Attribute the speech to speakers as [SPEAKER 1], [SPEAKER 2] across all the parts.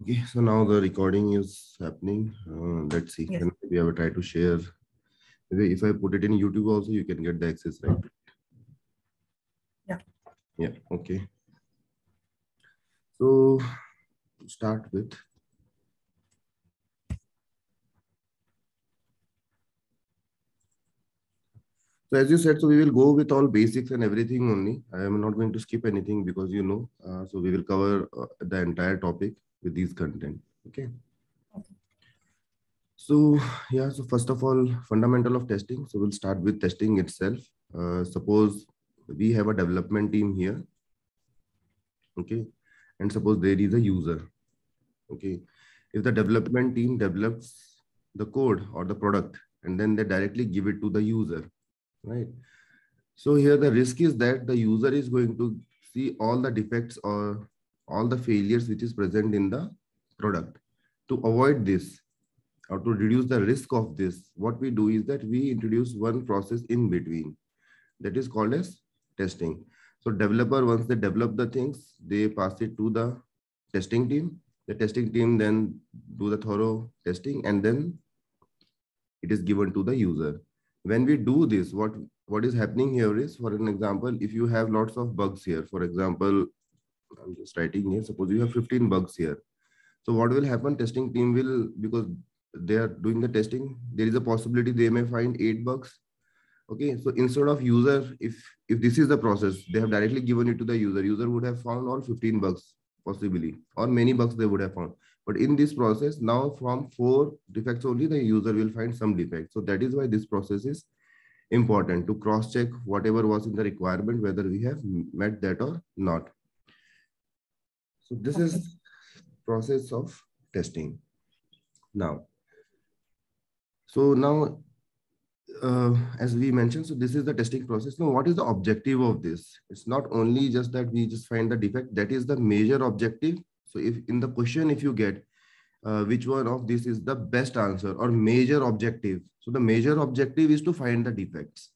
[SPEAKER 1] Okay, so now the recording is happening. Uh, let's see.
[SPEAKER 2] Yes.
[SPEAKER 1] Can we ever try to share? Maybe if I put it in YouTube also, you can get the access, right?
[SPEAKER 2] Yeah.
[SPEAKER 1] Yeah, okay. So start with. So as you said, so we will go with all basics and everything only. I am not going to skip anything because you know, uh, so we will cover uh, the entire topic with these content. Okay.
[SPEAKER 2] Okay.
[SPEAKER 1] So yeah, so first of all, fundamental of testing. So we'll start with testing itself. Uh, suppose we have a development team here. Okay. And suppose there is a user. Okay. If the development team develops the code or the product and then they directly give it to the user, right? So here the risk is that the user is going to see all the defects or all the failures which is present in the product. To avoid this or to reduce the risk of this, what we do is that we introduce one process in between that is called as testing. So developer, once they develop the things, they pass it to the testing team. The testing team then do the thorough testing and then it is given to the user. When we do this, what, what is happening here is, for an example, if you have lots of bugs here, for example, I'm just writing here, suppose you have 15 bugs here. So what will happen? Testing team will, because they are doing the testing, there is a possibility they may find eight bugs. Okay, so instead of user, if if this is the process, they have directly given it to the user, user would have found all 15 bugs possibly, or many bugs they would have found. But in this process, now from four defects only, the user will find some defects. So that is why this process is important to cross check whatever was in the requirement, whether we have met that or not. So this
[SPEAKER 2] Okay.
[SPEAKER 1] is process of testing. Now, so now, uh, as we mentioned, so this is the testing process. Now, what is the objective of this? It's not only just that we just find the defect, that is the major objective. So if in the question, if you get uh, which one of this is the best answer or major objective. So the major objective is to find the defects.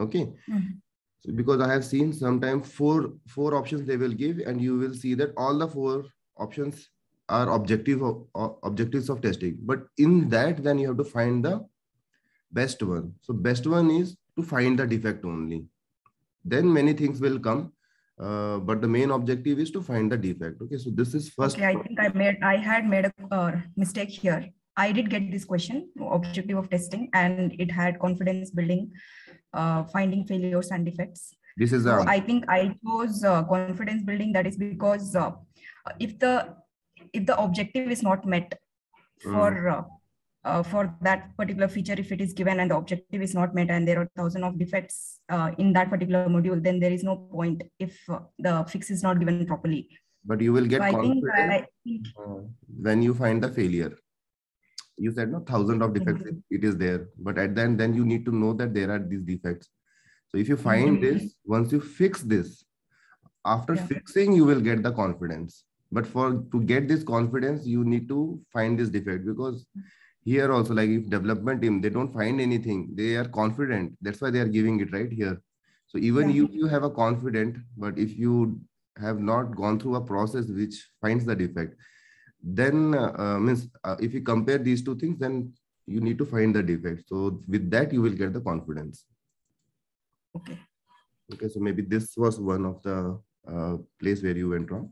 [SPEAKER 1] Okay.
[SPEAKER 2] Mhm.
[SPEAKER 1] So because I have seen sometimes four four options they will give, and you will see that all the four options are objective of, objectives of testing. But in that, then you have to find the best one. So best one is to find the defect only. Then many things will come, uh, but the main objective is to find the defect. Okay, so this is first.
[SPEAKER 2] Okay, I think I made, I had made a uh, mistake here. I did get this question, objective of testing, and it had confidence building, uh, finding failures and defects.
[SPEAKER 1] This is
[SPEAKER 2] So I think I chose uh, confidence building. That is because uh, if the if the objective is not met for uh, uh, for that particular feature, if it is given and the objective is not met, and there are thousand of defects uh, in that particular module, then there is no point if uh, the fix is not given properly.
[SPEAKER 1] but you will get
[SPEAKER 2] So I think
[SPEAKER 1] confidence
[SPEAKER 2] I think
[SPEAKER 1] when you find the failure. You said no thousand of defects
[SPEAKER 2] Mhm.
[SPEAKER 1] it is there, but at then then you need to know that there are these defects. So if you find
[SPEAKER 2] Mhm.
[SPEAKER 1] this, once you fix this, after
[SPEAKER 2] Yeah.
[SPEAKER 1] fixing you will get the confidence. But for to get this confidence, you need to find this defect because here also like if development team they don't find anything, they are confident. That's why they are giving it right here. So even
[SPEAKER 2] Yeah.
[SPEAKER 1] you you have a confident, but if you have not gone through a process which finds the defect, then uh, uh, means uh, if you compare these two things, then you need to find the defect. So with that, you will get the confidence.
[SPEAKER 2] okay.
[SPEAKER 1] Okay, so maybe this was one of the uh, place where you went wrong.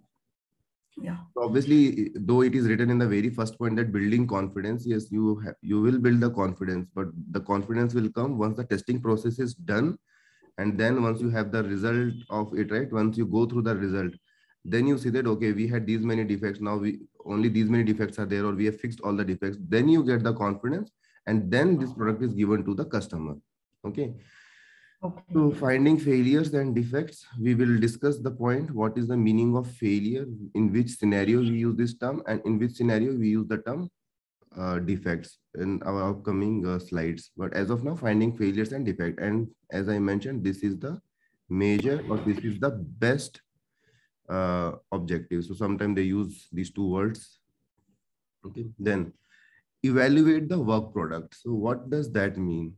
[SPEAKER 2] Yeah.
[SPEAKER 1] So obviously, though it is written in the very first point that building confidence, yes, you have you will build the confidence, but the confidence will come once the testing process is done, and then once you have the result of it, right? Once you go through the result, then you see that okay, we had these many defects. Now we only these many defects are there, or we have fixed all the defects. Then you get the confidence, and then this product is given to the customer. Okay.
[SPEAKER 2] Okay.
[SPEAKER 1] So finding failures and defects, we will discuss the point, what is the meaning of failure, in which scenario we use this term, and in which scenario we use the term uh, defects in our upcoming uh, slides. But as of now, finding failures and defect. And as I mentioned, this is the major or this is the best uh, objective. So sometimes they use these two words. Okay. Then evaluate the work product. So what does that mean?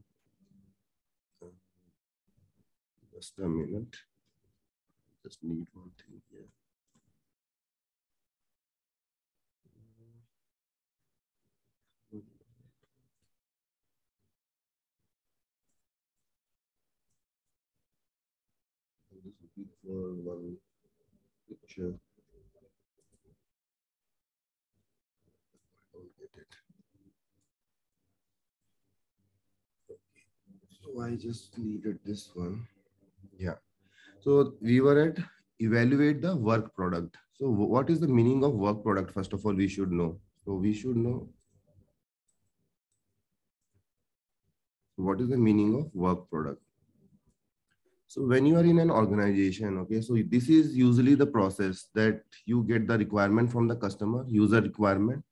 [SPEAKER 1] Just a minute. Just need one thing here. One so I just needed this one. Yeah. So we were at evaluate the work product. So what is the meaning of work product? First of all, we should know. So we should know what is the meaning of work product. So when you are in an organization, okay, so this is usually the process that you get the requirement from the customer, user requirement.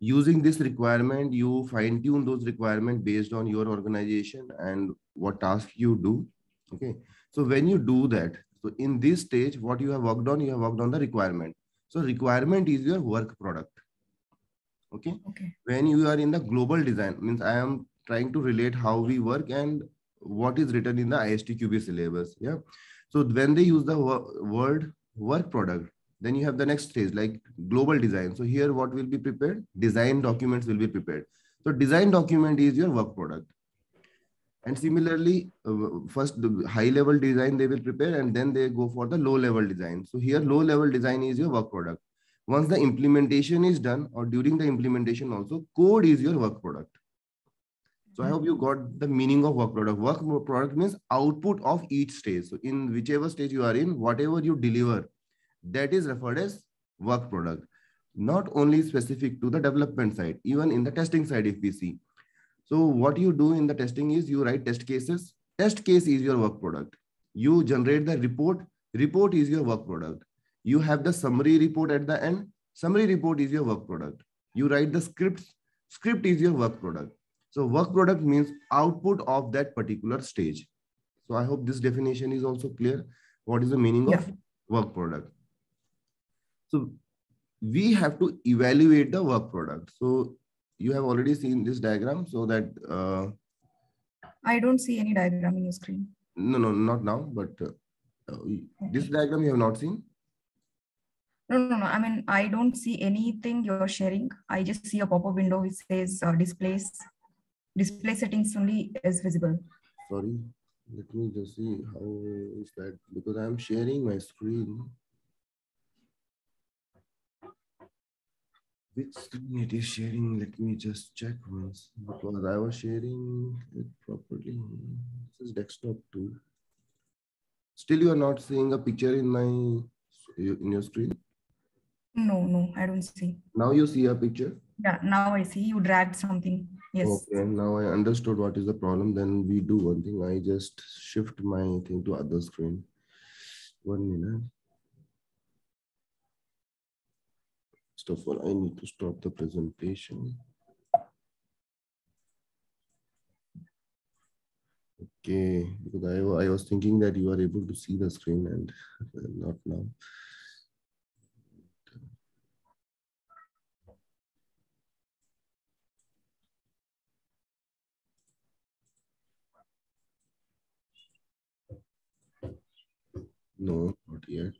[SPEAKER 1] Using this requirement, you fine tune those requirement based on your organization and what task you do. Okay. So when you do that, so in this stage, what you have worked on, you have worked on the requirement. So requirement is your work product. Okay.
[SPEAKER 2] Okay.
[SPEAKER 1] When you are in the global design, means I am trying to relate how we work and what is written in the ISTQB syllabus. Yeah. So when they use the word work product, then you have the next stage like global design. So here what will be prepared? Design documents will be prepared. So design document is your work product. And similarly, uh, first the high level design they will prepare and then they go for the low level design. So here low level design is your work product. Once the implementation is done or during the implementation also, code is your work product. So I hope you got the meaning of work product. Work product means output of each stage. So in whichever stage you are in, whatever you deliver, that is referred as work product. Not only specific to the development side, even in the testing side, if we see. So what you do in the testing is you write test cases. Test case is your work product. You generate the report. Report is your work product. You have the summary report at the end. Summary report is your work product. You write the scripts. Script is your work product so work product means output of that particular stage. So I hope this definition is also clear. What is the meaning yeah. of work product? So we have to evaluate the work product. So you have already seen this diagram so that. Uh,
[SPEAKER 2] I don't see any diagram in your screen.
[SPEAKER 1] No, no, not now, but uh, this diagram you have not seen?
[SPEAKER 2] No, no, no. I mean, I don't see anything you're sharing. I just see a pop-up window which says uh, displays display settings only is visible.
[SPEAKER 1] Sorry, let me just see how is that because I'm sharing my screen. Which screen it is sharing? Let me just check once because I was sharing it properly. This is desktop too. Still, you are not seeing a picture in my in your screen.
[SPEAKER 2] No, no, I don't see.
[SPEAKER 1] Now you see a picture.
[SPEAKER 2] Yeah, now I see you dragged something. Yes.
[SPEAKER 1] Okay, now I understood what is the problem. Then we do one thing. I just shift my thing to other screen. One minute. First of all, I need to stop the presentation. Okay, because I, I was thinking that you are able to see the screen and not now. No, not yet.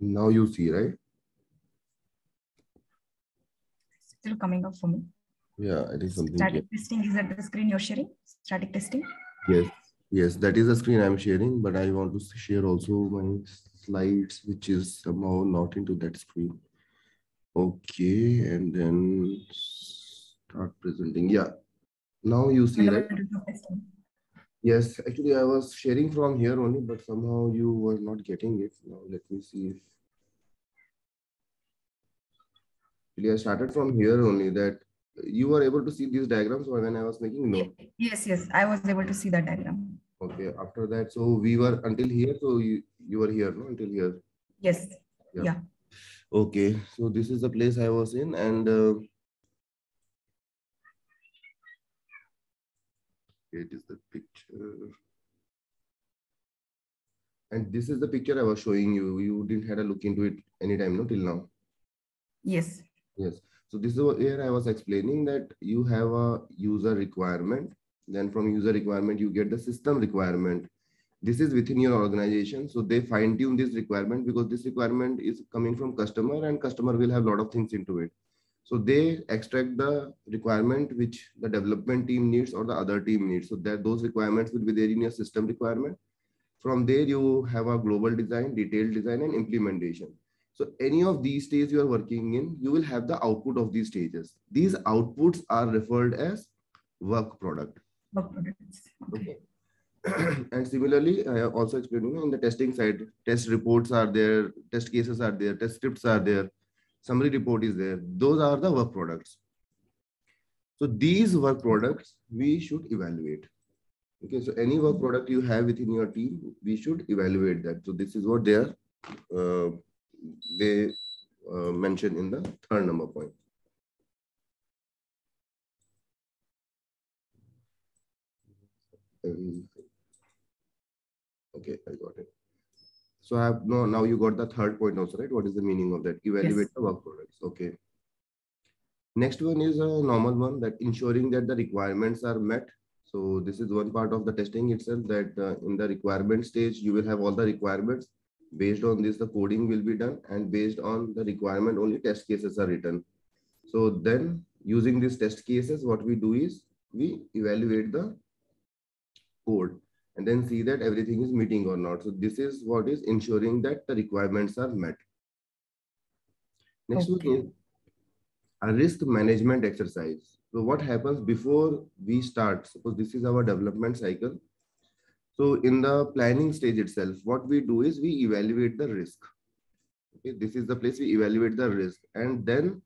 [SPEAKER 1] Now you see, right?
[SPEAKER 2] Still coming up for me.
[SPEAKER 1] Yeah, it is something.
[SPEAKER 2] Static testing is that the screen you're sharing? Static testing?
[SPEAKER 1] Yes, yes, that is the screen I'm sharing, but I want to share also my slides, which is somehow not into that screen. Okay, and then start presenting. Yeah, now you see, right? Yes, actually, I was sharing from here only, but somehow you were not getting it. Now, let me see if. Actually, I started from here only that you were able to see these diagrams when I was making no.
[SPEAKER 2] Yes, yes, I was able to see that diagram.
[SPEAKER 1] Okay, after that, so we were until here, so you, you were here, no, until here.
[SPEAKER 2] Yes, yeah. yeah.
[SPEAKER 1] Okay, so this is the place I was in and uh, it is the picture. And this is the picture I was showing you. You didn't had a look into it anytime, no, till now.
[SPEAKER 2] Yes.
[SPEAKER 1] Yes. So this is where I was explaining that you have a user requirement. Then from user requirement, you get the system requirement. This is within your organization. So they fine tune this requirement because this requirement is coming from customer and customer will have a lot of things into it. So they extract the requirement which the development team needs or the other team needs. So that those requirements will be there in your system requirement. From there, you have a global design, detailed design and implementation. So any of these stages you are working in, you will have the output of these stages. These outputs are referred as work product.
[SPEAKER 2] Work products. Okay.
[SPEAKER 1] okay. and similarly, I also explained in the testing side, test reports are there, test cases are there, test scripts are there, summary report is there. Those are the work products. So these work products we should evaluate. Okay, so any work product you have within your team, we should evaluate that. So this is what they are uh, they uh, mentioned in the third number point. Okay, I got it. So I have no, now you got the third point also, right? What is the meaning of that? Evaluate yes. the work products. Okay. Next one is a normal one that ensuring that the requirements are met. So this is one part of the testing itself that uh, in the requirement stage, you will have all the requirements Based on this, the coding will be done and based on the requirement, only test cases are written. So then using these test cases, what we do is we evaluate the code and then see that everything is meeting or not. So this is what is ensuring that the requirements are met. Next okay. one is a risk management exercise. So what happens before we start, suppose this is our development cycle. So in the planning stage itself, what we do is we evaluate the risk. Okay, this is the place we evaluate the risk. And then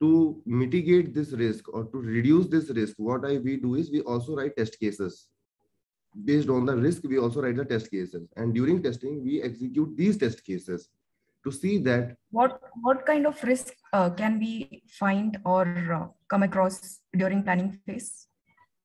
[SPEAKER 1] to mitigate this risk or to reduce this risk, what I we do is we also write test cases. Based on the risk, we also write the test cases. And during testing, we execute these test cases to see that.
[SPEAKER 2] What, what kind of risk uh, can we find or uh, come across during planning phase?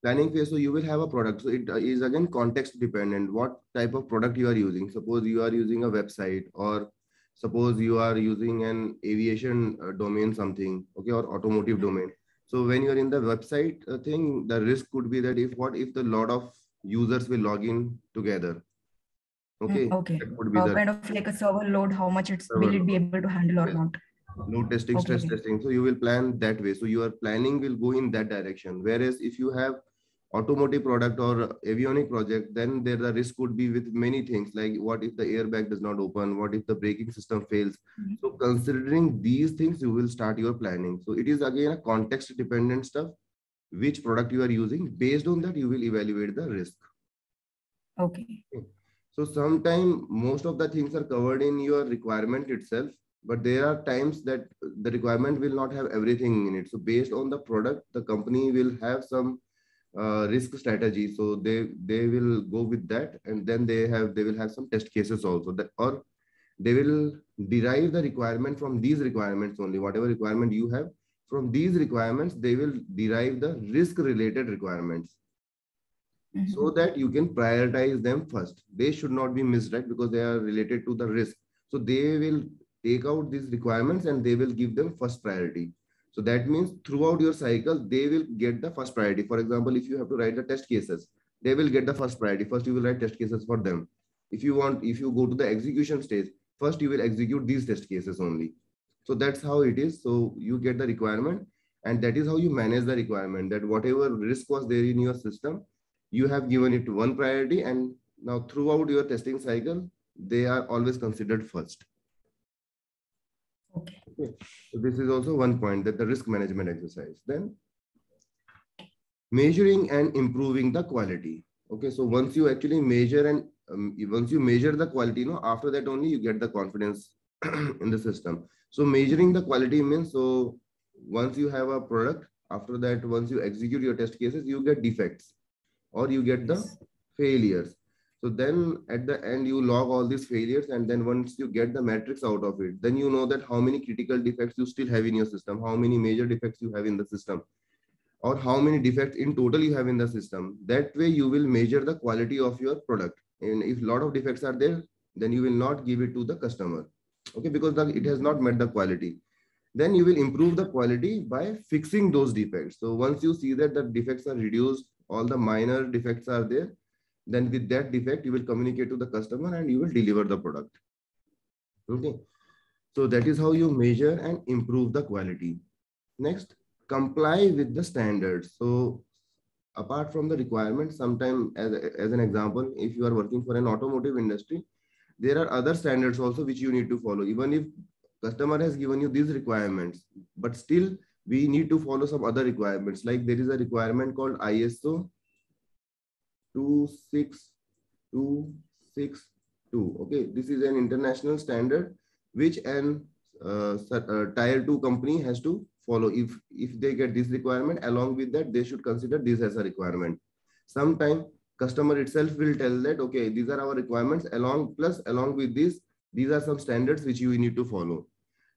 [SPEAKER 1] planning phase so you will have a product so it is again context dependent what type of product you are using suppose you are using a website or suppose you are using an aviation uh, domain something okay or automotive domain so when you are in the website uh, thing the risk could be that if what if the lot of users will log in together.
[SPEAKER 2] Okay? Mm, okay. That would be uh, the, kind of like a server load how much it's will it be able to handle or not?
[SPEAKER 1] Load testing okay. stress testing. So you will plan that way. So your planning will go in that direction. Whereas if you have automotive product or avionic project, then there the risk could be with many things like what if the airbag does not open, what if the braking system fails. Mm-hmm. So considering these things, you will start your planning. So it is again a context dependent stuff, which product you are using. Based on that, you will evaluate the risk.
[SPEAKER 2] Okay.
[SPEAKER 1] So sometime most of the things are covered in your requirement itself, but there are times that the requirement will not have everything in it. So based on the product, the company will have some uh, risk strategy so they they will go with that and then they have they will have some test cases also that or they will derive the requirement from these requirements only whatever requirement you have from these requirements they will derive the risk related requirements mm -hmm. so that you can prioritize them first they should not be misread because they are related to the risk so they will take out these requirements and they will give them first priority so that means throughout your cycle, they will get the first priority. For example, if you have to write the test cases, they will get the first priority. First, you will write test cases for them. If you want, if you go to the execution stage, first you will execute these test cases only. So that's how it is. So you get the requirement and that is how you manage the requirement that whatever risk was there in your system, you have given it one priority and now throughout your testing cycle, they are always considered first.
[SPEAKER 2] Okay.
[SPEAKER 1] okay. So this is also one point that the risk management exercise. Then measuring and improving the quality. Okay, so once you actually measure and um, once you measure the quality, you know, after that only you get the confidence in the system. So measuring the quality means so once you have a product, after that, once you execute your test cases, you get defects or you get the failures. So then at the end, you log all these failures. And then once you get the metrics out of it, then you know that how many critical defects you still have in your system, how many major defects you have in the system, or how many defects in total you have in the system. That way you will measure the quality of your product. And if a lot of defects are there, then you will not give it to the customer. Okay, because the, it has not met the quality. Then you will improve the quality by fixing those defects. So once you see that the defects are reduced, all the minor defects are there, then with that defect you will communicate to the customer and you will deliver the product okay so that is how you measure and improve the quality next comply with the standards so apart from the requirements sometime as, as an example if you are working for an automotive industry there are other standards also which you need to follow. Even if customer has given you these requirements but still we need to follow some other requirements. Like there is a requirement called iso 26262 okay this is an international standard which an uh, uh, tier 2 company has to follow. If if they get this requirement along with that they should consider this as a requirement. Sometime customer itself will tell that okay these are our requirements along plus along with this these are some standards which you need to follow.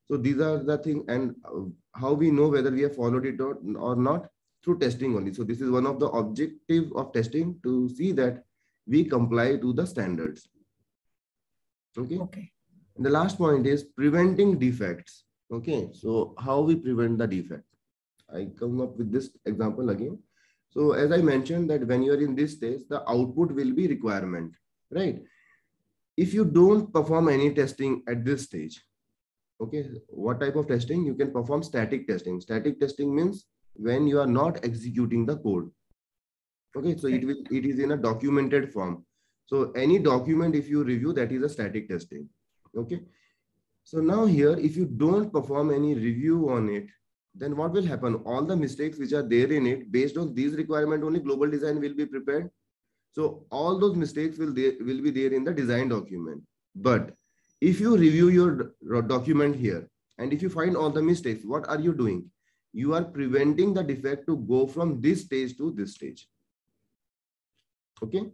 [SPEAKER 1] So these are the thing and uh, how we know whether we have followed it or, or not? Through testing only. So this is one of the objective of testing to see that we comply to the standards. Okay?
[SPEAKER 2] Okay.
[SPEAKER 1] And the last point is preventing defects. Okay, so how we prevent the defect? I come up with this example again. So as I mentioned that when you are in this stage, the output will be requirement, right? If you don't perform any testing at this stage, okay, what type of testing? You can perform static testing. Static testing means when you are not executing the code. Okay, so it, will, it is in a documented form. So any document, if you review, that is a static testing. Okay, so now here, if you don't perform any review on it, then what will happen? All the mistakes which are there in it, based on these requirement, only global design will be prepared. So all those mistakes will, there, will be there in the design document. But if you review your document here, and if you find all the mistakes, what are you doing? You are preventing the defect to go from this stage to this stage. Okay.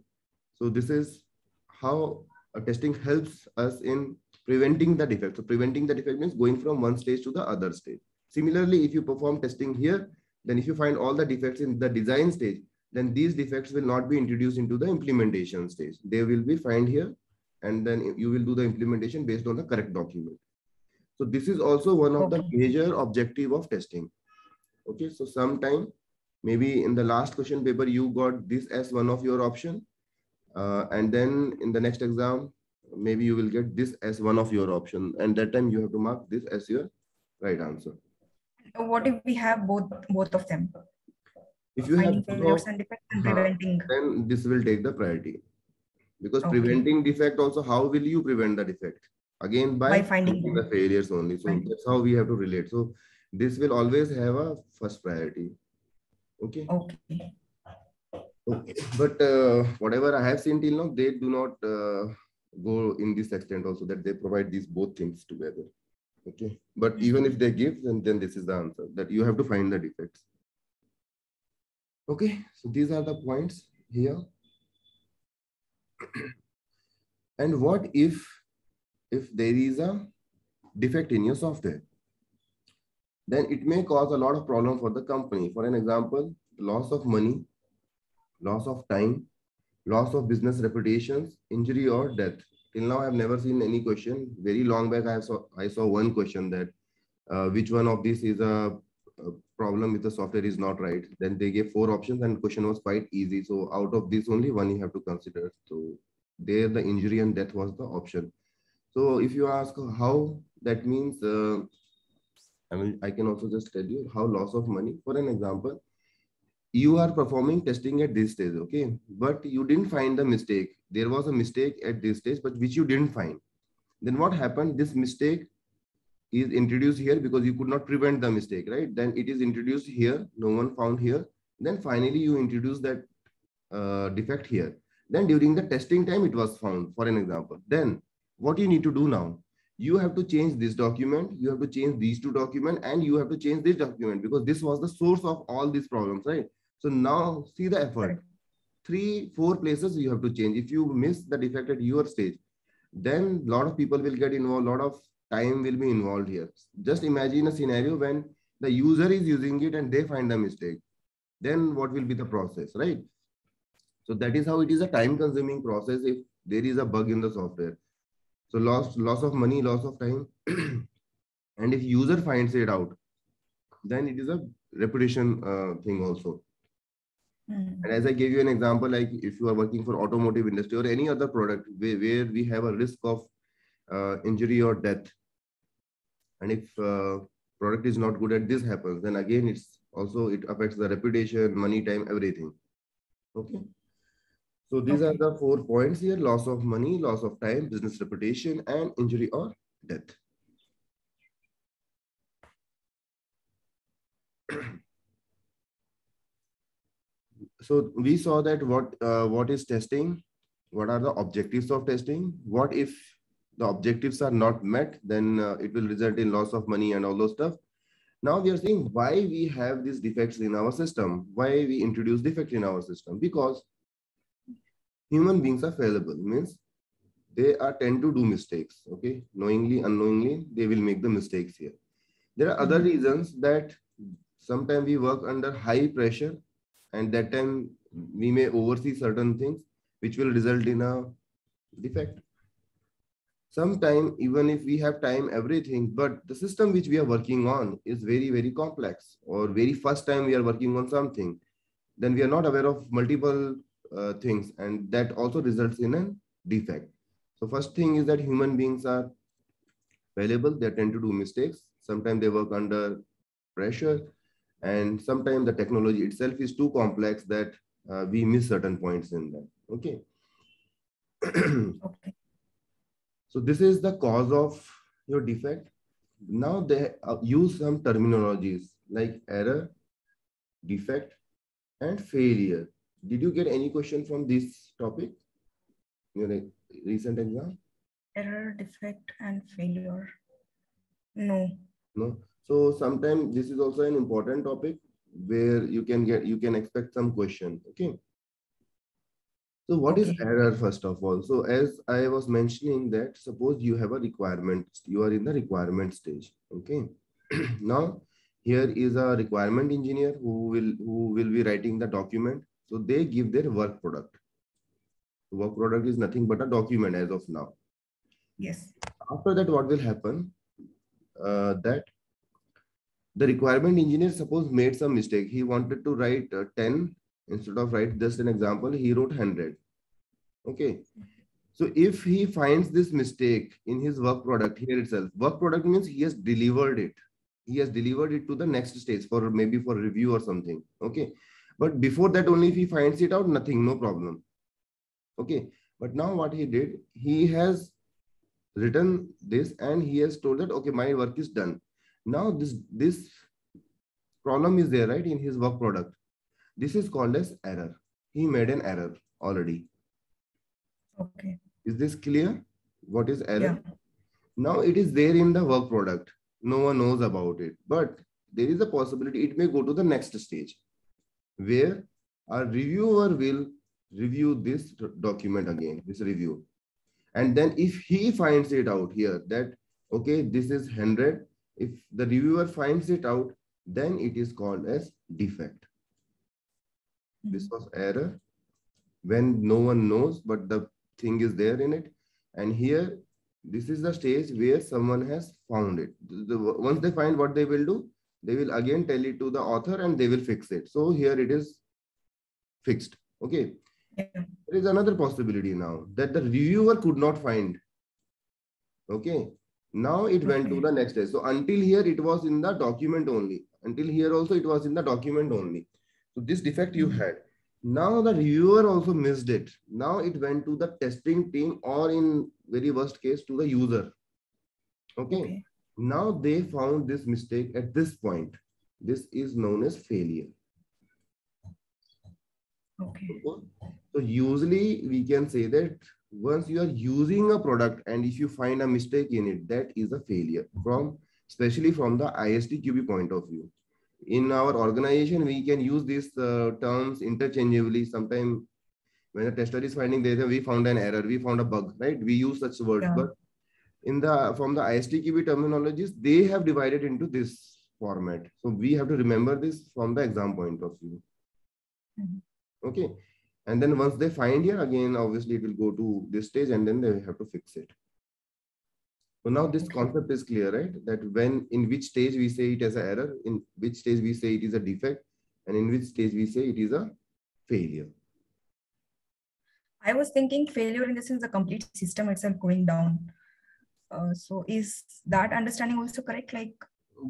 [SPEAKER 1] So this is how testing helps us in preventing the defect. So preventing the defect means going from one stage to the other stage. Similarly, if you perform testing here, then if you find all the defects in the design stage, then these defects will not be introduced into the implementation stage. They will be found here and then you will do the implementation based on the correct document. So this is also one of the major objective of testing. Okay, so sometime maybe in the last question paper, you got this as one of your option. Uh, and then in the next exam, maybe you will get this as one of your option and that time you have to mark this as your right answer
[SPEAKER 2] what if we have both both of them?
[SPEAKER 1] If you have both, and and preventing. Then this will take the priority. Because okay. preventing defect also how will you prevent the defect? Again by,
[SPEAKER 2] by finding
[SPEAKER 1] the failures only. So Fine. that's how we have to relate. So this will always have a first priority. Okay?
[SPEAKER 2] Okay.
[SPEAKER 1] Okay. But uh, whatever i have seen till now they do not uh, go in this extent also that they provide these both things together. Okay. But even if they give, then, then this is the answer that you have to find the defects. Okay. So these are the points here. and what if, if there is a defect in your software? Then it may cause a lot of problem for the company. For an example, loss of money, loss of time, loss of business reputations, injury or death. Till now, I have never seen any question. Very long back, I saw I saw one question that uh, which one of these is a, a, problem with the software is not right. Then they gave four options and question was quite easy. So out of this, only one you have to consider. So there, the injury and death was the option. So if you ask how that means, uh, I mean, I can also just tell you how loss of money. For an example, you are performing testing at this stage, okay? But you didn't find the mistake. There was a mistake at this stage, but which you didn't find. Then what happened? This mistake is introduced here because you could not prevent the mistake, right? Then it is introduced here. No one found here. Then finally you introduce that uh, defect here. Then during the testing time, it was found, for an example. Then what you need to do now? You have to change this document. You have to change these two documents and you have to change this document because this was the source of all these problems, right? So now see the effort. Three, four places you have to change. If you miss the defect at your stage, then a lot of people will get involved, a lot of time will be involved here. Just imagine a scenario when the user is using it and they find the mistake. Then what will be the process, right? So that is how it is a time consuming process if there is a bug in the software. So loss, loss of money, loss of time. and if user finds it out, then it is a reputation uh, thing also
[SPEAKER 2] Mm.
[SPEAKER 1] And as I gave you an example, like if you are working for automotive industry or any other product where, where we have a risk of uh, injury or death, and if uh, product is not good at this happens, then again it's also it affects the reputation, money, time, everything. Okay. So these are the four points here: loss of money, loss of time, business reputation, and injury or death. so we saw that what uh, what is testing? What are the objectives of testing? What if the objectives are not met then uh, it will result in loss of money and all those stuff. Now we are seeing why we have these defects in our system why we introduce defect in our system. Because human beings are fallible means they are tend to do mistakes okay? Knowingly unknowingly they will make the mistakes here. There are other
[SPEAKER 2] Mhm.
[SPEAKER 1] reasons that sometimes we work under high pressure and that time we may oversee certain things which will result in a defect. Sometime even if we have time everything but the system which we are working on is very very complex. Or very first time we are working on something then we are not aware of multiple uh, things. And that also results in a defect. So first thing is that human beings are fallible they tend to do mistakes. Sometimes they work under pressure and sometimes the technology itself is too complex that uh, we miss certain points in that. Okay?
[SPEAKER 2] Okay.
[SPEAKER 1] so this is the cause of your defect. Now they uh, use some terminologies like error defect and failure. Did you get any question from this topic? In your recent exam?
[SPEAKER 2] Error, defect, and failure. No.
[SPEAKER 1] no so sometimes this is also an important topic where you can get you can expect some question okay? So what is error first of all? So as i was mentioning that suppose you have a requirement you are in the requirement stage okay? Now here is a requirement engineer who will who will be writing the document. So they give their work product. Work product is nothing but a document as of now.
[SPEAKER 2] Yes.
[SPEAKER 1] after that what will happen? Uh, that the requirement engineer suppose made some mistake. He wanted to write uh, 10 instead of write just an example he wrote 100 okay. So if he finds this mistake in his work product here itself work product means he has delivered it. He has delivered it to the next stage for maybe for review or something. Okay. But before that only if he finds it out nothing no problem. Okay. But now what he did he has written this and he has told that okay my work is done now this this problem is there right in his work product. This is called as error. He made an error already.
[SPEAKER 2] Okay.
[SPEAKER 1] is this clear? What is error?
[SPEAKER 2] Yeah.
[SPEAKER 1] now it is there in the work product. No one knows about it. But there is a possibility it may go to the next stage where a reviewer will review this document again this review. And then if he finds it out here that okay this is 100 if the reviewer finds it out then it is called as defect. This
[SPEAKER 2] Mhm.
[SPEAKER 1] was error when no one knows but the thing is there in it. And here this is the stage where someone has found it. The- once they find what they will do they will again tell it to the author and they will fix it. So here it is fixed. Okay.
[SPEAKER 2] Yeah.
[SPEAKER 1] there is another possibility now that the reviewer could not find. Okay now it went to the next stage so until here it was in the document only. Until here also it was in the document only. So this defect you
[SPEAKER 2] Mhm.
[SPEAKER 1] had. Now the reviewer also missed it. Now it went to the testing team or in very worst case to the user. Okay,
[SPEAKER 2] Okay.
[SPEAKER 1] now they found this mistake at this point. This is known as failure.
[SPEAKER 2] Okay.
[SPEAKER 1] So usually we can say that once you are using a product and if you find a mistake in it, that is a failure from especially from the ISTQB point of view. In our organization, we can use these uh, terms interchangeably. Sometimes when a tester is finding data, we found an error, we found a bug, right? We use such words,
[SPEAKER 2] Yeah.
[SPEAKER 1] but in the from the ISTQB terminologies, they have divided into this format. So we have to remember this from the exam point of view.
[SPEAKER 2] Mhm.
[SPEAKER 1] Okay. And then once they find here again, obviously it will go to this stage and then they have to fix it. So now this concept is clear, right? That when in which stage we say it as an error, in which stage we say it is a defect, and in which stage we say it is a failure.
[SPEAKER 2] I was thinking failure in the sense the complete system itself going down. Uh, so is that understanding also correct? Like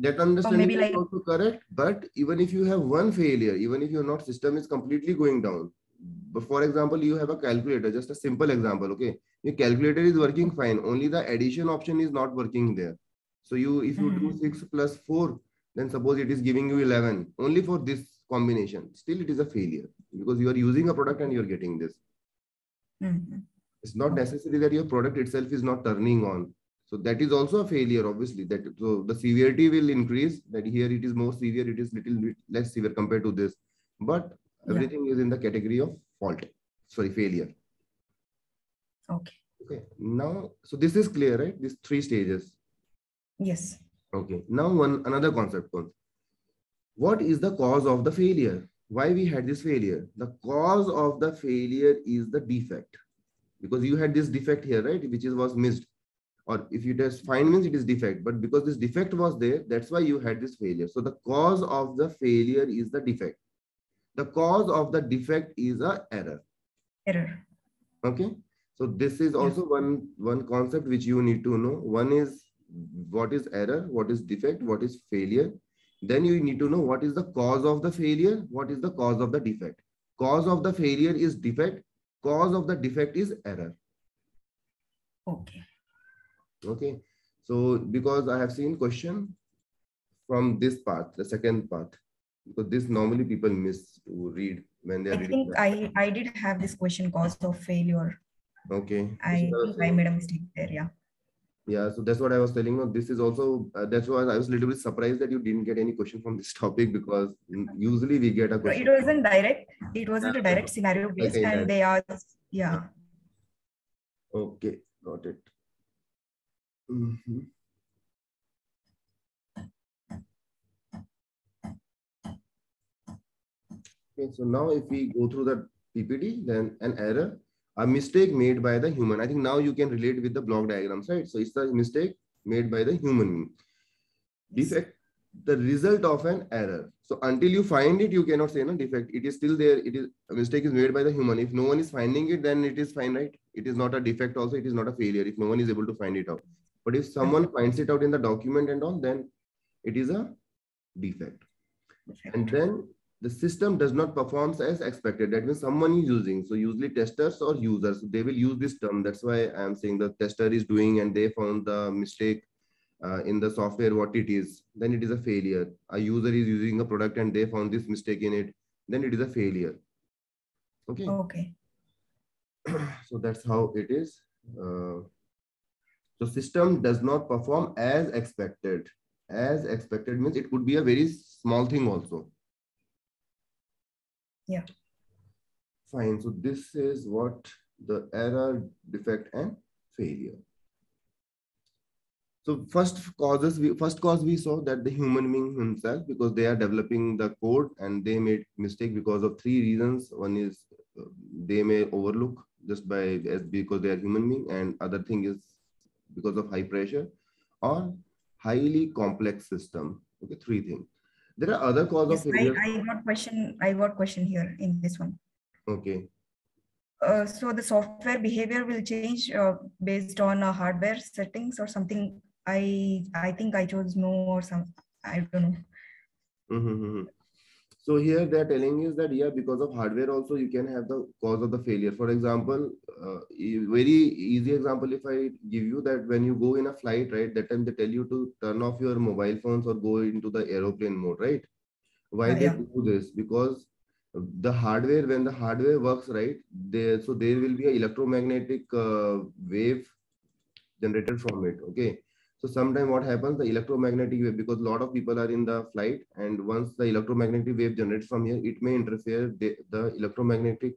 [SPEAKER 1] that understanding
[SPEAKER 2] maybe
[SPEAKER 1] is
[SPEAKER 2] like-
[SPEAKER 1] also correct, but even if you have one failure, even if your not system is completely going down, for example, you have a calculator, just a simple example, okay? Your calculator is working fine, only the addition option is not working there. So you, if you do
[SPEAKER 2] Mhm.
[SPEAKER 1] six plus four, then suppose it is giving you 11, only for this combination, still it is a failure because you are using a product and you're getting this.
[SPEAKER 2] Mhm.
[SPEAKER 1] It's not necessary that your product itself is not turning on. So that is also a failure, obviously. That so the severity will increase. That here it is more severe, it is little bit less severe compared to this. But
[SPEAKER 2] Yeah.
[SPEAKER 1] everything is in the category of fault. Sorry, failure.
[SPEAKER 2] okay.
[SPEAKER 1] Okay. Now, so this is clear, right? These three stages.
[SPEAKER 2] Yes.
[SPEAKER 1] Okay. Now one another concept comes. What is the cause of the failure? Why we had this failure? The cause of the failure is the defect. Because you had this defect here, right? Which is was missed. Or if you just find means it is defect. But because this defect was there, that's why you had this failure. So the cause of the failure is the defect. The cause of the defect is a error.
[SPEAKER 2] Error.
[SPEAKER 1] Okay. So this is also one one concept which you need to know. One is what is error, what is defect, what is failure. Then you need to know what is the cause of the failure, what is the cause of the defect. Cause of the failure is defect. Cause of the defect is error.
[SPEAKER 2] Okay.
[SPEAKER 1] Okay. So because I have seen question from this part, the second part, because this normally people miss to read when they are
[SPEAKER 2] I
[SPEAKER 1] reading.
[SPEAKER 2] think
[SPEAKER 1] that.
[SPEAKER 2] I I did have this question cause of failure.
[SPEAKER 1] Okay.
[SPEAKER 2] I think I made a mistake there. Yeah.
[SPEAKER 1] Yeah, so that's what I was telling you. This is also uh, that's why I was a little bit surprised that you didn't get any question from this topic because mm, usually we get a question.
[SPEAKER 2] it wasn't direct. It wasn't a direct scenario based,
[SPEAKER 1] Okay,
[SPEAKER 2] and they asked. Yeah.
[SPEAKER 1] Okay, got it. Mhm. Okay, so now if we go through the PPT, then an error, a mistake made by the human. I think now you can relate with the block diagrams, right? So it's the mistake made by the human. Defect, the result of an error. So until you find it, you cannot say no defect. It is still there. It is a mistake is made by the human. If no one is finding it, then it is fine, right? It is not a defect. Also, it is not a failure. If no one is able to find it out. But if someone finds it out in the document and all, then it is a defect. And then the system does not perform as expected. That means someone is using. So usually testers or users, they will use this term. That's why I am saying the tester is doing and they found the mistake uh, in the software what it is. Then it is a failure. A user is using a product and they found this mistake in it. Then it is a failure. Okay.
[SPEAKER 2] Okay.
[SPEAKER 1] so that's how it is. Uh, so system does not perform as expected. As expected means it could be a very small thing also.
[SPEAKER 2] Yeah.
[SPEAKER 1] Fine. So this is what the error, defect, and failure. So first causes we first cause we saw that the human being himself because they are developing the code and they made mistake because of three reasons. One is uh, they may overlook just by as because they are human being and other thing is because of high pressure or highly complex system. Okay, three things. There are other cause
[SPEAKER 2] Yes,
[SPEAKER 1] of
[SPEAKER 2] I,
[SPEAKER 1] failure.
[SPEAKER 2] I got question. I got question here in this one.
[SPEAKER 1] Okay.
[SPEAKER 2] Uh, so the software behavior will change uh, based on uh, hardware settings or something. I I think I chose no or some. I don't know.
[SPEAKER 1] Mm-hmm. So here they're telling is that yeah, because of hardware also you can have the cause of the failure. For example, uh, very easy example if I give you that when you go in a flight, right, that time they tell you to turn off your mobile phones or go into the aeroplane mode, right? Why
[SPEAKER 2] Uh,
[SPEAKER 1] they
[SPEAKER 2] yeah.
[SPEAKER 1] do this? Because the hardware, when the hardware works right, there so there will be a electromagnetic uh, wave generated from it. Okay. So sometimes what happens, the electromagnetic wave, because a lot of people are in the flight, and once the electromagnetic wave generates from here, it may interfere the, the electromagnetic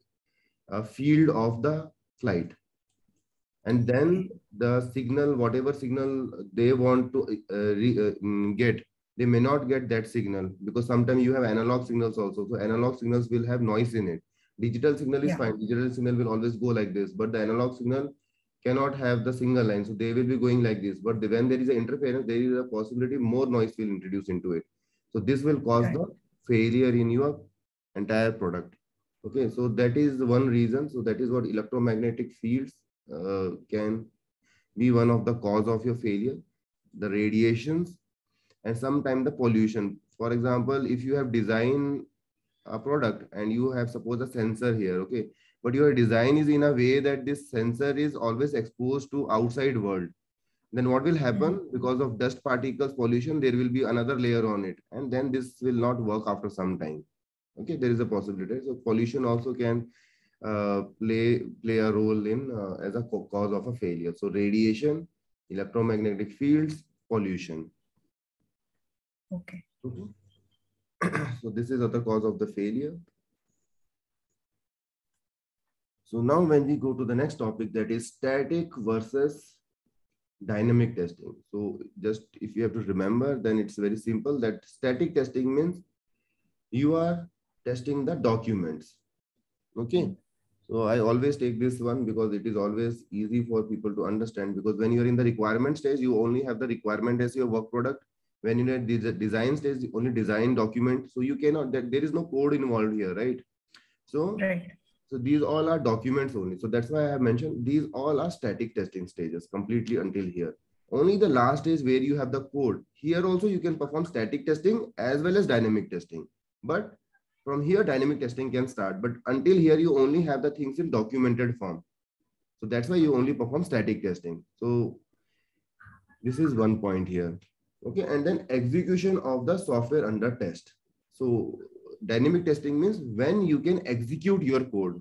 [SPEAKER 1] uh, field of the flight. And then the signal, whatever signal they want to uh, re, uh, mm, get, they may not get that signal because sometimes you have analog signals also. So analog signals will have noise in it. Digital signal is
[SPEAKER 2] Yeah.
[SPEAKER 1] fine. Digital signal will always go like this, but the analog signal cannot have the single line. So they will be going like this. But when there is an interference, there is a possibility more noise will introduce into it. So this will cause
[SPEAKER 2] Right.
[SPEAKER 1] the failure in your entire product. Okay, so that is one reason. So that is what electromagnetic fields uh, can be one of the cause of your failure. The radiations and sometimes the pollution. For example, if you have designed a product and you have suppose a sensor here, okay, but your design is in a way that this sensor is always exposed to outside world. Then what will happen? Mm-hmm. because of dust particles pollution there will be another layer on it. And then this will not work after some time. Okay there is a possibility. So pollution also can uh, play play a role in uh, as a cause of a failure. So radiation electromagnetic fields pollution.
[SPEAKER 2] Okay.
[SPEAKER 1] So this is other cause of the failure so now when we go to the next topic that is static versus dynamic testing. So just if you have to remember, then it's very simple that static testing means you are testing the documents. Okay. So I always take this one because it is always easy for people to understand because when you're in the requirement stage, you only have the requirement as your work product. When you're in the design stage, only design document. So you cannot, there is no code involved here, right? So
[SPEAKER 2] right.
[SPEAKER 1] So these all are documents only. So that's why I have mentioned these all are static testing stages completely until here. Only the last is where you have the code. Here also you can perform static testing as well as dynamic testing. But from here dynamic testing can start. But until here you only have the things in documented form. So that's why you only perform static testing. So this is one point here. Okay, and then execution of the software under test. So dynamic testing means when you can execute your code.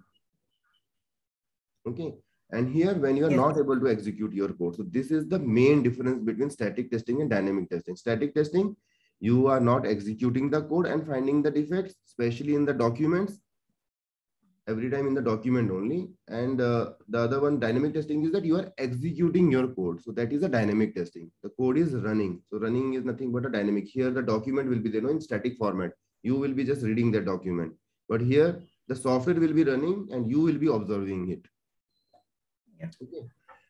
[SPEAKER 1] Okay. And here when you are yes. not able to execute your code. So this is the main difference between static testing and dynamic testing. Static testing, you are not executing the code and finding the defects, especially in the documents, every time in the document only. And uh, the other one, dynamic testing, is that you are executing your code. So that is a dynamic testing. The code is running. So running is nothing but a dynamic. Here the document will be there in static format you will be just reading the document. But here, the software will be running and you will be observing it.
[SPEAKER 2] Yeah.
[SPEAKER 1] Okay.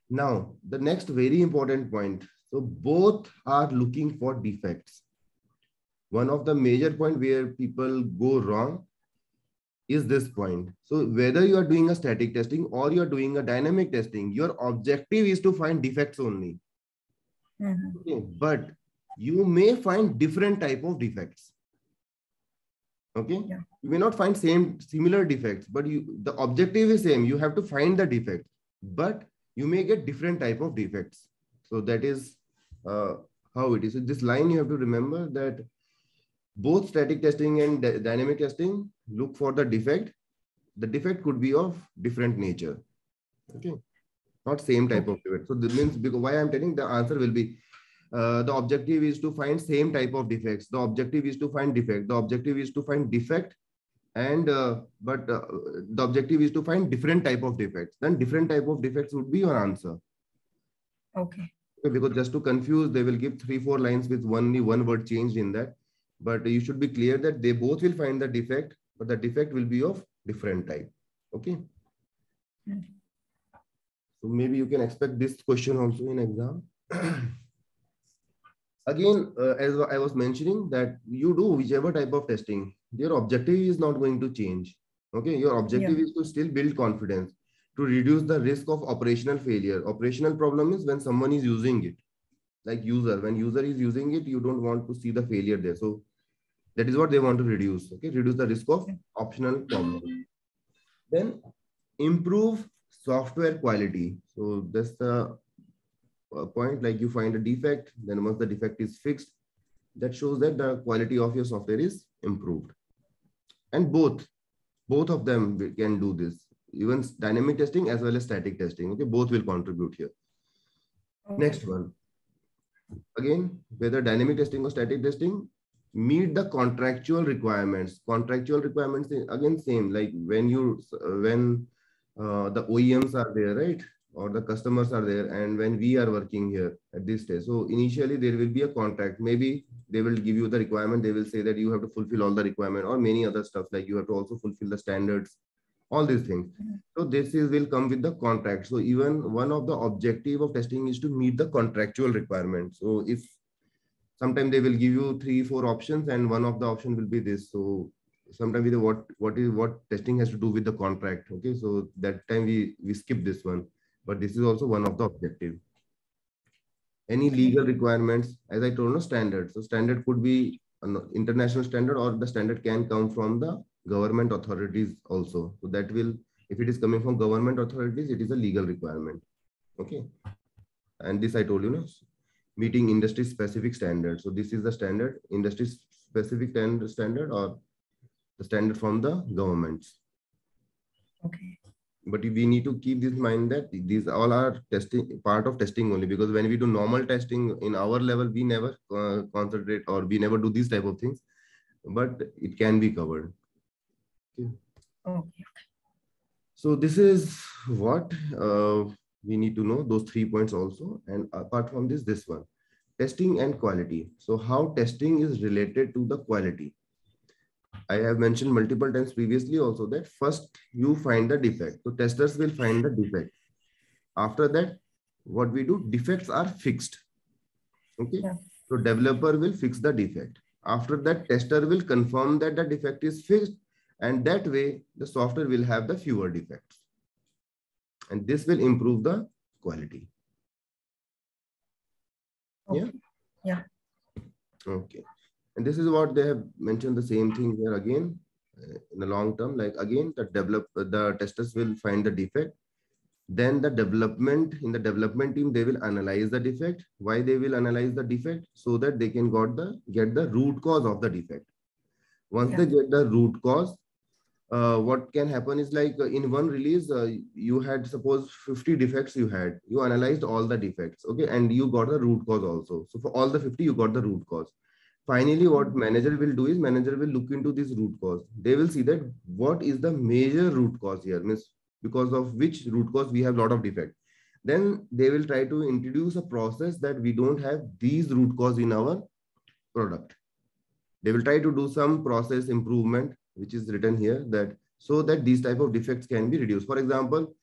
[SPEAKER 1] Now, the next very important point. So both are looking for defects. One of the major point where people go wrong is this point. So whether you are doing a static testing or you are doing a dynamic testing, your objective is to find defects only.
[SPEAKER 2] Mm -hmm.
[SPEAKER 1] okay. But you may find different type of defects okay?
[SPEAKER 2] Yeah.
[SPEAKER 1] you may not find same similar defects but you the objective is same. You have to find the defect but you may get different type of defects. So that is uh, how it is. So this line you have to remember that both static testing and dynamic testing look for the defect. The defect could be of different nature. Okay? Not same type of defect. So this means because why i'm telling the answer will be uh, the objective is to find same type of defects. The objective is to find defect. The objective is to find defect and uh, but uh, the objective is to find different type of defects. Then different type of defects would be your answer.
[SPEAKER 2] Okay.
[SPEAKER 1] okay. Because just to confuse, they will give three, four lines with only one word changed in that. But you should be clear that they both will find the defect, but the defect will be of different type. Okay.
[SPEAKER 2] Mm -hmm.
[SPEAKER 1] So maybe you can expect this question also in exam. again, uh, as I was mentioning that you do whichever type of testing, your objective is not going to change. Okay, your objective yeah. is to still build confidence, to reduce the risk of operational failure. Operational problem is when someone is using it, like user. When user is using it, you don't want to see the failure there. So that is what they want to reduce. Okay, reduce the risk of optional problem. Then improve software quality. So that's the point like you find a defect then once the defect is fixed that shows that the quality of your software is improved. And both both of them can do this. Even dynamic testing as well as static testing okay both will contribute here. Okay. next one. Again whether dynamic testing or static testing meet the contractual requirements. Contractual requirements again same like when you when uh, the oems are there right or the customers are there and when we are working here at this stage. So initially there will be a contract. Maybe they will give you the requirement. They will say that you have to fulfill all the requirement or many other stuff like you have to also fulfill the standards all these things. So this is will come with the contract. So even one of the objective of testing is to meet the contractual requirements. So if sometimes they will give you three four options and one of the option will be this. So sometimes we with what what is what testing has to do with the contract. Okay, so that time we we skip this one, but this is also one of the objective. Any legal requirements, as I told, no standard. So standard could be an international standard, or the standard can come from the government authorities also. So that will, if it is coming from government authorities, it is a legal requirement. Okay, and this I told you, no, meeting industry specific standards. So this is the standard industry specific standard or the standard from the governments.
[SPEAKER 2] Okay.
[SPEAKER 1] But we need to keep this in mind that these all are testing part of testing only because when we do normal testing in our level, we never uh, concentrate or we never do these type of things, but it can be covered.
[SPEAKER 2] Okay. okay.
[SPEAKER 1] So this is what uh, we need to know those three points also. And apart from this, this one, testing and quality. So how testing is related to the quality. I have mentioned multiple times previously also that first you find the defect. So testers will find the defect. After that, what we do, defects are fixed. Okay. Yeah. So developer will fix the defect. After that, tester will confirm that the defect is fixed. And that way, the software will have the fewer defects. And this will improve the quality.
[SPEAKER 2] Okay. Yeah.
[SPEAKER 1] Yeah. Okay. And this is what they have mentioned the same thing here again uh, in the long term. Like again, the develop the testers will find the defect. Then the development in the development team, they will analyze the defect. Why they will analyze the defect? So that they can got the get the root cause of the defect. Once yeah. they get the root cause, uh, what can happen is like uh, in one release, uh, you had suppose 50 defects you had, you analyzed all the defects, okay, and you got the root cause also. So for all the 50, you got the root cause. Finally, what manager will do is manager will look into this root cause. They will see that what is the major root cause here, means because of which root cause we have a lot of defect. Then they will try to introduce a process that we don't have these root cause in our product. They will try to do some process improvement which is written here that so that these type of defects can be reduced. For example,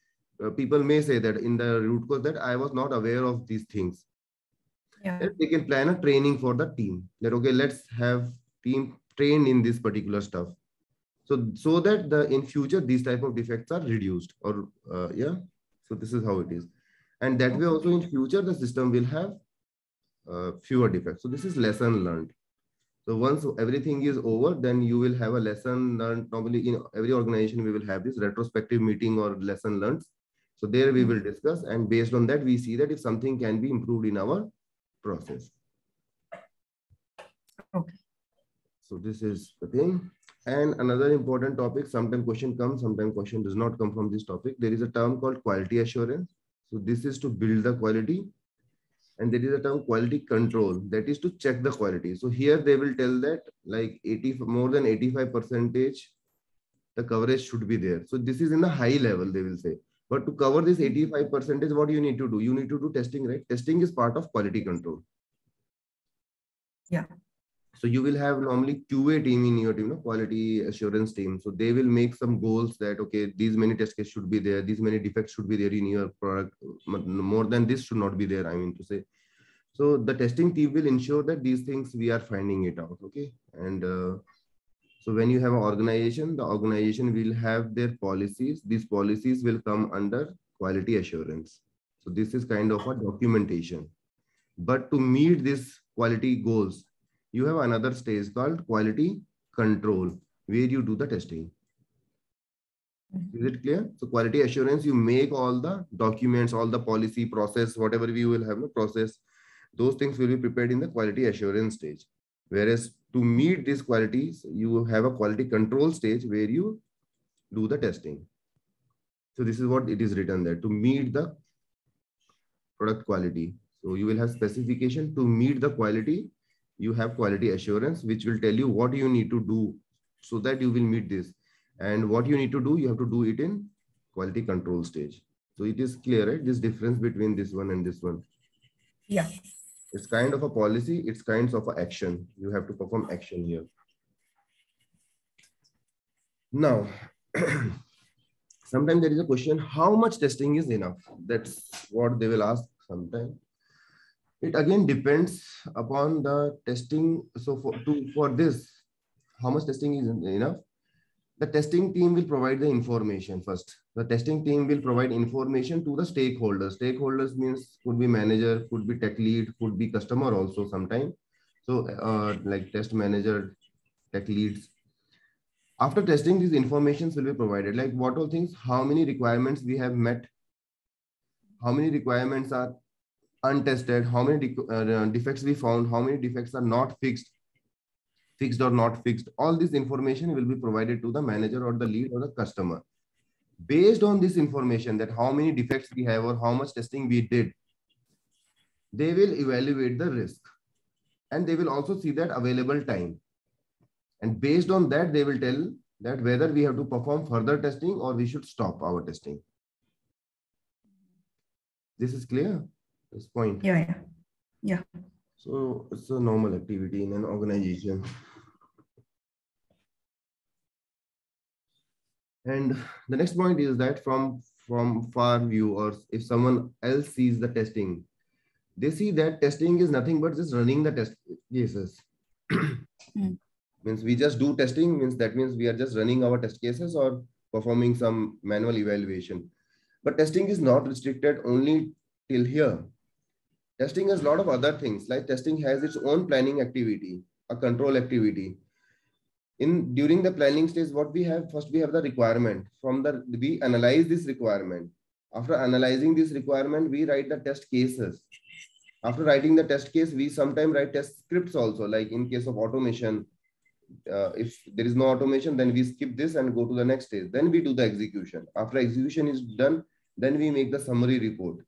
[SPEAKER 1] uh, people may say that in the root cause that I was not aware of these things.
[SPEAKER 2] Yeah.
[SPEAKER 1] They can plan a training for the team that, okay, let's have team trained in this particular stuff. So, so that the in future, these type of defects are reduced or uh, yeah. So this is how it is. And that way also in future, the system will have uh, fewer defects. So this is lesson learned. So once everything is over, then you will have a lesson learned. Normally in every organization, we will have this retrospective meeting or lesson learned. So there we will discuss and based on that, we see that if something can be improved in our process.
[SPEAKER 2] Okay.
[SPEAKER 1] So this is the thing. And another important topic, sometimes question comes, sometimes question does not come from this topic. There is a term called quality assurance. So this is to build the quality and there is a term quality control that is to check the quality so here they will tell that like 80 more than 85 percentage the coverage should be there so this is in the high level they will say but to cover this 85 percentage what you need to do? You need to do testing right? Testing is part of quality control.
[SPEAKER 2] Yeah.
[SPEAKER 1] So you will have normally qa team in your team no? quality assurance team. So they will make some goals that okay these many test cases should be there these many defects should be there in your product more than this should not be there i mean to say. So the testing team will ensure that these things we are finding it out okay? And uh, so when you have an organization the organization will have their policies these policies will come under quality assurance so this is kind of a documentation but to meet these quality goals you have another stage called quality control where you do the testing. Is it clear? So quality assurance, you make all the documents, all the policy process, whatever we will have a process, those things will be prepared in the quality assurance stage. Whereas to meet these qualities, you have a quality control stage where you do the testing. So this is what it is written there to meet the product quality. So you will have specification to meet the quality you have quality assurance, which will tell you what you need to do so that you will meet this. And what you need to do, you have to do it in quality control stage. So it is clear, right? This difference between this one and this one.
[SPEAKER 2] Yeah.
[SPEAKER 1] It's kind of a policy. It's kinds of action. You have to perform action here. Now, sometimes there is a question, how much testing is enough? That's what they will ask sometimes it again depends upon the testing so for to for this how much testing is enough the testing team will provide the information first. The testing team will provide information to the stakeholders. Stakeholders means could be manager, could be tech lead, could be customer also sometime. So uh, like test manager, tech leads. After testing, these informations will be provided. Like what all things, how many requirements we have met, how many requirements are untested, how many de uh, defects we found, how many defects are not fixed, fixed or not fixed. All this information will be provided to the manager or the lead or the customer. Based on this information that how many defects we have or how much testing we did, they will evaluate the risk. And they will also see that available time. And based on that, they will tell that whether we have to perform further testing or we should stop our testing. This is clear? This point.
[SPEAKER 2] Yeah, yeah. Yeah.
[SPEAKER 1] So it's a normal activity in an organization. And the next point is that from, from far view or if someone else sees the testing, they see that testing is nothing but just running the test cases. mm. Means we just do testing means that means we are just running our test cases or performing some manual evaluation. But testing is not restricted only till here. Testing has a lot of other things like testing has its own planning activity, a control activity. In during the planning stage, what we have first we have the requirement. From the we analyze this requirement. After analyzing this requirement, we write the test cases. After writing the test case, we sometimes write test scripts also, like in case of automation. Uh, if there is no automation, then we skip this and go to the next stage. Then we do the execution. After execution is done, then we make the summary report,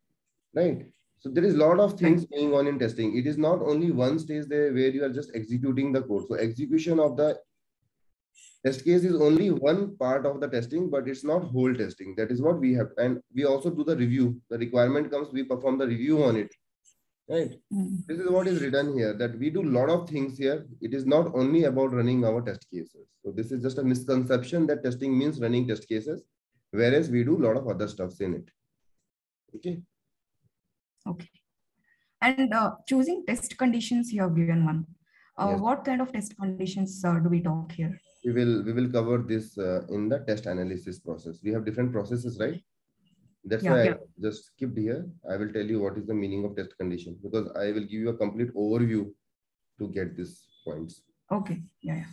[SPEAKER 1] right? So there is a lot of things going on in testing. It is not only one stage there where you are just executing the code. So execution of the test case is only one part of the testing, but it's not whole testing. That is what we have. And we also do the review. The requirement comes, we perform the review on it. Right. Mm. This is what is written here that we do a lot of things here. It is not only about running our test cases. So this is just a misconception that testing means running test cases, whereas we do a lot of other stuffs in it. Okay.
[SPEAKER 2] Okay. And uh, choosing test conditions you have given one. Uh, yes. What kind of test conditions uh, do we talk here?
[SPEAKER 1] We will we will cover this uh, in the test analysis process. We have different processes, right? That's yeah, why yeah. I just skipped here. I will tell you what is the meaning of test condition because I will give you a complete overview to get these points.
[SPEAKER 2] Okay. Yeah. yeah.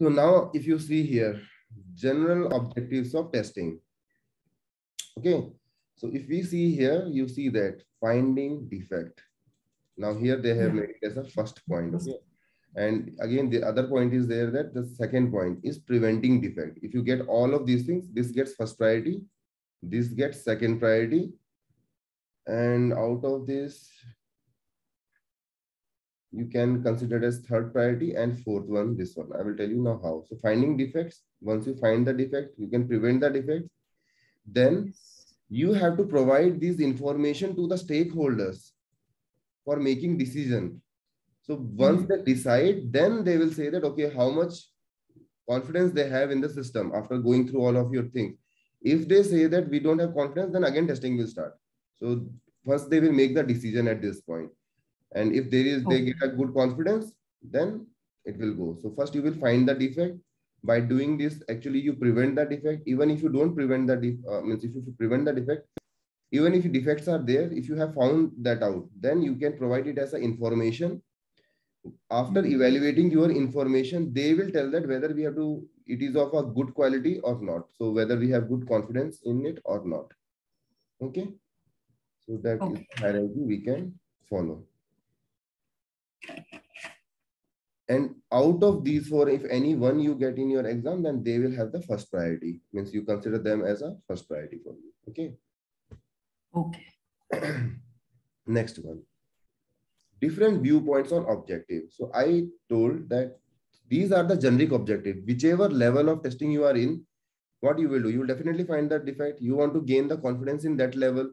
[SPEAKER 1] So now if you see here, general objectives of testing. Okay. So if we see here, you see that finding defect. Now here they have made it as a first point. Okay. And again, the other point is there that the second point is preventing defect. If you get all of these things, this gets first priority, this gets second priority. And out of this, you can consider as third priority and fourth one, this one. I will tell you now how. So finding defects, once you find the defect, you can prevent the defects. Then you have to provide this information to the stakeholders for making decision. So once mm -hmm. they decide, then they will say that, okay, how much confidence they have in the system after going through all of your things. If they say that we don't have confidence, then again testing will start. So first they will make the decision at this point. And if there is, okay. they get a good confidence, then it will go. So first you will find the defect by doing this actually you prevent that defect even if you don't prevent that uh, means if you prevent the defect even if defects are there if you have found that out then you can provide it as an information after evaluating your information they will tell that whether we have to it is of a good quality or not so whether we have good confidence in it or not okay so that okay. is hierarchy we can follow and out of these four, if any one you get in your exam, then they will have the first priority. Means you consider them as a first priority for you. Okay.
[SPEAKER 2] Okay.
[SPEAKER 1] Next one. Different viewpoints on objective. So I told that these are the generic objective. Whichever level of testing you are in, what you will do, you will definitely find that defect. You want to gain the confidence in that level.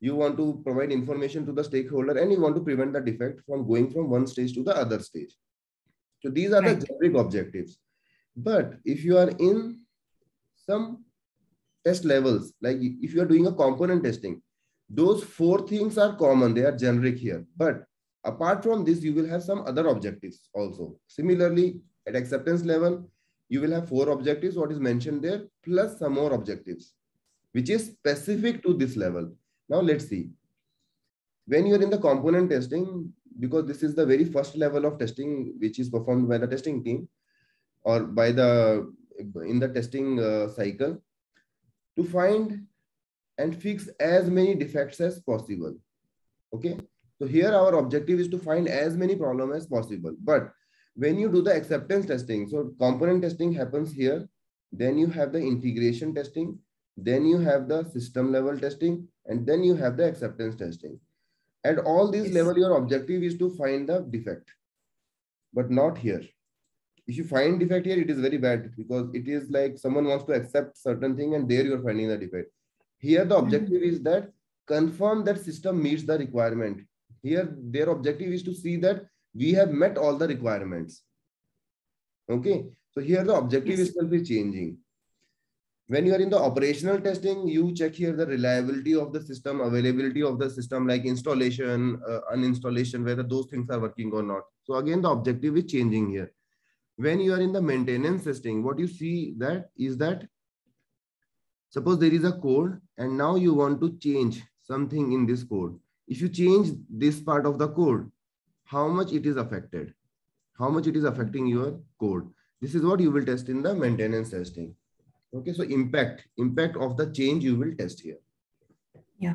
[SPEAKER 1] You want to provide information to the stakeholder and you want to prevent the defect from going from one stage to the other stage. So these are right. the generic objectives. But if you are in some test levels, like if you are doing a component testing, those four things are common. They are generic here. But apart from this, you will have some other objectives also. Similarly, at acceptance level, you will have four objectives, what is mentioned there, plus some more objectives, which is specific to this level. Now let's see. When you're in the component testing, because this is the very first level of testing, which is performed by the testing team or by the, in the testing uh, cycle, to find and fix as many defects as possible. Okay. So here our objective is to find as many problems as possible. But when you do the acceptance testing, so component testing happens here, then you have the integration testing, then you have the system level testing, and then you have the acceptance testing. At all these yes. level, your objective is to find the defect, but not here. If you find defect here, it is very bad because it is like someone wants to accept certain thing and there you're finding the defect. Here, the hmm. objective is that confirm that system meets the requirement. Here, their objective is to see that we have met all the requirements. Okay. So here the objective yes. itself is changing. When you are in the operational testing, you check here the reliability of the system, availability of the system, like installation, uh, uninstallation, whether those things are working or not. So again, the objective is changing here. When you are in the maintenance testing, what you see that is that suppose there is a code and now you want to change something in this code. If you change this part of the code, how much it is affected, how much it is affecting your code. This is what you will test in the maintenance testing. Okay, so impact, impact of the change you will test here.
[SPEAKER 2] Yeah.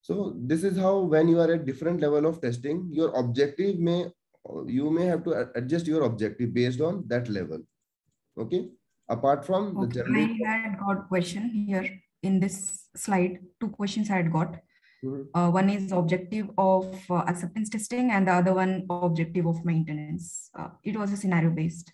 [SPEAKER 1] So this is how when you are at different level of testing, your objective may, you may have to adjust your objective based on that level. Okay. Apart from
[SPEAKER 2] okay. the general. I had got question here in this slide, two questions I had got. Uh, one is objective of uh, acceptance testing and the other one objective of maintenance. Uh, it was a scenario based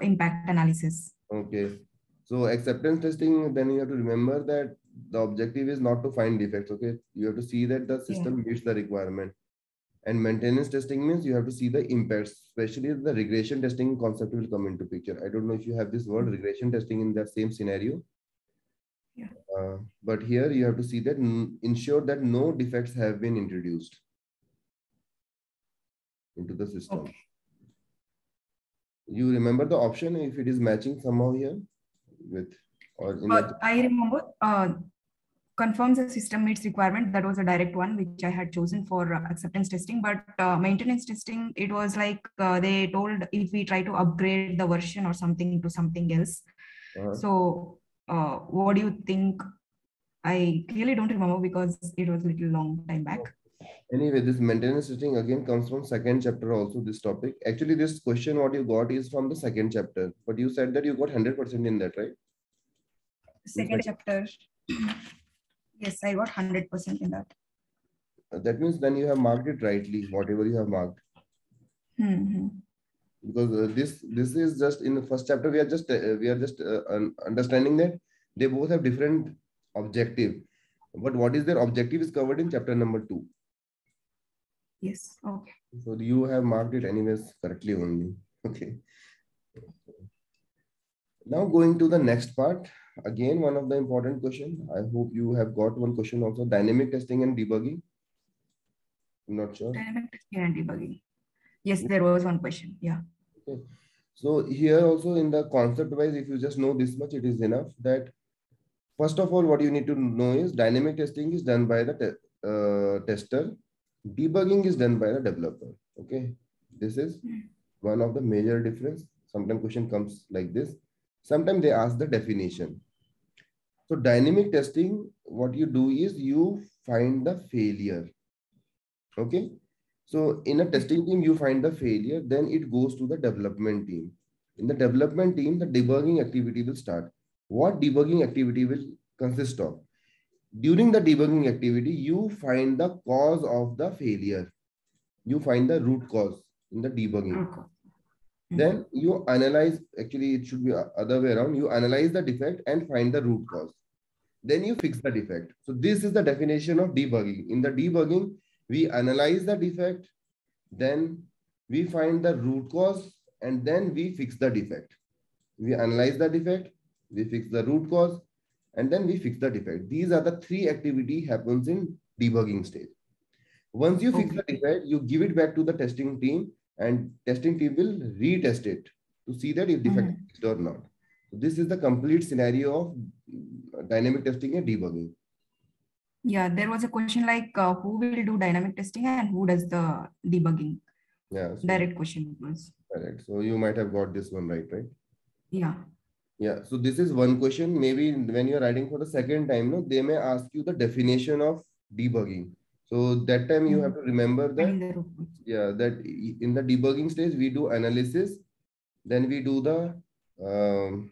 [SPEAKER 2] impact analysis.
[SPEAKER 1] Okay. So acceptance testing, then you have to remember that the objective is not to find defects. Okay. You have to see that the system yeah. meets the requirement. And maintenance testing means you have to see the impacts, especially the regression testing concept will come into picture. I don't know if you have this word regression testing in that same scenario.
[SPEAKER 2] Yeah.
[SPEAKER 1] Uh, but here you have to see that ensure that no defects have been introduced into the system. Okay. You remember the option if it is matching somehow here with or in
[SPEAKER 2] uh, I remember uh, confirms the system meets requirement. That was a direct one which I had chosen for uh, acceptance testing. But uh, maintenance testing, it was like uh, they told if we try to upgrade the version or something to something else. -huh. So uh, what do you think? I clearly don't remember because it was a little long time back.
[SPEAKER 1] Anyway, this maintenance testing again comes from second chapter also, this topic. Actually, this question what you got is from the second chapter, but you said that you got 100% in that, right?
[SPEAKER 2] Second chapter. yes, I got 100% in that.
[SPEAKER 1] Uh, that means then you have marked it rightly, whatever you have marked.
[SPEAKER 2] Mm -hmm
[SPEAKER 1] because uh, this this is just in the first chapter we are just uh, we are just uh, understanding that they both have different objective. But what is their objective is covered in chapter number two.
[SPEAKER 2] Yes okay.
[SPEAKER 1] So you have marked it anyways correctly only. Okay. Now going to the next part. Again one of the important question. I hope you have got one question also. Dynamic testing and debugging. I'm not sure.
[SPEAKER 2] Dynamic testing and debugging. Yes there was one question. Yeah
[SPEAKER 1] Okay. So here also in the concept wise, if you just know this much, it is enough that first of all, what you need to know is dynamic testing is done by the te uh, tester. Debugging is done by the developer. Okay. This is one of the major difference. Sometimes question comes like this. Sometimes they ask the definition. So dynamic testing, what you do is you find the failure. Okay. So in a testing team, you find the failure, then it goes to the development team. In the development team, the debugging activity will start. What debugging activity will consist of? During the debugging activity, you find the cause of the failure. You find the root cause in the debugging. Okay. Hmm. Then you analyze, actually it should be other way around. You analyze the defect and find the root cause. Then you fix the defect. So this is the definition of debugging. In the debugging, we analyze the defect, then we find the root cause, and then we fix the defect. We analyze the defect, we fix the root cause, and then we fix the defect. These are the three activity happens in debugging stage. Once you fix the defect, you give it back to the testing team and testing team will retest it to see that if defect mm -hmm. exists or not. So this is the complete scenario of dynamic testing and debugging.
[SPEAKER 2] Yeah, there was a question like uh, who will do dynamic testing and who does the debugging?
[SPEAKER 1] Yeah.
[SPEAKER 2] So Direct question was.
[SPEAKER 1] Correct. So you might have got this one right, right?
[SPEAKER 2] Yeah.
[SPEAKER 1] Yeah. So this is one question. Maybe when you're writing for the second time, no, they may ask you the definition of debugging. So that time you have to remember that, yeah, that in the debugging stage, we do analysis, then we do the um,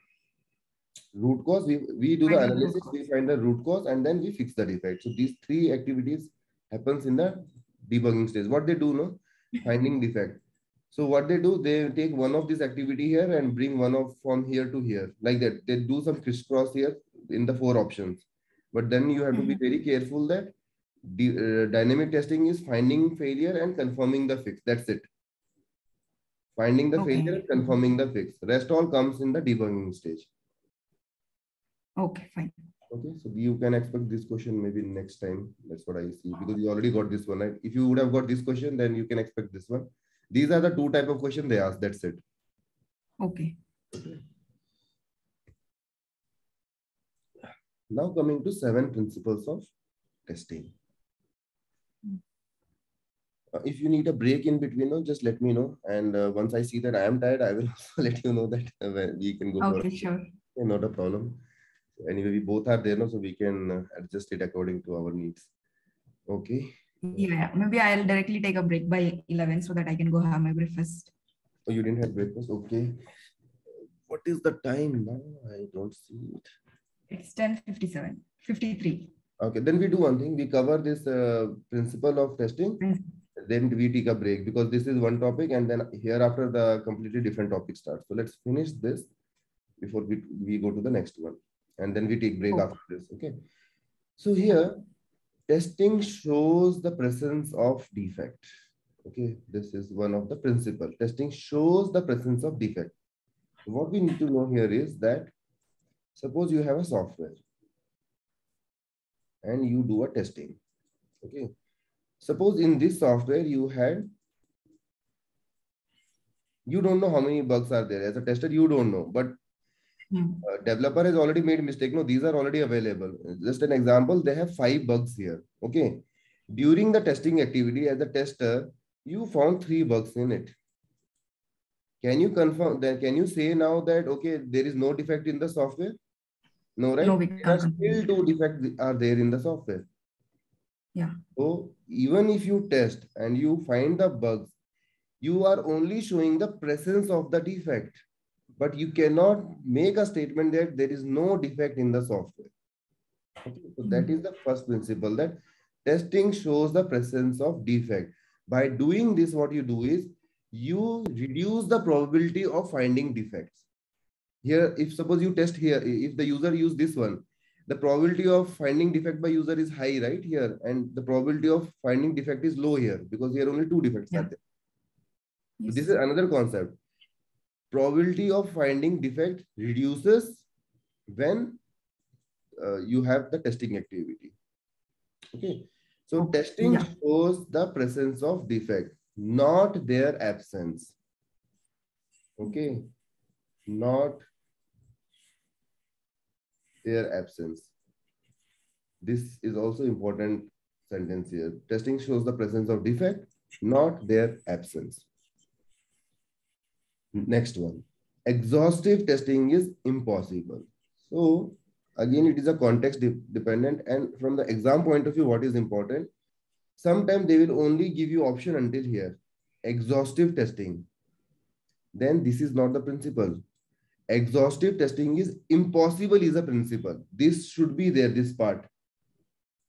[SPEAKER 1] root cause, we, we do the analysis, we find the root cause, and then we fix the defect. So these three activities happens in the debugging stage. What they do, no? Finding defect. So what they do, they take one of this activity here and bring one of from here to here, like that. They do some crisscross here in the four options. But then you have to be mm-hmm. very careful that uh, dynamic testing is finding failure and confirming the fix. That's it. Finding the okay. failure confirming the fix. Rest all comes in the debugging stage.
[SPEAKER 2] Okay, fine.
[SPEAKER 1] Okay, so you can expect this question maybe next time. That's what I see because you already got this one. Right? If you would have got this question, then you can expect this one. These are the two type of question they ask. That's it.
[SPEAKER 2] Okay. okay.
[SPEAKER 1] Now coming to seven principles of testing. Uh, if you need a break in between, no, just let me know. And uh, once I see that I am tired, I will also let you know that uh, we can go.
[SPEAKER 2] Okay, sure.
[SPEAKER 1] Yeah, not a problem. Anyway, we both are there now, so we can adjust it according to our needs. Okay.
[SPEAKER 2] Yeah, maybe I'll directly take a break by 11 so that I can go have my breakfast.
[SPEAKER 1] Oh, you didn't have breakfast? Okay. What is the time now? I don't see it.
[SPEAKER 2] It's 10.57, 53.
[SPEAKER 1] Okay, then we do one thing. We cover this uh, principle of testing. Then we take a break because this is one topic and then hereafter the completely different topic starts. So let's finish this before we, we go to the next one. And then we take break okay. after this. Okay. So here, testing shows the presence of defect. Okay. This is one of the principle. Testing shows the presence of defect. What we need to know here is that suppose you have a software and you do a testing. Okay Suppose in this software you had, you don't know how many bugs are there. As a tester, you don't know, but hmm. developer has already made mistake. No, these are already available. Just an example, they have five bugs here. Okay. During the testing activity as a tester, you found three bugs in it. Can you confirm that? Can you say now that, okay, there is no defect in the software? No, right? No, we can't. Still two defects are there in the software.
[SPEAKER 2] Yeah.
[SPEAKER 1] So even if you test and you find the bugs, you are only showing the presence of the defect, but you cannot make a statement that there is no defect in the software. Okay. So that is the first principle that testing shows the presence of defect. By doing this, what you do is you reduce the probability of finding defects. Here, if suppose you test here, if the user use this one, the probability of finding defect by user is high right here and the probability of finding defect is low here because here only two defects yeah. are there yes. this is another concept probability of finding defect reduces when uh, you have the testing activity okay so testing yeah. shows the presence of defect not their absence okay not their absence. This is also important sentence here. Testing shows the presence of defect, not their absence. Next one. Exhaustive testing is impossible. So again, it is a context de dependent. And from the exam point of view, what is important? Sometimes they will only give you option until here. Exhaustive testing. Then this is not the principle exhaustive testing is impossible is a principle. This should be there, this part.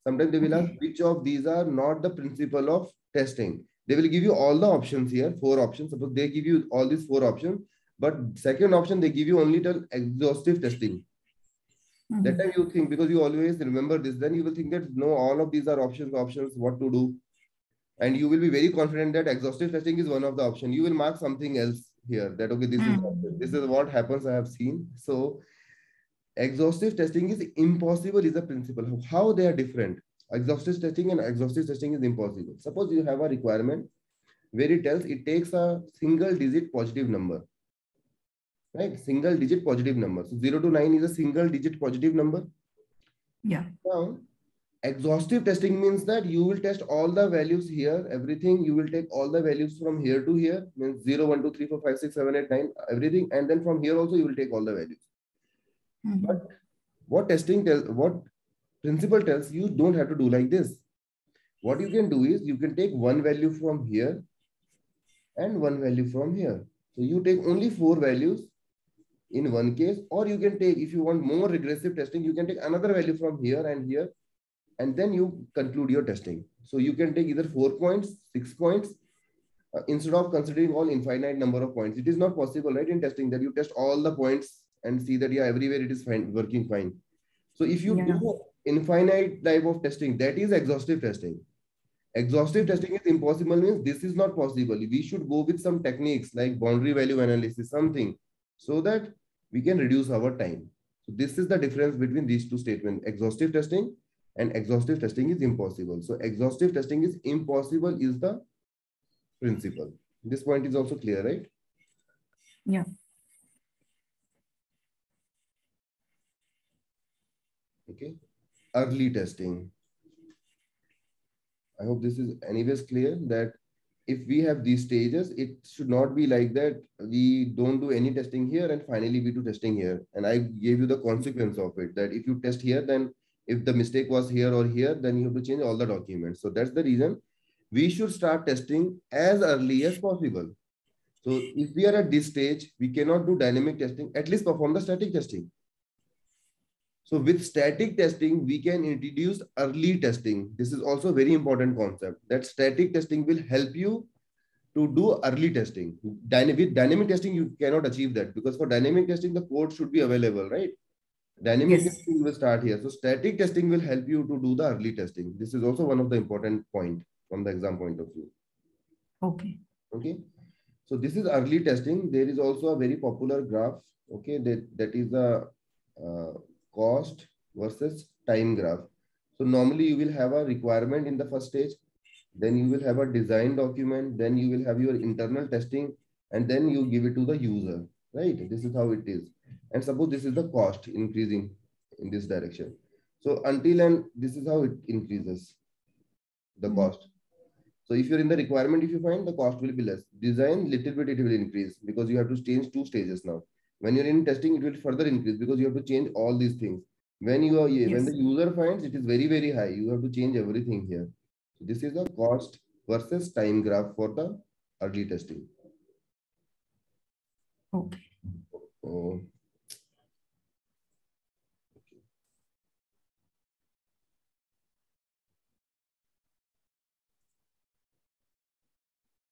[SPEAKER 1] Sometimes they will ask which of these are not the principle of testing. They will give you all the options here, four options. Suppose they give you all these four options, but second option, they give you only till exhaustive testing. Mm -hmm. That time you think, because you always remember this, then you will think that no, all of these are options, options, what to do. And you will be very confident that exhaustive testing is one of the option. You will mark something else here that okay this mm. is hmm. this is what happens i have seen so exhaustive testing is impossible is a principle how they are different exhaustive testing and exhaustive testing is impossible suppose you have a requirement where it tells it takes a single digit positive number right? Single digit positive number. So 0 to 9 is a single digit positive number.
[SPEAKER 2] Yeah.
[SPEAKER 1] Now, exhaustive testing means that you will test all the values here, everything. You will take all the values from here to here, means 0, 1, 2, 3, 4, 5, 6, 7, 8, 9, everything. And then from here also, you will take all the values.
[SPEAKER 2] Mhm.
[SPEAKER 1] But what testing tells, what principle tells you don't have to do like this. What you can do is you can take one value from here and one value from here. So you take only four values in one case, or you can take, if you want more regressive testing, you can take another value from here and here, and then you conclude your testing. So you can take either four points, six points, uh, instead of considering all infinite number of points. It is not possible, right, in testing that you test all the points and see that, yeah, everywhere it is fine, working fine. So if you
[SPEAKER 2] Yeah.
[SPEAKER 1] do infinite type of testing, that is exhaustive testing. Exhaustive testing is impossible means this is not possible. We should go with some techniques like boundary value analysis, something, so that we can reduce our time. So this is the difference between these two statements. Exhaustive testing and exhaustive testing is impossible. So exhaustive testing is impossible is the principle. This point is also clear, right?
[SPEAKER 2] Yeah.
[SPEAKER 1] Okay. Early testing. I hope this is anyways clear that if we have these stages, it should not be like that. We don't do any testing here and finally we do testing here. And I gave you the consequence of it that if you test here, then if the mistake was here or here, then you have to change all the documents. So that's the reason we should start testing as early as possible. So if we are at this stage, we cannot do dynamic testing, at least perform the static testing. So with static testing, we can introduce early testing. This is also a very important concept that static testing will help you to do early testing. Dyna with dynamic testing, you cannot achieve that because for dynamic testing, the code should be available, right? Dynamic
[SPEAKER 2] Yes.
[SPEAKER 1] testing will start here. So static testing will help you to do the early testing. This is also one of the important point from the exam point of view.
[SPEAKER 2] Okay.
[SPEAKER 1] Okay. So this is early testing. There is also a very popular graph. Okay. That, that is a uh, cost versus time graph. So normally you will have a requirement in the first stage. Then you will have a design document. Then you will have your internal testing and then you give it to the user, right? This is how it is. And suppose this is the cost increasing in this direction. So until and this is how it increases the
[SPEAKER 2] Mhm.
[SPEAKER 1] cost. So if you're in the requirement, if you find the cost will be less. Design little bit it will increase because you have to change two stages now. When you're in testing, it will further increase because you have to change all these things. When you are when the user finds it is very very high, you have to change everything here. So this is the cost versus time graph for the early testing.
[SPEAKER 2] Okay.
[SPEAKER 1] Oh.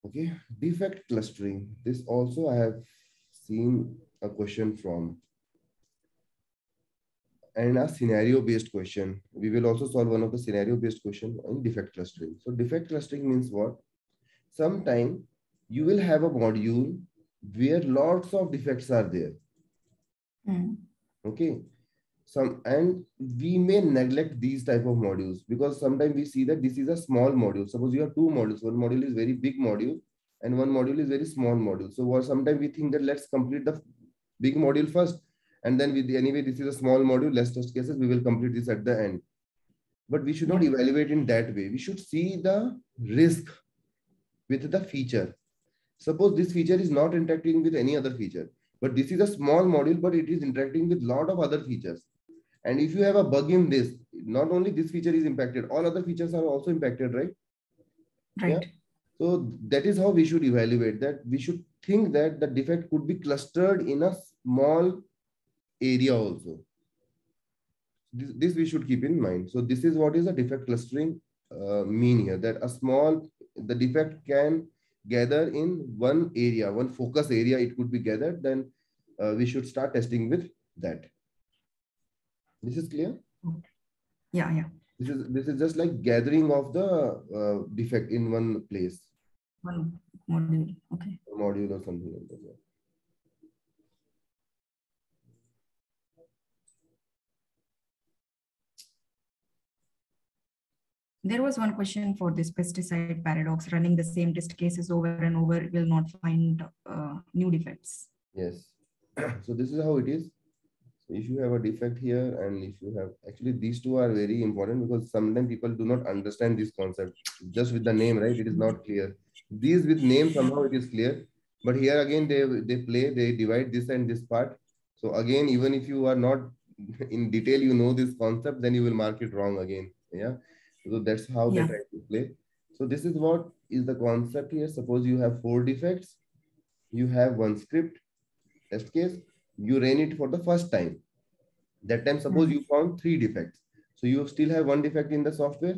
[SPEAKER 1] Okay, defect clustering. This also I have seen a question from and a scenario based question. We will also solve one of the scenario based question on defect clustering. So defect clustering means what? Sometime you will have a module where lots of defects are there.
[SPEAKER 2] Mm.
[SPEAKER 1] Okay. Some and we may neglect these type of modules because sometimes we see that this is a small module. Suppose you have two modules. One module is very big module and one module is very small module. So what sometimes we think that let's complete the big module first and then with the, anyway this is a small module less test cases we will complete this at the end. But we should not evaluate in that way. We should see the risk with the feature. Suppose this feature is not interacting with any other feature but this is a small module but it is interacting with lot of other features. And if you have a bug in this not only this feature is impacted all other features are also impacted right?
[SPEAKER 2] Right.
[SPEAKER 1] so that is how we should evaluate that. We should think that the defect could be clustered in a small area also. This, this we should keep in mind. So this is what is a defect clustering uh, mean here that a small, the defect can gather in one area, one focus area, it could be gathered, then uh, we should start testing with that. This is clear?
[SPEAKER 2] Yeah, yeah.
[SPEAKER 1] This is, this is just like gathering of the uh, defect in one place.
[SPEAKER 2] One module. Okay.
[SPEAKER 1] module or something like that.
[SPEAKER 2] There was one question for this pesticide paradox. Running the same test cases over and over will not find uh, new defects.
[SPEAKER 1] Yes. so this is how it is. If you have a defect here and if you have actually these two are very important because sometimes people do not understand this concept just with the name, right? It is not clear. These with name somehow it is clear, but here again they they play they divide this and this part. So again, even if you are not in detail, you know this concept, then you will mark it wrong again. Yeah. So that's how yeah. they try to play. So this is what is the concept here. Suppose you have four defects, you have one script, test case, you ran it for the first time. That time, suppose mm -hmm. you found three defects. So you still have one defect in the software,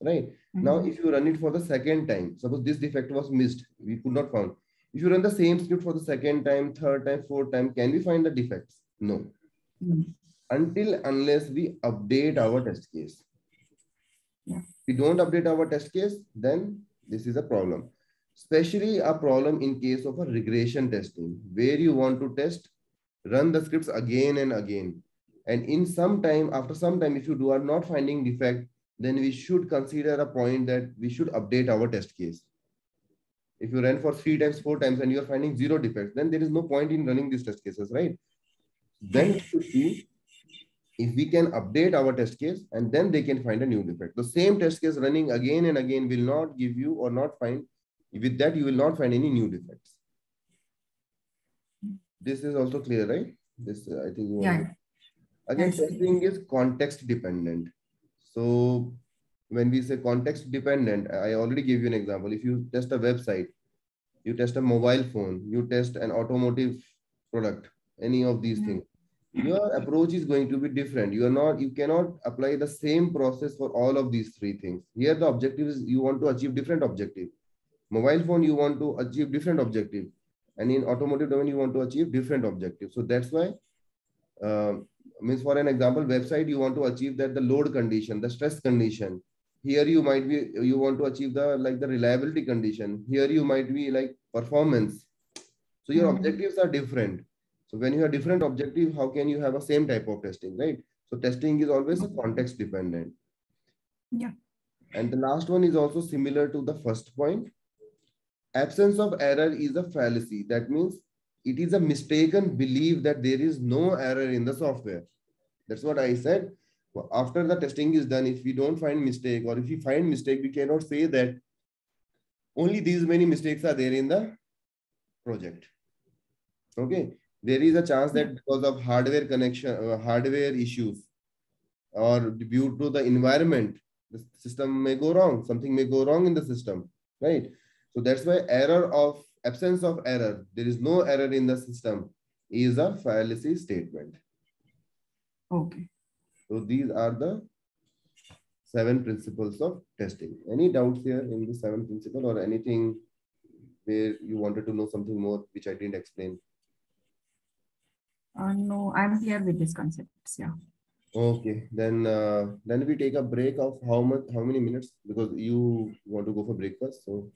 [SPEAKER 1] right? Mm -hmm. Now, if you run it for the second time, suppose this defect was missed, we could not found. If you run the same script for the second time, third time, fourth time, can we find the defects? No. Mm -hmm. Until unless we update our test case. We don't update our test case, then this is a problem. Especially a problem in case of a regression testing, where you want to test, run the scripts again and again. And in some time, after some time, if you do are not finding defect, then we should consider a point that we should update our test case. If you run for three times, four times, and you're finding zero defects, then there is no point in running these test cases, right? Then we should see if we can update our test case and then they can find a new defect. The same test case running again and again will not give you or not find, with that you will not find any new defects. This is also clear, right? This, uh, I think.
[SPEAKER 2] yeah.
[SPEAKER 1] Again, testing is context dependent. So when we say context dependent, I already gave you an example. If you test a website, you test a mobile phone, you test an automotive product, any of these things, your approach is going to be different. You are not, you cannot apply the same process for all of these three things. Here, the objective is you want to achieve different objective. Mobile phone, you want to achieve different objective. And in automotive domain, you want to achieve different objective. So that's why uh, means for an example website you want to achieve that the load condition the stress condition here you might be you want to achieve the like the reliability condition here you might be like performance so your mm -hmm. objectives are different so when you have different objective how can you have a same type of testing right so testing is always a context dependent
[SPEAKER 2] yeah
[SPEAKER 1] and the last one is also similar to the first point absence of error is a fallacy that means it is a mistaken belief that there is no error in the software. That's what I said. After the testing is done, if we don't find mistake or if we find mistake, we cannot say that only these many mistakes are there in the project. Okay. There is a chance that because of hardware connection, uh, hardware issues, or due to the environment, the system may go wrong. Something may go wrong in the system, right? So that's why error of absence of error, there is no error in the system, is a fallacy statement.
[SPEAKER 2] Okay.
[SPEAKER 1] So these are the seven principles of testing. Any doubts here in the seven principle or anything where you wanted to know something more which I didn't explain?
[SPEAKER 2] Uh, no, I'm here with these concepts. Yeah.
[SPEAKER 1] Okay, then uh, then we take a break of how much, how many minutes? Because you want to go for breakfast, so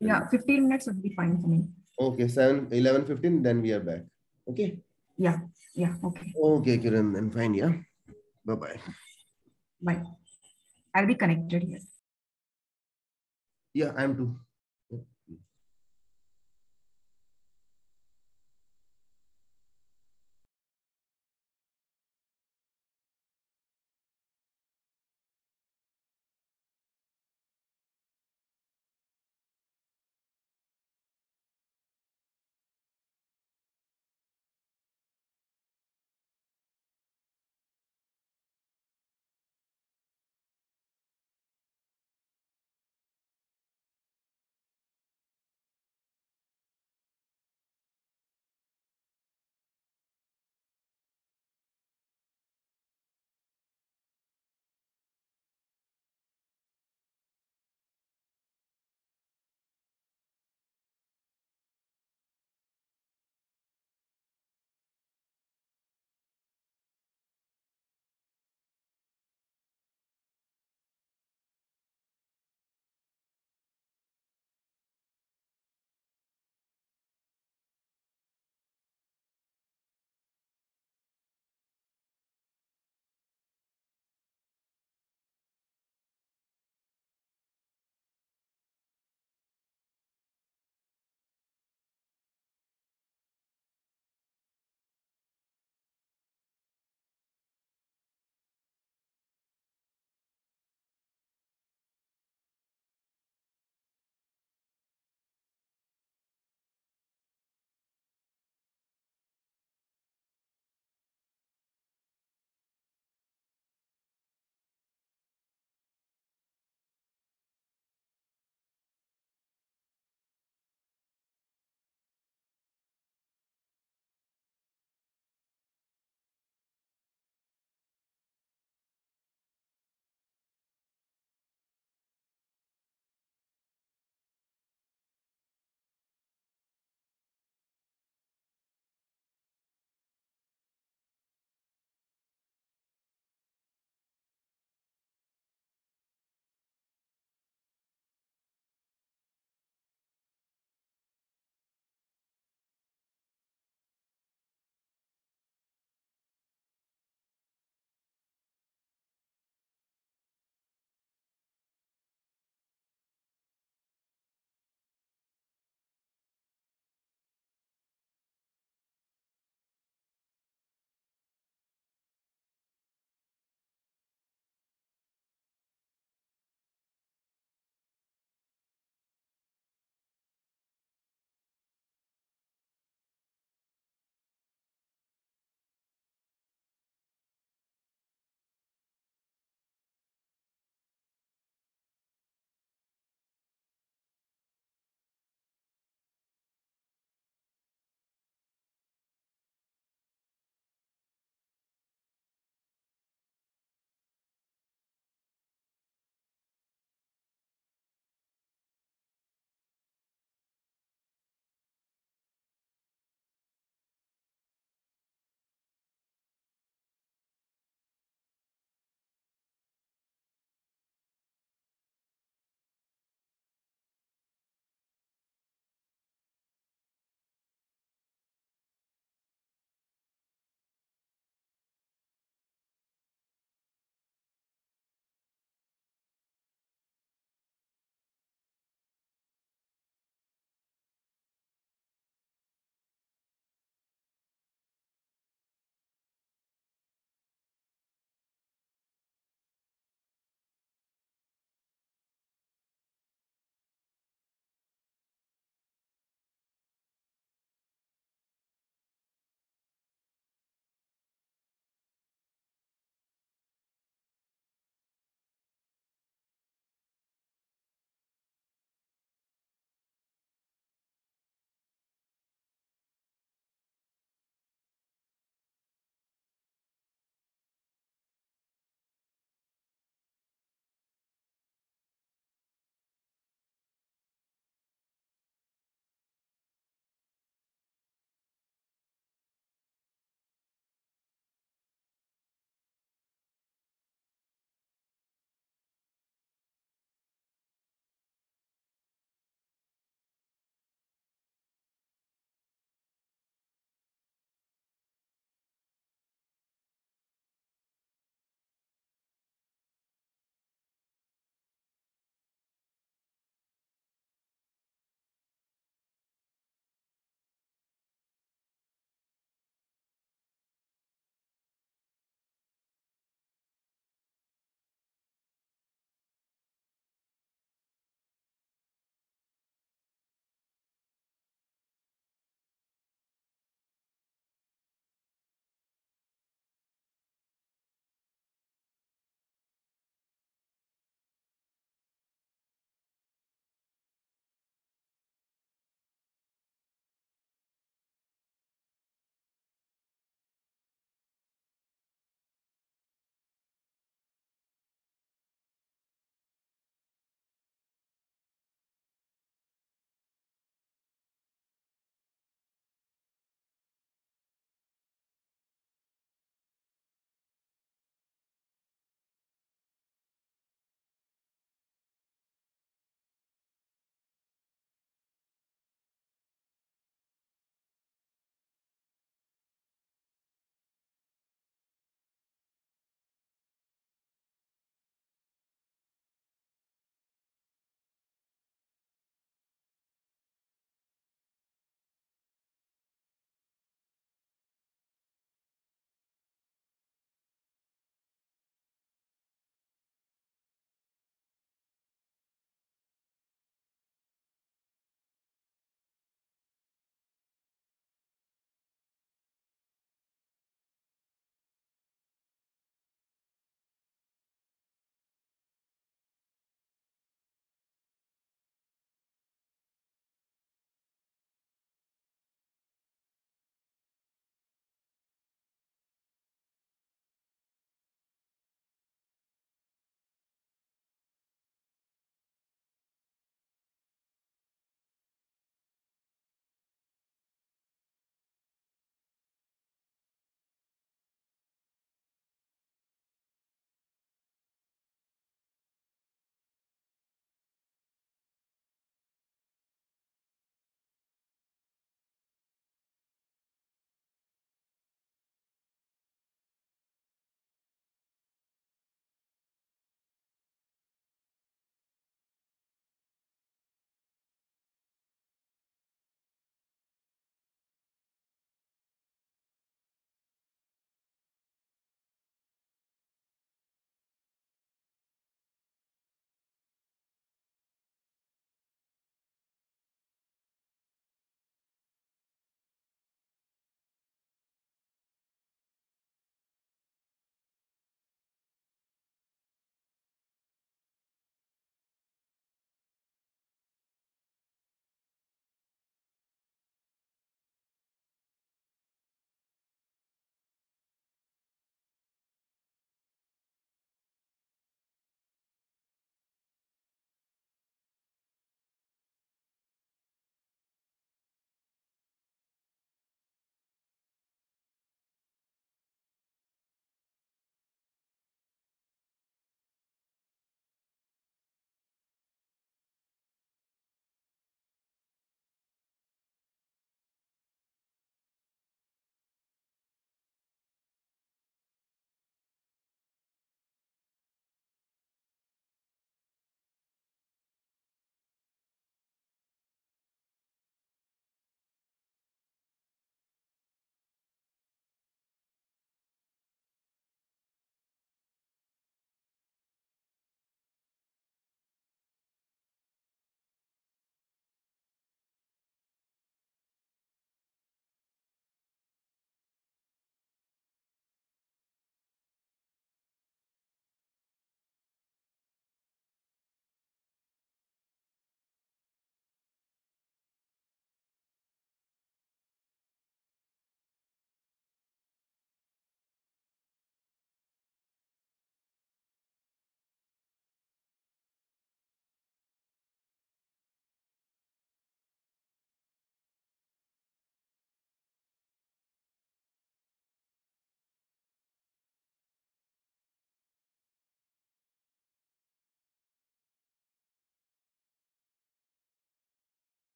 [SPEAKER 2] yeah, 15 minutes would be fine for me.
[SPEAKER 1] Okay, 7, 11, 15, then we are back. Okay?
[SPEAKER 2] Yeah, yeah, okay.
[SPEAKER 1] Okay, Kiran, then fine, yeah. Bye-bye.
[SPEAKER 2] Bye. I'll be connected here.
[SPEAKER 1] Yeah, I'm too.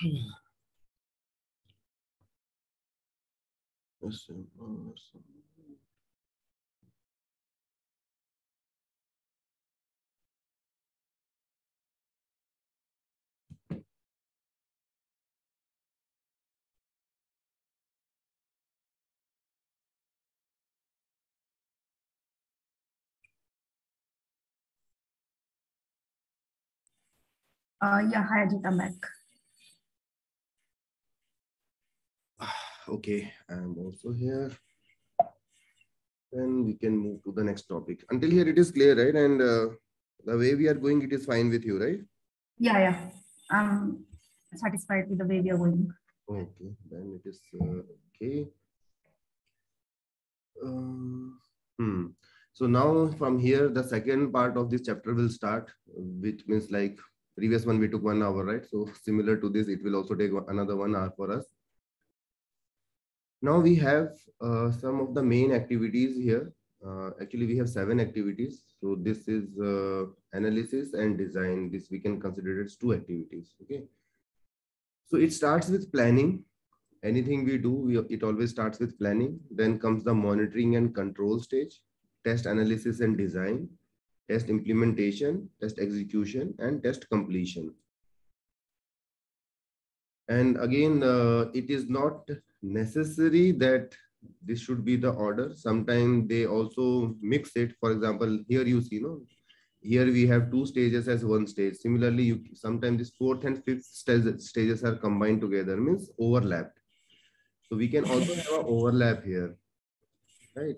[SPEAKER 2] Uh, yeah, hi Ajit, I'm
[SPEAKER 1] Okay, I'm also here. Then we can move to the next topic. Until here, it is clear, right? And uh, the way we are going, it is fine with you, right?
[SPEAKER 2] Yeah, yeah. I'm satisfied with the way we are going.
[SPEAKER 1] Okay, then it is uh, okay. Uh, hmm. So now from here, the second part of this chapter will start, which means like previous one we took one hour right so similar to this it will also take another one hour for us now we have uh, some of the main activities here. Uh, actually we have seven activities. So this is uh, analysis and design. This we can consider as two activities okay? So it starts with planning. Anything we do we, it always starts with planning. Then comes the monitoring and control stage test analysis and design test implementation, test execution, and test completion. And again, uh, it is not necessary that this should be the order. Sometimes they also mix it. For example, here you see, no, here we have two stages as one stage. Similarly, you sometimes this fourth and fifth stages are combined together, means overlapped. So we can also have an overlap here, right?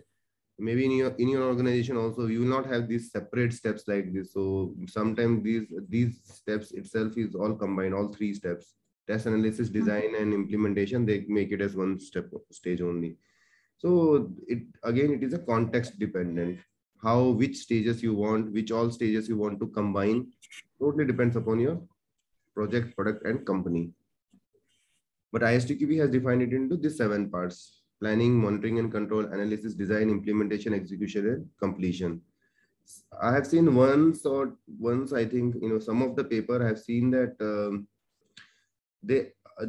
[SPEAKER 1] maybe in your in your organization also you will not have these separate steps like this so sometimes these these steps itself is all combined all three steps test analysis hmm. design and implementation they make it as one step stage only so it again it is a context dependent how which stages you want which all stages you want to combine totally depends upon your project product and company but istqb has defined it into these seven parts planning, monitoring and control, analysis, design, implementation, execution, and completion. I have seen once or once, I think, you know, some of the paper I have seen that um, they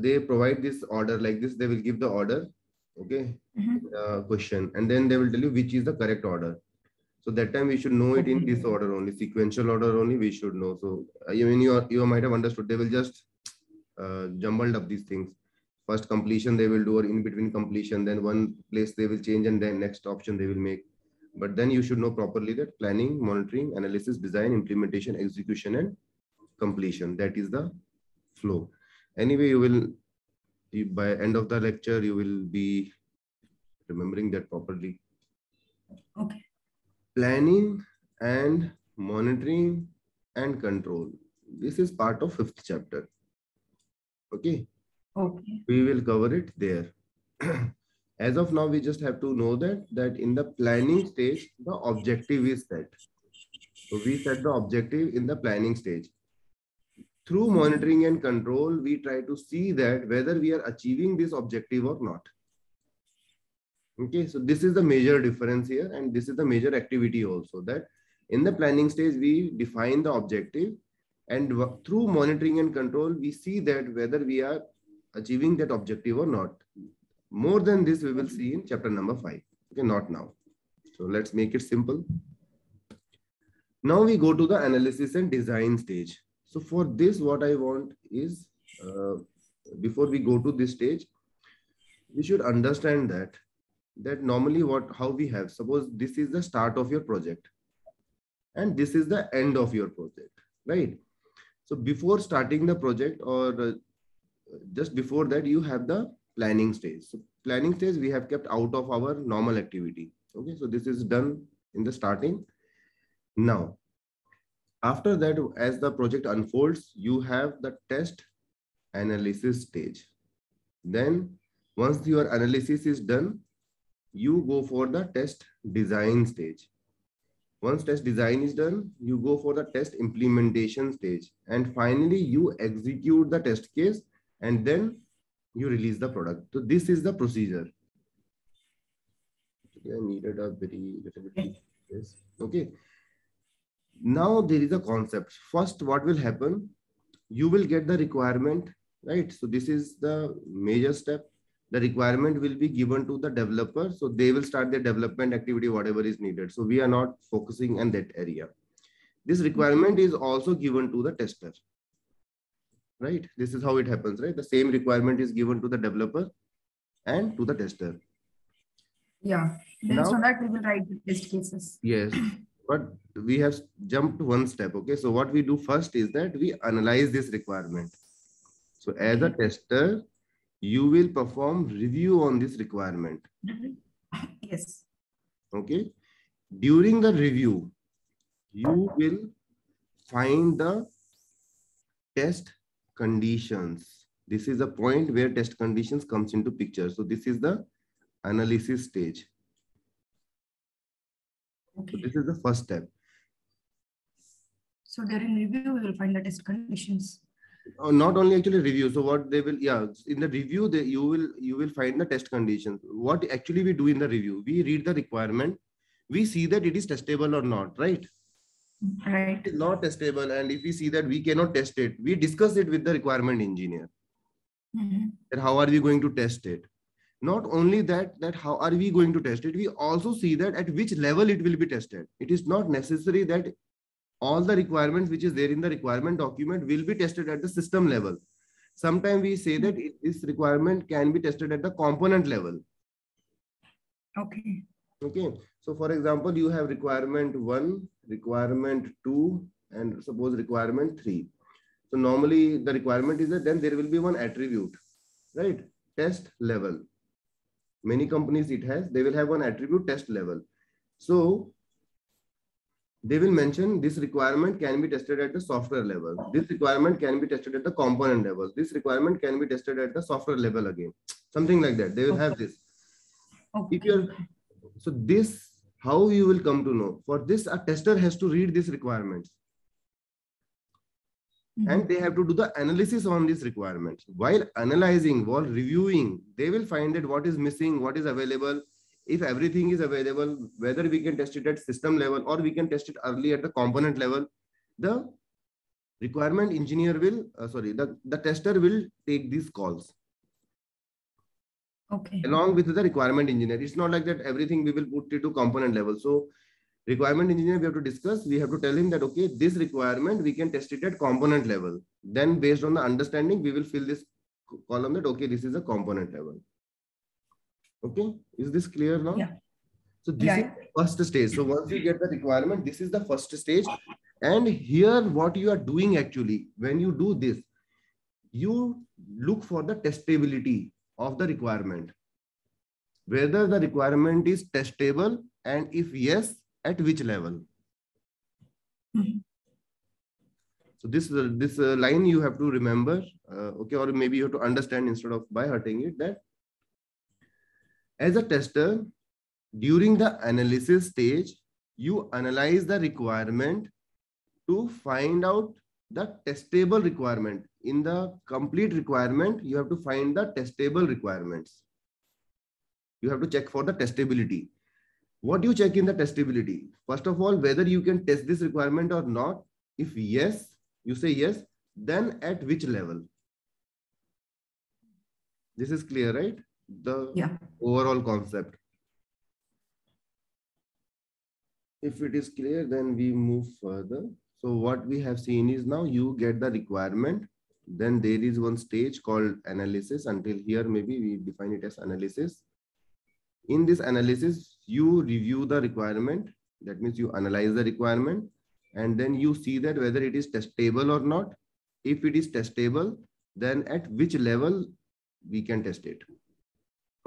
[SPEAKER 1] they provide this order like this. They will give the order, okay, mm -hmm. uh, question, and then they will tell you which is the correct order. So that time we should know it in this order only, sequential order only. We should know. So I mean, you you might have understood. They will just uh, jumbled up these things first completion they will do or in between completion then one place they will change and then next option they will make but then you should know properly that planning monitoring analysis design implementation execution and completion that is the flow anyway you will you, by end of the lecture you will be remembering that properly
[SPEAKER 2] okay
[SPEAKER 1] planning and monitoring and control this is part of fifth chapter okay
[SPEAKER 2] Okay.
[SPEAKER 1] We will cover it there. As of now, we just have to know that that in the planning stage, the objective is set. So we set the objective in the planning stage. Through monitoring and control, we try to see that whether we are achieving this objective or not. Okay, so this is the major difference here, and this is the major activity also that in the planning stage, we define the objective and through monitoring and control, we see that whether we are achieving that objective or not. More than this, we will see in chapter number five. Okay, not now. So let's make it simple. Now we go to the analysis and design stage. So for this, what I want is, uh, before we go to this stage, we should understand that, that normally what, how we have, suppose this is the start of your project and this is the end of your project, right? So before starting the project or just before that you have the planning stage. So planning stage we have kept out of our normal activity. Okay so this is done in the starting. Now after that as the project unfolds you have the test analysis stage then once your analysis is done you go for the test design stage once test design is done you go for the test implementation stage and finally you execute the test case and then you release the product. So this is the procedure. I needed a very little bit. Yes. Okay. Now there is a concept. First, what will happen? You will get the requirement. right? So this is the major step. The requirement will be given to the developer. So they will start their development activity, whatever is needed. So we are not focusing on that area. This requirement is also given to the tester, right? This is how it happens, right? The same requirement is given to the developer and to the tester.
[SPEAKER 2] Yeah. Based now, on that, we will write the test cases.
[SPEAKER 1] Yes. But we have jumped one step. Okay. So what we do first is that we analyze this requirement. So as a mm-hmm. tester, you will perform review on this requirement. Mm-hmm.
[SPEAKER 2] Yes.
[SPEAKER 1] Okay. During the review, you will find the test conditions. This is the point where test conditions comes into picture. So this is the analysis stage. Okay. So this is the first step.
[SPEAKER 2] So during review, we will find the test conditions.
[SPEAKER 1] Oh, not only actually review. So what they will, yeah, in the review, they, you will you will find the test conditions. What actually we do in the review, we read the requirement, we see that it is testable or not, right?
[SPEAKER 2] Right.
[SPEAKER 1] It is not testable, and if we see that we cannot test it, we discuss it with the requirement engineer. Mm -hmm. That how are we going to test it? Not only that, that how are we going to test it? We also see that at which level it will be tested. It is not necessary that all the requirements which is there in the requirement document will be tested at the system level. Sometimes we say that this requirement can be tested at the component level.
[SPEAKER 2] Okay.
[SPEAKER 1] Okay. So for example, you have requirement one, requirement two, and suppose requirement three. So normally the requirement is that then there will be one attribute, right? Test level many companies it has, they will have one attribute test level. So they will mention this requirement can be tested at the software level. This requirement can be tested at the component level. This requirement can be tested at the software level again. Something like that. They will okay. have this. Okay. If you're, so this, how you will come to know? For this, a tester has to read these requirements. Mm-hmm. and they have to do the analysis on these requirements while analyzing while reviewing they will find that what is missing what is available. If everything is available whether we can test it at system level or we can test it early at the component level the requirement engineer will uh, sorry the, the tester will take these calls.
[SPEAKER 2] Okay.
[SPEAKER 1] Along with the requirement engineer. It's not like that everything we will put it to component level. So requirement engineer we have to discuss. We have to tell him that okay this requirement we can test it at component level. Then based on the understanding we will fill this column that okay this is a component level. Okay? Is this clear now?
[SPEAKER 2] Yeah.
[SPEAKER 1] So this yeah. is first stage. So once you get the requirement this is the first stage. And here what you are doing actually when you do this you look for the testability of the requirement. Whether the requirement is testable and if yes at which level? Mm-hmm. so this uh, this uh, line you have to remember uh, okay or maybe you have to understand instead of by hurting it that as a tester during the analysis stage you analyze the requirement to find out the testable requirement. In the complete requirement you have to find the testable requirements. You have to check for the testability what do you check in the testability? First of all, whether you can test this requirement or not. If yes, you say yes, then at which level? This is clear, right? The
[SPEAKER 2] yeah.
[SPEAKER 1] overall concept. If it is clear, then we move further. So what we have seen is now you get the requirement. Then there is one stage called analysis. Until here, maybe we define it as analysis. In this analysis, you review the requirement. That means you analyze the requirement and then you see that whether it is testable or not. If it is testable, then at which level we can test it.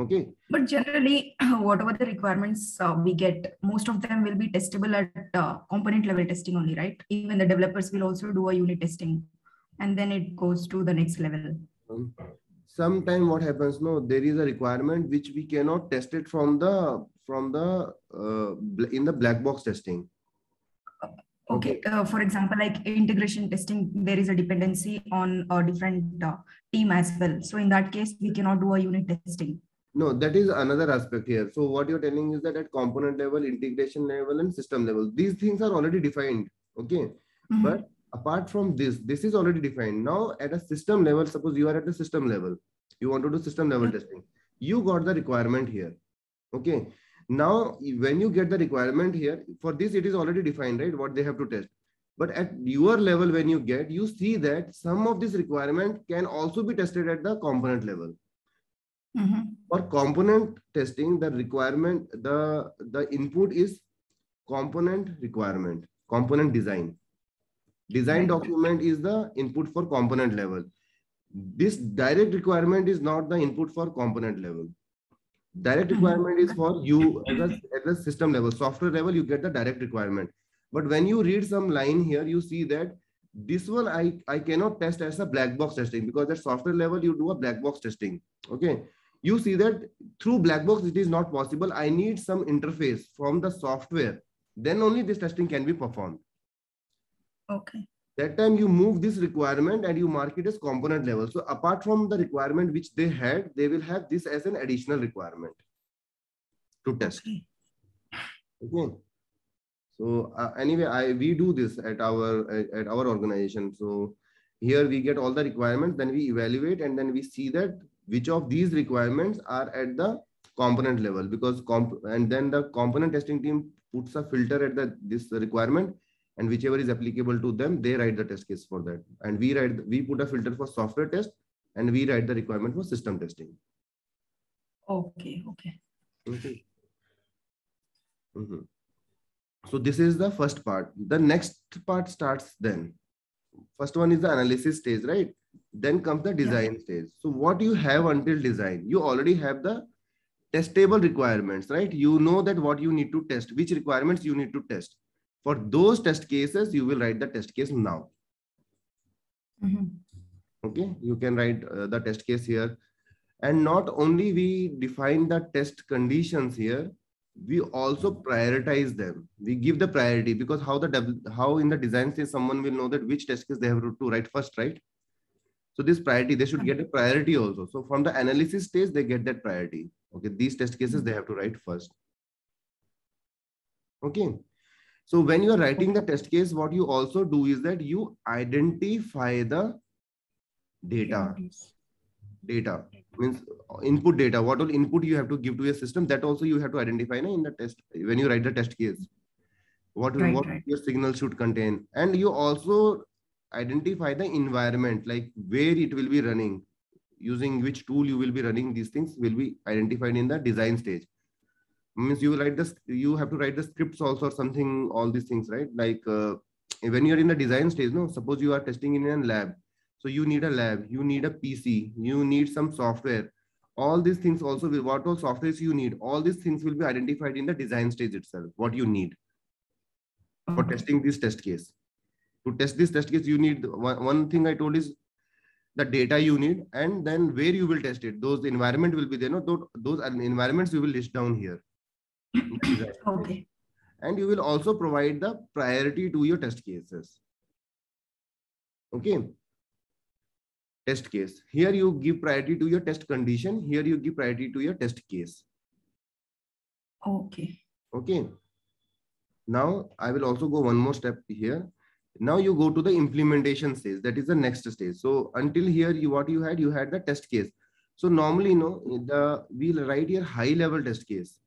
[SPEAKER 1] Okay.
[SPEAKER 2] But generally, whatever the requirements uh, we get, most of them will be testable at uh, component level testing only, right? Even the developers will also do a unit testing and then it goes to the next level.
[SPEAKER 1] Um, sometime what happens no there is a requirement which we cannot test it from the from the uh, in the black box testing.
[SPEAKER 2] Okay uh, for example like integration testing there is a dependency on a different uh, team as well. So in that case we cannot do a unit testing.
[SPEAKER 1] No that is another aspect here. So what you're telling is that at component level integration level and system level these things are already defined okay? Mm -hmm. but apart from this, this is already defined. Now at a system level, suppose you are at the system level, you want to do system level testing. You got the requirement here. Okay. Now, when you get the requirement here, for this, it is already defined, right? What they have to test. But at your level, when you get, you see that some of this requirement can also be tested at the component level.
[SPEAKER 2] Mhm.
[SPEAKER 1] For component testing, the requirement, the, the input is component requirement, component design. Design document is the input for component level. This direct requirement is not the input for component level. Direct requirement is for you at the, at the system level, software level, you get the direct requirement. But when you read some line here, you see that this one I, I cannot test as a black box testing because at software level, you do a black box testing. Okay. You see that through black box, it is not possible. I need some interface from the software. Then only this testing can be performed.
[SPEAKER 2] Okay.
[SPEAKER 1] That time you move this requirement and you mark it as component level. So apart from the requirement which they had, they will have this as an additional requirement to test.
[SPEAKER 2] Okay.
[SPEAKER 1] So uh, anyway, I we do this at our at our organization. So here we get all the requirements, then we evaluate, and then we see that which of these requirements are at the component level because comp and then the component testing team puts a filter at the this requirement and whichever is applicable to them, they write the test case for that. And we write we put a filter for software test and we write the requirement for system testing.
[SPEAKER 2] Okay. Okay.
[SPEAKER 1] Okay. Mhm. So this is the first part. The next part starts then. First one is the analysis stage, right? Then comes the design stage. So what you have until design, you already have the testable requirements, right? You know that what you need to test, which requirements you need to test. For those test cases, you will write the test case now.
[SPEAKER 2] Mhm.
[SPEAKER 1] okay you can write uh, the test case here. And not only we define the test conditions here we also prioritize them. We give the priority because how the how in the design stage someone will know that which test case they have to write first right? So this priority they should get a priority also. So from the analysis stage they get that priority. Okay these test cases they have to write first. Okay so when you are writing the test case what you also do is that you identify the data. Data. Means uh, input data. What all input you have to give to your system that also you have to identify na, in the test when you write the test case. What
[SPEAKER 2] Right,
[SPEAKER 1] what
[SPEAKER 2] right.
[SPEAKER 1] your signal should contain. And you also identify the environment like where it will be running using which tool you will be running these things will be identified in the design stage means you write this you have to write the scripts also or something all these things right like uh, when you're in the design stage no suppose you are testing in a lab so you need a lab, you need a PC, you need some software. All these things also will, what all softwares you need, all these things will be identified in the design stage itself, what you need for testing this test case. To test this test case, you need one, one thing I told is the data you need and then where you will test it. Those environment will be there. No, those, those environments you will list down here. in the design stage.
[SPEAKER 2] Okay.
[SPEAKER 1] And you will also provide the priority to your test cases. Okay. Test case. Here you give priority to your test condition. Here you give priority to your test case.
[SPEAKER 2] Okay.
[SPEAKER 1] Okay. Now I will also go one more step here. Now you go to the implementation stage. That is the next stage. So until here, you what you had, you had the test case. So normally, you know, the we'll write here high level test case.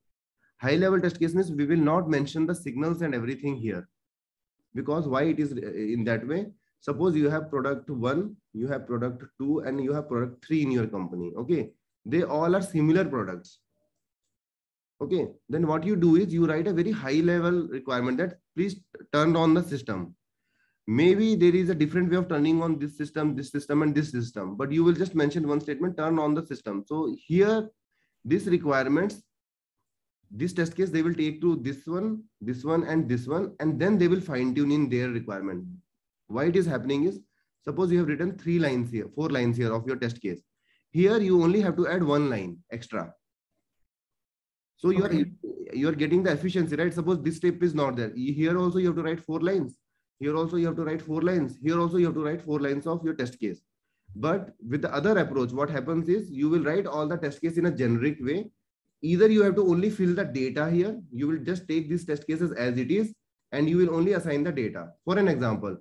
[SPEAKER 1] High level test case means we will not mention the signals and everything here. Because why it is uh, in that way? Suppose you have product one, you have product two, and you have product three in your company. Okay. They all are similar products okay then what you do is you write a very high level requirement that please turn on the system maybe there is a different way of turning on this system this system and this system but you will just mention one statement turn on the system so here this requirements this test case they will take to this one this one and this one and then they will fine tune in their requirement why it is happening is suppose you have written three lines here four lines here of your test case here you only have to add one line extra so you are you are getting the efficiency, right? Suppose this step is not there. Here also you have to write four lines. Here also you have to write four lines. Here also you have to write four lines of your test case. But with the other approach, what happens is you will write all the test case in a generic way. Either you have to only fill the data here. You will just take these test cases as it is, and you will only assign the data. For an example,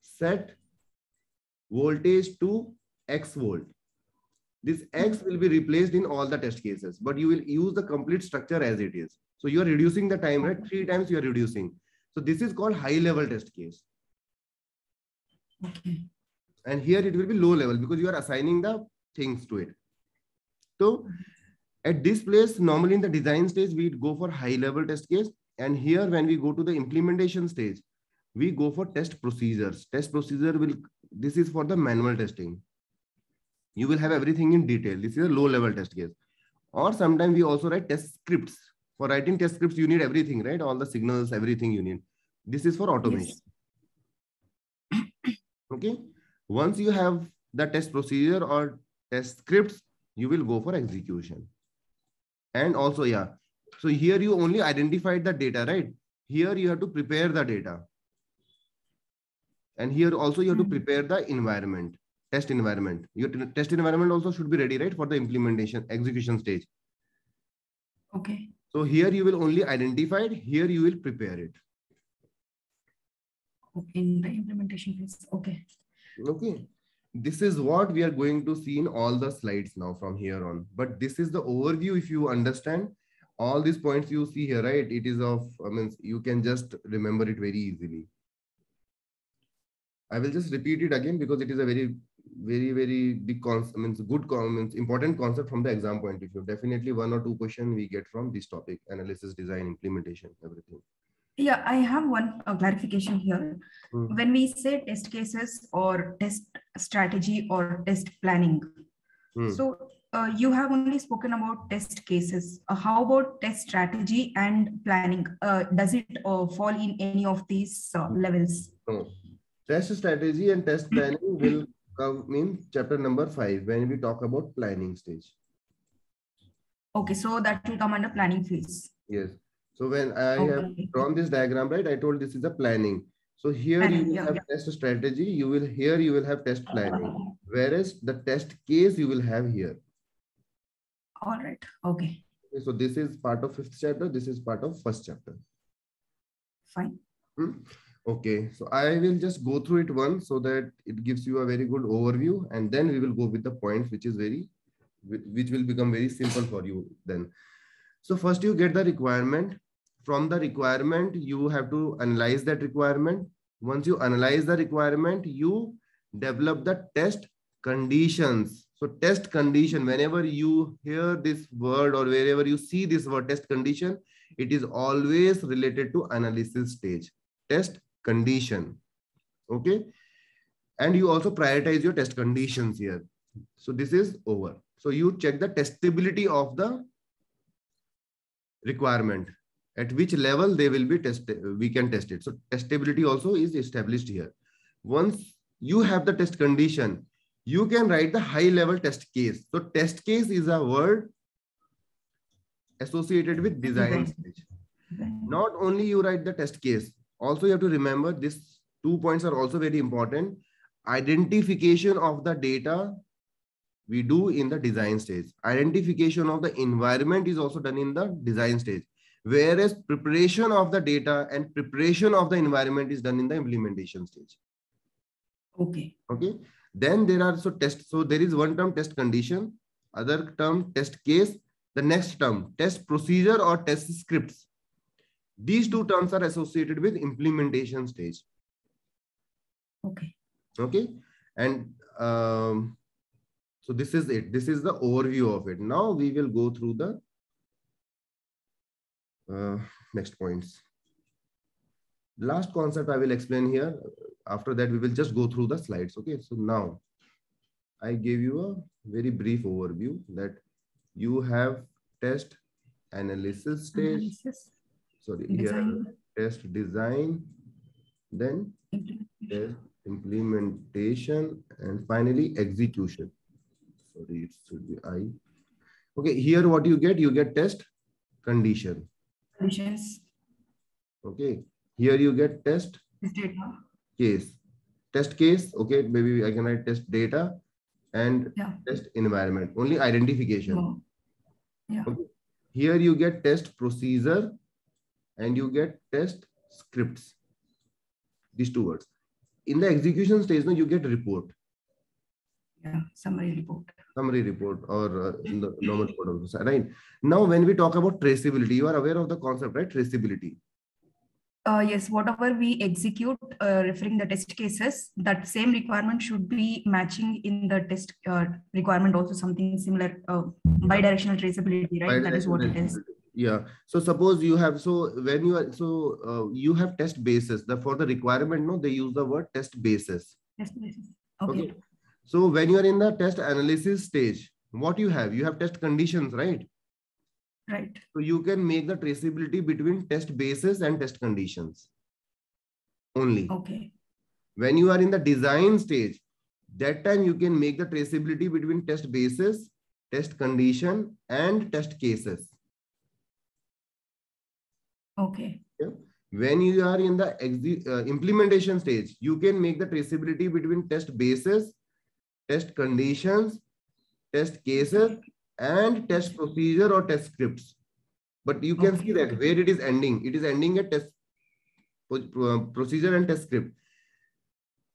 [SPEAKER 1] set voltage to X volt. This X will be replaced in all the test cases, but you will use the complete structure as it is. So you are reducing the time, right? Three times you are reducing. So this is called high level test case.
[SPEAKER 2] Okay.
[SPEAKER 1] And here it will be low level because you are assigning the things to it. So at this place, normally in the design stage, we go for high level test case. And here when we go to the implementation stage, we go for test procedures. Test procedure will, this is for the manual testing. You will have everything in detail. This is a low level test case. Or sometimes we also write test scripts. For writing test scripts, you need everything, right? All the signals, everything you need. This is for automation. Yes. okay. Once you have the test procedure or test scripts, you will go for execution. And also, yeah. So here you only identified the data, right? Here you have to prepare the data. And here also you have to hmm. prepare the environment, test environment. Your test environment also should be ready, right? For the implementation, execution stage.
[SPEAKER 2] Okay.
[SPEAKER 1] So here you will only identify it. Here you will prepare it.
[SPEAKER 2] In the implementation phase. Okay.
[SPEAKER 1] Okay. This is what we are going to see in all the slides now from here on. But this is the overview. If you understand all these points you see here, right? It is of, I mean, you can just remember it very easily. I will just repeat it again because it is a very, very, very big concept, means good, means important concept from the exam point of view. Definitely one or two question we get from this topic, analysis, design, implementation, everything.
[SPEAKER 2] Yeah, I have one uh, clarification here. Hmm. When we say test cases or test strategy or test planning, hmm. so uh, you have only spoken about test cases. Uh, how about test strategy and planning? Uh, does it uh, fall in any of these uh, levels?
[SPEAKER 1] No. Test strategy and test planning will come in chapter number five when we talk about planning stage.
[SPEAKER 2] Okay, so that will come under planning phase.
[SPEAKER 1] Yes. So when I okay. have drawn this diagram, right, I told this is a planning. So here planning, you will yeah, have yeah. test strategy. You will here you will have test planning, whereas the test case you will have here.
[SPEAKER 2] All right. Okay.
[SPEAKER 1] okay so this is part of fifth chapter. This is part of first chapter.
[SPEAKER 2] Fine.
[SPEAKER 1] Hmm? Okay, so I will just go through it once so that it gives you a very good overview and then we will go with the points which is very, which will become very simple for you then. So first you get the requirement. From the requirement, you have to analyze that requirement. Once you analyze the requirement, you develop the test conditions. So test condition, whenever you hear this word or wherever you see this word test condition, it is always related to analysis stage. Test condition. Okay. And you also prioritize your test conditions here. So this is over. So you check the testability of the requirement at which level they will be tested we can test it. So testability also is established here. Once you have the test condition you can write the high level test case. So test case is a word associated with design stage. Not only you write the test case also you have to remember these two points are also very important. Identification of the data we do in the design stage. Identification of the environment is also done in the design stage whereas preparation of the data and preparation of the environment is done in the implementation stage
[SPEAKER 2] okay
[SPEAKER 1] okay then there are so test so there is one term test condition other term test case the next term test procedure or test scripts these two terms are associated with implementation stage.
[SPEAKER 2] Okay.
[SPEAKER 1] Okay. And um, so this is it. This is the overview of it. Now we will go through the uh, next points. Last concept I will explain here. After that, we will just go through the slides. Okay. So now I gave you a very brief overview that you have test analysis stage. Analysis sorry design. here test design then test implementation and finally execution sorry it should be i okay here what you get you get test condition okay here you get test
[SPEAKER 2] data
[SPEAKER 1] case test case okay maybe i can write test data and
[SPEAKER 2] yeah.
[SPEAKER 1] test environment only identification
[SPEAKER 2] oh. yeah.
[SPEAKER 1] okay. here you get test procedure and you get test scripts. These two words. in the execution stage, no, you get report.
[SPEAKER 2] Yeah, summary report.
[SPEAKER 1] Summary report or uh, in the normal code also, right? Now, when we talk about traceability, you are aware of the concept, right? Traceability.
[SPEAKER 2] Uh, yes, whatever we execute uh, referring the test cases, that same requirement should be matching in the test uh, requirement also something similar, uh, bidirectional traceability, right? That is what it is.
[SPEAKER 1] Yeah. So suppose you have, so when you are, so uh, you have test basis, the for the requirement, no, they use the word test basis.
[SPEAKER 2] Test basis. Okay.
[SPEAKER 1] okay. So when you are in the test analysis stage, what you have, you have test conditions, right?
[SPEAKER 2] Right.
[SPEAKER 1] So you can make the traceability between test basis and test conditions only.
[SPEAKER 2] Okay.
[SPEAKER 1] When you are in the design stage, that time you can make the traceability between test basis, test condition, and test cases.
[SPEAKER 2] Okay.
[SPEAKER 1] Yeah. When you are in the uh, implementation stage, you can make the traceability between test basis, test conditions, test cases, and test procedure or test scripts. But you can okay. see that where it is ending. It is ending at test procedure and test script.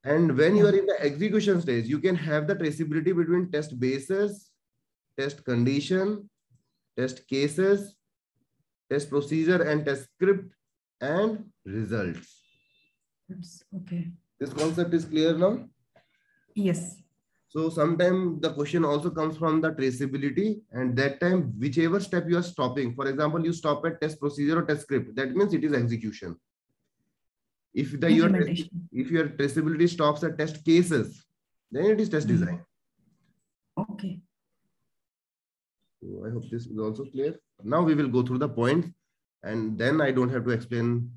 [SPEAKER 1] And when you are in the execution stage, you can have the traceability between test basis, test condition, test cases, test procedure and test script and results.
[SPEAKER 2] Okay.
[SPEAKER 1] This concept is clear now?
[SPEAKER 2] Yes.
[SPEAKER 1] So sometimes the question also comes from the traceability and that time, whichever step you are stopping, for example, you stop at test procedure or test script, that means it is execution. If the your if your traceability stops at test cases, then it is test hmm. design.
[SPEAKER 2] Okay.
[SPEAKER 1] So I hope this is also clear. Now we will go through the points and then I don't have to explain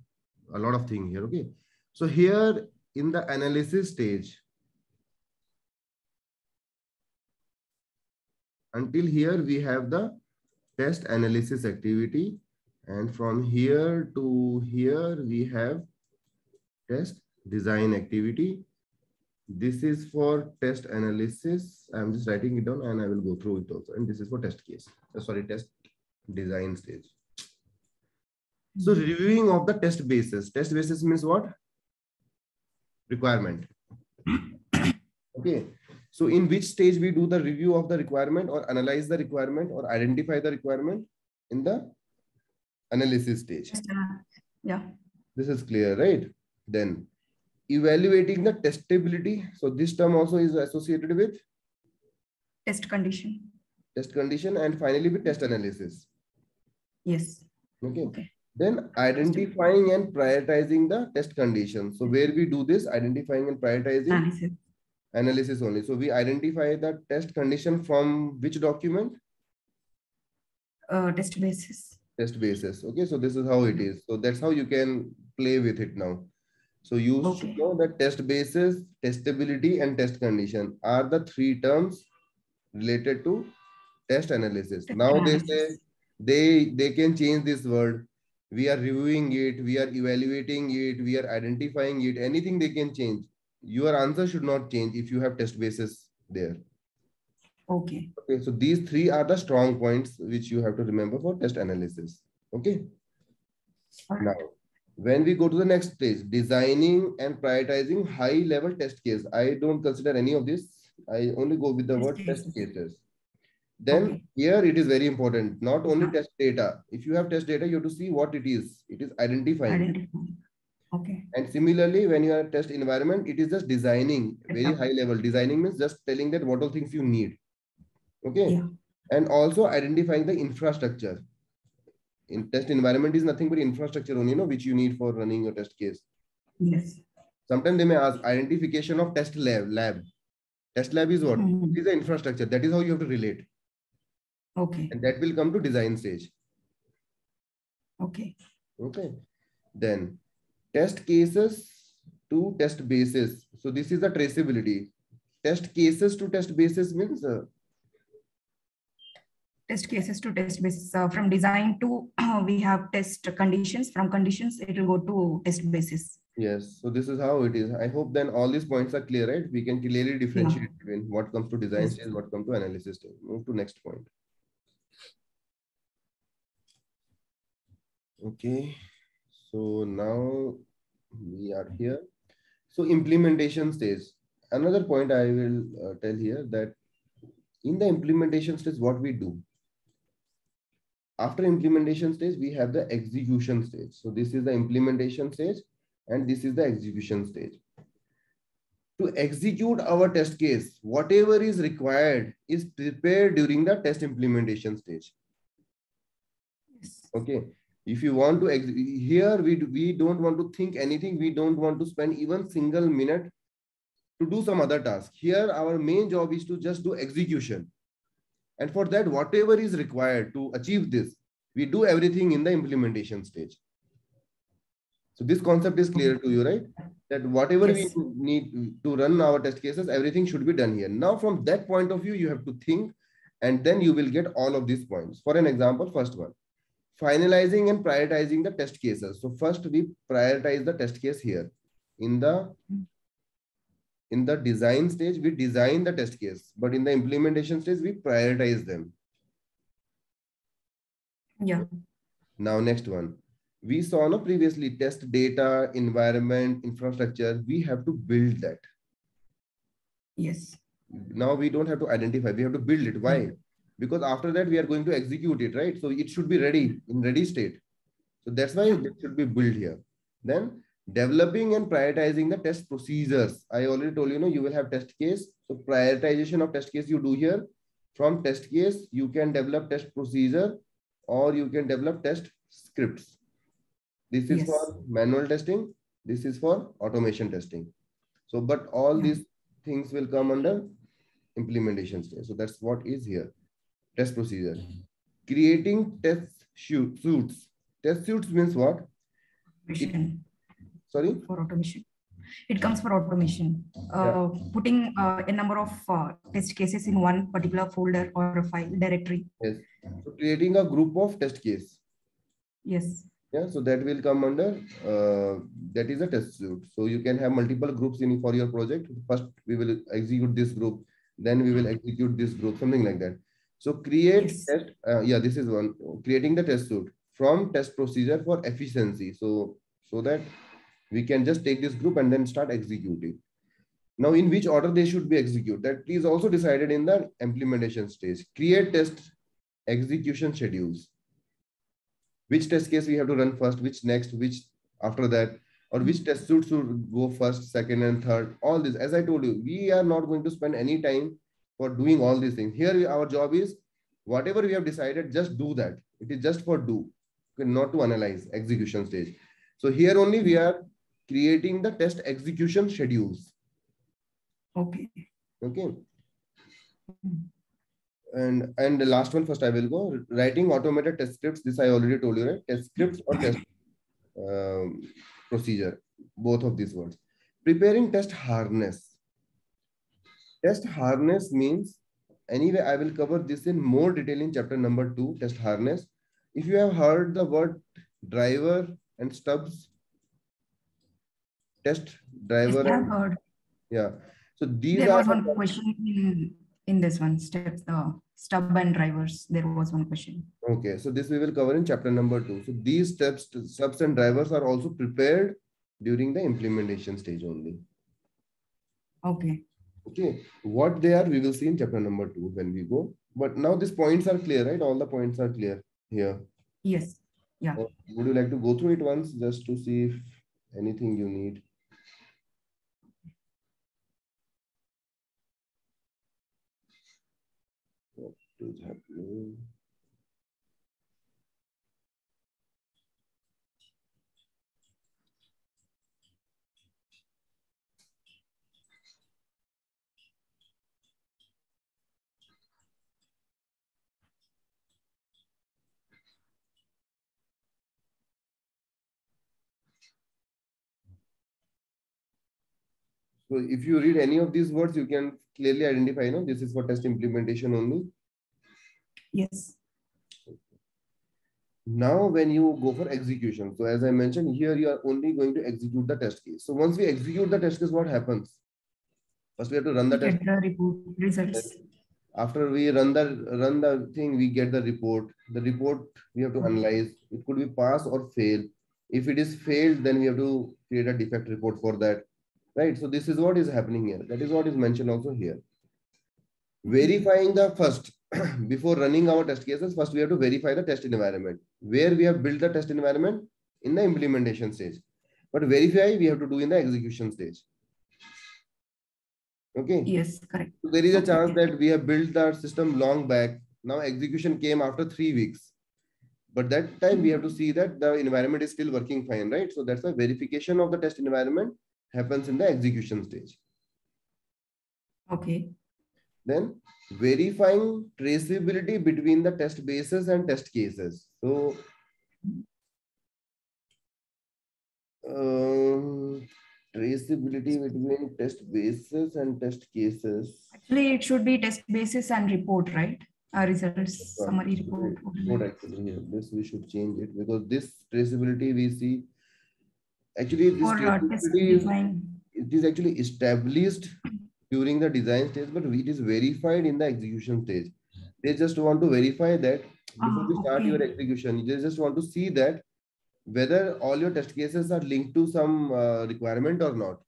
[SPEAKER 1] a lot of things here. Okay. So here in the analysis stage, until here we have the test analysis activity. And from here to here we have test design activity. This is for test analysis. I'm just writing it down and i will go through it also. And this is for test case. Uh, sorry test design stage. So reviewing of the test basis. Test basis means what? Requirement. Okay so in which stage we do the review of the requirement or analyze the requirement or identify the requirement in the analysis stage.
[SPEAKER 2] Yeah.
[SPEAKER 1] This is clear, right? Then evaluating the testability. So this term also is associated with
[SPEAKER 2] test condition.
[SPEAKER 1] Test condition and finally with test analysis.
[SPEAKER 2] Yes.
[SPEAKER 1] Okay. okay. Then identifying and prioritizing the test conditions. So where we do this, identifying and prioritizing
[SPEAKER 2] analysis
[SPEAKER 1] analysis only. So we identify the test condition from which document?
[SPEAKER 2] Uh, test basis.
[SPEAKER 1] Test basis. Okay, so this is how it is. So that's how you can play with it now. So you okay. should know that test basis, testability, and test condition are the three terms related to test analysis. Test now analysis. they say they they can change this word. We are reviewing it, we are evaluating it, we are identifying it. Anything they can change your answer should not change if you have test basis there.
[SPEAKER 2] Okay.
[SPEAKER 1] Okay, so these three are the strong points which you have to remember for test analysis. Okay. Now, when we go to the next stage, designing and prioritizing high level test case. I don't consider any of this. I only go with the test word cases. test cases. Then okay. here it is very important, not only test data. If you have test data, you have to see what it is. It is identifying.
[SPEAKER 2] identifying. Okay.
[SPEAKER 1] And similarly, when you are test environment, it is just designing very high level. Designing means just telling that what all things you need. Okay. Yeah. And also identifying the infrastructure. In test environment is nothing but infrastructure only, you know, which you need for running your test case.
[SPEAKER 2] Yes.
[SPEAKER 1] Sometimes they may ask identification of test lab. Lab. Test lab is what? Mm -hmm. It is the infrastructure. That is how you have to relate.
[SPEAKER 2] Okay.
[SPEAKER 1] And that will come to design stage.
[SPEAKER 2] Okay.
[SPEAKER 1] Okay. Then test cases to test basis. So this is the traceability. Test cases to test basis means uh,
[SPEAKER 2] test cases to test basis. Uh, from design to uh, we have test conditions. From conditions it will go to test basis.
[SPEAKER 1] Yes. So this is how it is. I hope then all these points are clear right? We can clearly differentiate yeah. between what comes to design yes. stage what comes to analysis stage. Move to next point. Okay so now we are here. So implementation stage. Another point I will uh, tell here that in the implementation stage, what we do. After implementation stage, we have the execution stage. So this is the implementation stage and this is the execution stage. To execute our test case, whatever is required is prepared during the test implementation stage. Okay. If you want to, here we, we don't want to think anything. We don't want to spend even single minute to do some other task. Here, our main job is to just do execution. And for that, whatever is required to achieve this, we do everything in the implementation stage. So this concept is clear to you, right? That whatever yes. we need to run our test cases, everything should be done here. Now, from that point of view, you have to think, and then you will get all of these points. For an example, first one, finalizing and prioritizing the test cases. So first we prioritize the test case here. In the in the design stage, we design the test case, but in the implementation stage, we prioritize them.
[SPEAKER 2] Yeah.
[SPEAKER 1] Now, next one we saw no previously test data, environment, infrastructure. We have to build that.
[SPEAKER 2] Yes.
[SPEAKER 1] Now we don't have to identify. We have to build it. Why? Mm. Because after that we are going to execute it, right? So it should be ready in ready state. So that's why it should be built here. Then developing and prioritizing the test procedures. I already told you, know, you will have test case. So prioritization of test case you do here. From test case, you can develop test procedure or you can develop test scripts. This is yes. for manual testing. This is for automation testing. So, but all yeah. these things will come under implementation stage. So that's what is here. Test procedure. Creating test suits. Test suits means what?
[SPEAKER 2] It,
[SPEAKER 1] sorry?
[SPEAKER 2] For automation. It comes for automation. Uh, yeah. Putting uh, a number of uh, test cases in one particular folder or a file directory.
[SPEAKER 1] Yes. So creating a group of test case.
[SPEAKER 2] Yes
[SPEAKER 1] yeah so that will come under uh, that is a test suite so you can have multiple groups in for your project first we will execute this group then we will execute this group something like that so create yes. test uh, yeah this is one creating the test suite from test procedure for efficiency so so that we can just take this group and then start executing now in which order they should be executed that is also decided in the implementation stage create test execution schedules which test case we have to run first, which next, which after that, or which test suite should go first, second, and third. All this, as I told you, we are not going to spend any time for doing all these things. Here, our job is whatever we have decided, just do that. It is just for do, not to analyze execution stage. So here only we are creating the test execution schedules.
[SPEAKER 2] Okay.
[SPEAKER 1] Okay. And and the last one first i will go writing automated test scripts this i already told you right test scripts or test um, procedure both of these words preparing test harness test harness means anyway i will cover this in more detail in chapter number two test harness. If you have heard the word driver and stubs test driver
[SPEAKER 2] yes, and, heard.
[SPEAKER 1] yeah. So these
[SPEAKER 2] there
[SPEAKER 1] are
[SPEAKER 2] was one question in, in this one step the uh, stub and drivers. There was one question.
[SPEAKER 1] Okay so this we will cover in chapter number two. So these steps stubs and drivers are also prepared during the implementation stage only.
[SPEAKER 2] Okay
[SPEAKER 1] okay what they are we will see in chapter number two when we go. But now these points are clear right? All the points are clear here.
[SPEAKER 2] Yes yeah.
[SPEAKER 1] Would you like to go through it once just to see if anything you need? Is happening. So if you read any of these words, you can clearly identify, you know, this is for test implementation only.
[SPEAKER 2] Yes.
[SPEAKER 1] Now, when you go for execution, so as I mentioned here, you are only going to execute the test case. So once we execute the test case, what happens? First, we have to run the
[SPEAKER 2] test. the report results.
[SPEAKER 1] After we run the run the thing, we get the report. The report we have to analyze. It could be pass or fail. If it is failed, then we have to create a defect report for that. Right? So this is what is happening here. That is what is mentioned also here. Verifying the first, before running our test cases, first we have to verify the test environment. Where we have built the test environment? In the implementation stage. But verify we have to do in the execution stage. Okay.
[SPEAKER 2] Yes, correct.
[SPEAKER 1] So there is a chance that we have built our system long back. Now execution came after three weeks. But that time we have to see that the environment is still working fine, right? So that's why verification of the test environment happens in the execution stage.
[SPEAKER 2] Okay.
[SPEAKER 1] Then verifying traceability between the test basis and test cases. So um, traceability between test basis and test cases.
[SPEAKER 2] Actually, it should be test basis and report, right? Uh, results summary report.
[SPEAKER 1] Not actually here. This we should change it because this traceability we see. Actually, this
[SPEAKER 2] For test
[SPEAKER 1] traceability is, it is actually established during the design stage, but it is verified in the execution stage. They just want to verify that before
[SPEAKER 2] Ah,
[SPEAKER 1] you start
[SPEAKER 2] okay.
[SPEAKER 1] your execution, they just want to see that whether all your test cases are linked to some uh, requirement or not,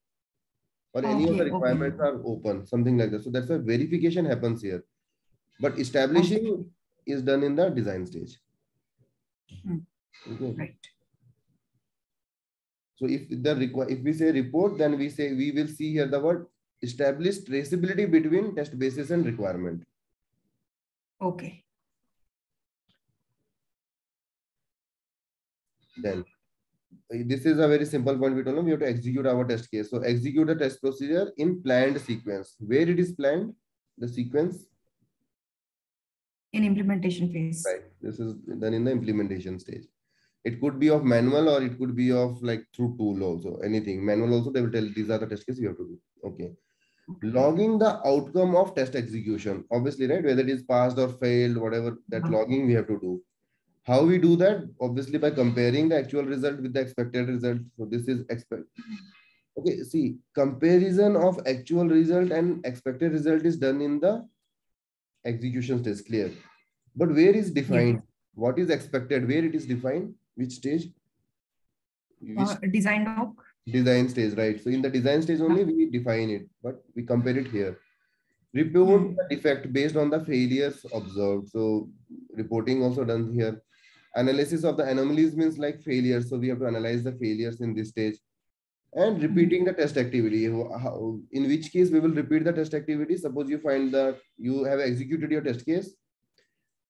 [SPEAKER 1] or any of
[SPEAKER 2] Okay,
[SPEAKER 1] the
[SPEAKER 2] okay.
[SPEAKER 1] requirements are open, something like that. So that's why verification happens here. But establishing is done in the design stage.
[SPEAKER 2] Hmm.
[SPEAKER 1] Okay.
[SPEAKER 2] Right.
[SPEAKER 1] So if the require, if we say report, then we say we will see here the word establish traceability between test basis and requirement.
[SPEAKER 2] Okay.
[SPEAKER 1] Then uh, this is a very simple point we told them we have to execute our test case. So execute the test procedure in planned sequence. Where it is planned, the sequence,
[SPEAKER 2] In implementation phase.
[SPEAKER 1] right? This is done in the implementation stage. It could be of manual or it could be of like through tool also, anything. Manual also, they will tell these are the test cases you have to do. Okay. logging the outcome of test execution obviously right whether it is passed or failed whatever that
[SPEAKER 2] Uh-huh.
[SPEAKER 1] logging we have to do. How we do that? Obviously by comparing the actual result with the expected result. So this is expect okay see comparison of actual result and expected result is done in the execution stage clear. But where is defined? What is expected? Where it is defined which stage which
[SPEAKER 2] Uh, design doc.
[SPEAKER 1] design stage, right? So in the design stage only we define it, but we compare it here. Report
[SPEAKER 2] Hmm.
[SPEAKER 1] the defect based on the failures observed. So reporting also done here. Analysis of the anomalies means like failures. So we have to analyze the failures in this stage. And repeating the test activity. In which case we will repeat the test activity. Suppose you find that you have executed your test case.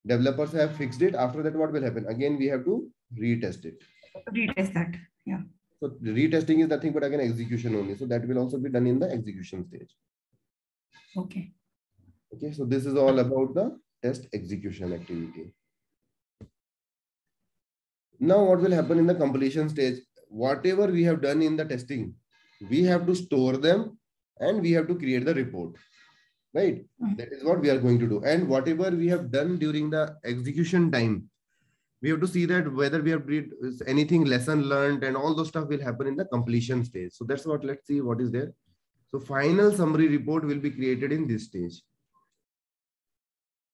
[SPEAKER 1] Developers have fixed it. After that, what will happen? Again, we have to retest it.
[SPEAKER 2] Retest that. Yeah.
[SPEAKER 1] So retesting is nothing but again execution only. So that will also be done in the execution stage.
[SPEAKER 2] Okay.
[SPEAKER 1] Okay, so this is all about the test execution activity. Now what will happen in the completion stage? Whatever we have done in the testing, we have to store them and we have to create the report. Right?
[SPEAKER 2] Mhm.
[SPEAKER 1] That is what we are going to do. And whatever we have done during the execution time, we have to see that whether we have read anything lesson learned and all those stuff will happen in the completion stage. So that's what let's see what is there. So final summary report will be created in this stage.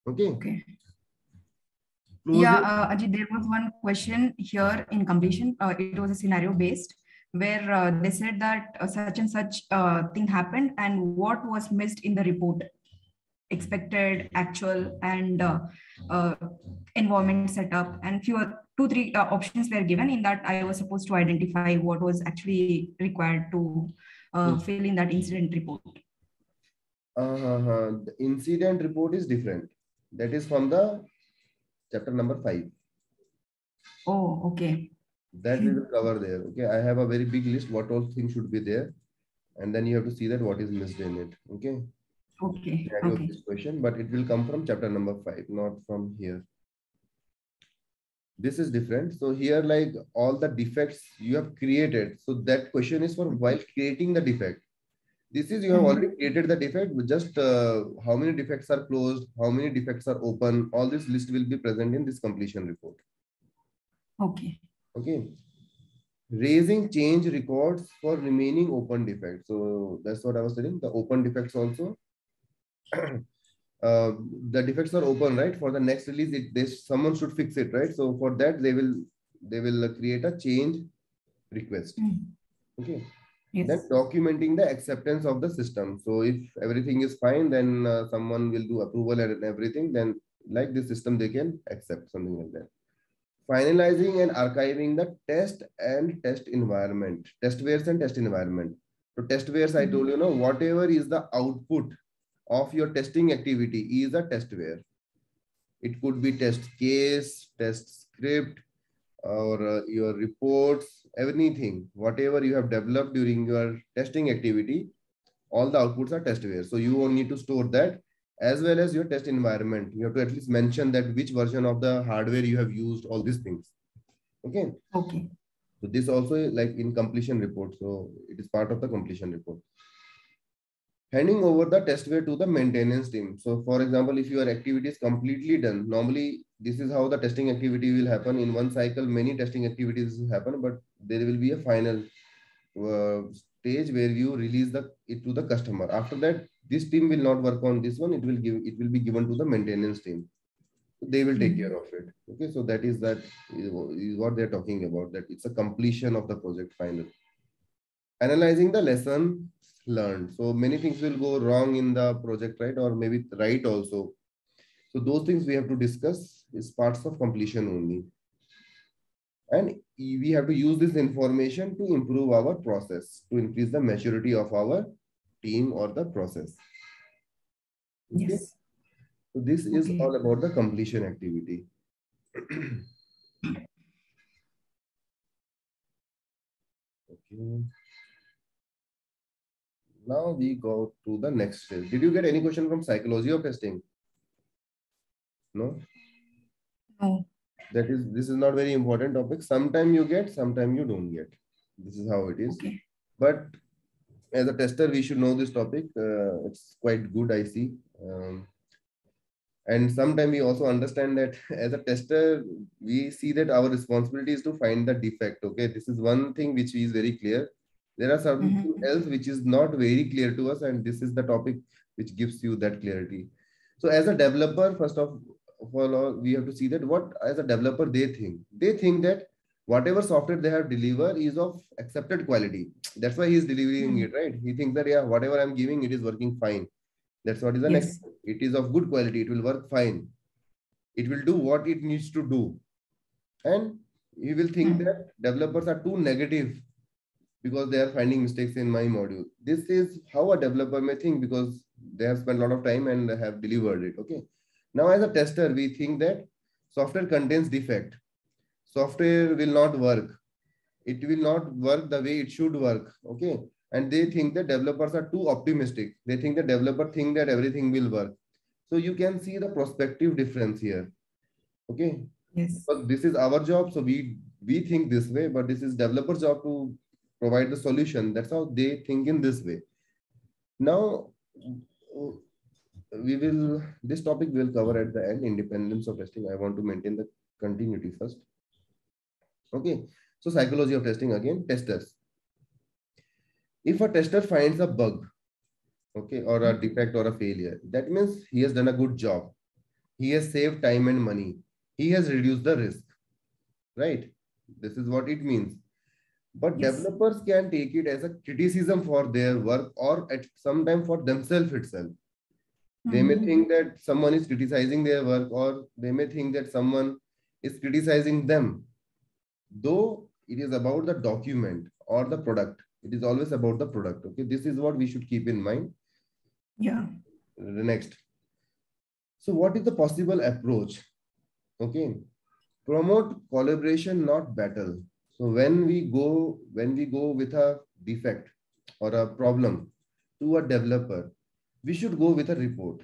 [SPEAKER 1] Okay.
[SPEAKER 2] Okay.
[SPEAKER 1] Close
[SPEAKER 2] Yeah, uh, Ajit, there was one question here in completion. Uh, it was a scenario based where uh, they said that uh, such and such uh, thing happened and what was missed in the report expected actual and uh, uh, environment setup and few two three uh, options were given in that i was supposed to identify what was actually required to uh,
[SPEAKER 1] Hmm.
[SPEAKER 2] fill in that incident report
[SPEAKER 1] Uh-huh. The incident report is different. That is from the chapter number five.
[SPEAKER 2] oh okay
[SPEAKER 1] That we will cover there. Okay. I have a very big list. What all things should be there. And then you have to see that what is missed in it. Okay.
[SPEAKER 2] Okay okay
[SPEAKER 1] this question, but it will come from chapter number five, not from here. This is different. So here, like all the defects you have created. So that question is for while creating the defect. This is you have
[SPEAKER 2] Mhm.
[SPEAKER 1] already created the defect. Just uh, how many defects are closed, how many defects are open. All this list will be present in this completion report.
[SPEAKER 2] okay
[SPEAKER 1] Okay. Raising change records for remaining open defects. So that's what I was telling. The open defects also. Uh, the defects are open, right? For the next release, it, they, someone should fix it, right? So for that, they will they will create a change request.
[SPEAKER 2] Mm.
[SPEAKER 1] Okay. Yes. Then documenting the acceptance of the system. So if everything is fine, then uh, someone will do approval and everything. Then like the system, they can accept something like that. Finalizing and archiving the test and test environment, testwares and test environment. So testwares, I told you, know, whatever is the output of your testing activity is a testware. It could be test case, test script, or uh, your reports, anything, whatever you have developed during your testing activity, all the outputs are testware. So you won't need to store that as well as your test environment. You have to at least mention that which version of the hardware you have used, all these things. Okay.
[SPEAKER 2] Okay.
[SPEAKER 1] So this also like in completion report. So it is part of the completion report. Handing over the testware to the maintenance team. So for example, if your activity is completely done, normally this is how the testing activity will happen. In one cycle, many testing activities happen, but there will be a final uh, stage where you release the it to the customer. After that, this team will not work on this one. It will give it will be given to the maintenance team. They will take care of it. Okay, so that is that is what they're talking about. That it's a completion of the project final. Analyzing the lesson learned. So many things will go wrong in the project, right? Or maybe right also. So those things we have to discuss is parts of completion only. And we have to use this information to improve our process, to increase the maturity of our team or the process.
[SPEAKER 2] Okay? Yes.
[SPEAKER 1] So this is all about the completion activity. okay. Now we go to the next stage. Did you get any question from psychology of testing? No?
[SPEAKER 2] No.
[SPEAKER 1] That is, this is not very important topic. Sometime you get, sometime you don't get. This is how it is.
[SPEAKER 2] Okay.
[SPEAKER 1] But as a tester, we should know this topic. Uh, it's quite good, I see. Um, and sometimes we also understand that as a tester, we see that our responsibility is to find the defect. Okay, this is one thing which is very clear. There are something mm -hmm. else which is not very clear to us, and this is the topic which gives you that clarity. So as a developer, first of all, we have to see that what as a developer they think. They think that whatever software they have delivered is of accepted quality. That's why he's delivering mm -hmm. it, right? He thinks that yeah, whatever I'm giving, it is working fine. That's what is the yes. next. It is of good quality. It will work fine. It will do what it needs to do. And you will think mm -hmm. that developers are too negative because they are finding mistakes in my module. This is how a developer may think because they have spent a lot of time and have delivered it. Okay. Now, as a tester, we think that software contains defect. Software will not work. It will not work the way it should work. Okay. And they think that developers are too optimistic. They think the developer think that everything will work. So you can see the prospective difference here. Okay.
[SPEAKER 2] Yes.
[SPEAKER 1] But this is our job. So we we think this way, but this is developer's job to provide the solution. That's how they think in this way. Now, we will, this topic will cover at the end, independence of testing. I want to maintain the continuity first. Okay, so psychology of testing again, testers. If a tester finds a bug, okay, or a defect or a failure, that means he has done a good job. He has saved time and money. He has reduced the risk, right? This is what it means. But yes. developers can take it as a criticism for their work or at some time for themselves itself. They may mm-hmm. think that someone is criticizing their work or they may think that someone is criticizing them. Though it is about the document or the product, it is always about the product. Okay, this is what we should keep in mind.
[SPEAKER 2] Yeah.
[SPEAKER 1] The next. So, what is the possible approach? Okay, promote collaboration, not battle. So, when we go when we go with a defect or a problem to a developer, we should go with a report.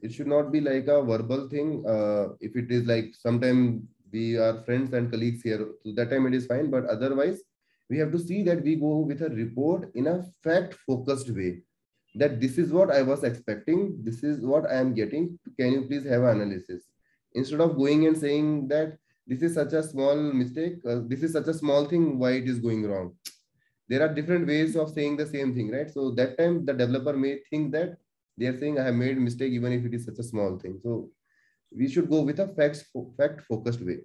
[SPEAKER 1] It should not be like a verbal thing. Uh, if it is like sometime we are friends and colleagues here, so that time it is fine. But otherwise, we have to see that we go with a report in a fact focused way. That this is what I was expecting. This is what I am getting. Can you please have an analysis? Instead of going and saying that this is such a small mistake, uh, this is such a small thing, why it is going wrong there are different ways of saying the same thing, right? So that time the developer may think that they are saying I have made mistake even if it is such a small thing. So we should go with a facts fact focused way.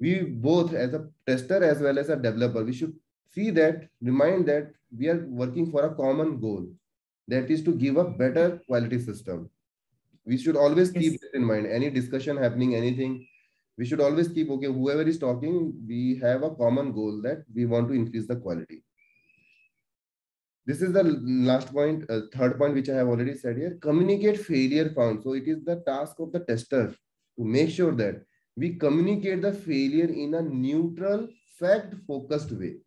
[SPEAKER 1] We both as a tester as well as a developer, we should see that, remind that we are working for a common goal. That is to give a better quality system. We should always yes. keep this in mind. Any discussion happening, anything, we should always keep, okay, whoever is talking, we have a common goal that we want to increase the quality. This is the last point, uh, third point, which I have already said here. Communicate failure found. So it is the task of the tester to make sure that we communicate the failure in a neutral, fact-focused way.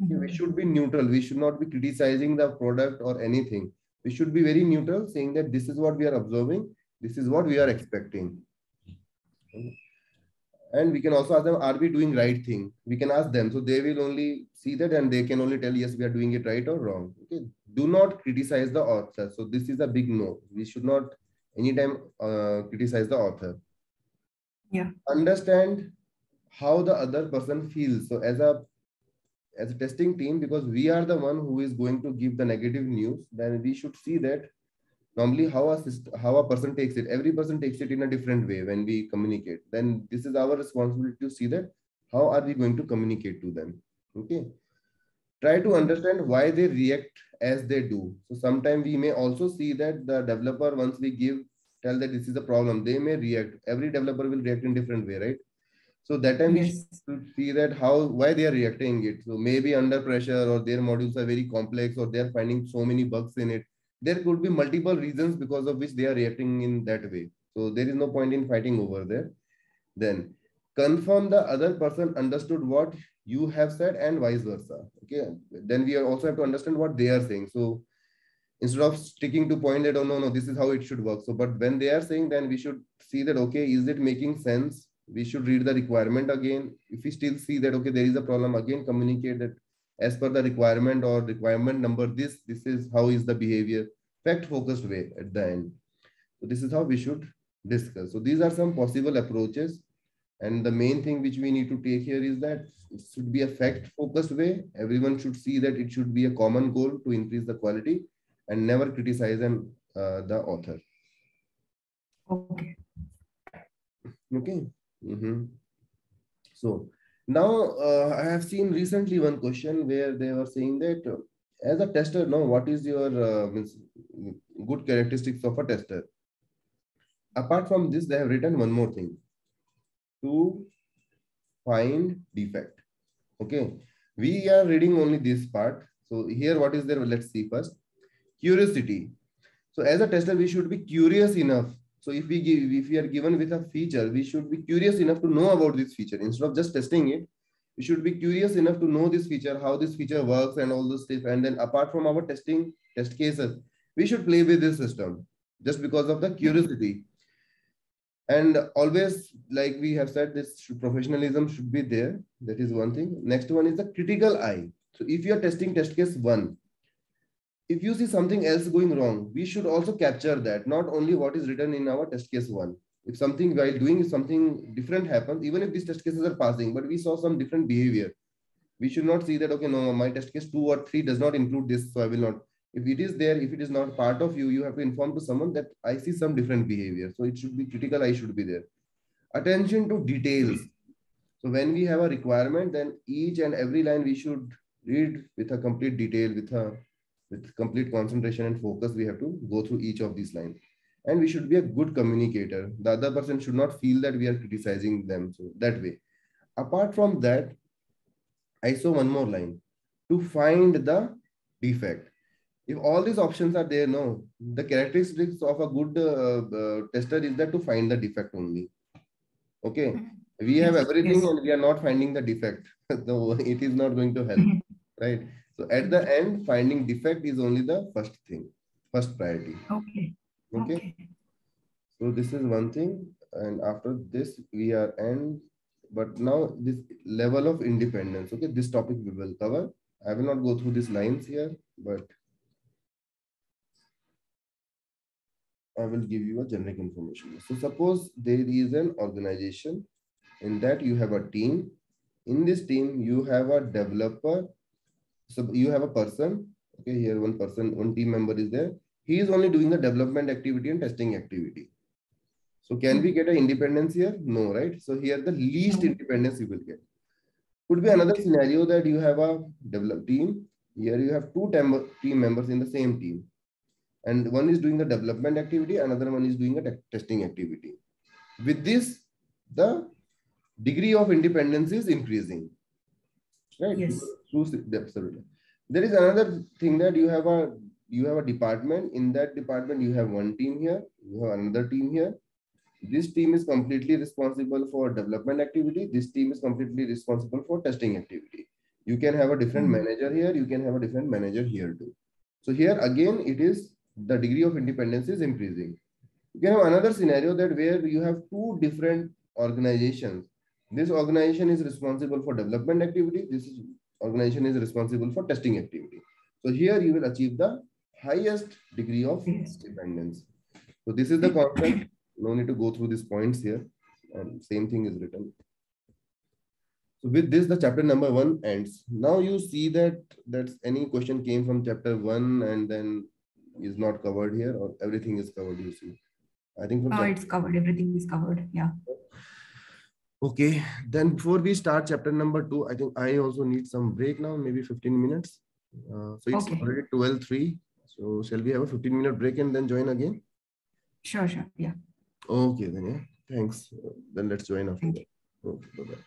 [SPEAKER 1] Mm -hmm. We should be neutral. We should not be criticizing the product or anything. We should be very neutral, saying that this is what we are observing. This is what we are expecting. And we can also ask them, are we doing right thing? We can ask them. So they will only see that and they can only tell, yes, we are doing it right or wrong. Okay. Do not criticize the author. So this is a big no. We should not anytime uh, criticize the author
[SPEAKER 2] yeah
[SPEAKER 1] understand how the other person feels so as a as a testing team because we are the one who is going to give the negative news then we should see that normally how a how a person takes it every person takes it in a different way when we communicate. Then this is our responsibility to see that how are we going to communicate to them okay? Try to understand why they react as they do. So sometimes we may also see that the developer once we give tell that this is a problem they may react. Every developer will react in different way right? So that time yes. we should see that how why they are reacting it. So maybe under pressure or their modules are very complex or they are finding so many bugs in it there could be multiple reasons because of which they are reacting in that way. So there is no point in fighting over there. Then confirm the other person understood what you have said and vice versa. Okay? Then we also have to understand what they are saying. So instead of sticking to point that oh no no this is how it should work. So but when they are saying then we should see that okay is it making sense? We should read the requirement again. If we still see that okay there is a problem again communicate that as per the requirement or requirement number this this is how is the behavior fact focused way at the end so this is how we should discuss so these are some possible approaches and the main thing which we need to take here is that it should be a fact focused way everyone should see that it should be a common goal to increase the quality and never criticize an, uh, the author.
[SPEAKER 2] Okay.
[SPEAKER 1] Okay. Mm -hmm. So now uh, I have seen recently one question where they were saying that uh, as a tester, now what is your uh, good characteristics of a tester? Apart from this, they have written one more thing to find defect. Okay. We are reading only this part. So here, what is there? Let's see first curiosity. So as a tester, we should be curious enough. So if we give, if we are given with a feature, we should be curious enough to know about this feature instead of just testing it. We should be curious enough to know this feature, how this feature works and all those stuff. And then apart from our testing test cases, we should play with this system just because of the curiosity. And always, like we have said, this professionalism should be there. That is one thing. Next one is the critical eye. So if you are testing test case one, if you see something else going wrong, we should also capture that, not only what is written in our test case one. If something while doing something different happens, even if these test cases are passing, but we saw some different behavior, we should not see that, okay, no, my test case two or three does not include this, so I will not. If it is there, if it is not part of you, you have to inform to someone that I see some different behavior. So it should be critical, I should be there. Attention to details. So when we have a requirement, then each and every line we should read with a complete detail, with a with complete concentration and focus, we have to go through each of these lines. And we should be a good communicator. The other person should not feel that we are criticizing them. So that way. Apart from that, I saw one more line to find the defect. If all these options are there, no, the characteristics of a good uh, uh, tester is that to find the defect only. Okay. We have everything yes. and we are not finding the defect. so it is not going to help, right? So at the end, finding defect is only the first thing, first priority.
[SPEAKER 2] Okay.
[SPEAKER 1] Okay. okay. So this is one thing. And after this, we are end. But now this level of independence. Okay. This topic we will cover. I will not go through these lines here, but I will give you a generic information. So suppose there is an organization in that you have a team. In this team, you have a developer so you have a person, okay, here one person, one team member is there. He is only doing the development activity and testing activity. So can we get an independence here? No, right? So here the least independence you will get. Could be another scenario that you have a develop team. Here you have two team members in the same team. And one is doing the development activity, another one is doing a testing activity. With this, the degree of independence is increasing. Right?
[SPEAKER 2] Yes.
[SPEAKER 1] Absolutely. There is another thing that you have a you have a department. In that department, you have one team here, you have another team here this team is completely responsible for development activity. This team is completely responsible for testing activity. You can have a different mm -hmm. manager here. You can have a different manager here too. So here again, it is the degree of independence is increasing. You can have another scenario that where you have two different organizations. This organization is responsible for development activity. This organization is responsible for testing activity. So here you will achieve the highest degree of independence. So this is the concept. No need to go through these points here. And same thing is written. So with this the chapter number one ends. Now you see that that any question came from chapter one and then is not covered here or everything is covered you see. I think
[SPEAKER 2] from oh, it's covered. Everything is covered. Yeah
[SPEAKER 1] okay then before we start chapter number two i think i also need some break now maybe 15 minutes uh, so it's okay. already 12 3 so shall we have a 15 minute break and then join again
[SPEAKER 2] sure sure yeah
[SPEAKER 1] Okay, then yeah. Thanks. Then let's join after that. Okay, bye-bye.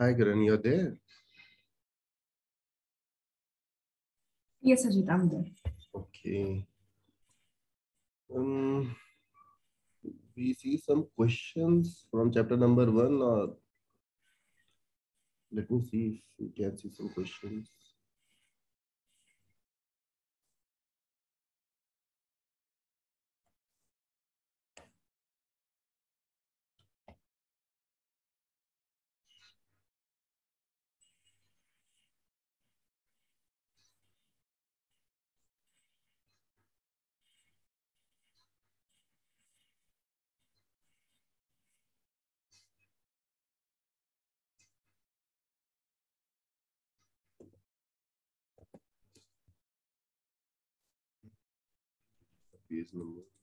[SPEAKER 1] Hi, Kiran, you're there?
[SPEAKER 2] Yes, Ajit, I'm there.
[SPEAKER 1] Okay. Um, we see some questions from chapter number one or let me see if we can see some questions. Page number.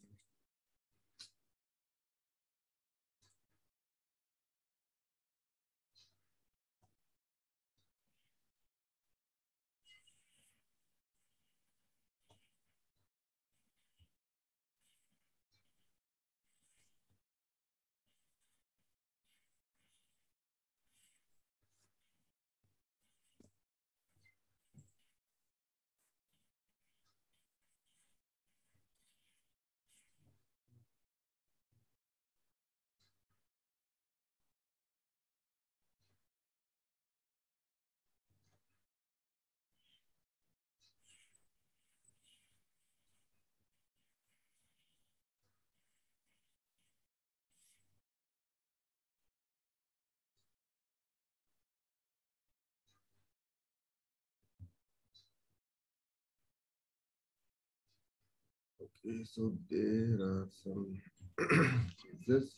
[SPEAKER 1] Okay, so there are some cases.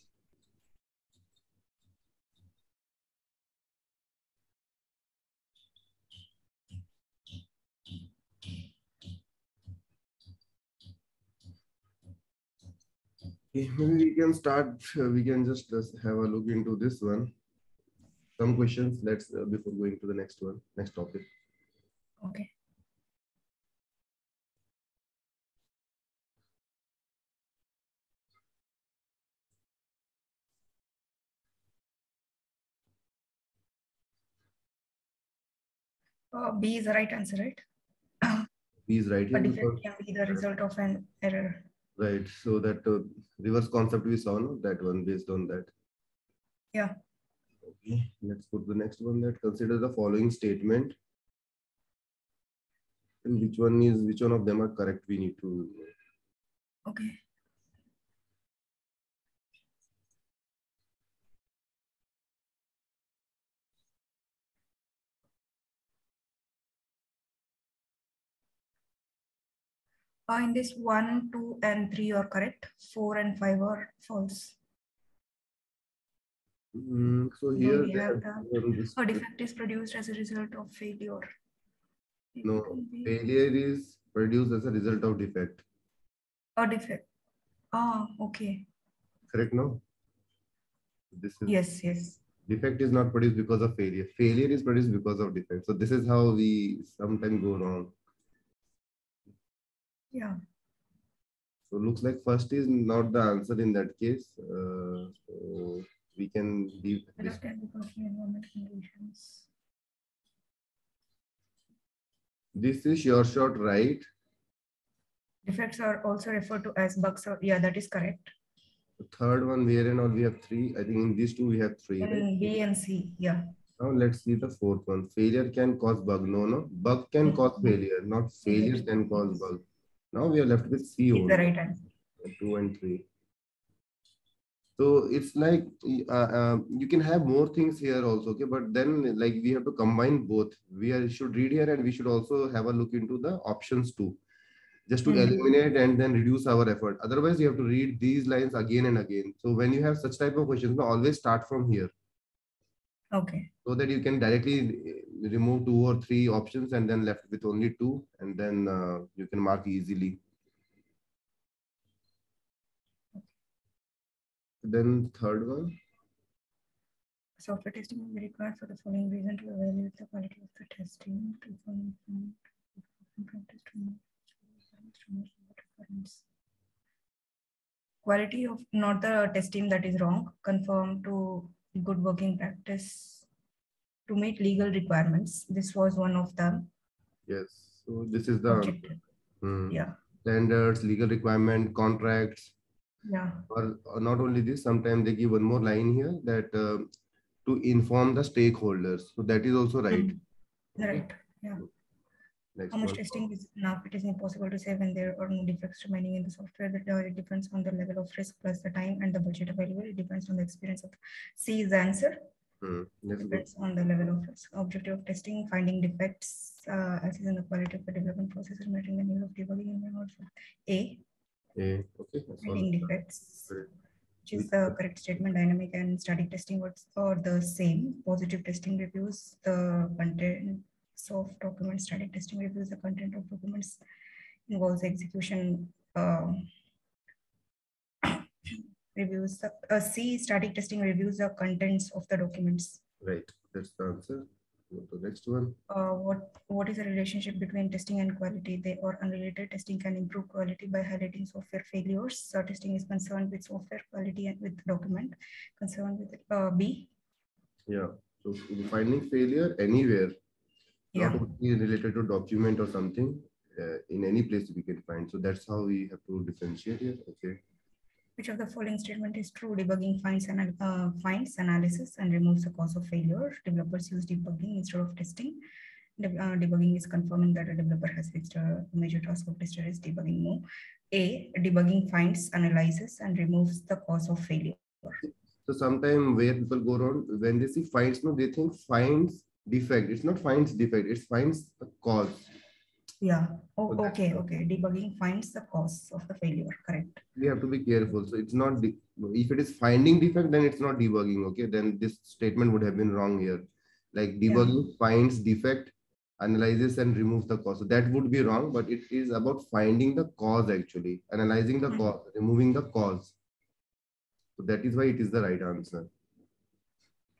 [SPEAKER 1] Okay, maybe we can start, uh, we can just, just have a look into this one. Some questions, let's, uh, before going to the next one, next topic.
[SPEAKER 2] Okay. Uh, B is the right answer, right?
[SPEAKER 1] B is right
[SPEAKER 2] A
[SPEAKER 1] here.
[SPEAKER 2] defect can be the result of an error.
[SPEAKER 1] Right, so that uh, reverse concept we saw, no? that one based on that.
[SPEAKER 2] Yeah.
[SPEAKER 1] Okay, let's go to the next one that consider the following statement. And which one is, which one of them are correct, we need to.
[SPEAKER 2] Okay. Uh, in this one, two, and three are correct. Four and five are false.
[SPEAKER 1] Mm, so here
[SPEAKER 2] we
[SPEAKER 1] they
[SPEAKER 2] have
[SPEAKER 1] have
[SPEAKER 2] that?
[SPEAKER 1] given this-
[SPEAKER 2] A defect is produced as a result of failure. It
[SPEAKER 1] No, failure is produced as a result of defect,
[SPEAKER 2] A defect. Ah, okay.
[SPEAKER 1] correct no? This is
[SPEAKER 2] Yes, yes.
[SPEAKER 1] defect is not produced because of failure. Failure is produced because of defect. So this is how we sometimes go wrong.
[SPEAKER 2] Yeah.
[SPEAKER 1] So looks like first is not the answer in that case. Uh, so we can leave this.
[SPEAKER 2] Error can be environment conditions.
[SPEAKER 1] This is your shot right.
[SPEAKER 2] Defects are also referred to as bugs. Or, yeah, that is correct.
[SPEAKER 1] The third one, where and all we have three. I think in these two we have three. Right?
[SPEAKER 2] B and C, yeah.
[SPEAKER 1] Now let's see the fourth one. Failure can cause bug. No, no. Bug can cause failure, not failure can cause bug. Now we are left with C only.
[SPEAKER 2] the right answer.
[SPEAKER 1] Two and three. So it's like uh, uh, you can have more things here also, okay? But then like we have to combine both. We are, should read here and we should also have a look into the options too, just to
[SPEAKER 2] Mhm.
[SPEAKER 1] eliminate and then reduce our effort. Otherwise, you have to read these lines again and again. So when you have such type of questions, always start from here
[SPEAKER 2] Okay.
[SPEAKER 1] so that you can directly remove two or three options and then left with only two, and then uh, you can mark easily. Then third one.
[SPEAKER 2] Software testing will be required for the following reason to evaluate the quality of the testing. Quality of not the testing that is wrong, conform to good working practice. To meet legal requirements. This was one of them.
[SPEAKER 1] Yes. So this is the hmm,
[SPEAKER 2] Yeah.
[SPEAKER 1] standards, legal requirement, contracts,
[SPEAKER 2] Yeah.
[SPEAKER 1] or, or not only this, sometimes they give one more line here that uh, to inform the stakeholders. So that is also right.
[SPEAKER 2] Mm. Right.
[SPEAKER 1] Next
[SPEAKER 2] How much
[SPEAKER 1] one.
[SPEAKER 2] testing is enough? It is impossible to say when there are no defects remaining in the software. That uh, it depends on the level of risk plus the time and the budget available. It depends on the experience of C is the answer.
[SPEAKER 1] Next.
[SPEAKER 2] Depends on the level of. Objective of testing, finding defects, uh, assessing the quality of the development process and measuring the need of debugging and also A,
[SPEAKER 1] A. Okay.
[SPEAKER 2] finding defects. Which is the correct statement, dynamic and static testing words are the same. Positive testing reviews the contents of documents, static testing reviews the content of documents, involves execution. um, Reviews, the uh, C, static testing reviews the contents of the documents.
[SPEAKER 1] Right. That's the answer. Go to the next one.
[SPEAKER 2] Uh, what what is the relationship between testing and quality? They are unrelated. Testing can improve quality by highlighting software failures. So testing is concerned with software quality and with document. Concerned with uh, B.
[SPEAKER 1] Yeah. So finding failure anywhere,
[SPEAKER 2] Yeah.
[SPEAKER 1] not only related to document or something, uh, in any place we can find. So that's how we have to differentiate here. Okay.
[SPEAKER 2] Which of the following statement is true? Debugging finds and uh, finds analysis and removes the cause of failure. Developers use debugging instead of testing. Deb- uh, debugging is confirming that a developer has fixed a major task of tester is debugging more. A debugging finds, analyzes, and removes the cause of failure.
[SPEAKER 1] So sometimes where people go wrong, when they see finds, no, they think finds defect. It's not finds defect, it's finds the cause.
[SPEAKER 2] Yeah. Oh,
[SPEAKER 1] So
[SPEAKER 2] okay, okay. Debugging finds the cause of the failure. Correct.
[SPEAKER 1] We have to be careful. So it's not, if it is finding defect, then it's not debugging. Okay. Then this statement would have been wrong here. Like
[SPEAKER 2] Yeah.
[SPEAKER 1] debugging finds defect, analyzes and removes the cause. So that would be wrong, but it is about finding the cause actually, analyzing the
[SPEAKER 2] Mhm.
[SPEAKER 1] cause, removing the cause. So that is why it is the right answer.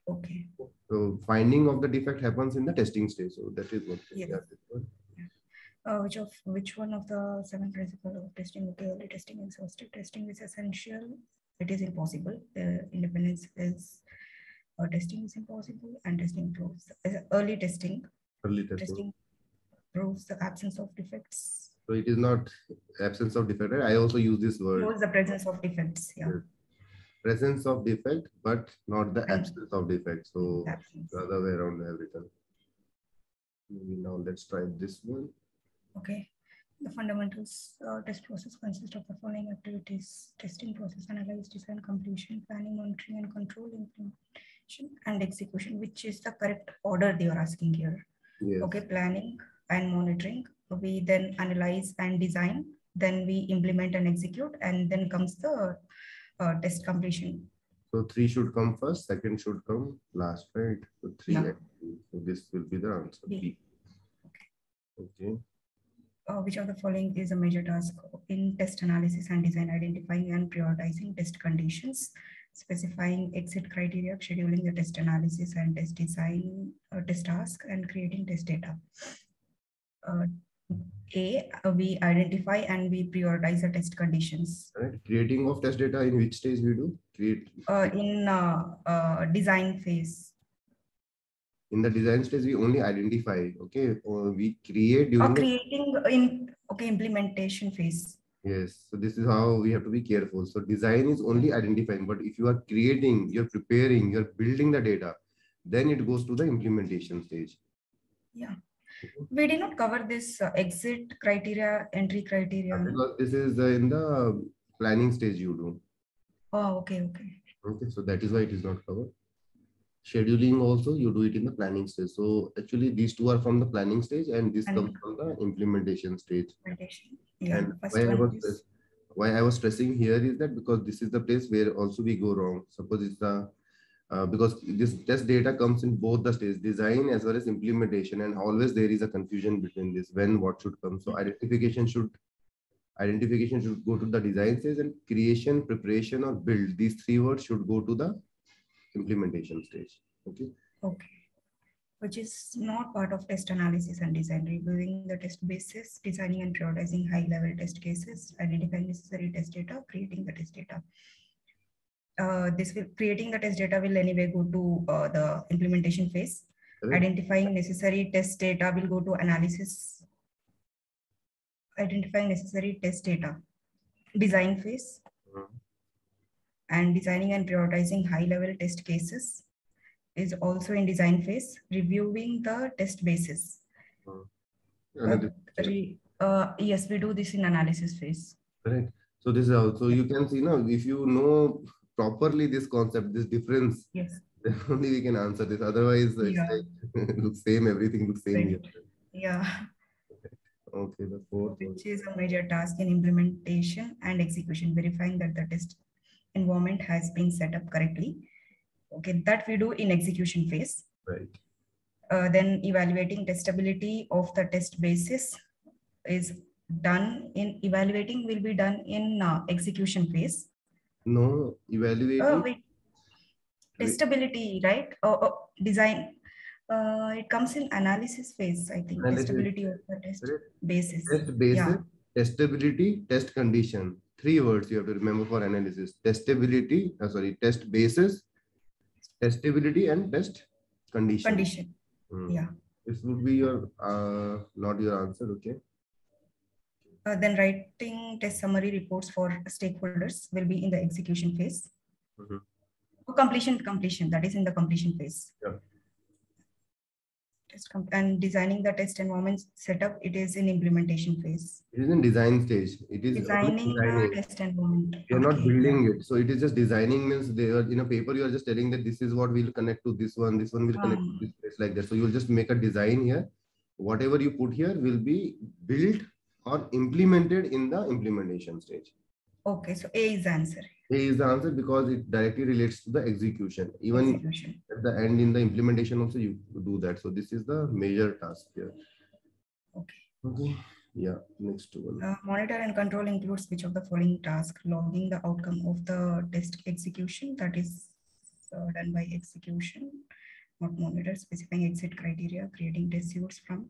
[SPEAKER 2] Okay.
[SPEAKER 1] So finding of the defect happens in the testing stage. So that is what. Yeah.
[SPEAKER 2] Uh, which of which one of the seven principles of testing? Okay, early testing and exhaustive testing is essential. It is impossible. Uh, independence is uh, testing is impossible, and testing proves early testing.
[SPEAKER 1] Early testing.
[SPEAKER 2] Testing proves the absence of defects.
[SPEAKER 1] So it is not absence of defect. I also use this word
[SPEAKER 2] Proves the presence of defects. Yeah.
[SPEAKER 1] Presence of defect, but not the absence of defect. So
[SPEAKER 2] Absence.
[SPEAKER 1] the other way around I have written. Maybe Now let's try this one.
[SPEAKER 2] Okay. The fundamentals uh, test process consists of the following activities: testing process, analyze, design, completion, planning, monitoring, and control, implementation, and execution. Which is the correct order they are asking here?
[SPEAKER 1] Yes.
[SPEAKER 2] Okay, planning and monitoring. We then analyze and design. Then we implement and execute, and then comes the uh, test completion.
[SPEAKER 1] So three should come first, second should come last, right? So three.
[SPEAKER 2] Yeah.
[SPEAKER 1] So this will be the answer.
[SPEAKER 2] B.
[SPEAKER 1] B. Okay.
[SPEAKER 2] Uh, which of the following is a major task in test analysis and design, identifying and prioritizing test conditions, specifying exit criteria, scheduling the test analysis and test design, uh, test task, and creating test data. Uh, A, uh, we identify and we prioritize the test conditions.
[SPEAKER 1] Right. Creating of test data in which stage we do? Create
[SPEAKER 2] Uh, in uh, uh, design phase,
[SPEAKER 1] in the design stage, we only identify. Okay. Or we create
[SPEAKER 2] or
[SPEAKER 1] during the
[SPEAKER 2] creating in, okay, implementation phase.
[SPEAKER 1] Yes, so this is how we have to be careful. So design is only identifying, but if you are creating, you're preparing, you're building the data, then it goes to the implementation stage.
[SPEAKER 2] Yeah. We did not cover this uh, exit criteria, entry criteria.
[SPEAKER 1] Because this is uh, in the planning stage you do.
[SPEAKER 2] Oh, okay, okay.
[SPEAKER 1] Okay, so that is why it is not covered. Scheduling also, you do it in the planning stage. So actually these two are from the planning stage and this comes from the implementation stage.
[SPEAKER 2] Implementation. Yeah,
[SPEAKER 1] And why I, was,
[SPEAKER 2] is-
[SPEAKER 1] why I was stressing here is that because this is the place where also we go wrong. Suppose it's the uh, because this test data comes in both the stages, design as well as implementation, and always there is a confusion between this when what should come. So identification should identification should go to the design stage, and creation, preparation, or build. These three words should go to the implementation stage. Okay.
[SPEAKER 2] Okay. Which is not part of test analysis and design, reviewing the test basis, designing and prioritizing high level test cases, identifying necessary test data, creating the test data. Uh, this will creating the test data will anyway go to uh, the implementation phase. Identifying necessary test data will go to analysis. Identifying necessary test data. Design phase.
[SPEAKER 1] Mhm.
[SPEAKER 2] And designing and prioritizing high level test cases is also in design phase. Reviewing the test basis.
[SPEAKER 1] Another-
[SPEAKER 2] Re- uh, yes, we do this in analysis phase.
[SPEAKER 1] Correct. So this is also you can see now if you know properly this concept, this difference,
[SPEAKER 2] Yes.
[SPEAKER 1] then only we can answer this. Otherwise, it's like looks same, everything looks same. Here.
[SPEAKER 2] Yeah.
[SPEAKER 1] Okay, the fourth
[SPEAKER 2] which is a major task in implementation and execution, verifying that the test environment has been set up correctly. Okay, that we do in execution phase.
[SPEAKER 1] Right.
[SPEAKER 2] Uh, then evaluating testability of the test basis is done in evaluating will be done in uh, execution phase.
[SPEAKER 1] No, evaluating.
[SPEAKER 2] Oh, wait,
[SPEAKER 1] Wait.
[SPEAKER 2] testability, right? Oh, oh, design. Uh, it comes in analysis phase, I think.
[SPEAKER 1] Analysis.
[SPEAKER 2] Testability of the test
[SPEAKER 1] Correct.
[SPEAKER 2] basis.
[SPEAKER 1] Test basis,
[SPEAKER 2] Yeah.
[SPEAKER 1] testability, test condition. Three words you have to remember for analysis. Testability, uh, sorry, test basis, testability and test condition.
[SPEAKER 2] Condition.
[SPEAKER 1] Hmm.
[SPEAKER 2] Yeah.
[SPEAKER 1] This would be your, uh, not your answer, okay?
[SPEAKER 2] Uh, then writing test summary reports for stakeholders will be in the execution phase.
[SPEAKER 1] Mhm.
[SPEAKER 2] Oh, Completion, completion, that is in the completion phase.
[SPEAKER 1] Yeah.
[SPEAKER 2] Test and designing the test environment setup, it is in implementation phase.
[SPEAKER 1] It is in design stage. It is only
[SPEAKER 2] Designing the test environment.
[SPEAKER 1] You're not
[SPEAKER 2] Okay,
[SPEAKER 1] building it. So it is just designing means they are in a paper, you are just telling that this is what will connect to this one, this one will connect to
[SPEAKER 2] Um.
[SPEAKER 1] this place like that. So you'll just make a design here. Whatever you put here will be built or implemented in the implementation stage.
[SPEAKER 2] Okay, so A is answer.
[SPEAKER 1] A is the answer because it directly relates to the execution. Even
[SPEAKER 2] Execution.
[SPEAKER 1] at the end in the implementation also you do that. So this is the major task here.
[SPEAKER 2] Okay.
[SPEAKER 1] Okay. Yeah. Next one.
[SPEAKER 2] Uh, monitor and control includes which of the following tasks? Logging the outcome of the test execution that is uh, done by execution, not monitor, specifying exit criteria, creating test suits from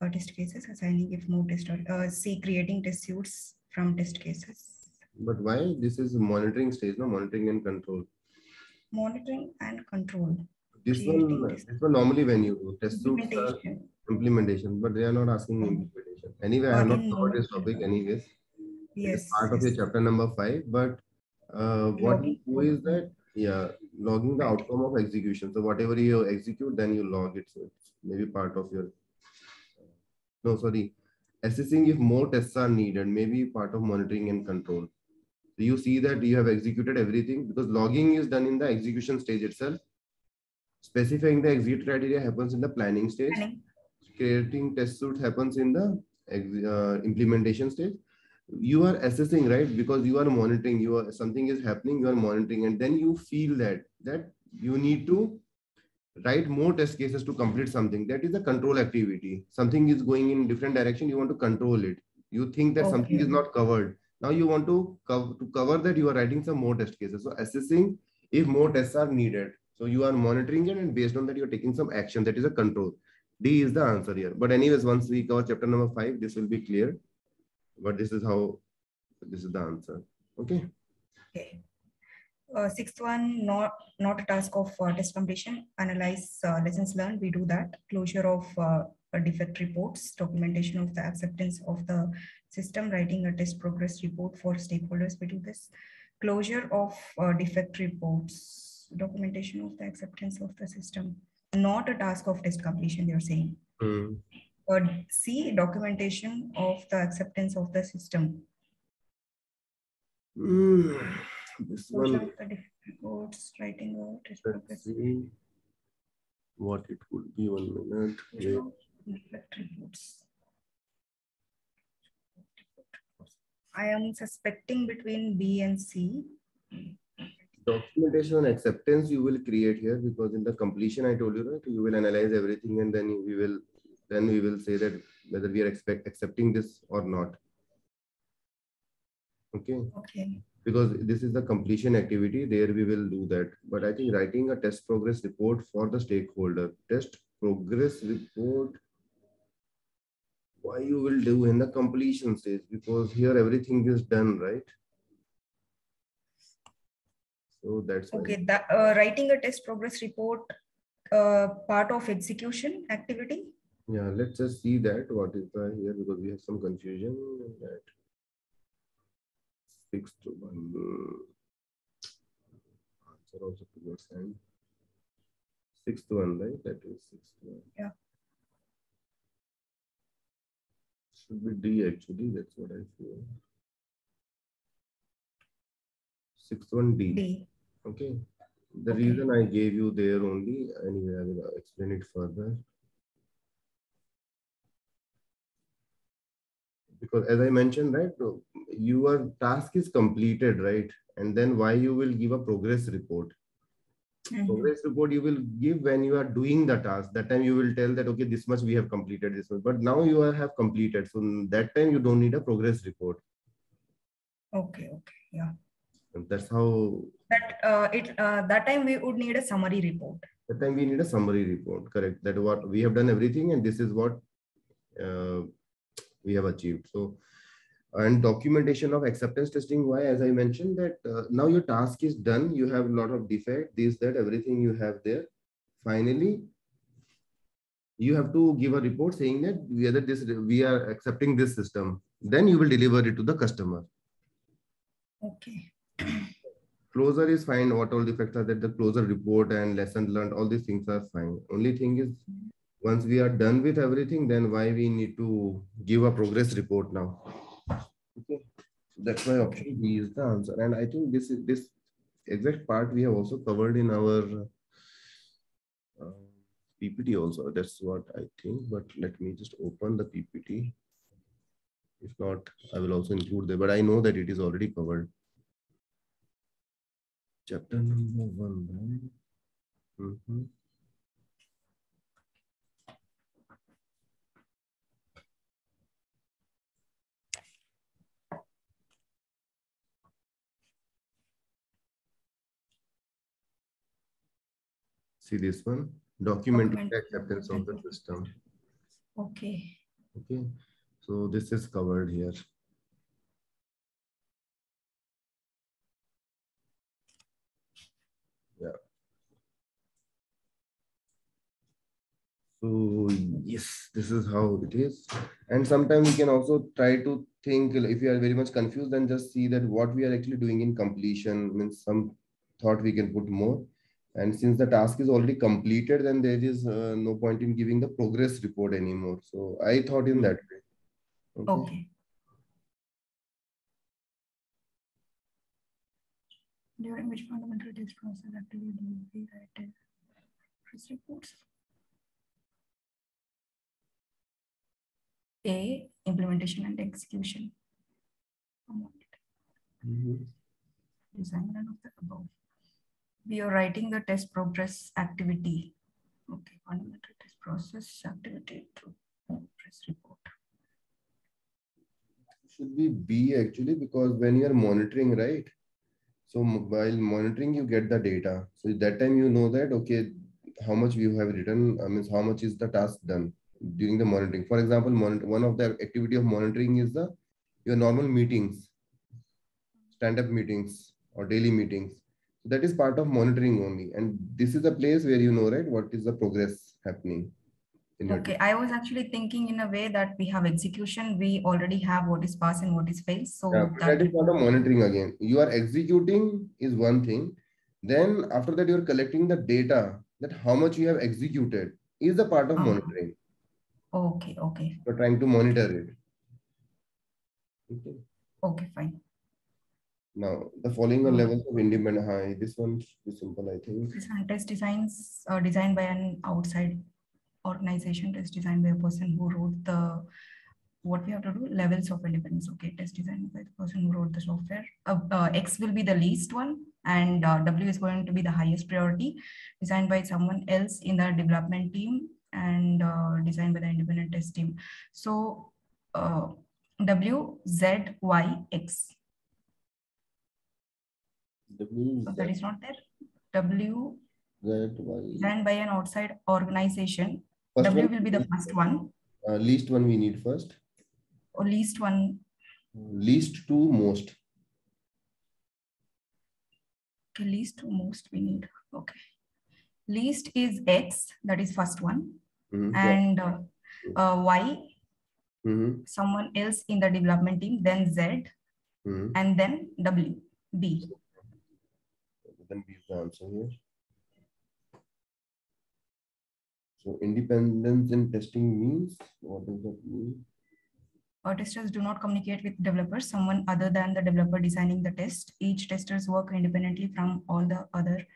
[SPEAKER 2] uh, test cases, assigning if more test, or- uh, C, creating test suits from test cases.
[SPEAKER 1] But why this is monitoring stage, no monitoring and control.
[SPEAKER 2] Monitoring and control.
[SPEAKER 1] This
[SPEAKER 2] Creating
[SPEAKER 1] one, this one normally when you do test suits are
[SPEAKER 2] Implementation.
[SPEAKER 1] implementation, but they are not asking implementation. Anyway, I
[SPEAKER 2] Uh,
[SPEAKER 1] have not covered this topic anyways.
[SPEAKER 2] Yes.
[SPEAKER 1] part of your chapter number five, but uh, what do is that, yeah, logging the outcome of execution. So whatever you execute, then you log it. So it's maybe part of your, no, sorry, assessing if more tests are needed, maybe part of monitoring and control. So you see that you have executed everything? Because logging is done in the execution stage itself. Specifying the exit criteria happens in the planning stage.
[SPEAKER 2] Planning.
[SPEAKER 1] creating test suits happens in the uh, implementation stage. You are assessing right? Because you are monitoring you are something is happening you are monitoring and then you feel that that you need to write more test cases to complete something. That is a control activity. Something is going in different direction you want to control it. You think that something is not covered now you want to cover to cover that you are writing some more test cases so assessing if more tests are needed so you are monitoring it and based on that you are taking some action that is a control D is the answer here. But anyways, once we cover chapter number five, this will be clear. But this is how, this is the answer. Okay.
[SPEAKER 2] Okay. Uh, sixth one, not not a task of uh, test completion. Analyze uh, lessons learned. We do that. Closure of uh, defect reports. Documentation of the acceptance of the system. Writing a test progress report for stakeholders. We do this. Closure of uh, defect reports. Documentation of the acceptance of the system. Not a task of test completion. You're saying.
[SPEAKER 1] Hmm.
[SPEAKER 2] But C, documentation of the acceptance of the system.
[SPEAKER 1] Hmm. This
[SPEAKER 2] Closure
[SPEAKER 1] one,
[SPEAKER 2] of the defect reports. Writing a test progress.
[SPEAKER 1] see what it would be. One minute.
[SPEAKER 2] Defect reports. I am suspecting between B and C.
[SPEAKER 1] Documentation and acceptance you will create here because in the completion I told you that you will analyze everything and then we will then we will say that whether we are expect accepting this or not. Okay.
[SPEAKER 2] Okay.
[SPEAKER 1] because this is the completion activity there we will do that but i think writing a test progress report for the stakeholder test progress report why you will do in the completion stage because here everything is done right so that's.
[SPEAKER 2] Okay. That uh, writing a test progress report uh, part of execution activity?
[SPEAKER 1] Yeah, let's just see that what is the here because we have some confusion that. Six to one. Answer also towards end. Six to one, right? That is six to one.
[SPEAKER 2] Yeah.
[SPEAKER 1] Should be D actually. That's what I feel. Six one D.
[SPEAKER 2] D.
[SPEAKER 1] Okay. The
[SPEAKER 2] Okay.
[SPEAKER 1] reason I gave you there only, anyway, I will explain it further. Because as I mentioned, right, your task is completed, right? And then why you will give a progress report?
[SPEAKER 2] Mhm.
[SPEAKER 1] Progress report you will give when you are doing the task. That time you will tell that, okay, this much we have completed, this much. But now you are, have completed. So that time you don't need a progress report.
[SPEAKER 2] Okay, okay, yeah.
[SPEAKER 1] And that's how
[SPEAKER 2] That uh, it uh, that time we would need a summary report.
[SPEAKER 1] That time we need a summary report, correct? That what we have done everything and this is what uh, we have achieved. So, and documentation of acceptance testing, why, as I mentioned that uh, now your task is done, you have a lot of defect, this, that, everything you have there. Finally, you have to give a report saying that whether this we are accepting this system, then you will deliver it to the customer.
[SPEAKER 2] Okay.
[SPEAKER 1] closure is fine. What all defects are that the closure report and lesson learned, all these things are fine. Only thing is once we are done with everything, then why we need to give a progress report now. Okay. That's why option B is the answer. And I think this is this exact part we have also covered in our uh, PPT also. That's what I think. But let me just open the PPT. If not, I will also include there. But I know that it is already covered. Chapter number one, right? Mhm. See this one,
[SPEAKER 2] Document-
[SPEAKER 1] acceptance of the system.
[SPEAKER 2] Okay.
[SPEAKER 1] Okay, so this is covered here. Yeah. So yes, this is how it is. And sometimes we can also try to think if you are very much confused, then just see that what we are actually doing in completion means some thought we can put more. And since the task is already completed, then there is uh, no point in giving the progress report anymore. So I thought in that way.
[SPEAKER 2] Okay. During which fundamental test process activity will be written press reports. A implementation and execution.
[SPEAKER 1] Mhm.
[SPEAKER 2] Design none of the above. We are writing the test progress activity. Okay, fundamental test process activity to press report.
[SPEAKER 1] Should be B actually, because when you are monitoring, right? So while monitoring, you get the data. So that time you know that, okay, how much you have written, I mean, how much is the task done during the monitoring. For example, monitor, one of the activity of monitoring is the your normal meetings, stand-up meetings or daily meetings. That is part of monitoring only. And this is the place where you know, right, what is the progress happening.
[SPEAKER 2] Okay, I was actually thinking in a way that we have execution, we already have what is pass and what is fail, so.
[SPEAKER 1] Yeah, but that is not a monitoring again. You are executing is one thing. Then after that, you're collecting the data that how much you have executed is a part of
[SPEAKER 2] Ah.
[SPEAKER 1] monitoring.
[SPEAKER 2] Okay, okay,
[SPEAKER 1] You're trying to monitor it. Okay.
[SPEAKER 2] okay, fine.
[SPEAKER 1] Now, the following are
[SPEAKER 2] Hmm.
[SPEAKER 1] levels of independent high. This one should be simple, I think.
[SPEAKER 2] Design, test designs are designed by an outside organization, test designed by a person who wrote the, what we have to do, levels of independence. Okay, test designed by the person who wrote the software. Uh, uh, X will be the least one and uh, W is going to be the highest priority, designed by someone else in the development team and uh, designed by the independent test team. So uh, W, Z, Y, X.
[SPEAKER 1] W,
[SPEAKER 2] So that is not there. W designed by an outside organization.
[SPEAKER 1] First
[SPEAKER 2] W
[SPEAKER 1] one,
[SPEAKER 2] will be the first one,
[SPEAKER 1] uh, least one we need first.
[SPEAKER 2] or least one,
[SPEAKER 1] Least to most.
[SPEAKER 2] okay, least to most we need. Okay. least is X, that is first one,
[SPEAKER 1] Mhm.
[SPEAKER 2] and uh, uh, Y,
[SPEAKER 1] Mhm.
[SPEAKER 2] someone else in the development team, then Z,
[SPEAKER 1] Mhm.
[SPEAKER 2] and then W, B.
[SPEAKER 1] Then B the answer here. So independence in testing means, what does that mean?
[SPEAKER 2] Uh, testers do not communicate with developers, someone other than the developer designing the test. Each testers work independently from all the other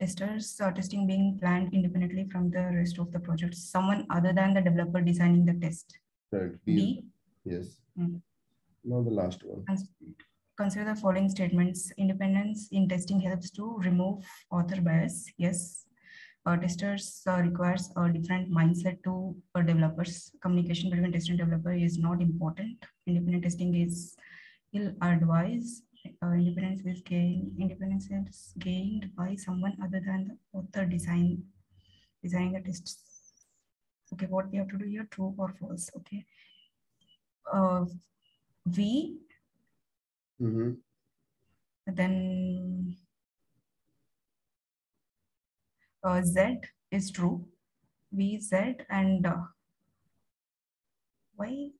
[SPEAKER 2] testers, uh, testing being planned independently from the rest of the project. Someone other than the developer designing the test.
[SPEAKER 1] Correct. B.
[SPEAKER 2] B,
[SPEAKER 1] Yes.
[SPEAKER 2] Mm.
[SPEAKER 1] Now the last one.
[SPEAKER 2] Cons- consider the following statements. Independence in testing helps to remove author bias. Yes. Uh, testers uh, requires a different mindset to uh, developers. Communication between tester and developer is not important. Independent testing is ill advised. Uh, independence is gained. Independence is gained by someone other than the author design designing the tests. Okay, what we have to do here, true or false? Okay. Uh, we
[SPEAKER 1] Mhm.
[SPEAKER 2] then uh, Z is true. V, Z, and uh, why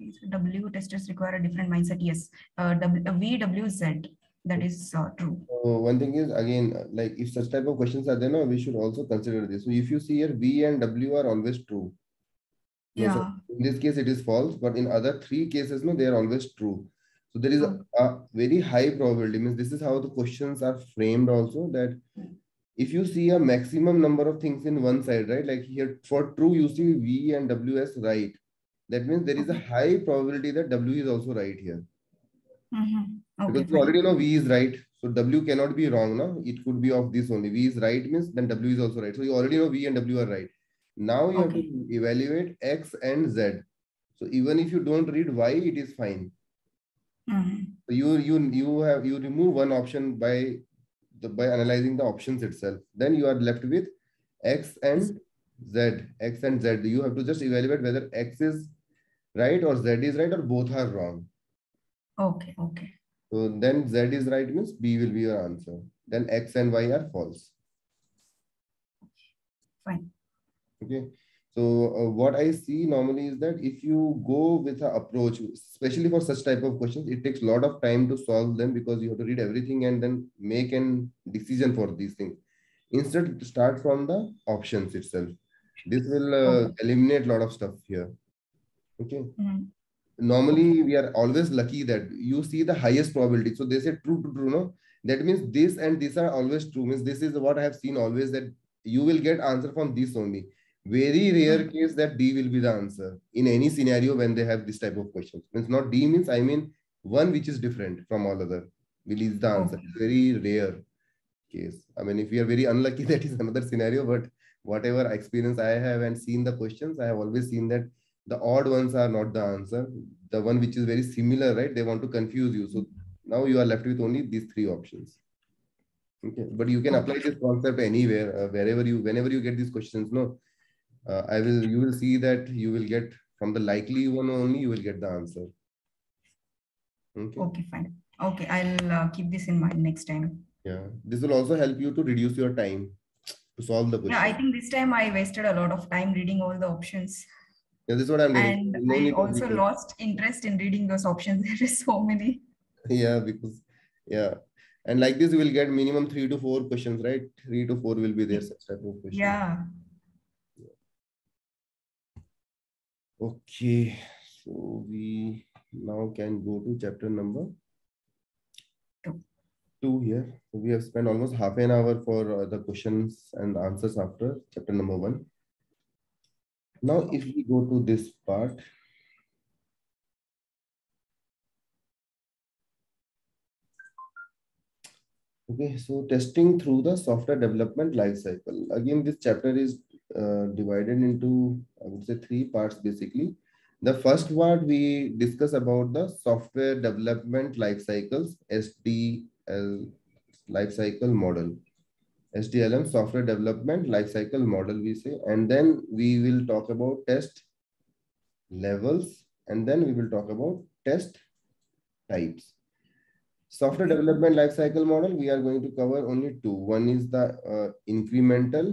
[SPEAKER 2] is W testers require a different mindset? Yes, uh, w, uh, V, W, Z, that is uh, true.
[SPEAKER 1] So one thing is again, like if such type of questions are there, no, we should also consider this. So if you see here, V and W are always true. No, so
[SPEAKER 2] Yeah.
[SPEAKER 1] in this case, it is false, but in other three cases, no, they are always true. So there is a, a very high probability. Means this is how the questions are framed. Also that if you see a maximum number of things in one side, right? Like here for true, you see V and W as right. That means there is a high probability that W is also right here.
[SPEAKER 2] Mhm. Okay,
[SPEAKER 1] Because you already know V is right. So W cannot be wrong. No? It could be of this only. V is right means then W is also right. So you already know V and W are right. Now you have to evaluate X and Z. So even if you don't read Y, it is fine.
[SPEAKER 2] Mhm.
[SPEAKER 1] So you you you have you remove one option by the by analyzing the options itself. Then you are left with X and Z. X and Z. You have to just evaluate whether X is right or Z is right or both are wrong.
[SPEAKER 2] Okay, okay.
[SPEAKER 1] So then Z is right means B will be your answer. Then X and Y are false.
[SPEAKER 2] Fine.
[SPEAKER 1] Okay. So uh, what I see normally is that if you go with an approach, especially for such type of questions, it takes a lot of time to solve them because you have to read everything and then make an decision for these things. Instead, start from the options itself. This will uh, eliminate a lot of stuff here. Okay.
[SPEAKER 2] Mhm.
[SPEAKER 1] normally we are always lucky that you see the highest probability. So they say true to true, no? That means this and this are always true. Means this is what I have seen always that you will get answer from this only. Very rare case that D will be the answer in any scenario when they have this type of questions. Means not D means I mean one which is different from all other will is the answer. It's very rare case. I mean, if we are very unlucky, that is another scenario. But whatever experience I have and seen the questions, I have always seen that the odd ones are not the answer. The one which is very similar, right? They want to confuse you. So now you are left with only these three options. Okay, but you can apply this concept anywhere, uh, wherever you, whenever you get these questions. No, uh, I will. You will see that you will get from the likely one only. You will get the answer. Okay.
[SPEAKER 2] Okay, fine. Okay, I'll uh, keep this in mind next time.
[SPEAKER 1] Yeah. This will also help you to reduce your time to solve the question.
[SPEAKER 2] Yeah, I think this time I wasted a lot of time reading all the options.
[SPEAKER 1] Yeah, this is what I'm doing.
[SPEAKER 2] and I also lost interest in reading those options. There is so many.
[SPEAKER 1] Yeah, because yeah. And like this, you will get minimum three to four questions, right? Three to four will be there, such type of questions.
[SPEAKER 2] Yeah.
[SPEAKER 1] Okay. So we now can go to chapter number
[SPEAKER 2] Two.
[SPEAKER 1] two here. So we have spent almost half an hour for uh, the questions and answers after chapter number one. Now, if we go to this part, Okay, so testing through the software development lifecycle. Again, this chapter is uh, divided into, I would say, three parts basically. The first part we discuss about the software development life cycles, SDL life cycle model. SDLM software development life cycle model we say, and then we will talk about test levels, and then we will talk about test types. Software development lifecycle model, we are going to cover only two. One is the uh, incremental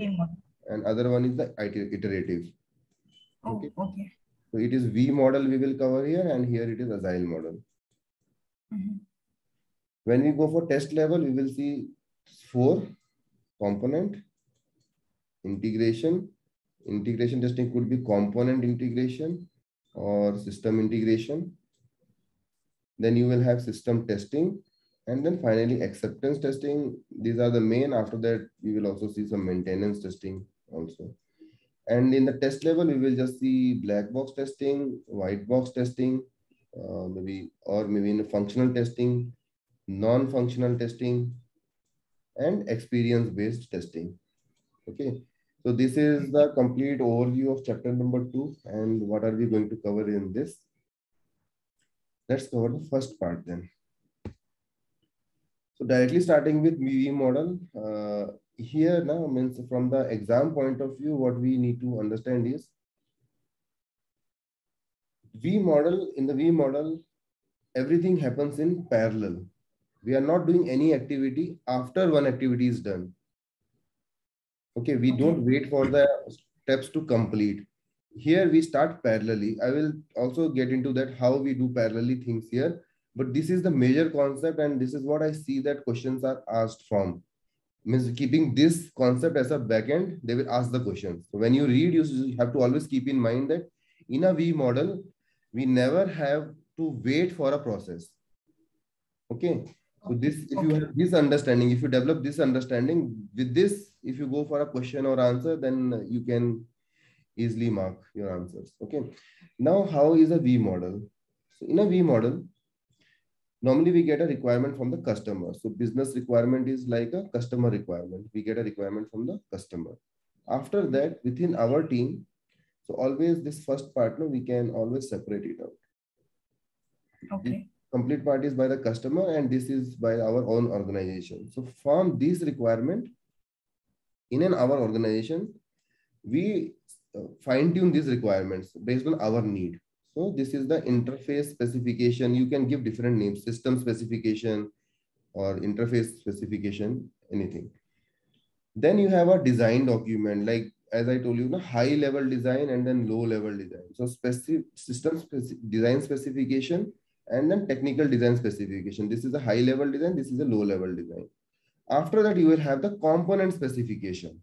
[SPEAKER 1] and other one is the iterative.
[SPEAKER 2] Oh, okay. okay.
[SPEAKER 1] So it is V model we will cover here and here it is agile model. Mm -hmm. When we go for test level, we will see four component, integration. Integration testing could be component integration or system integration. Then you will have system testing and then finally acceptance testing. These are the main. After that, we will also see some maintenance testing also. And in the test level, we will just see black box testing, white box testing, uh, maybe or maybe in functional testing, non-functional testing, and experience-based testing. Okay, so this is the complete overview of chapter number two and what are we going to cover in this. Let's cover the first part then. So directly starting with V model, uh, here now means from the exam point of view, what we need to understand is V model, in the V model, everything happens in parallel. We are not doing any activity after one activity is done. Okay, we don't wait for the steps to complete. Here we start parallelly. I will also get into that how we do parallelly things here. But this is the major concept and this is what I see that questions are asked from. Means keeping this concept as a backend, they will ask the questions. So when you read, you have to always keep in mind that in a V model, we never have to wait for a process. Okay. So this, if okay. you have this understanding, if you develop this understanding with this, if you go for a question or answer, then you can easily mark your answers. Okay. Now, how is a V model? So in a V model, normally we get a requirement from the customer. So business requirement is like a customer requirement. We get a requirement from the customer. After that, within our team, so always this first partner, we can always separate it out.
[SPEAKER 2] Okay
[SPEAKER 1] complete part is by the customer and this is by our own organization. So from this requirement in an our organization, we uh, fine tune these requirements based on our need. So this is the interface specification. You can give different names, system specification or interface specification, anything. Then you have a design document, like as I told you, the high level design and then low level design. So specific system speci design specification and then technical design specification. This is a high level design. This is a low level design. After that, you will have the component specification.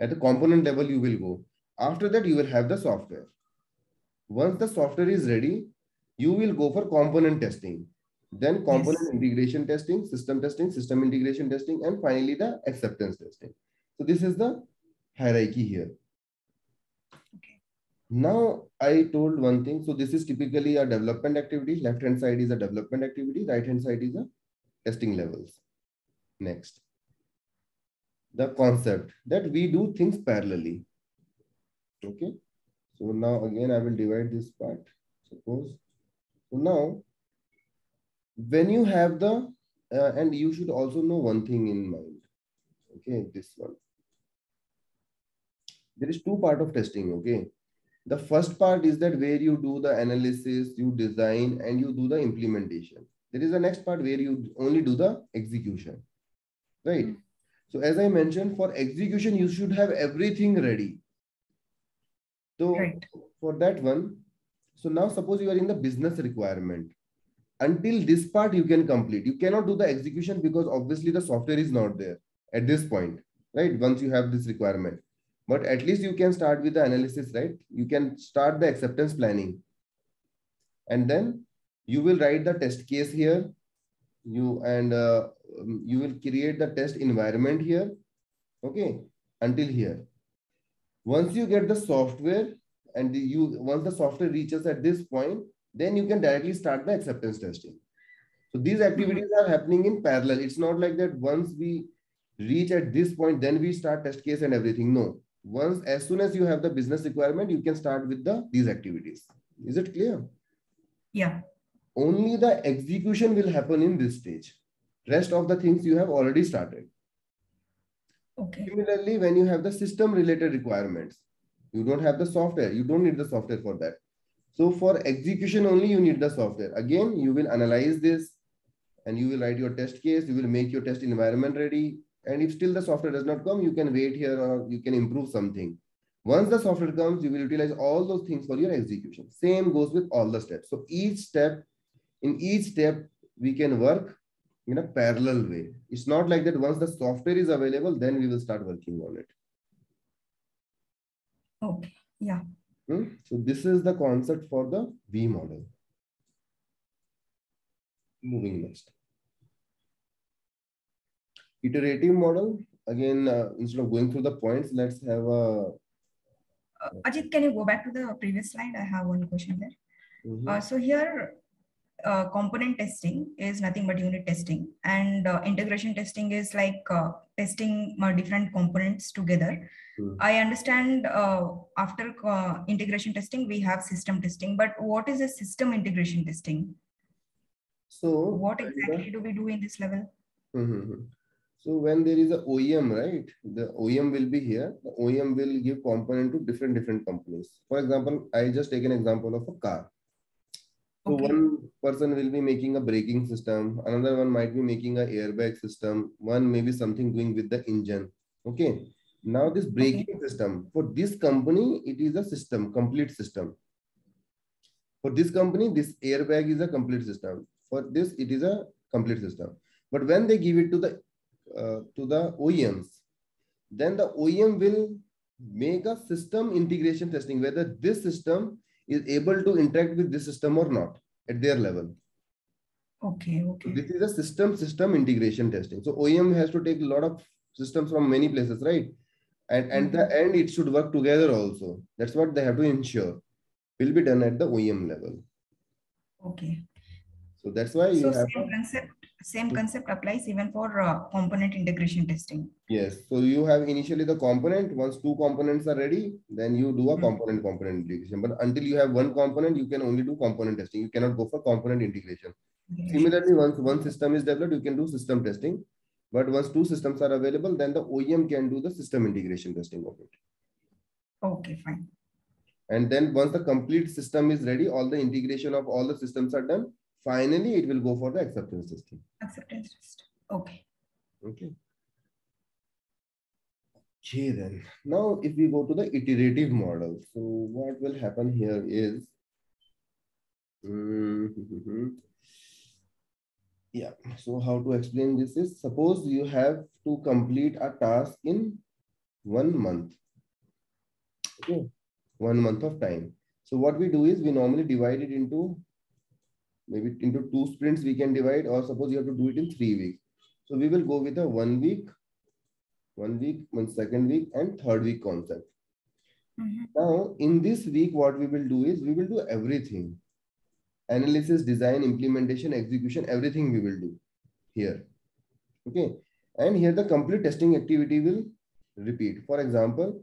[SPEAKER 1] At the component level, you will go. After that, you will have the software. Once the software is ready, you will go for component testing. Then component yes. integration testing, system testing, system integration testing, and finally the acceptance testing. So this is the hierarchy here. Okay. Now I told one thing. So this is typically a development activity. Left hand side is a development activity. Right hand side is a testing levels. Next. The concept that we do things parallelly. Okay. So now again, I will divide this part. Suppose. So now, when you have the, uh, and you should also know one thing in mind. Okay, this one. There is two part of testing. Okay the first part is that where you do the analysis, you design, and you do the implementation. There is a next part where you only do the execution, right? Mm. So as I mentioned, for execution, you should have everything ready. So right. for that one, so now suppose you are in the business requirement. Until this part you can complete. You cannot do the execution because obviously the software is not there at this point, right? Once you have this requirement but at least you can start with the analysis, right? You can start the acceptance planning. And then you will write the test case here. You and uh, um, you will create the test environment here. Okay, until here. Once you get the software and the, you once the software reaches at this point, then you can directly start the acceptance testing. So these hmm. activities are happening in parallel. It's not like that once we reach at this point, then we start test case and everything. No, once as soon as you have the business requirement you can start with the these activities. Is it clear?
[SPEAKER 2] Yeah.
[SPEAKER 1] Only the execution will happen in this stage. Rest of the things you have already started
[SPEAKER 2] okay
[SPEAKER 1] similarly when you have the system related requirements you don't have the software you don't need the software for that so for execution only you need the software again you will analyze this and you will write your test case, you will make your test environment ready. And if still the software does not come, you can wait here or you can improve something. Once the software comes, you will utilize all those things for your execution. Same goes with all the steps. So each step, in each step, we can work in a parallel way. It's not like that once the software is available, then we will start working on it.
[SPEAKER 2] Okay, yeah.
[SPEAKER 1] Hmm? So this is the concept for the V model. Moving next. Iterative model. Again, uh, instead of going through the points, let's have a...
[SPEAKER 2] Uh, Ajit, can you go back to the previous slide? I have one question there. Mm -hmm. uh, so here, uh, component testing is nothing but unit testing. And uh, integration testing is like uh, testing uh, different components together. Mm. i understand uh, after uh, integration testing we have system testing but what is a system integration testing?
[SPEAKER 1] So
[SPEAKER 2] what exactly do we do in this level?
[SPEAKER 1] Mm -hmm. so when there is a oem right the oem will be here. The oem will give component to different different companies. For example i just take an example of a car so okay. one person will be making a braking system, another one might be making a airbag system, one maybe something doing with the engine. Okay. Now this braking okay. system, for this company, it is a system, complete system. For this company, this airbag is a complete system. For this, it is a complete system. But when they give it to the uh, to the OEMs, then the OEM will make a system integration testing, whether this system is able to interact with this system or not at their level.
[SPEAKER 2] Okay, okay.
[SPEAKER 1] So this is a system system integration testing. So OEM has to take a lot of systems from many places, right? And at the mm-hmm. end, it should work together also. That's what they have to ensure. Will be done at the OEM level.
[SPEAKER 2] Okay.
[SPEAKER 1] So that's why you
[SPEAKER 2] so
[SPEAKER 1] have
[SPEAKER 2] same concept same concept applies even for uh, component integration testing.
[SPEAKER 1] Yes. So you have initially the component. Once two components are ready, then you do a mm -hmm. component component integration. But until you have one component, you can only do component testing. You cannot go for component integration. Similarly, once one system is developed, you can do system testing. But once two systems are available, then the OEM can do the system integration testing of it.
[SPEAKER 2] Okay, fine.
[SPEAKER 1] And then once the complete system is ready, all the integration of all the systems are done Finally, it will go for the acceptance testing.
[SPEAKER 2] Acceptance test. Okay.
[SPEAKER 1] Okay. Okay, then. Now, if we go to the iterative model, so what will happen here is, mm, yeah, so how to explain this is, suppose you have to complete a task in one month. Okay, one month of time. So what we do is we normally divide it into maybe into two sprints we can divide or suppose you have to do it in three weeks. So we will go with a one week, one week, one second week and third week concept. Mm -hmm. Now in this week, what we will do is we will do everything. Analysis, design, implementation, execution, everything we will do here. Okay. And here the complete testing activity will repeat. For example,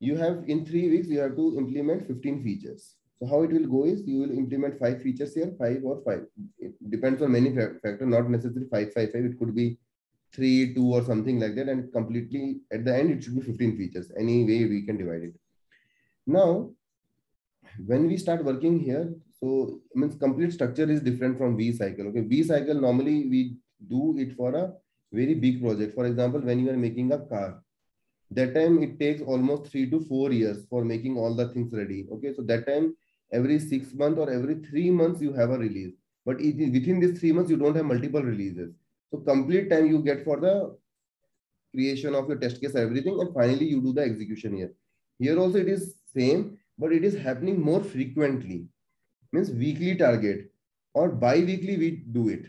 [SPEAKER 1] you have in three weeks, you have to implement 15 features. So how it will go is you will implement five features here, five or five. It depends on many factor, not necessarily five, five, five. It could be three, two or something like that. And completely at the end, it should be 15 features. Any way we can divide it. Now, when we start working here, so it means complete structure is different from V cycle. Okay, V cycle normally we do it for a very big project. For example, when you are making a car, that time it takes almost three to four years for making all the things ready. Okay, so that time every six months or every three months you have a release. But within these three months, you don't have multiple releases. So complete time you get for the creation of your test case, everything, and finally you do the execution here. Here also it is same, but it is happening more frequently. Means weekly target or bi-weekly we do it.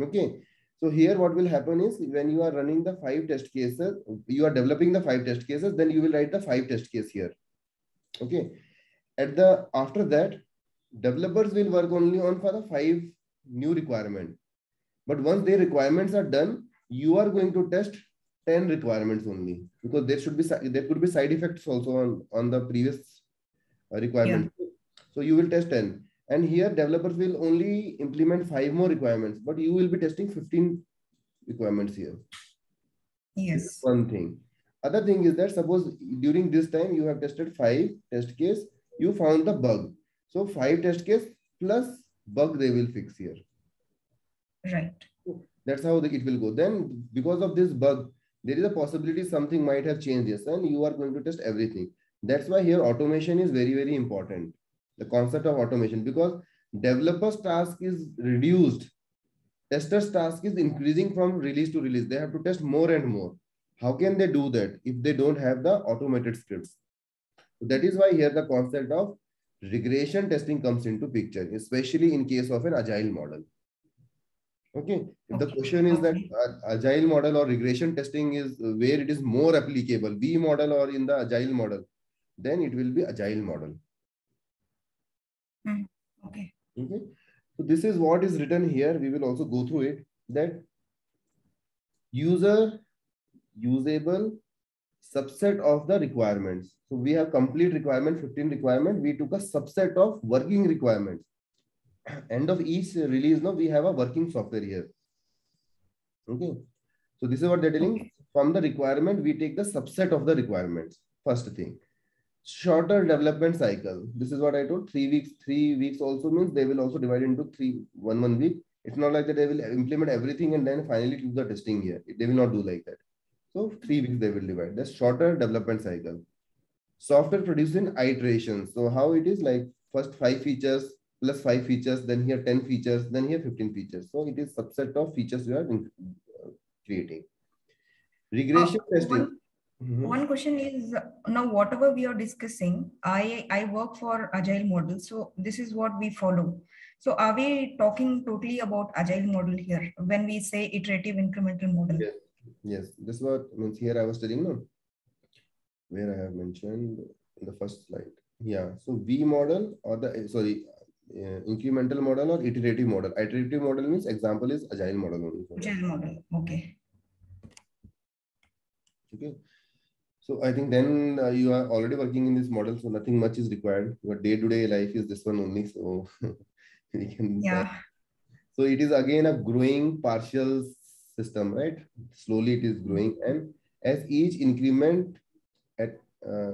[SPEAKER 1] Okay. So here what will happen is when you are running the five test cases, you are developing the five test cases, then you will write the five test case here. Okay at the after that developers will work only on for the five new requirement. But once their requirements are done you are going to test 10 requirements only because there should be there could be side effects also on on the previous uh, requirement. Yeah. so you will test 10 and here developers will only implement five more requirements but you will be testing 15 requirements here.
[SPEAKER 2] Yes.
[SPEAKER 1] One thing. Other thing is that suppose during this time you have tested five test case you found the bug. So five test case plus bug they will fix here.
[SPEAKER 2] Right.
[SPEAKER 1] That's how the, it will go. Then because of this bug, there is a possibility something might have changed yes, and you are going to test everything. That's why here automation is very, very important. The concept of automation because developer's task is reduced. Tester's task is increasing from release to release. They have to test more and more. How can they do that if they don't have the automated scripts? So that is why here the concept of regression testing comes into picture, especially in case of an agile model. Okay. If the question is that agile model or regression testing is where it is more applicable, V model or in the agile model, then it will be agile model.
[SPEAKER 2] Mm. Okay.
[SPEAKER 1] Okay. So this is what is written here. We will also go through it that user usable subset of the requirements. So we have complete requirement, 15 requirement. We took a subset of working requirements. End of each release, now we have a working software here. Okay. So this is what they're telling. From the requirement, we take the subset of the requirements. First thing. Shorter development cycle. This is what I told. Three weeks. Three weeks also means they will also divide into three, one, one week. It's not like that they will implement everything and then finally do the testing here. They will not do like that. So three weeks they will divide. That's shorter development cycle. Software produced in iterations. So how it is like first five features plus five features, then here 10 features, then here 15 features. So it is subset of features you are uh, creating. Regression uh, testing.
[SPEAKER 2] One, mm -hmm. one, question is now whatever we are discussing, I, I work for agile model. So this is what we follow. So are we talking totally about agile model here when we say iterative incremental model?
[SPEAKER 1] Yes yes this what means here i was telling no where i have mentioned in the first slide. Yeah so v model or the sorry uh, incremental model or iterative model? Iterative model means example is agile model only
[SPEAKER 2] agile model okay.
[SPEAKER 1] Okay so i think then uh, you are already working in this model so nothing much is required. Your day-to-day -day life is this one only so
[SPEAKER 2] we can yeah.
[SPEAKER 1] so it is again a growing partial system, right? Slowly it is growing. And as each increment at uh,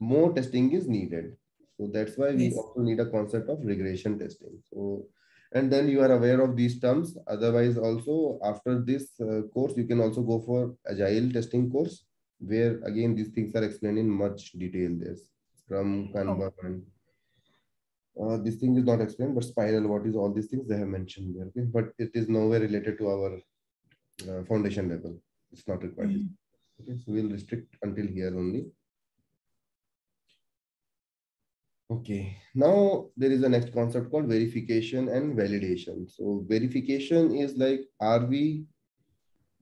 [SPEAKER 1] more testing is needed. So that's why we yes. also need a concept of regression testing. So, and then you are aware of these terms. Otherwise also after this uh, course, you can also go for agile testing course where again, these things are explained in much detail. There's Scrum, Kanban, oh. Uh, this thing is not explained, but spiral, what is all these things they have mentioned there. Okay? But it is nowhere related to our uh, foundation level. It's not required. Mm. Okay, so we'll restrict until here only. Okay, now there is a next concept called verification and validation. So verification is like, are we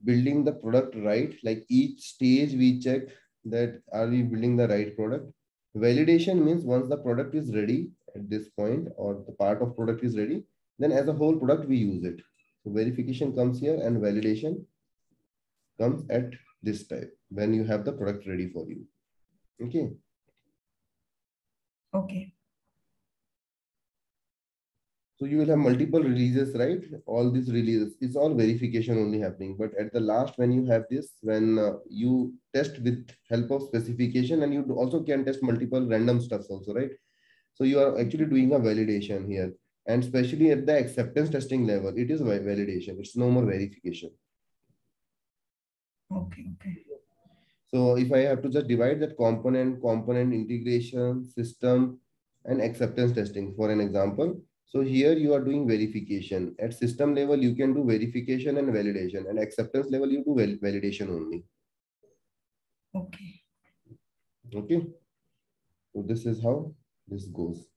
[SPEAKER 1] building the product right? Like each stage we check that are we building the right product? Validation means once the product is ready at this point or the part of product is ready, then as a whole product we use it. So verification comes here and validation comes at this type when you have the product ready for you. Okay.
[SPEAKER 2] Okay.
[SPEAKER 1] So you will have multiple releases, right? All these releases, it's all verification only happening. But at the last, when you have this, when uh, you test with help of specification and you also can test multiple random stuffs also, right? So you are actually doing a validation here and especially at the acceptance testing level it is validation. It's no more verification.
[SPEAKER 2] Okay okay.
[SPEAKER 1] So if i have to just divide that component component integration system and acceptance testing for an example. So here you are doing verification. At system level you can do verification and validation. And acceptance level you do val validation only.
[SPEAKER 2] Okay.
[SPEAKER 1] Okay? So this is how this goes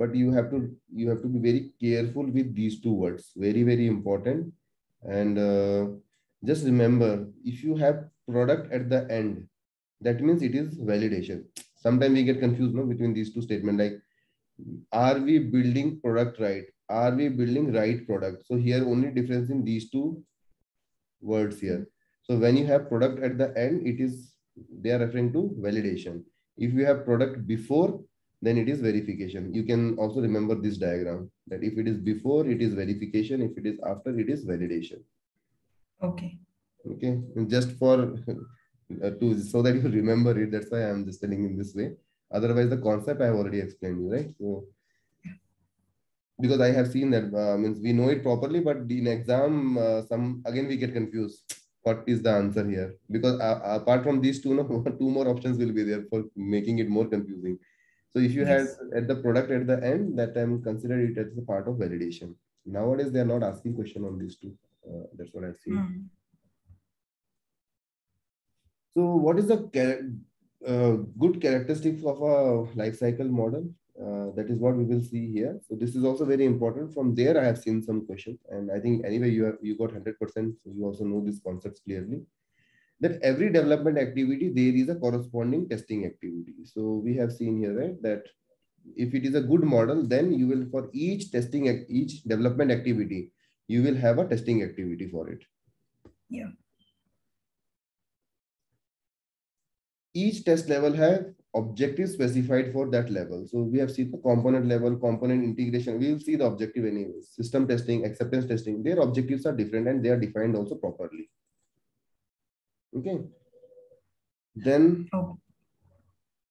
[SPEAKER 1] but you have to you have to be very careful with these two words. Very very important. And uh, just remember if you have product at the end that means it is validation. Sometimes we get confused no, between these two statements like are we building product right? Are we building right product? So here only difference in these two words here. So when you have product at the end it is they are referring to validation. If you have product before then it is verification. You can also remember this diagram that if it is before, it is verification. If it is after, it is validation.
[SPEAKER 2] Okay.
[SPEAKER 1] Okay. And just for uh, to so that you remember it. That's why I'm just telling in this way. Otherwise, the concept I have already explained you, right? So, because I have seen that uh, means we know it properly, but in exam, uh, some again we get confused. What is the answer here? Because uh, apart from these two, no, two more options will be there for making it more confusing. So if you yes. had at the product at the end, that time consider it as a part of validation. Nowadays, they are not asking question on these two. Uh, that's what I've seen. Mm. So what is the uh, good characteristics of a life cycle model? Uh, that is what we will see here. So this is also very important. From there, I have seen some questions, and I think anyway you have you got hundred percent. So you also know these concepts clearly. That every development activity there is a corresponding testing activity. So we have seen here right that if it is a good model, then you will for each testing each development activity you will have a testing activity for it.
[SPEAKER 2] Yeah.
[SPEAKER 1] Each test level have objective specified for that level. So we have seen the component level, component integration. We will see the objective anyway. System testing, acceptance testing, their objectives are different and they are defined also properly. Okay. Then oh.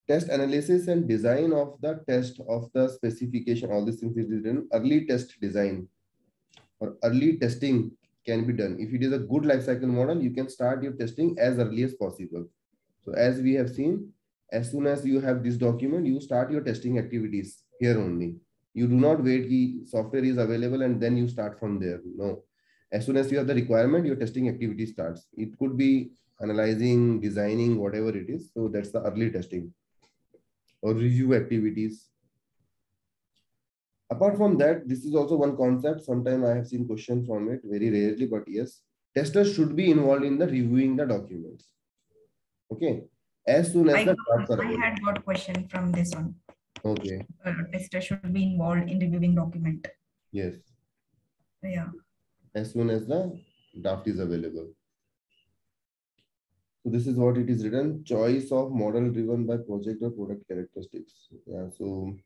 [SPEAKER 1] test analysis and design of the test of the specification, all these things is written. Early test design or early testing can be done. If it is a good lifecycle model, you can start your testing as early as possible. So as we have seen, as soon as you have this document, you start your testing activities here only. You do not wait the software is available and then you start from there. No. As soon as you have the requirement, your testing activity starts. It could be analyzing, designing, whatever it is. So that's the early testing or review activities. Apart from that, this is also one concept. Sometimes I have seen questions from it, very rarely, but yes, testers should be involved in the reviewing the documents. Okay as soon as I, the
[SPEAKER 2] drafts are I had got question from this one.
[SPEAKER 1] Okay.
[SPEAKER 2] Uh, tester should be involved in reviewing document.
[SPEAKER 1] Yes.
[SPEAKER 2] Yeah.
[SPEAKER 1] As soon as the draft is available. So this is what it is written. Choice of model driven by project or product characteristics. Yeah. So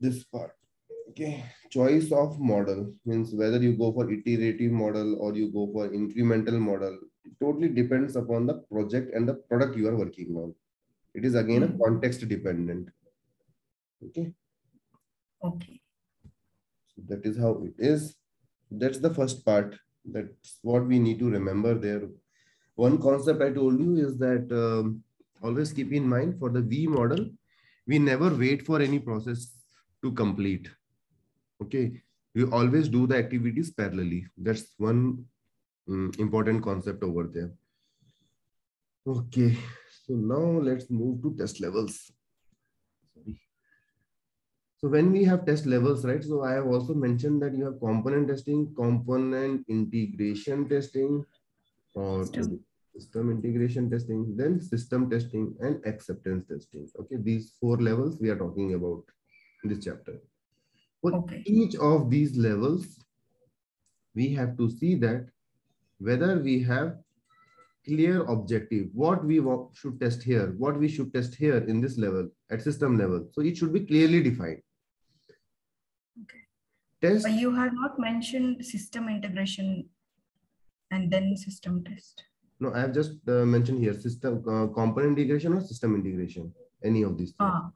[SPEAKER 1] this part. Okay. Choice of model means whether you go for iterative model or you go for incremental model it totally depends upon the project and the product you are working on. It is again mm -hmm. a context dependent. Okay.
[SPEAKER 2] Okay.
[SPEAKER 1] So that is how it is. That's the first part. That's what we need to remember there. One concept I told you is that um, always keep in mind for the V model, we never wait for any process to complete. Okay. We always do the activities parallelly. That's one um, important concept over there. Okay, so now let's move to test levels. So when we have test levels, right? So I have also mentioned that you have component testing, component integration testing, or system, system integration testing, then system testing and acceptance testing. Okay, these four levels we are talking about in this chapter. For okay. each of these levels, we have to see that whether we have clear objective, what we should test here, what we should test here in this level, at system level. So it should be clearly defined.
[SPEAKER 2] Okay. Test. But you have not mentioned system integration and then system test.
[SPEAKER 1] No, I have just uh, mentioned here system uh, component integration or system integration, any of these.
[SPEAKER 2] Ah,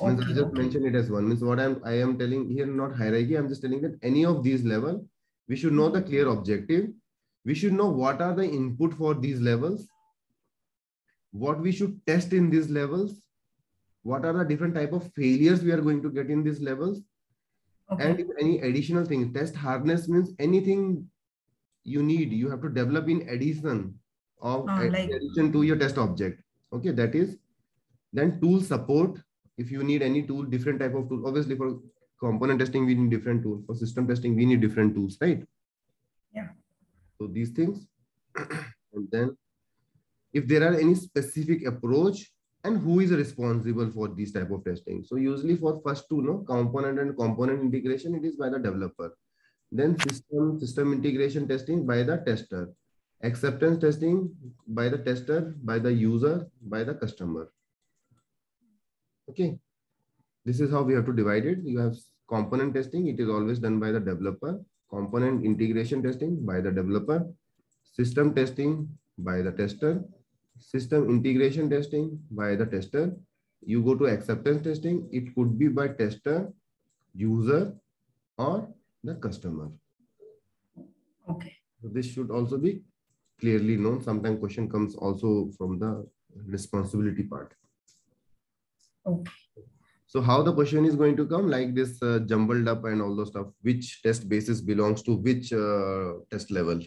[SPEAKER 2] okay,
[SPEAKER 1] I just
[SPEAKER 2] okay.
[SPEAKER 1] mention it as one. Means what I'm I am telling here, not hierarchy. I'm just telling that any of these level, we should know the clear objective we should know what are the input for these levels, what we should test in these levels, what are the different type of failures we are going to get in these levels, okay. and if any additional things. Test harness means anything you need, you have to develop in addition of uh, like... addition to your test object. Okay, that is then tool support. If you need any tool, different type of tool. Obviously, for component testing, we need different tools. For system testing, we need different tools, right?
[SPEAKER 2] Yeah.
[SPEAKER 1] So these things, and then if there are any specific approach and who is responsible for this type of testing. So usually for first two, no component and component integration, it is by the developer. Then system system integration testing by the tester. Acceptance testing by the tester, by the user, by the customer. Okay. This is how we have to divide it. You have component testing. It is always done by the developer component integration testing by the developer, system testing by the tester, system integration testing by the tester. You go to acceptance testing, it could be by tester user or the customer.
[SPEAKER 2] Okay.
[SPEAKER 1] So this should also be clearly known. Sometimes question comes also from the responsibility part.
[SPEAKER 2] Okay.
[SPEAKER 1] So how the question is going to come like this uh, jumbled up and all those stuff, which test basis belongs to which uh, test level,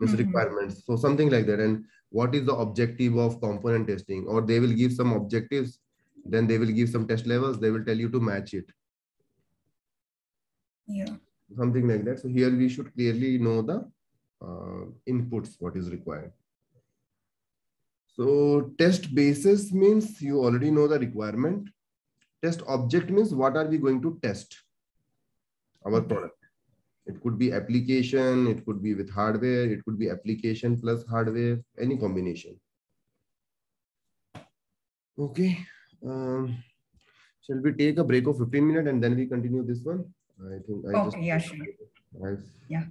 [SPEAKER 1] its
[SPEAKER 2] Mhm.
[SPEAKER 1] requirements. So something like that. And what is the objective of component testing? Or they will give some objectives, then they will give some test levels. They will tell you to match it.
[SPEAKER 2] Yeah.
[SPEAKER 1] Something like that. So here we should clearly know the uh, inputs, what is required. So test basis means you already know the requirement. Test object means what are we going to test? Our product. It could be application, it could be with hardware, it could be application plus hardware, any combination. Okay. Um, shall we take a break of 15 minutes and then we continue this one? I think I
[SPEAKER 2] Okay, yeah, sure. Yeah.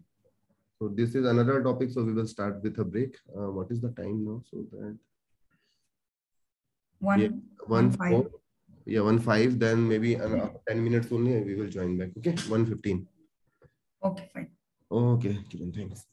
[SPEAKER 1] So this is another topic. So we will start with a break. Uh, what is the time now? So that
[SPEAKER 2] One,
[SPEAKER 1] Yeah,
[SPEAKER 2] one
[SPEAKER 1] one
[SPEAKER 2] five.
[SPEAKER 1] four, yeah, one five. Then maybe another ten minutes only. We will join back. Okay, one fifteen.
[SPEAKER 2] Okay, fine.
[SPEAKER 1] Okay, Kiran, thanks.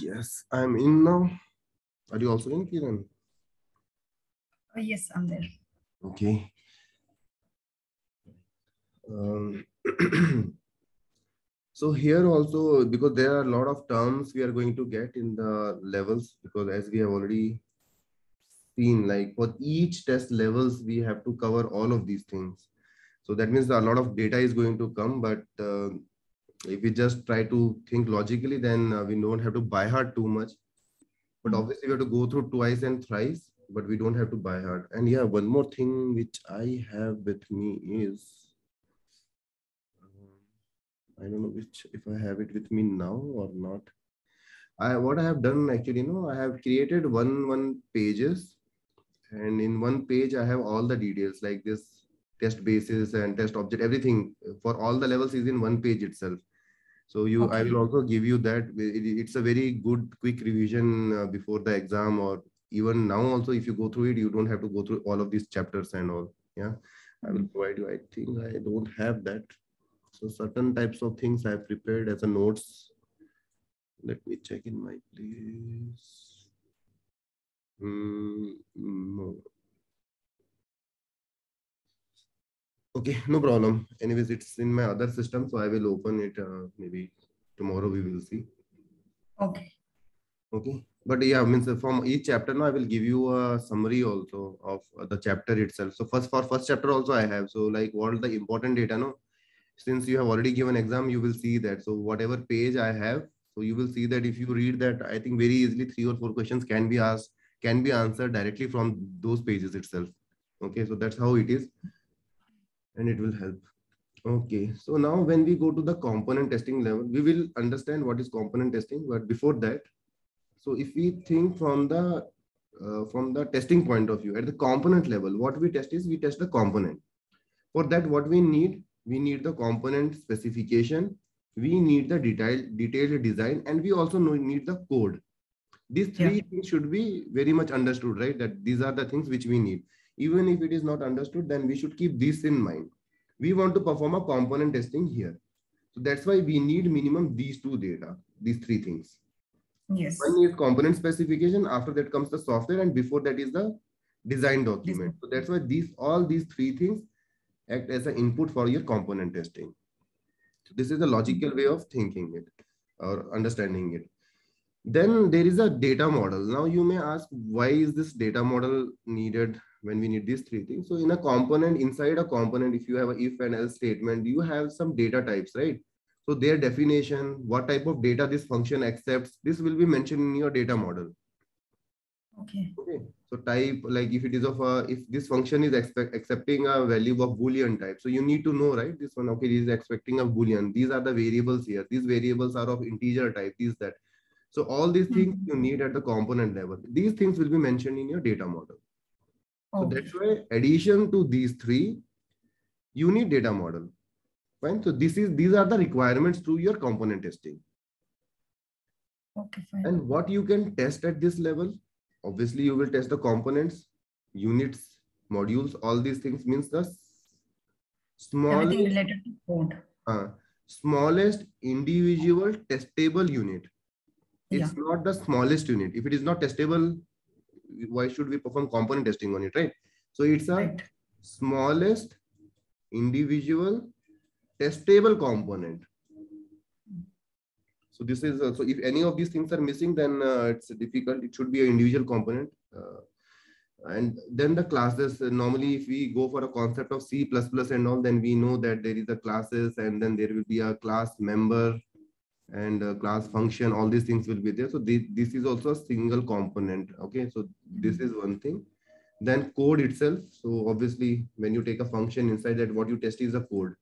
[SPEAKER 1] Yes, I'm in now. Are you also in, Kiran?
[SPEAKER 2] Oh, yes, I'm there.
[SPEAKER 1] Okay. Um, so here also, because there are a lot of terms we are going to get in the levels, because as we have already seen, like for each test levels, we have to cover all of these things. So that means a lot of data is going to come, but uh, if we just try to think logically, then uh, we don't have to buy hard too much. But
[SPEAKER 2] Mm.
[SPEAKER 1] obviously we have to go through twice and thrice, but we don't have to buy hard. And yeah, one more thing which I have with me is, um, I don't know which, if I have it with me now or not. I, what I have done actually, you know, I have created one, one pages and in one page, I have all the details like this test basis and test object, everything for all the levels is in one page itself. So you, I will also give you that. It's a very good quick revision uh, before the exam or even now also, if you go through it, you don't have to go through all of these chapters and all. Yeah, I will provide you. I think I don't have that. So certain types of things I have prepared as a notes. Let me check in my place. Mm, no. Okay, no problem. Anyways, it's in my other system, so I will open it. Uh, maybe tomorrow we will see.
[SPEAKER 2] Okay.
[SPEAKER 1] Okay, but yeah, means from each chapter now I will give you a summary also of the chapter itself. So first for first chapter also I have. So like what are the important data? No, since you have already given exam, you will see that. So whatever page I have, so you will see that if you read that, I think very easily three or four questions can be asked, can be answered directly from those pages itself. Okay, so that's how it is, and it will help. Okay, so now when we go to the component testing level, we will understand what is component testing. But before that, so if we think from the uh, from the testing point of view, at the component level, what we test is we test the component. For that, what we need, we need the component specification, we need the detailed detailed design, and we also need the code. These three
[SPEAKER 2] Yeah.
[SPEAKER 1] things should be very much understood, right? That these are the things which we need. Even if it is not understood, then we should keep this in mind. We want to perform a component testing here. So that's why we need minimum these two data, these three things.
[SPEAKER 2] Yes.
[SPEAKER 1] One is component specification. After that comes the software, and before that is the design document. So that's why these all these three things act as an input for your component testing. So this is the logical way of thinking it or understanding it. Then there is a data model. Now you may ask, why is this data model needed when we need these three things? So in a component, inside a component, if you have a if and else statement, you have some data types, right? So their definition, what type of data this function accepts, this will be mentioned in your data model.
[SPEAKER 2] Okay.
[SPEAKER 1] Okay. So type, like if it is of a, if this function is expect, accepting a value of Boolean type. So you need to know, right? This one, okay, is expecting a Boolean. These are the variables here. These variables are of integer type, these, that. So all these things
[SPEAKER 2] Mhm.
[SPEAKER 1] you need at the component level. These things will be mentioned in your data model. So
[SPEAKER 2] Okay.
[SPEAKER 1] that's why addition to these three, you need data model. Fine. So this is, these are the requirements to your component testing.
[SPEAKER 2] Okay, fine.
[SPEAKER 1] And what you can test at this level, obviously you will test the components, units, modules, all these things means the small,
[SPEAKER 2] Everything related to code.
[SPEAKER 1] uh, smallest individual testable unit. It's not the smallest unit. If it is not testable, why should we perform component testing on it, right? So it's a
[SPEAKER 2] Right.
[SPEAKER 1] smallest individual testable component. So this is uh, so if any of these things are missing, then uh, it's difficult. It should be an individual component. Uh, and then the classes uh, normally if we go for a concept of C++ and all, then we know that there is a classes and then there will be a class member and a class function. All these things will be there. So this, this is also a single component. Okay, so this is one thing. Then code itself. So obviously when you take a function inside that, what you test is a code.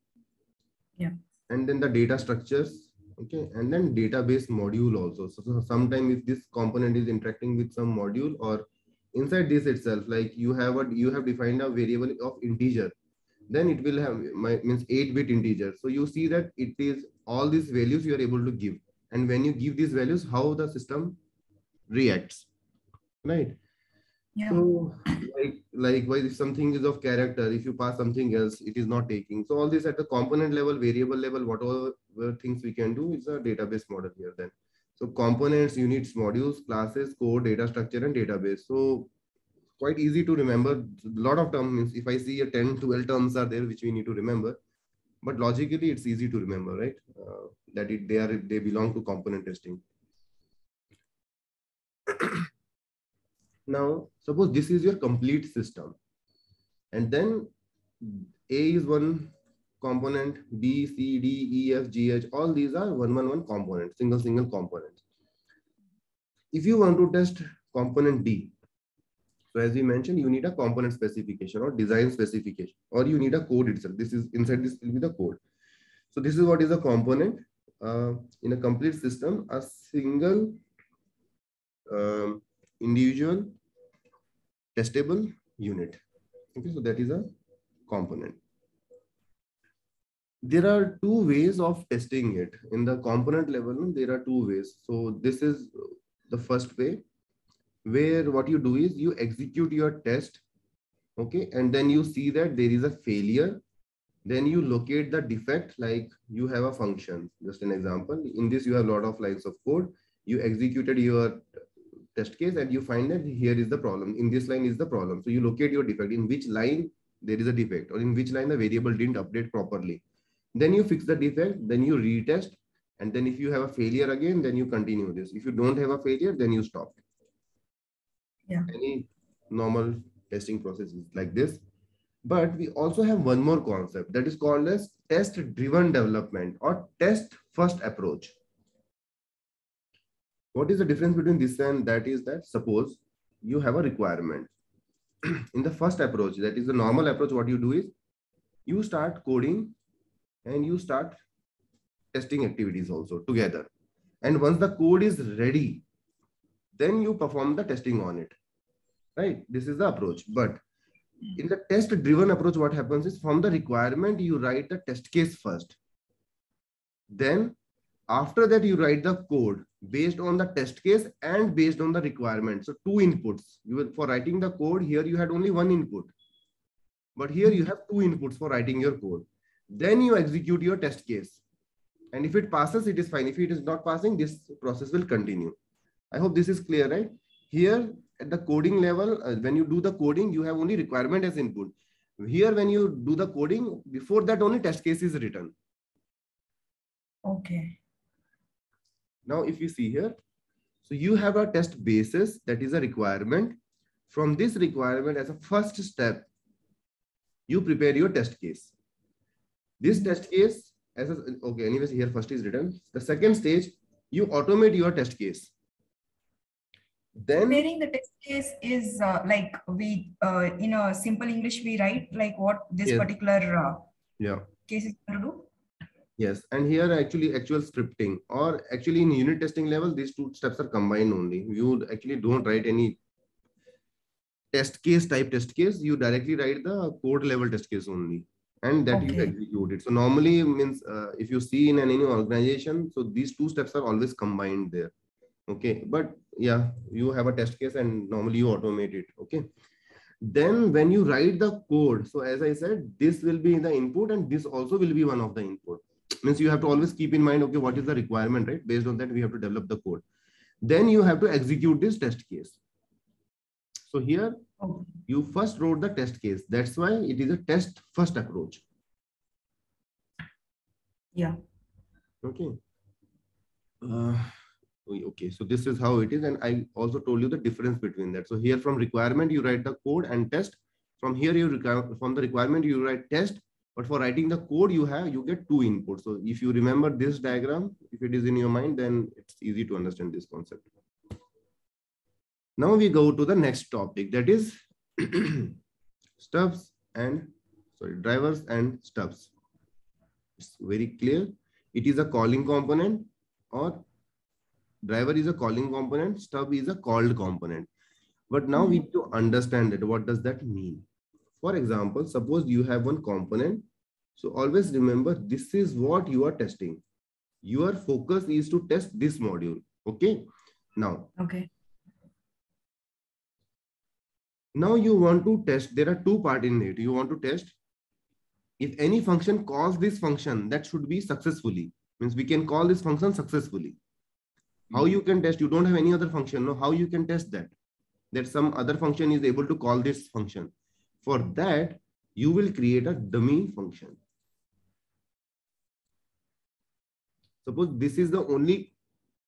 [SPEAKER 2] Yeah.
[SPEAKER 1] And then the data structures okay and then database module also so, so sometimes if this component is interacting with some module or inside this itself like you have a you have defined a variable of integer then it will have my means 8 bit integer so you see that it is all these values you are able to give and when you give these values how the system reacts right
[SPEAKER 2] Yeah.
[SPEAKER 1] so like likewise, if something is of character, if you pass something else, it is not taking. So all this at the component level, variable level, whatever things we can do is a database model here then. So components, units, modules, classes, code, data structure, and database. So quite easy to remember. A lot of terms, if I see a 10, 12 terms are there, which we need to remember. But logically, it's easy to remember, right? Uh, that it, they are they belong to component testing. now, suppose this is your complete system. And then A is one component, B, C, D, E, F, G, H, all these are one, one, one component, single, single component. If you want to test component D, so as we mentioned, you need a component specification or design specification, or you need a code itself. This is inside this will be the code. So this is what is a component uh, in a complete system, a single um, individual testable unit. Okay, so that is a component. There are two ways of testing it. In the component level, there are two ways. So this is the first way where what you do is you execute your test, okay, and then you see that there is a failure. Then you locate the defect like you have a function, just an example. In this, you have a lot of lines of code. You executed your test case and you find that here is the problem. In this line is the problem. So you locate your defect. In which line there is a defect or in which line the variable didn't update properly. Then you fix the defect, then you retest. And then if you have a failure again, then you continue this. If you don't have a failure, then you stop.
[SPEAKER 2] Yeah.
[SPEAKER 1] Any normal testing process is like this. But we also have one more concept that is called as test driven development or test first approach. What is the difference between this and that is that suppose you have a requirement. In the first approach, that is the normal approach, what you do is you start coding and you start testing activities also together. And once the code is ready, then you perform the testing on it. Right? This is the approach. But in the test driven approach, what happens is from the requirement, you write the test case first. Then after that, you write the code based on the test case and based on the requirement. So two inputs. You will, for writing the code here, you had only one input. But here you have two inputs for writing your code. Then you execute your test case. And if it passes, it is fine. If it is not passing, this process will continue. I hope this is clear, right? Here at the coding level, uh, when you do the coding, you have only requirement as input. Here, when you do the coding, before that only test case is written.
[SPEAKER 2] Okay.
[SPEAKER 1] Now, if you see here, so you have a test basis that is a requirement. From this requirement as a first step, you prepare your test case. This test case, as a, okay, anyways, here first is written. The second stage, you automate your test case. Then
[SPEAKER 2] Preparing the test case is uh, like we, uh, in a simple English, we write like what this
[SPEAKER 1] Yes.
[SPEAKER 2] particular uh,
[SPEAKER 1] yeah.
[SPEAKER 2] case is going to do.
[SPEAKER 1] Yes, and here actually actual scripting or actually in unit testing level, these two steps are combined only. You actually don't write any test case type test case. You directly write the code level test case only, and that you execute it. So normally means uh, if you see in any organization, so these two steps are always combined there. Okay, but yeah, you have a test case and normally you automate it. Okay. Then when you write the code, so as I said, this will be the input and this also will be one of the input means you have to always keep in mind okay what is the requirement right based on that we have to develop the code then you have to execute this test case so here you first wrote the test case that's why it is a test first approach
[SPEAKER 2] Yeah.
[SPEAKER 1] okay uh, Oh, okay. So this is how it is and i also told you the difference between that. So here from requirement you write the code and test. From here you from the requirement you write test. But for writing the code you have you get two inputs. So if you remember this diagram if it is in your mind then it's easy to understand this concept. Now we go to the next topic that is stubs and sorry drivers and stubs it's very clear. It is a calling component or driver is a calling component stub is a called component. But now we hmm. need to understand it. What does that mean? For example suppose you have one component. So always remember this is what you are testing. Your focus is to test this module. Okay? Now
[SPEAKER 2] Okay.
[SPEAKER 1] now you want to test there are two part in it. You want to test if any function calls this function that should be successfully. Means we can call this function successfully how you can test you don't have any other function no? How you can test that? That some other function is able to call this function. For that you will create a dummy function. Suppose this is the only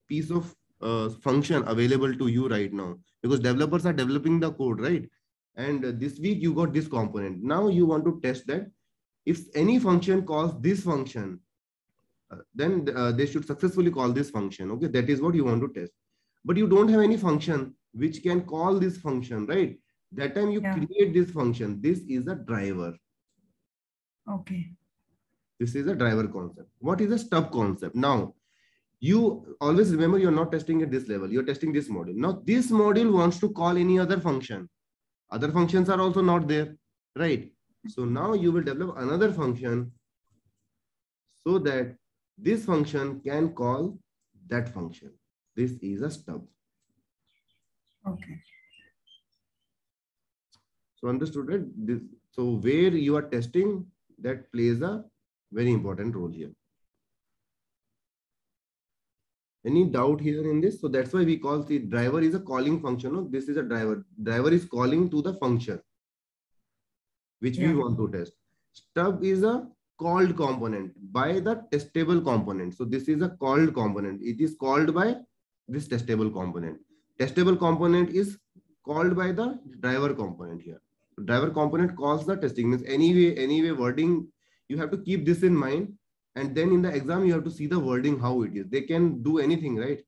[SPEAKER 1] piece of uh, function available to you right now. Because developers are developing the code right? And uh, this week you got this component. Now you want to test that if any function calls this function then uh, they should successfully call this function. Okay, that is what you want to test. But you don't have any function which can call this function, right? That time you yeah. create this function. This is a driver.
[SPEAKER 2] Okay.
[SPEAKER 1] This is a driver concept. What is a stub concept? Now, you always remember you're not testing at this level. You're testing this module. Now, this module wants to call any other function. Other functions are also not there, right? So now you will develop another function so that this function can call that function. This is a stub.
[SPEAKER 2] Okay.
[SPEAKER 1] So understood, right? This, so where you are testing, that plays a very important role here. Any doubt here in this? So that's why we call the driver is a calling function. No? This is a driver. Driver is calling to the function which yeah. we want to test. Stub is a called component by the testable component. So this is a called component. It is called by this testable component. Testable component is called by the driver component here. Driver component calls the testing means anyway, anyway wording, you have to keep this in mind. And then in the exam, you have to see the wording, how it is. They can do anything, right?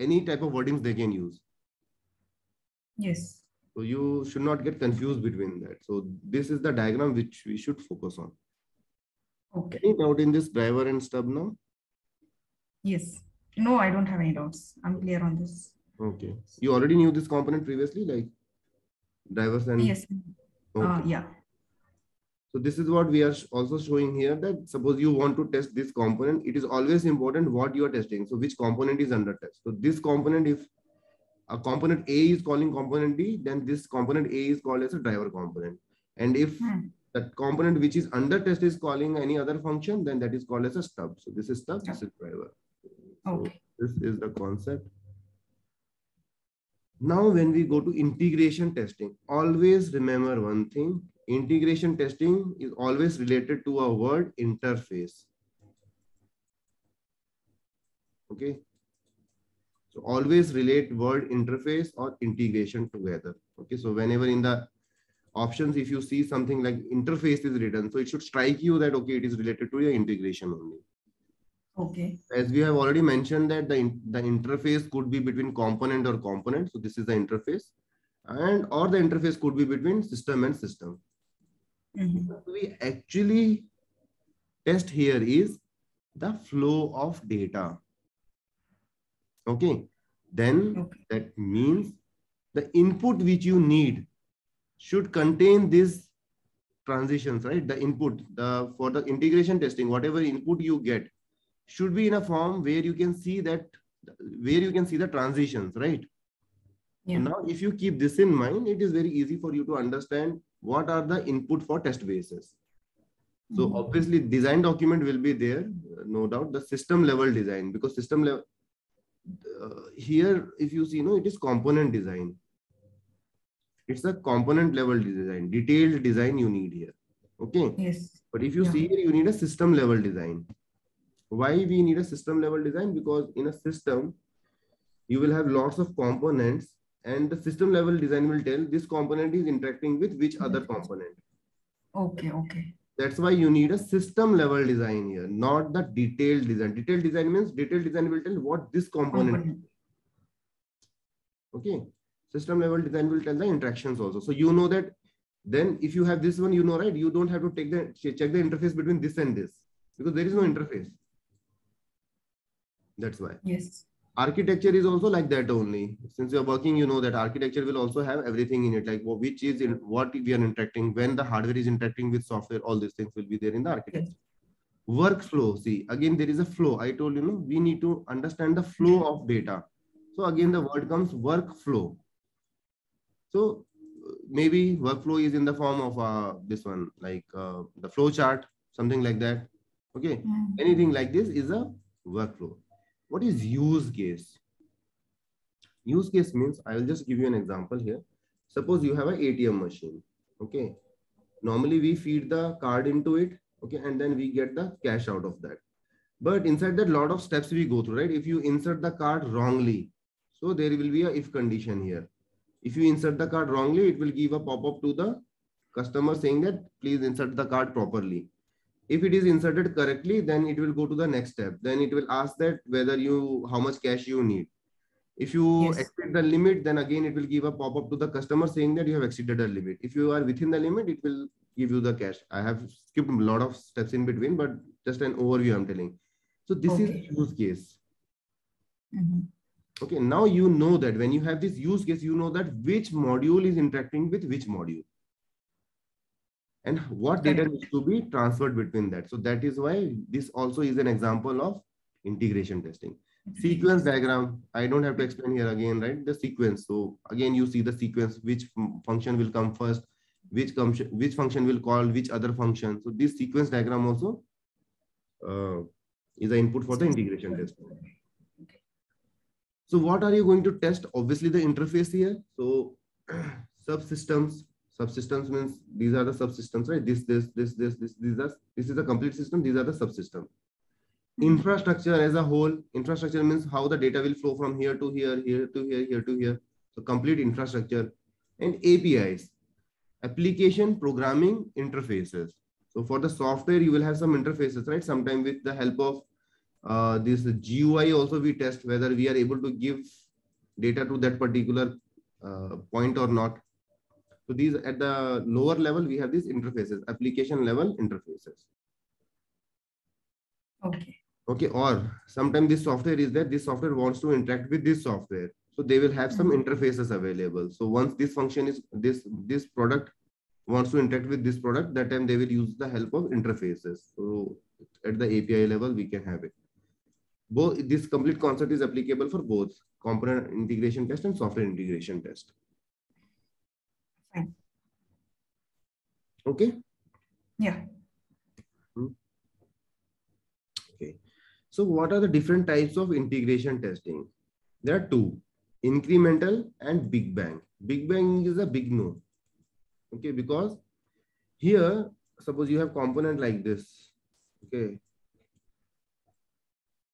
[SPEAKER 1] Any type of wordings they can use.
[SPEAKER 2] Yes.
[SPEAKER 1] So you should not get confused between that. So this is the diagram which we should focus on.
[SPEAKER 2] Okay.
[SPEAKER 1] Any doubt in this driver and stub now?
[SPEAKER 2] Yes. No, I don't have any doubts. I'm clear on this.
[SPEAKER 1] Okay. You already knew this component previously, like drivers and.
[SPEAKER 2] Yes. Uh, okay. Uh, yeah.
[SPEAKER 1] So this is what we are also showing here that suppose you want to test this component, it is always important what you are testing. So which component is under test. So this component, if a component A is calling component B, then this component A is called as a driver component. And if hmm that component which is under test is calling any other function, then that is called as a stub. So this is stub, this is driver.
[SPEAKER 2] Okay.
[SPEAKER 1] So this is the concept. Now, when we go to integration testing, always remember one thing. Integration testing is always related to a word interface. Okay. So always relate word interface or integration together. Okay. So whenever in the options if you see something like interface is written so it should strike you that okay it is related to your integration only.
[SPEAKER 2] Okay.
[SPEAKER 1] As we have already mentioned that the the interface could be between component or component so this is the interface and or the interface could be between system and system.
[SPEAKER 2] Mm -hmm.
[SPEAKER 1] what we actually test here is the flow of data. Okay? Then okay. that means the input which you need should contain these transitions, right? The input, the for the integration testing, whatever input you get should be in a form where you can see that, where you can see the transitions, right?
[SPEAKER 2] Yeah.
[SPEAKER 1] Now, if you keep this in mind, it is very easy for you to understand what are the input for test bases. So mm -hmm. obviously design document will be there, no doubt, the system level design because system level, uh, here, if you see, no, it is component design it's a component level design. Detailed design you need here. Okay?
[SPEAKER 2] Yes.
[SPEAKER 1] But if you yeah. see here you need a system level design. Why we need a system level design? Because in a system you will have lots of components and the system level design will tell this component is interacting with which other component.
[SPEAKER 2] Okay okay.
[SPEAKER 1] That's why you need a system level design here not the detailed design. Detailed design means detailed design will tell what this component, component. okay system level design will tell the interactions also. So you know that then if you have this one, you know, right, you don't have to take the check the interface between this and this because there is no interface. That's why.
[SPEAKER 2] Yes.
[SPEAKER 1] Architecture is also like that only. Since you're working, you know that architecture will also have everything in it, like which is in what we are interacting, when the hardware is interacting with software, all these things will be there in the architecture. Yes. Workflow. See, again, there is a flow. I told you, know, we need to understand the flow of data. So again, the word comes workflow. So maybe workflow is in the form of uh, this one, like uh, the flow chart, something like that. Okay, mm. anything like this is a workflow. what is use case? Use case means I will just give you an example here. Suppose you have an ATM machine. Okay. Normally we feed the card into it. Okay. And then we get the cash out of that. But inside that lot of steps we go through, right? If you insert the card wrongly, so there will be a if condition here. If you insert the card wrongly, it will give a pop-up to the customer saying that please insert the card properly. If it is inserted correctly, then it will go to the next step. Then it will ask that whether you, how much cash you need. If you yes. exceed the limit, then again, it will give a pop-up to the customer saying that you have exceeded the limit. If you are within the limit, it will give you the cash. I have skipped a lot of steps in between, but just an overview I'm telling. So this okay. is use case. Mm -hmm. Okay, now you know that when you have this use case, you know that which module is interacting with which module and what data needs to be transferred between that. So that is why this also is an example of integration testing. Sequence diagram, I don't have to explain here again, right? The sequence. So again, you see the sequence, which function will come first, which, function, which function will call which other function. So this sequence diagram also uh, is the input for the integration test. So what are you going to test? Obviously the interface here. So subsystems, subsystems means these are the subsystems, right? This, this, this, this, this, these are, this is a complete system. These are the subsystems. Hmm. Infrastructure as a whole, infrastructure means how the data will flow from here to here, here to here, here to here. So complete infrastructure and APIs, application programming interfaces. So for the software, you will have some interfaces, right? Sometime with the help of uh, this GUI also we test whether we are able to give data to that particular uh, point or not. So these at the lower level, we have these interfaces, application level interfaces.
[SPEAKER 2] Okay.
[SPEAKER 1] Okay. Or sometimes this software is that this software wants to interact with this software. So they will have some mm -hmm. interfaces available. So once this function is this, this product wants to interact with this product, that time they will use the help of interfaces. So at the API level, we can have it. Both this complete concept is applicable for both component integration test and software integration test.
[SPEAKER 2] Fine.
[SPEAKER 1] Okay.
[SPEAKER 2] Yeah.
[SPEAKER 1] Hmm. Okay. So what are the different types of integration testing? There are two, incremental and big bang. Big bang is a big no. Okay, because here, suppose you have component like this. Okay.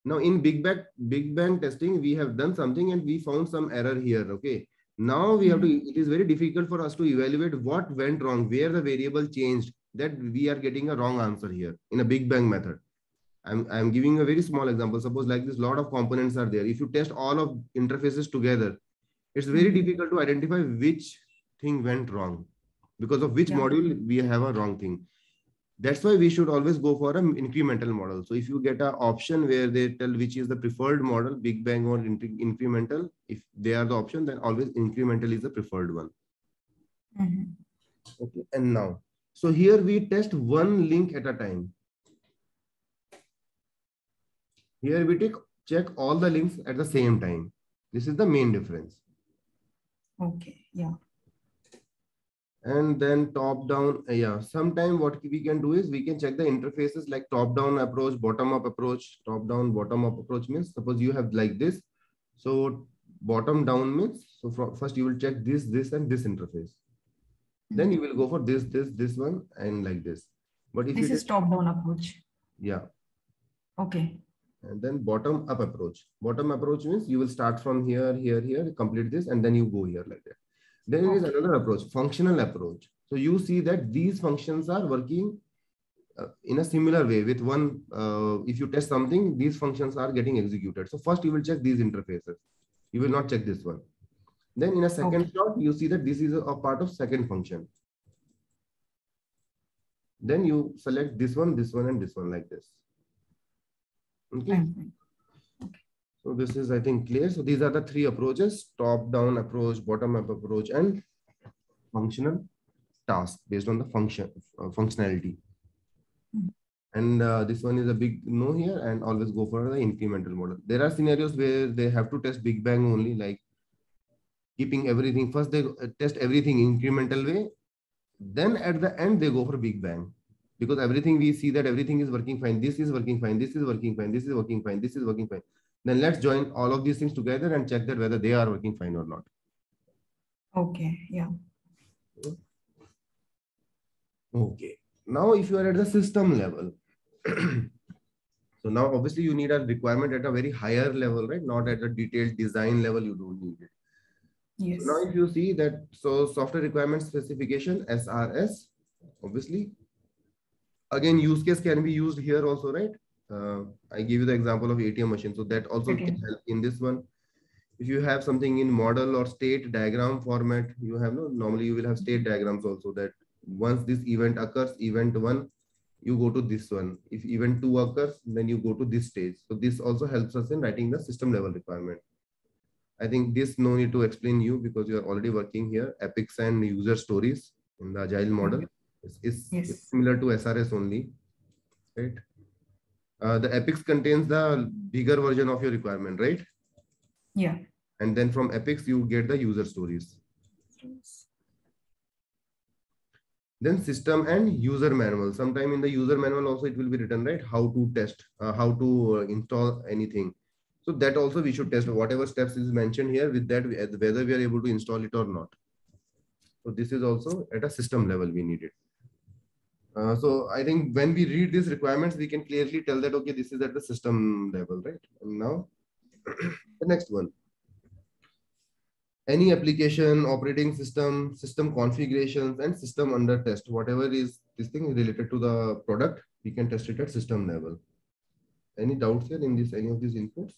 [SPEAKER 1] Now in big bang, big bang testing, we have done something and we found some error here. Okay now we have to, hmm. it is very difficult for us to evaluate what went wrong, where the variable changed, that we are getting a wrong answer here in a big bang method. I'm, I'm giving a very small example. Suppose like this, lot of components are there. If you test all of interfaces together, it's very hmm. difficult to identify which thing went wrong because of which yeah. module we have a wrong thing that's why we should always go for an incremental model. So if you get an option where they tell which is the preferred model, big bang or incremental, if they are the option, then always incremental is the preferred one. Mm -hmm. Okay, and now, so here we test one link at a time. Here we take check all the links at the same time. This is the main difference.
[SPEAKER 2] Okay, yeah
[SPEAKER 1] and then top down uh, yeah sometime what we can do is we can check the interfaces like top down approach bottom up approach top down bottom up approach means suppose you have like this so bottom down means so first you will check this this and this interface. Then you will go for this this this one and like this.
[SPEAKER 2] But if this is top down approach.
[SPEAKER 1] Yeah.
[SPEAKER 2] Okay.
[SPEAKER 1] And then bottom up approach. Bottom approach means you will start from here here here complete this and then you go here like that then okay. is another approach, functional approach. So you see that these functions are working uh, in a similar way with one, uh, if you test something, these functions are getting executed. So first you will check these interfaces. You will not check this one. Then in a second okay. shot, you see that this is a, a part of second function. Then you select this one, this one, and this one like this. Okay. So this is, I think, clear. So these are the three approaches, top-down approach, bottom-up approach, and functional task based on the function uh, functionality. And uh, this one is a big no here and always go for the incremental model. There are scenarios where they have to test Big Bang only, like keeping everything. First, they uh, test everything incremental way. Then at the end, they go for Big Bang because everything we see that everything is working fine. This is working fine. This is working fine. This is working fine. This is working fine then let's join all of these things together and check that whether they are working fine or not.
[SPEAKER 2] Okay, yeah.
[SPEAKER 1] Okay. Now, if you are at the system level, so now obviously you need a requirement at a very higher level, right? Not at a detailed design level, you don't need it.
[SPEAKER 2] Yes.
[SPEAKER 1] So now, if you see that, so software requirement specification, SRS, obviously, again, use case can be used here also, right? Uh, I give you the example of ATM machine. So that also
[SPEAKER 2] Okay.
[SPEAKER 1] can help in this one. If you have something in model or state diagram format, you have no, normally you will have state diagrams also that once this event occurs, event one, you go to this one. If event two occurs, then you go to this stage. So this also helps us in writing the system level requirement. I think this no need to explain you because you are already working here. Epics and user stories in the agile model is, is
[SPEAKER 2] Yes.
[SPEAKER 1] is similar to SRS only, right? Uh, the epics contains the bigger version of your requirement, right?
[SPEAKER 2] Yeah.
[SPEAKER 1] And then from epics, you get the user stories. Then system and user manual. Sometime in the user manual also it will be written, right? How to test, uh, how to uh, install anything. So that also we should test whatever steps is mentioned here with that, we- whether we are able to install it or not. So this is also at a system level we need it. Uh, so I think when we read these requirements, we can clearly tell that, okay, this is at the system level, right? And now the next one any application, operating system, system configurations, and system under test, whatever is this thing related to the product, we can test it at system level. Any doubts here in this, any of these inputs?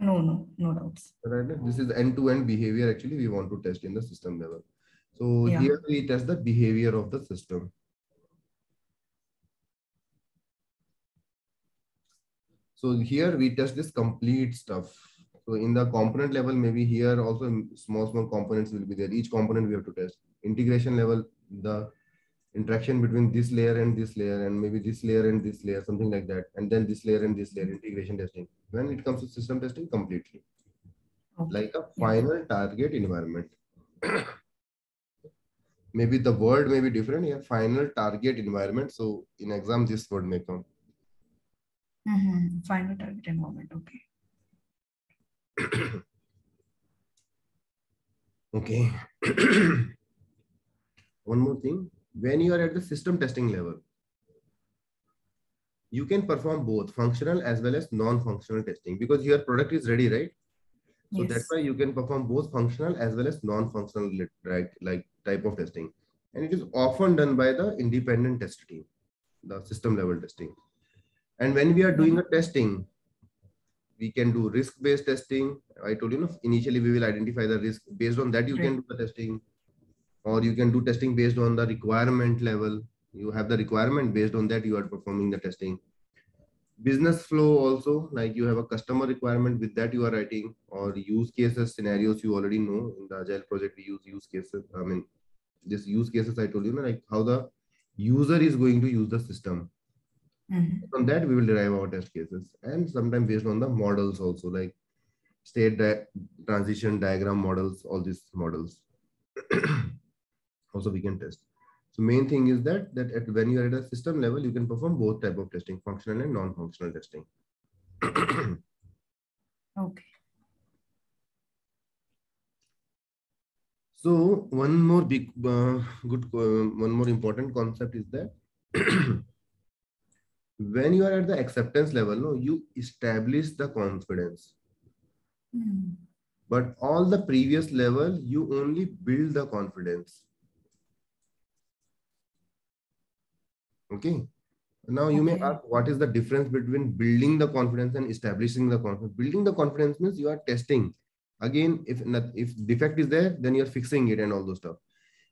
[SPEAKER 2] No, no, no doubts.
[SPEAKER 1] Right? This is end-to-end behavior actually we want to test in the system level. So
[SPEAKER 2] Yeah.
[SPEAKER 1] here we test the behavior of the system. So here we test this complete stuff. So in the component level, maybe here also small, small components will be there. Each component we have to test. Integration level, the interaction between this layer and this layer, and maybe this layer and this layer, something like that. And then this layer and this layer, integration testing. When it comes to system testing, completely.
[SPEAKER 2] Okay.
[SPEAKER 1] Like a final target environment. maybe the word may be different. Yeah, final target environment. So in exam, this word may come.
[SPEAKER 2] Mhm. Final target environment. Okay.
[SPEAKER 1] Okay. One more thing. When you are at the system testing level, you can perform both functional as well as non-functional testing because your product is ready, right? So
[SPEAKER 2] Yes.
[SPEAKER 1] that's why you can perform both functional as well as non-functional lit- right, like type of testing. And it is often done by the independent test team, the system level testing. And when we are doing a testing, we can do risk-based testing. I told you, know, initially we will identify the risk. Based on that, you can do the testing. Or you can do testing based on the requirement level. You have the requirement based on that, you are performing the testing business flow also like you have a customer requirement with that you are writing or use cases scenarios you already know in the agile project we use use cases i mean this use cases i told you know, like how the user is going to use the system
[SPEAKER 2] Mhm.
[SPEAKER 1] from that we will derive our test cases and sometimes based on the models also like state di- transition diagram models all these models also we can test so main thing is that that at, when you are at a system level you can perform both type of testing functional and non-functional testing
[SPEAKER 2] Okay.
[SPEAKER 1] So one more big, uh, good, uh, one more important concept is that when you are at the acceptance level, no, you establish the confidence.
[SPEAKER 2] Mhm.
[SPEAKER 1] But all the previous level, you only build the confidence. Okay. Now you may ask, what is the difference between building the confidence and establishing the confidence? Building the confidence means you are testing. Again, if not, if defect is there, then you're fixing it and all those stuff.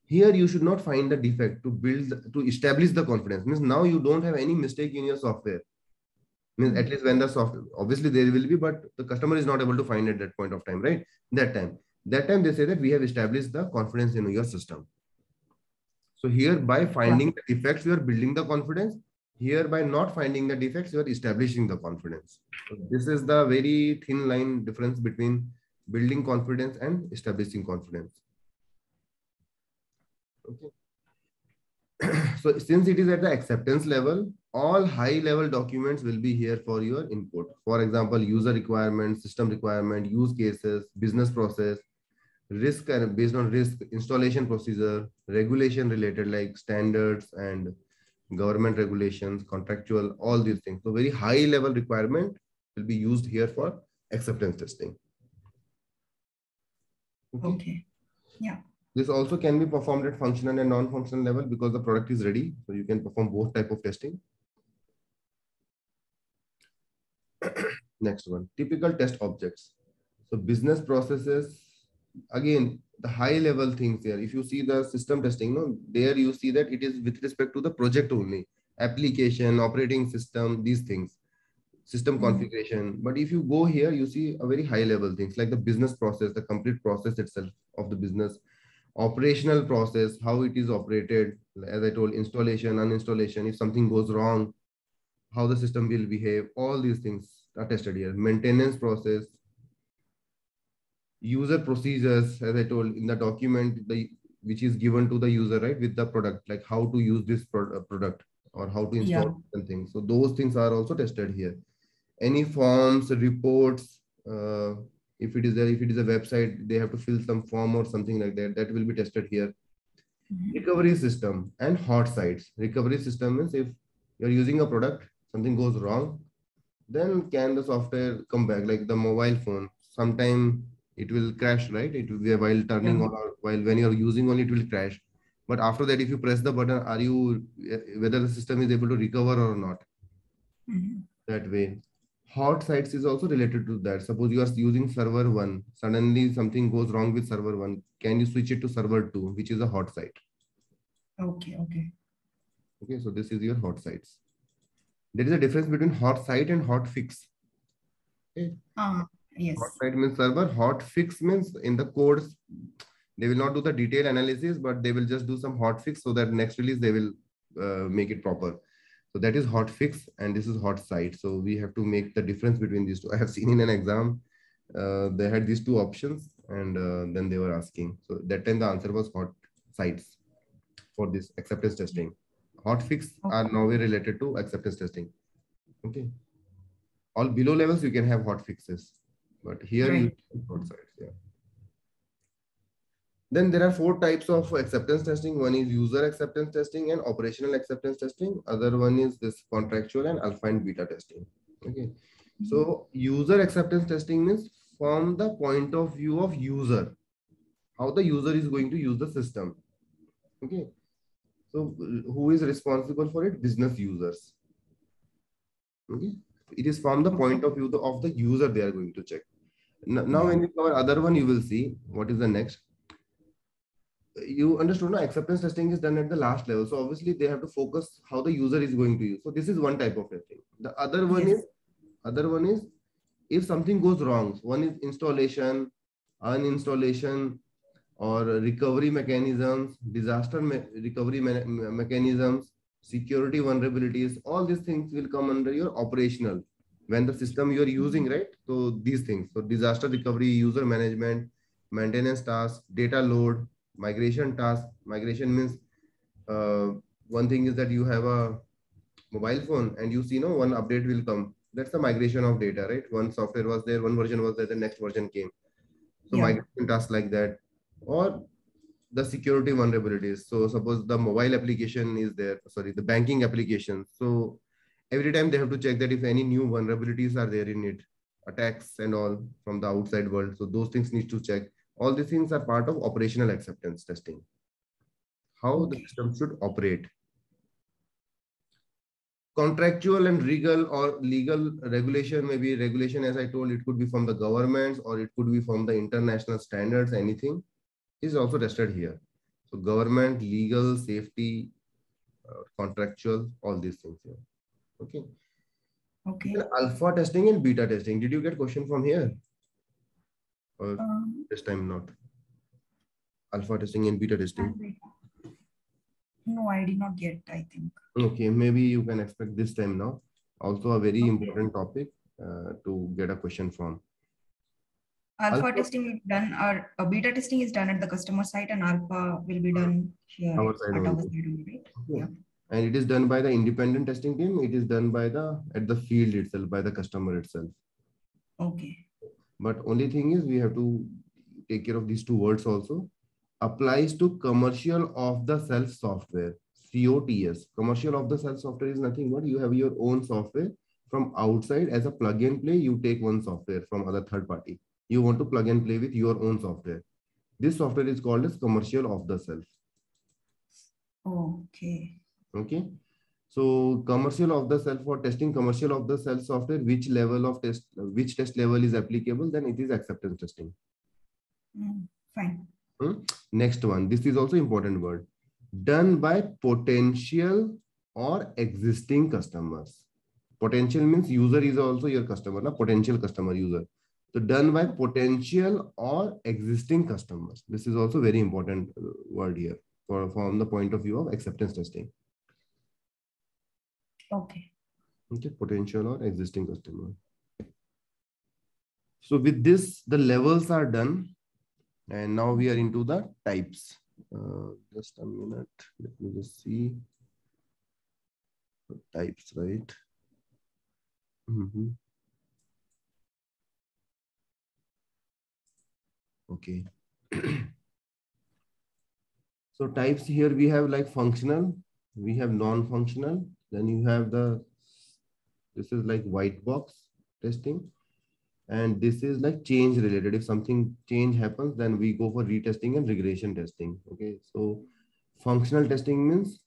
[SPEAKER 1] Here you should not find the defect to build to establish the confidence. Means now you don't have any mistake in your software. Means at least when the software obviously there will be, but the customer is not able to find at that point of time, right? That time. That time they say that we have established the confidence in your system. So here by finding the defects, you are building the confidence. Here by not finding the defects, you are establishing the confidence. This is the very thin line difference between building confidence and establishing confidence. Okay. so since it is at the acceptance level, all high level documents will be here for your input. For example, user requirements, system requirement, use cases, business process, risk and based on risk, installation procedure, regulation related like standards and government regulations, contractual, all these things. So very high level requirement will be used here for acceptance testing.
[SPEAKER 2] Okay. okay. Yeah.
[SPEAKER 1] This also can be performed at functional and non-functional level because the product is ready. So you can perform both type of testing. Next one, typical test objects. So business processes, again, the high level things here. If you see the system testing, no, there you see that it is with respect to the project only, application, operating system, these things, system mm -hmm. configuration. But if you go here, you see a very high level things like the business process, the complete process itself of the business, operational process, how it is operated, as I told, installation, uninstallation, if something goes wrong, how the system will behave, all these things are tested here. Maintenance process, user procedures, as I told in the document, the which is given to the user, right, with the product, like how to use this pro uh, product or how to install yeah. things. So those things are also tested here. Any forms, reports, uh, if it is there, if it is a website, they have to fill some form or something like that. That will be tested here. Mm -hmm. Recovery system and hot sites. Recovery system means if you're using a product, something goes wrong, then can the software come back like the mobile phone? Sometime it will crash, right? It will be while turning on or while when you're using on it will crash. But after that, if you press the button, are you whether the system is able to recover or not? Mm -hmm. That way. Hot sites is also related to that. Suppose you are using server one, suddenly something goes wrong with server one. Can you switch it to server two, which is a hot site?
[SPEAKER 2] Okay, okay.
[SPEAKER 1] Okay, so this is your hot sites there is a difference between hot site and hot fix.
[SPEAKER 2] Okay. Uh, yes.
[SPEAKER 1] Hot site means server. Hot fix means in the codes, they will not do the detailed analysis, but they will just do some hot fix so that next release they will uh, make it proper. So that is hot fix and this is hot site. So we have to make the difference between these two. I have seen in an exam, uh, they had these two options and uh, then they were asking. So that time the answer was hot sites for this acceptance testing. Hotfix okay. are nowhere related to acceptance testing. Okay. All below levels, you can have hot fixes, but here right. you outside. Yeah. Then there are four types of acceptance testing. One is user acceptance testing and operational acceptance testing. Other one is this contractual and alpha and beta testing. Okay. So user acceptance testing means from the point of view of user, how the user is going to use the system. Okay. So who is responsible for it? Business users. Okay. It is from the point of view of the user they are going to check. Now, when you cover other one, you will see what is the next. You understood now acceptance testing is done at the last level. So obviously they have to focus how the user is going to use. So this is one type of testing. The other one yes. is other one is if something goes wrong. One is installation, uninstallation, or recovery mechanisms, disaster me recovery me mechanisms, security vulnerabilities, all these things will come under your operational when the system you are using, mm-hmm. right? So these things, so disaster recovery, user management, maintenance tasks, data load, migration task. Migration means uh, one thing is that you have a mobile phone and you see, no, one update will come. That's the migration of data, right? One software was there, one version was there, the next version came. So yeah. migration tasks like that or the security vulnerabilities. So suppose the mobile application is there, sorry, the banking application. So every time they have to check that if any new vulnerabilities are there in it, attacks and all from the outside world. So those things need to check. All these things are part of operational acceptance testing. How the system should operate. Contractual and legal or legal regulation, maybe regulation, as I told, it could be from the governments or it could be from the international standards, anything is also tested here. So government, legal, safety, uh, contractual, all these things here. Okay.
[SPEAKER 2] Okay.
[SPEAKER 1] Then alpha testing and beta testing. Did you get question from here? Or um, this time not? Alpha testing and beta testing.
[SPEAKER 2] No, I did not get, I think.
[SPEAKER 1] Okay, maybe you can expect this time now. Also a very okay. important topic uh, to get a question from
[SPEAKER 2] alpha, alpha testing is done or uh, beta testing is done at the customer site and alpha will be done here
[SPEAKER 1] our side
[SPEAKER 2] at
[SPEAKER 1] our side, right?
[SPEAKER 2] Yeah.
[SPEAKER 1] and it is done by the independent testing team. It is done by the at the field itself, by the customer itself.
[SPEAKER 2] Okay.
[SPEAKER 1] But only thing is we have to take care of these two words also. Applies to commercial off the shelf software. COTS. Commercial off the shelf software is nothing but you have your own software from outside as a plug and play. You take one software from other third party. You want to plug and play with your own software. This software is called as commercial off the shelf.
[SPEAKER 2] Okay.
[SPEAKER 1] Okay. So commercial off the shelf for testing commercial off the shelf software, which level of test, which test level is applicable, then it is acceptance testing.
[SPEAKER 2] Mm, fine.
[SPEAKER 1] Hmm? Next one. This is also important word. Done by potential or existing customers. Potential means user is also your customer, na? potential customer user. So done by potential or existing customers. This is also very important uh, word here for, from the point of view of acceptance testing.
[SPEAKER 2] Okay.
[SPEAKER 1] Okay, potential or existing customer. So with this, the levels are done. And now we are into the types. Uh, just a minute. Let me just see. The types, right? Mm -hmm. Okay. so types here we have like functional, we have non-functional, then you have the, this is like white box testing. And this is like change related. If something change happens, then we go for retesting and regression testing. Okay. So functional testing means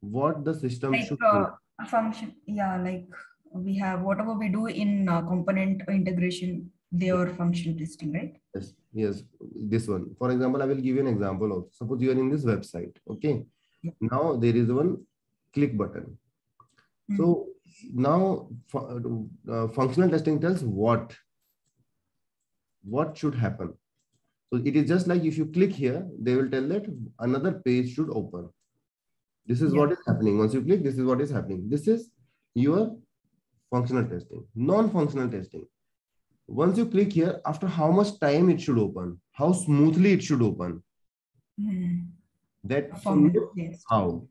[SPEAKER 1] what the system
[SPEAKER 2] like,
[SPEAKER 1] should
[SPEAKER 2] uh, function. Yeah. Like we have whatever we do in uh, component integration, they are functional testing, right?
[SPEAKER 1] Yes. Yes. This one. For example, I will give you an example of suppose you are in this website. Okay now there is one click button. Mm. So now uh, functional testing tells what what should happen. So it is just like if you click here, they will tell that another page should open. This is yeah. what is happening. Once you click, this is what is happening. This is your functional testing, non-functional testing. Once you click here, after how much time it should open, how smoothly it should open. Mm that yes. how.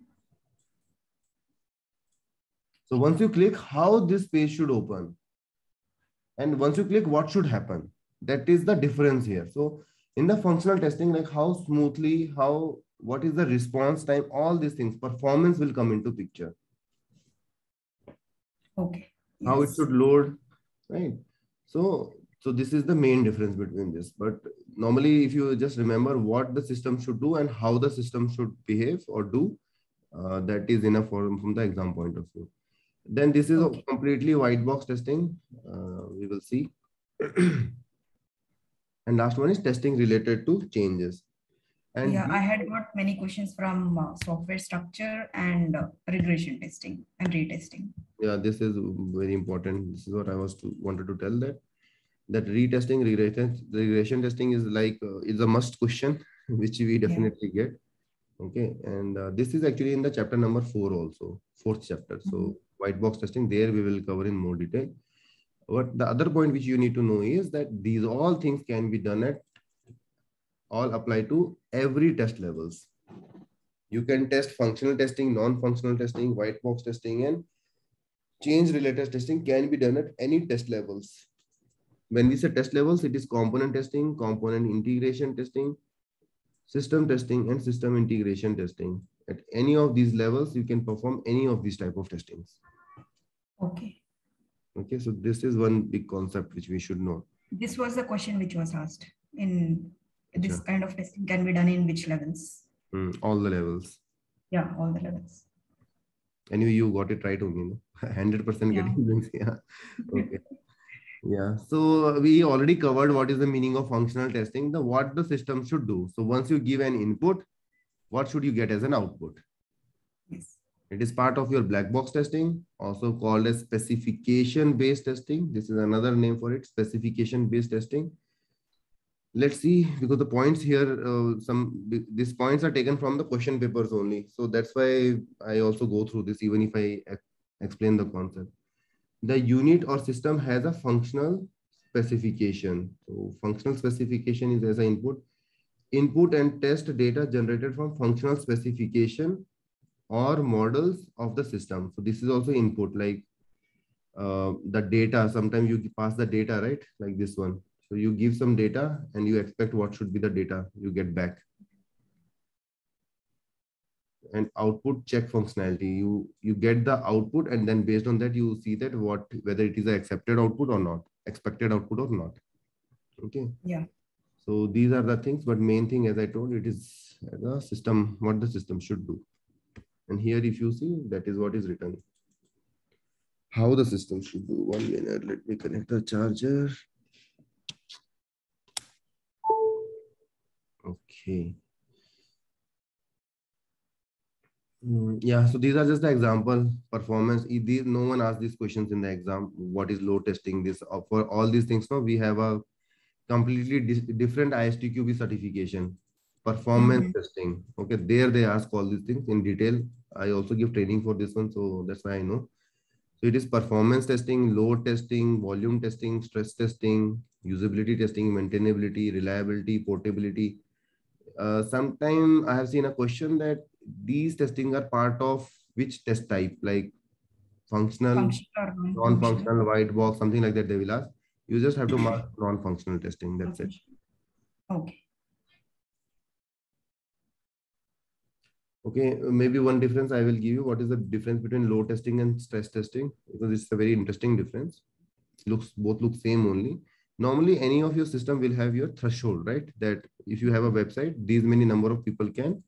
[SPEAKER 1] So once you click how this page should open, and once you click what should happen, that is the difference here. So in the functional testing, like how smoothly, how, what is the response time, all these things, performance will come into picture.
[SPEAKER 2] Okay.
[SPEAKER 1] Yes. How it should load, right? So so this is the main difference between this. But normally, if you just remember what the system should do and how the system should behave or do, uh, that is enough for, from the exam point of view. Then this is okay. completely white box testing. Uh, we will see. and last one is testing related to changes.
[SPEAKER 2] And yeah, I had got many questions from uh, software structure and uh, regression testing and retesting.
[SPEAKER 1] Yeah, this is very important. This is what I was to, wanted to tell that that retesting regression regression testing is like uh, is a must question which we definitely yeah. get okay and uh, this is actually in the chapter number four also fourth chapter mm -hmm. so mm-hmm. white box testing there we will cover in more detail but the other point which you need to know is that these all things can be done at all apply to every test levels you can test functional testing non-functional testing white box testing and change related testing can be done at any test levels when we say test levels, it is component testing, component integration testing, system testing, and system integration testing. At any of these levels, you can perform any of these type of testings.
[SPEAKER 2] Okay.
[SPEAKER 1] Okay, so this is one big concept which we should know.
[SPEAKER 2] This was the question which was asked in this sure. kind of testing can be done in which levels?
[SPEAKER 1] Mm, all the levels.
[SPEAKER 2] Yeah, all the levels.
[SPEAKER 1] Anyway, you got it right only, 100% yeah. getting yeah. Okay. Yeah, so we already covered what is the meaning of functional testing, the what the system should do. So once you give an input, what should you get as an output?
[SPEAKER 2] Yes.
[SPEAKER 1] It is part of your black box testing, also called as specification based testing. This is another name for it, specification based testing. Let's see, because the points here, uh, some these points are taken from the question papers only. So that's why I also go through this, even if I explain the concept the unit or system has a functional specification. So functional specification is as an input. input and test data generated from functional specification or models of the system. So this is also input like uh, the data. Sometimes you pass the data, right? Like this one. So you give some data and you expect what should be the data you get back. And output check functionality. You you get the output and then based on that you see that what whether it is an accepted output or not, expected output or not. Okay.
[SPEAKER 2] Yeah.
[SPEAKER 1] So these are the things, but main thing, as I told, it is the system, what the system should do. And here, if you see, that is what is written. How the system should do. One minute, let me connect the charger. Okay. Mm, yeah, so these are just the example performance. These, no one asked these questions in the exam. What is load testing? This uh, for all these things. Now we have a completely different ISTQB certification, performance mm -hmm. testing. Okay, there they ask all these things in detail. I also give training for this one, so that's why I know. So it is performance testing, load testing, volume testing, stress testing, usability testing, maintainability, reliability, portability. Uh, Sometimes I have seen a question that these testing are part of which test type, like functional, functional non-functional, white box, something like that they will ask. You just have to mark non-functional testing. That's
[SPEAKER 2] okay. it. Okay.
[SPEAKER 1] Okay, maybe one difference I will give you. What is the difference between load testing and stress testing? Because it's a very interesting difference. Looks both look same only. Normally, any of your system will have your threshold, right? That if you have a website, these many number of people can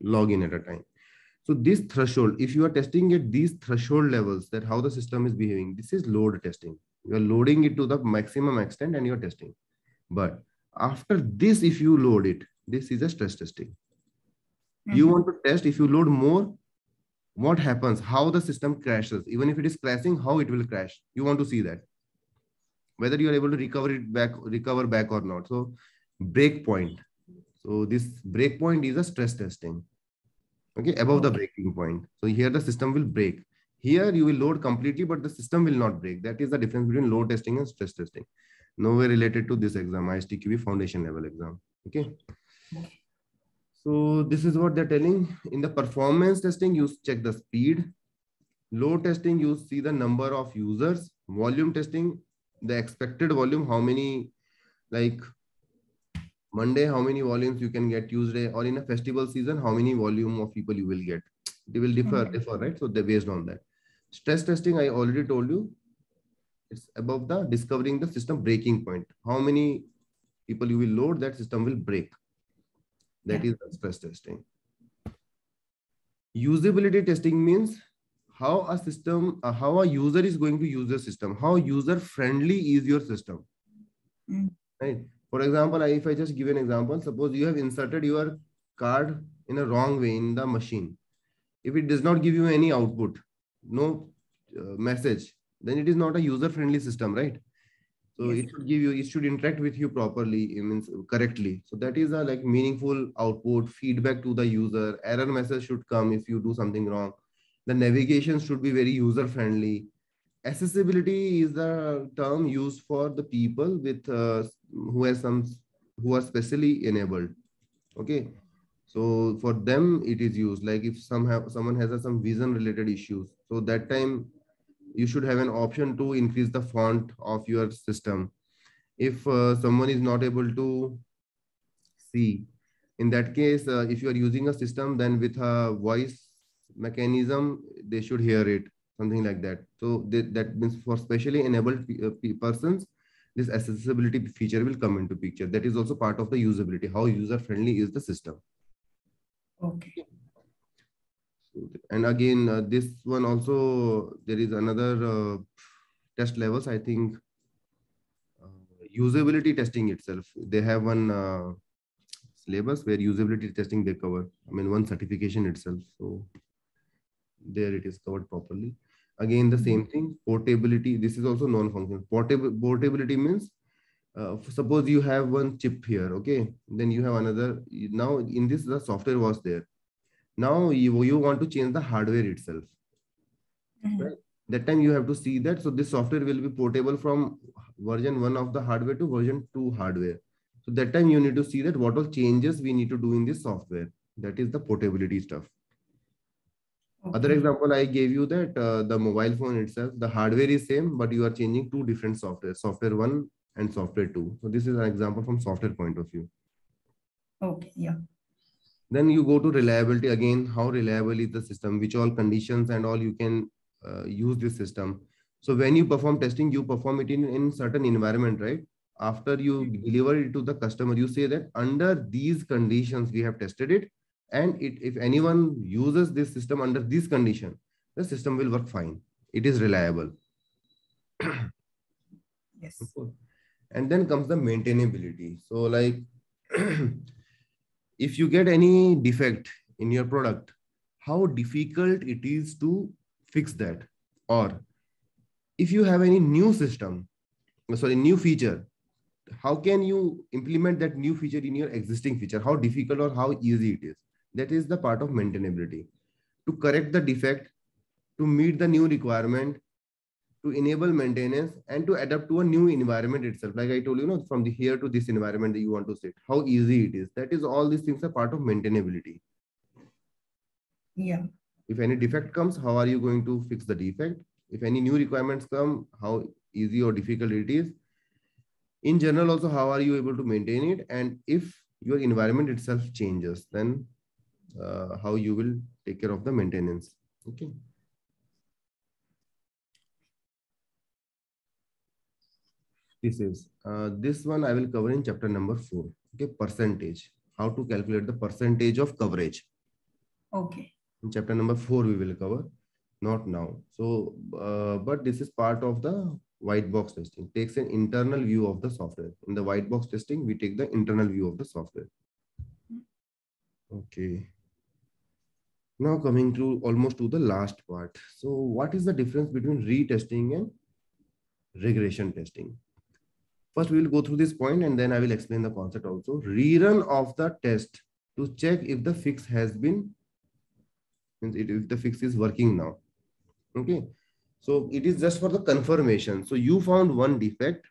[SPEAKER 1] log in at a time. So this threshold, if you are testing at these threshold levels, that how the system is behaving, this is load testing. You are loading it to the maximum extent and you're testing. But after this, if you load it, this is a stress testing. Mm -hmm. You want to test if you load more, what happens, how the system crashes. Even if it is crashing, how it will crash. You want to see that. Whether you are able to recover it back, recover back or not. So break point. So this break point is a stress testing. Okay, above the breaking point. So here the system will break. Here you will load completely, but the system will not break. That is the difference between load testing and stress testing. Nowhere related to this exam, ISTQB foundation level exam. Okay. So this is what they're telling. In the performance testing, you check the speed. Load testing, you see the number of users. Volume testing, the expected volume, how many, like Monday, how many volumes you can get Tuesday, or in a festival season, how many volume of people you will get. They will differ, mm -hmm. differ, right? So they're based on that. Stress testing, I already told you, it's above the discovering the system breaking point. How many people you will load, that system will break. That yeah. is the stress testing. Usability testing means how a system, uh, how a user is going to use the system, how user friendly is your system. Mm. Right. For example, if I just give an example, suppose you have inserted your card in a wrong way in the machine. If it does not give you any output, no uh, message, then it is not a user friendly system, right? So yes. it should give you, it should interact with you properly, it means correctly. So that is a like meaningful output, feedback to the user. Error message should come if you do something wrong. The navigation should be very user friendly. Accessibility is the term used for the people with uh, who has some who are specially enabled. Okay, so for them it is used. Like if some have someone has a, some vision related issues, so that time you should have an option to increase the font of your system. If uh, someone is not able to see, in that case, uh, if you are using a system, then with a voice mechanism, they should hear it, something like that. So they, that means for specially enabled uh, persons, this accessibility feature will come into picture. That is also part of the usability, how user friendly is the system.
[SPEAKER 2] Okay
[SPEAKER 1] and again uh, this one also there is another uh, test levels i think uh, usability testing itself they have one uh, syllabus where usability testing they cover i mean one certification itself so there it is covered properly again the same thing portability this is also non-functional portable portability means uh, suppose you have one chip here okay then you have another now in this the software was there now you, you want to change the hardware itself. Mm -hmm. right? That time you have to see that. So this software will be portable from version one of the hardware to version two hardware. So that time you need to see that what all changes we need to do in this software. That is the portability stuff. Okay. Other example I gave you that uh, the mobile phone itself, the hardware is same, but you are changing two different software, software one and software two. So this is an example from software point of view.
[SPEAKER 2] Okay, yeah.
[SPEAKER 1] Then you go to reliability again. How reliable is the system? Which all conditions and all you can uh, use this system. So when you perform testing, you perform it in, in certain environment, right? After you deliver it to the customer, you say that under these conditions, we have tested it. And it, if anyone uses this system under this condition, the system will work fine. It is reliable.
[SPEAKER 2] yes.
[SPEAKER 1] And then comes the maintainability. So like, if you get any defect in your product, how difficult it is to fix that. Or if you have any new system, sorry, new feature, how can you implement that new feature in your existing feature? How difficult or how easy it is? That is the part of maintainability. To correct the defect, to meet the new requirement, to enable maintenance and to adapt to a new environment itself. Like I told you, you know, from the here to this environment that you want to sit, how easy it is. That is all these things are part of maintainability.
[SPEAKER 2] Yeah.
[SPEAKER 1] If any defect comes, how are you going to fix the defect? If any new requirements come, how easy or difficult it is. In general, also, how are you able to maintain it? And if your environment itself changes, then uh, how you will take care of the maintenance. Okay. This is uh, this one I will cover in chapter number four. Okay, percentage. How to calculate the percentage of coverage.
[SPEAKER 2] Okay.
[SPEAKER 1] In chapter number four, we will cover. Not now. So, uh, but this is part of the white box testing. Takes an internal view of the software. In the white box testing, we take the internal view of the software. Okay. Now coming to almost to the last part. So what is the difference between retesting and regression testing? First, we will go through this point and then I will explain the concept also. Rerun of the test to check if the fix has been, if the fix is working now. Okay. So it is just for the confirmation. So you found one defect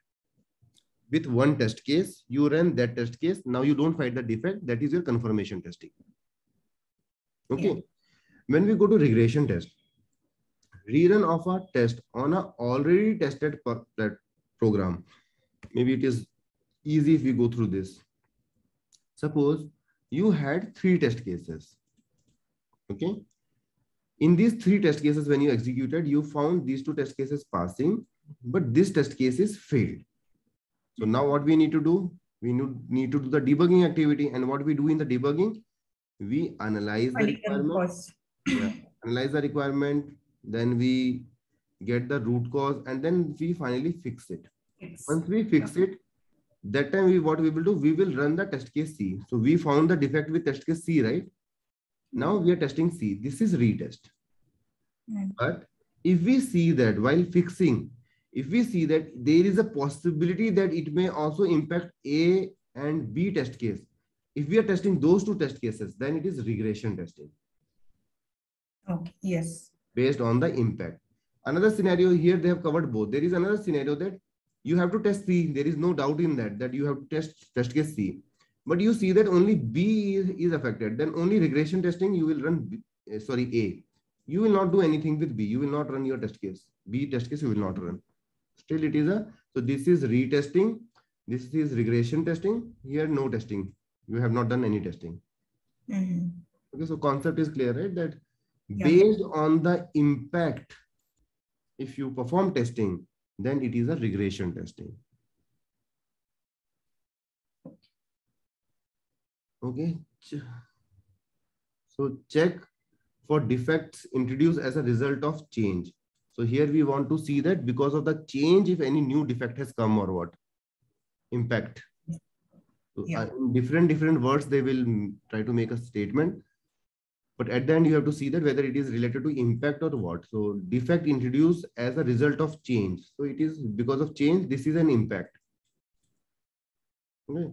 [SPEAKER 1] with one test case, you ran that test case. Now you don't find the defect. That is your confirmation testing. Okay. Yeah. When we go to regression test, rerun of a test on a already tested program maybe it is easy if we go through this. Suppose you had three test cases. Okay. In these three test cases, when you executed, you found these two test cases passing, but this test case is failed. So now what we need to do? We need to do the debugging activity. And what we do in the debugging? We analyze the requirement. Yeah, analyze the requirement. Then we get the root cause and then we finally fix it. Once we fix yeah. it, that time we what we will do, we will run the test case C. So we found the defect with test case C, right? Now we are testing C. This is retest. Mm. But if we see that while fixing, if we see that there is a possibility that it may also impact A and B test case, if we are testing those two test cases, then it is regression testing.
[SPEAKER 2] Okay, yes.
[SPEAKER 1] Based on the impact. Another scenario here, they have covered both. There is another scenario that you have to test C. There is no doubt in that, that you have to test test case C. But you see that only B is, affected. Then only regression testing, you will run, B, uh, sorry, A. You will not do anything with B. You will not run your test case. B test case, you will not run. Still it is a, so this is retesting. This is regression testing. Here, no testing. You have not done any testing.
[SPEAKER 2] Mm -hmm.
[SPEAKER 1] Okay, so concept is clear, right? That yeah. based on the impact, if you perform testing, then it is a regression testing. Okay. So check for defects introduced as a result of change. So here we want to see that because of the change, if any new defect has come or what impact. So yeah. uh, different different words, they will try to make a statement but at the end you have to see that whether it is related to impact or what. So defect introduced as a result of change. So it is because of change this is an impact. Okay.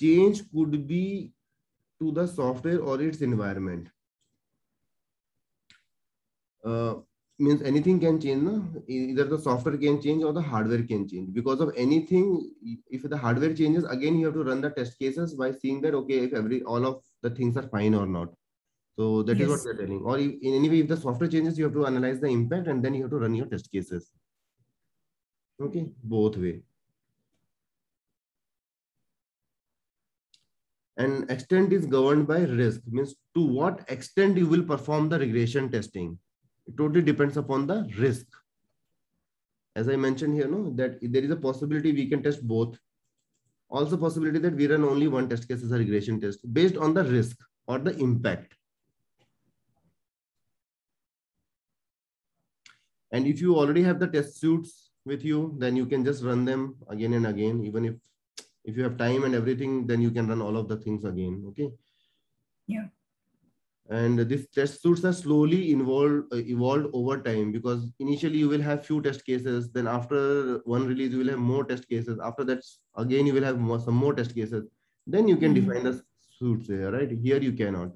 [SPEAKER 1] Change could be to the software or its environment. Uh, means anything can change either the software can change or the hardware can change. Because of anything if the hardware changes again you have to run the test cases by seeing that okay if every all of the things are fine or not so that yes. is what they're telling or in any way if the software changes you have to analyze the impact and then you have to run your test cases okay both way and extent is governed by risk means to what extent you will perform the regression testing it totally depends upon the risk. As I mentioned here, no, that there is a possibility we can test both. Also possibility that we run only one test case as a regression test based on the risk or the impact. And if you already have the test suits with you, then you can just run them again and again. Even if if you have time and everything, then you can run all of the things again. Okay.
[SPEAKER 2] Yeah
[SPEAKER 1] and these test suits are slowly involved uh, evolved over time because initially you will have few test cases then after one release you will have more test cases after that again you will have more, some more test cases then you can mm -hmm. define the suits here right here you cannot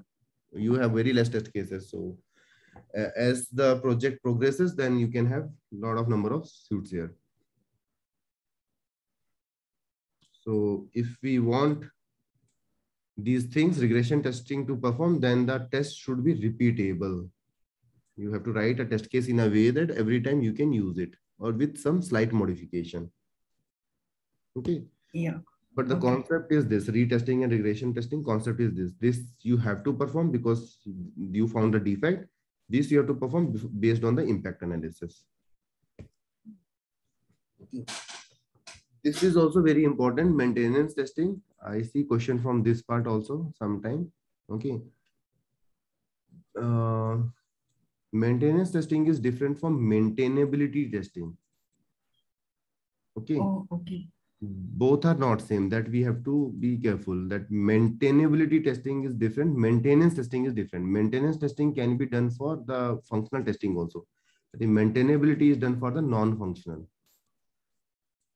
[SPEAKER 1] you have very less test cases so as the project progresses then you can have a lot of number of suits here so if we want these things regression testing to perform, then the test should be repeatable. You have to write a test case in a way that every time you can use it or with some slight modification. Okay.
[SPEAKER 2] Yeah.
[SPEAKER 1] But the okay. concept is this retesting and regression testing concept is this. This you have to perform because you found a defect. This you have to perform based on the impact analysis. This is also very important maintenance testing I see question from this part also sometime. Okay. Uh, maintenance testing is different from maintainability testing. Okay.
[SPEAKER 2] Oh, okay.
[SPEAKER 1] Both are not same. That we have to be careful. That maintainability testing is different. Maintenance testing is different. Maintenance testing can be done for the functional testing also. The maintainability is done for the non-functional.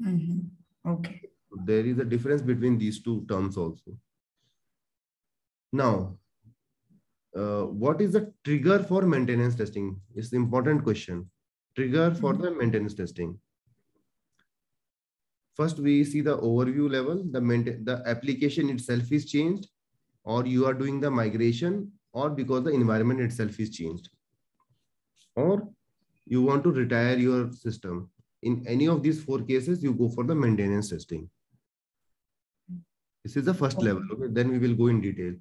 [SPEAKER 2] Mm -hmm. Okay
[SPEAKER 1] there is a difference between these two terms also. Now, uh, what is the trigger for maintenance testing? It's the important question. Trigger for the maintenance testing. First, we see the overview level. The, the application itself is changed or you are doing the migration or because the environment itself is changed. Or you want to retire your system. In any of these four cases, you go for the maintenance testing. This is the first level. Okay, then we will go in detail.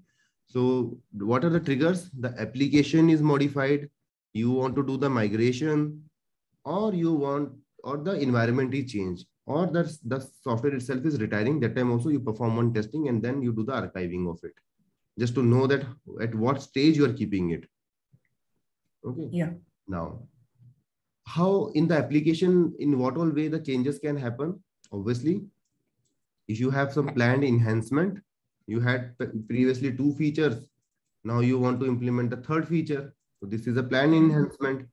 [SPEAKER 1] So what are the triggers? The application is modified. You want to do the migration or you want, or the environment is changed or that the software itself is retiring. That time also you perform one testing and then you do the archiving of it just to know that at what stage you are keeping it. Okay.
[SPEAKER 2] Yeah.
[SPEAKER 1] Now, how in the application, in what all way the changes can happen? Obviously, if you have some planned enhancement, you had previously two features. Now you want to implement the third feature. So this is a planned mm-hmm. enhancement.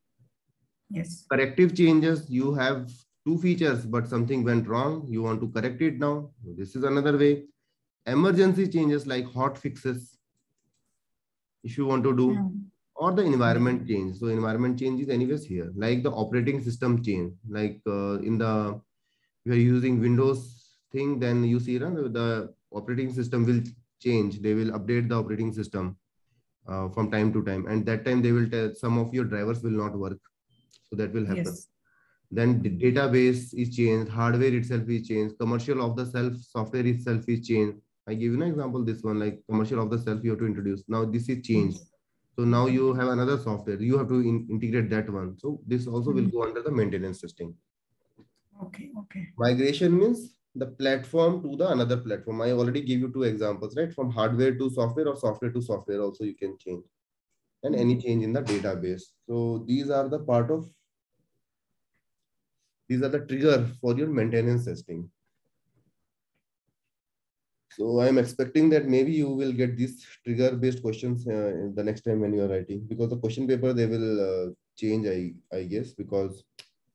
[SPEAKER 2] Yes.
[SPEAKER 1] Corrective changes, you have two features, but something went wrong. You want to correct it now. This is another way. Emergency changes like hot fixes, if you want to do, yeah. or the environment change. So environment change is anyways here, like the operating system change, like uh, in the, we are using Windows thing, then you see uh, the operating system will change. They will update the operating system uh, from time to time. And that time they will tell some of your drivers will not work. So that will happen. Yes. Then the database is changed, hardware itself is changed, commercial off the shelf software itself is changed. I give you an example, this one, like commercial off the shelf you have to introduce. Now this is changed. So now you have another software. You have to in integrate that one. So this also will go under the maintenance testing.
[SPEAKER 2] Okay, okay.
[SPEAKER 1] Migration means the platform to the another platform. I already gave you two examples, right? From hardware to software or software to software also you can change and any change in the database. So these are the part of, these are the trigger for your maintenance testing. So I'm expecting that maybe you will get these trigger based questions uh, the next time when you are writing because the question paper, they will uh, change, I, I guess, because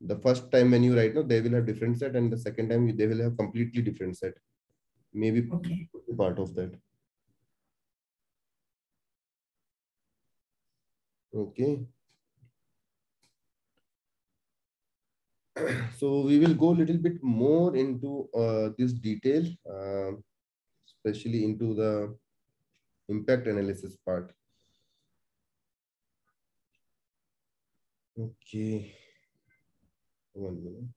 [SPEAKER 1] the first time when you write no they will have different set and the second time they will have completely different set maybe
[SPEAKER 2] okay.
[SPEAKER 1] part of that okay so we will go a little bit more into uh, this detail, uh, especially into the impact analysis part. Okay. One minute.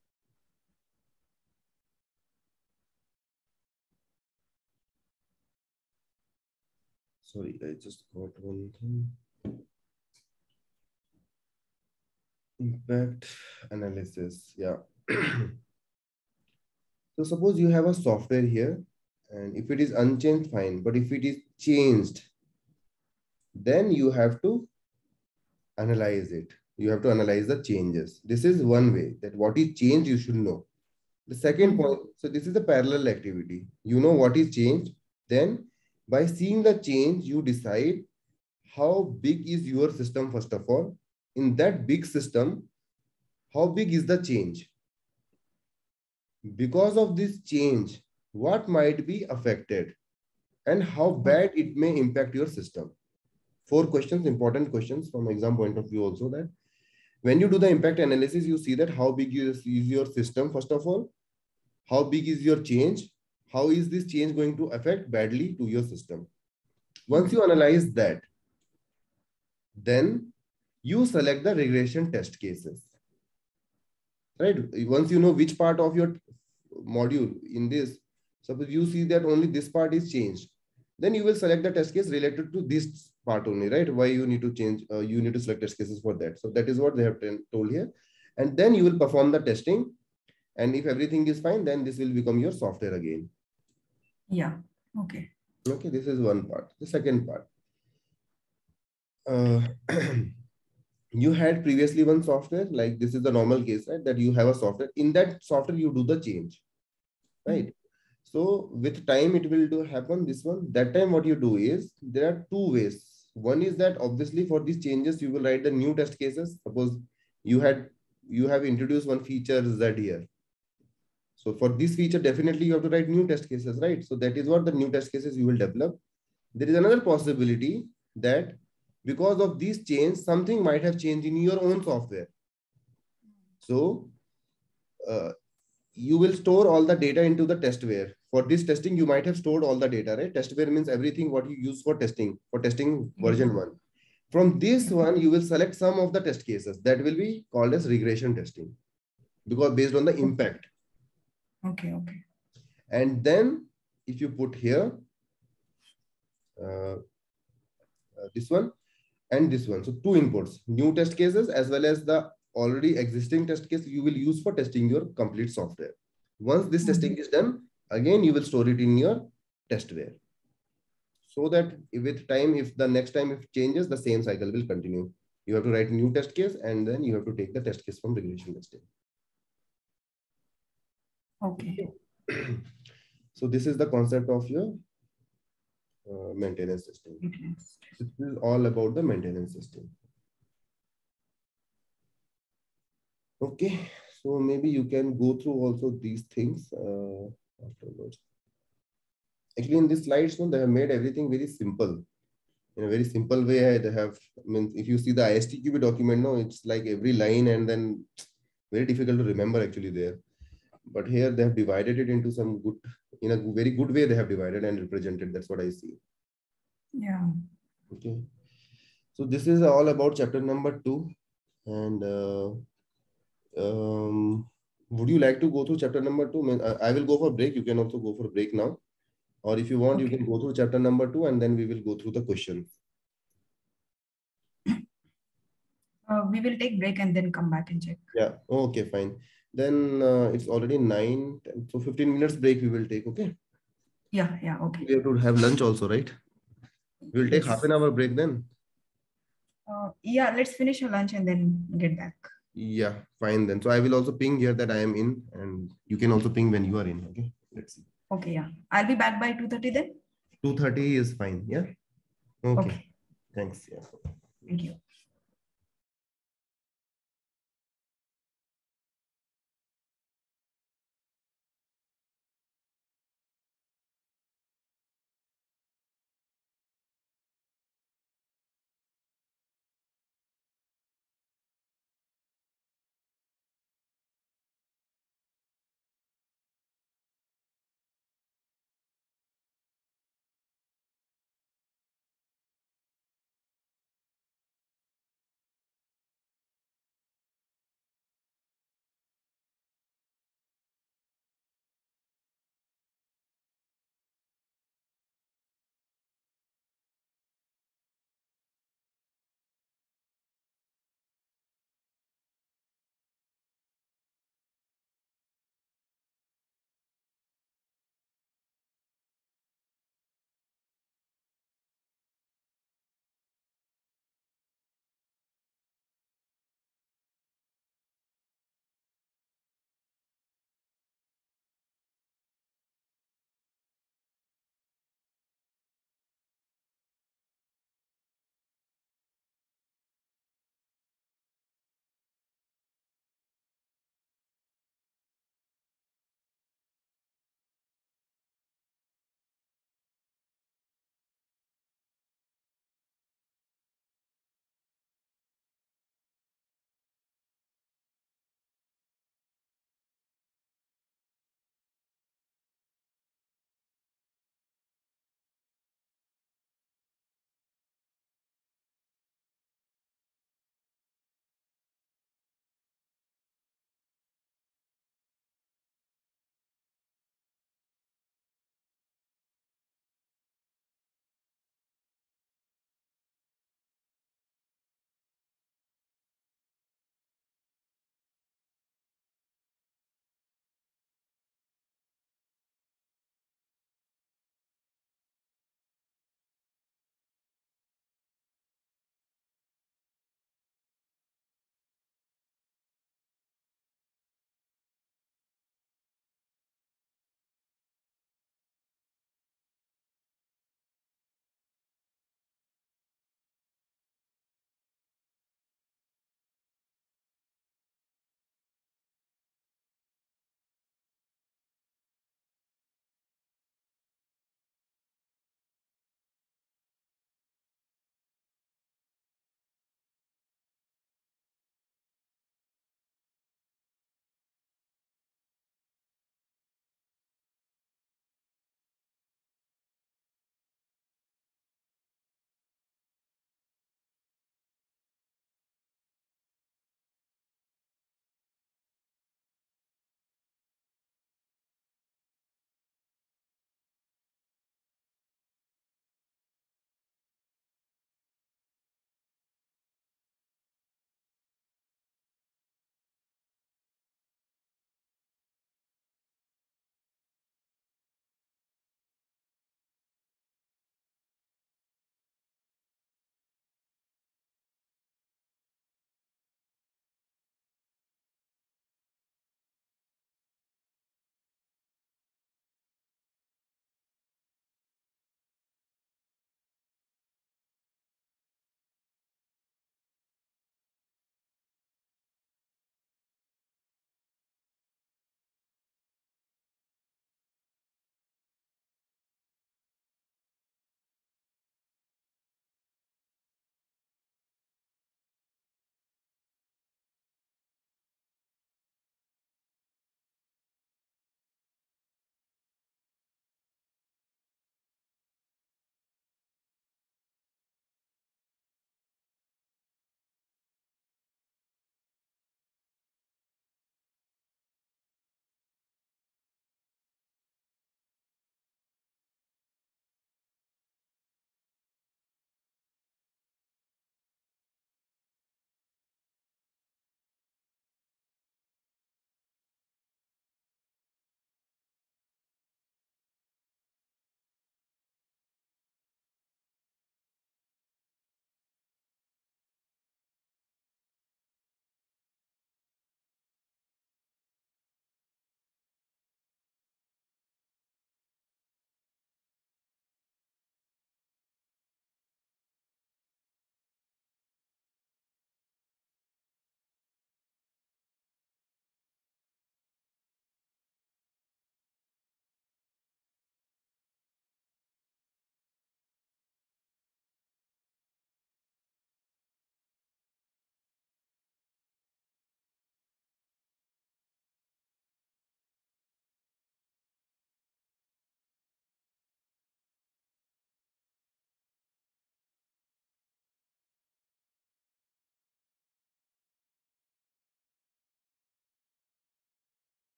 [SPEAKER 1] Sorry, I just got one thing. Impact analysis. Yeah. so suppose you have a software here and if it is unchanged, fine. But if it is changed, then you have to analyze it. You have to analyze the changes. This is one way that what is changed, you should know. The second mm-hmm. point, so this is a parallel activity. You know what is changed. Then by seeing the change, you decide how big is your system, first of all. In that big system, how big is the change? Because of this change, what might be affected and how bad it may impact your system? Four questions, important questions from exam point of view also that when you do the impact analysis, you see that how big is, is your system, first of all, how big is your change, how is this change going to affect badly to your system? Once you analyze that, then you select the regression test cases. Right? Once you know which part of your module in this, suppose you see that only this part is changed, then you will select the test case related to this part only, right? Why you need to change, uh, you need to select test cases for that. So that is what they have told here. And then you will perform the testing. And if everything is fine, then this will become your software again.
[SPEAKER 2] Yeah. Okay.
[SPEAKER 1] Okay, this is one part. The second part. Uh, you had previously one software, like this is the normal case, right? That you have a software. In that software, you do the change, right? So with time, it will do happen this one. That time, what you do is there are two ways. One is that obviously for these changes, you will write the new test cases. Suppose you had you have introduced one feature Z here. So for this feature, definitely you have to write new test cases, right? So that is what the new test cases you will develop. There is another possibility that because of this change, something might have changed in your own software. So uh, you will store all the data into the testware. For this testing, you might have stored all the data, right? Testware means everything what you use for testing, for testing version one. From this one, you will select some of the test cases that will be called as regression testing because based on the impact.
[SPEAKER 2] Okay, okay.
[SPEAKER 1] And then if you put here, uh, uh, this one and this one. So two inputs, new test cases as well as the already existing test case you will use for testing your complete software. Once this mm -hmm. testing is done, again, you will store it in your testware. So that with time, if the next time if changes, the same cycle will continue. You have to write new test case and then you have to take the test case from regression testing.
[SPEAKER 2] Okay.
[SPEAKER 1] so this is the concept of your uh, maintenance system. Maintenance. This is all about the maintenance system. Okay, so maybe you can go through also these things uh, afterwards. Actually, in these slides, no, they have made everything very simple. In a very simple way, they have, I mean, if you see the ISTQB document, no, it's like every line and then very difficult to remember actually there but here they have divided it into some good in a very good way they have divided and represented. That's what i see.
[SPEAKER 2] Yeah.
[SPEAKER 1] Okay. So this is all about chapter number two. And uh, um, would you like to go through chapter number two? I will go for break. You can also go for break now. Or if you want okay. you can go through chapter number two and then we will go through the question.
[SPEAKER 2] Uh, we will take break and then come back and check.
[SPEAKER 1] Yeah. Okay fine then uh, it's already 9 10, so 15 minutes break we will take okay?
[SPEAKER 2] Yeah yeah okay.
[SPEAKER 1] We have to have lunch also right? We will take yes. half an hour break then?
[SPEAKER 2] Uh, yeah let's finish our lunch and then get back.
[SPEAKER 1] Yeah fine then. So i will also ping here that i am in and you can also ping when you are in okay? Let's see.
[SPEAKER 2] Okay yeah. I'll be back by 2:30 then?
[SPEAKER 1] 2:30 is fine yeah? Okay, okay. thanks yeah.
[SPEAKER 2] Thank you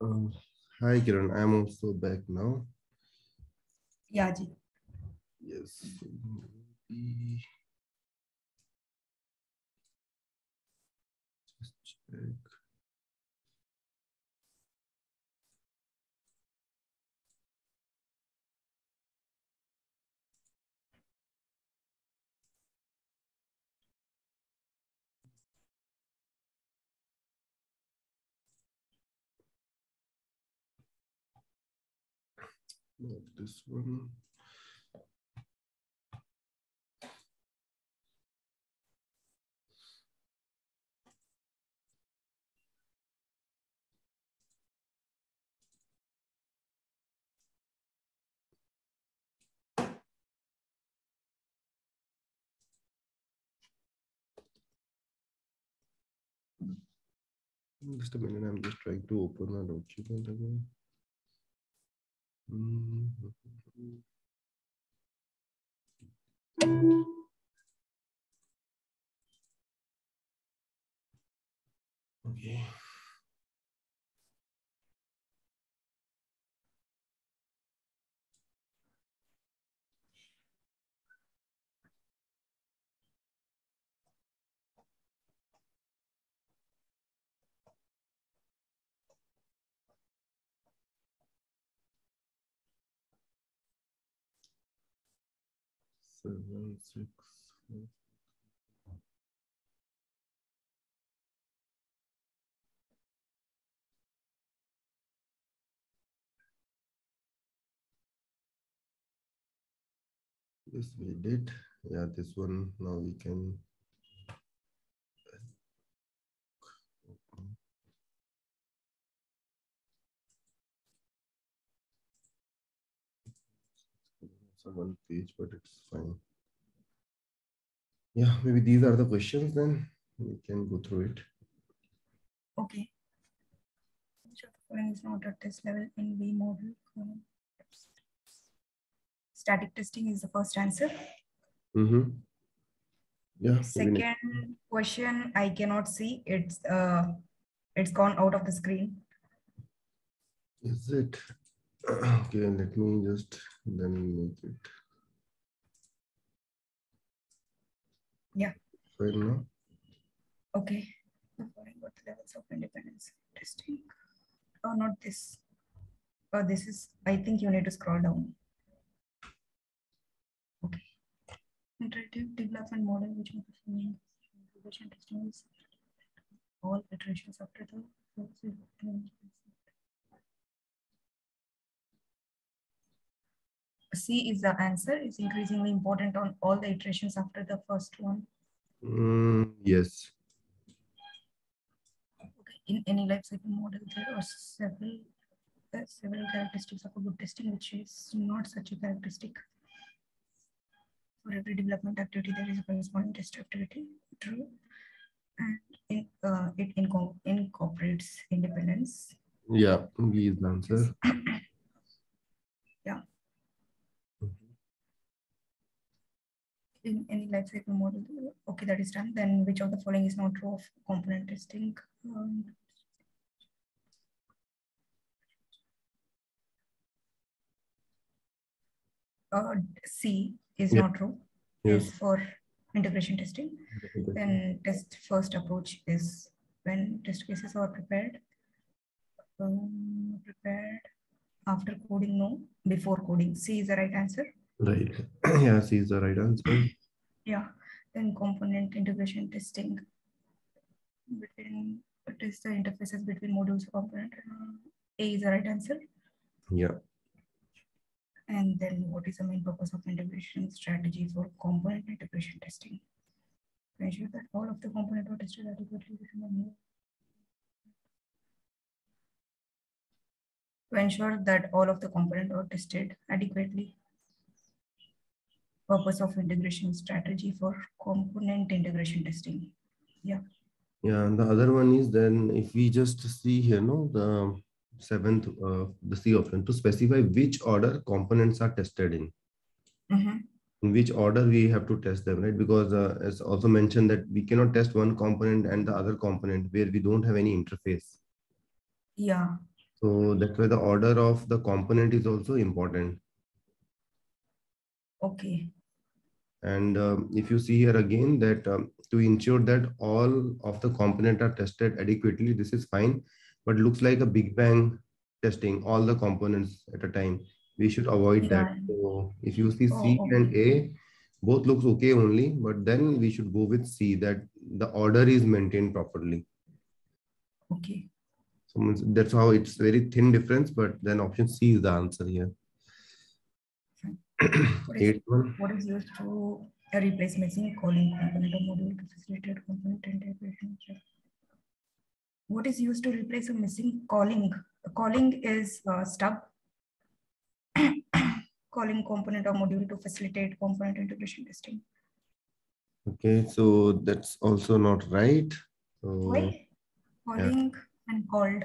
[SPEAKER 1] Uh, hi, Kiran. I'm also back now.
[SPEAKER 2] Yeah, Ji.
[SPEAKER 1] Yes. Just check. Not this one. Just a minute, I'm just trying to open a document again. Mhm. Okay. Seven, six, four. This we did. Yeah, this one now we can. One page, but it's fine. Yeah, maybe these are the questions then. We can go through it.
[SPEAKER 2] Okay. Which of the following is not at test level in V model? Static testing is the first answer.
[SPEAKER 1] Mm-hmm. Yeah.
[SPEAKER 2] Second question, I cannot see. It's uh, it's gone out of the screen.
[SPEAKER 1] Is it? Okay, let me just then make it.
[SPEAKER 2] Yeah.
[SPEAKER 1] Fine now.
[SPEAKER 2] Okay. The following what levels of independence testing? Oh, not this. Oh, this is. I think you need to scroll down. Okay. Iterative development model, which is integration testing is all iterations after the C is the answer. Is increasingly important on all the iterations after the first one.
[SPEAKER 1] Mm, yes.
[SPEAKER 2] Okay, in any life cycle model, there are several uh, several characteristics of a good testing, which is not such a characteristic. For every development activity, there is a corresponding test activity. True. And in, uh, it inco- incorporates independence.
[SPEAKER 1] Yeah, B is the answer.
[SPEAKER 2] Yeah. In any life cycle model, okay, that is done. Then which of the following is not true of component testing? Um, uh, C is
[SPEAKER 1] Yeah.
[SPEAKER 2] not true.
[SPEAKER 1] Yes.
[SPEAKER 2] Is for integration testing. Then test first approach is when test cases are prepared. Um, prepared after coding, no. Before coding, C is the right answer.
[SPEAKER 1] Right. Yeah, C is the right answer.
[SPEAKER 2] Yeah. Then component integration testing between what is the interfaces between modules component. Uh, A is the right answer.
[SPEAKER 1] Yeah.
[SPEAKER 2] And then what is the main purpose of integration strategy for component integration testing? To ensure that all of the component are tested adequately within the new. To ensure that all of the component are tested adequately. Purpose of integration strategy for component integration testing.
[SPEAKER 1] Yeah, Yeah, and the other one is then if we just see here, no, the seventh, uh, the C option to specify which order components are tested in.
[SPEAKER 2] Mhm.
[SPEAKER 1] In which order we have to test them, right? Because uh, it's also mentioned that we cannot test one component and the other component where we don't have any interface.
[SPEAKER 2] Yeah,
[SPEAKER 1] So that's why the order of the component is also important.
[SPEAKER 2] Okay.
[SPEAKER 1] And um, if you see here again that um, to ensure that all of the component are tested adequately, this is fine, but looks like a big bang testing all the components at a time. We should avoid yeah. that. So if you see C oh, and A, both looks okay only, but then we should go with C that the order is maintained properly.
[SPEAKER 2] Okay.
[SPEAKER 1] So that's how it's very thin difference, but then option C is the answer here.
[SPEAKER 2] What, is, what is used to replace missing calling component or module to facilitate component integration? What is used to replace a missing calling? calling is uh, stub. calling component or module to facilitate component integration testing.
[SPEAKER 1] Okay, so that's also not right. So,
[SPEAKER 2] Why? Calling yeah. and called.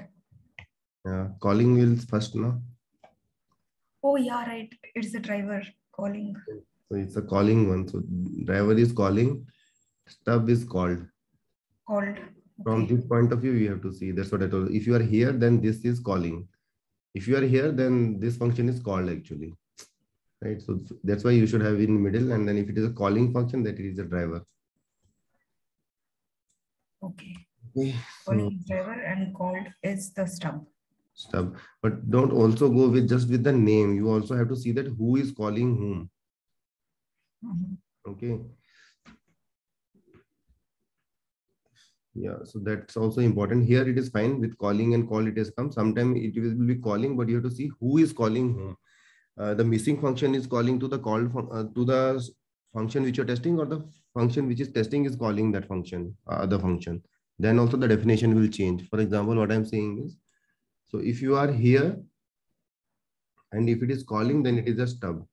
[SPEAKER 1] Yeah, calling will first, no?
[SPEAKER 2] Oh, yeah, right. It's the driver calling.
[SPEAKER 1] So it's a calling one. So driver is calling, stub is called.
[SPEAKER 2] Called. Okay.
[SPEAKER 1] From this point of view, you have to see. That's what I told. If you are here, then this is calling. If you are here, then this function is called actually. Right. So that's why you should have in middle. And then if it is a calling function, that is a driver.
[SPEAKER 2] Okay. okay. Calling so, driver and called is the stub
[SPEAKER 1] stub but don't also go with just with the name. You also have to see that who is calling whom. Mm -hmm. okay. Yeah so that's also important. Here it is fine with calling and call it has come. Sometimes it will be calling but you have to see who is calling whom. Uh, the missing function is calling to the called uh, to the function which you're testing or the function which is testing is calling that function uh, other function. Then also the definition will change. For example what i'm saying is so if you are here and if it is calling, then it is a stub.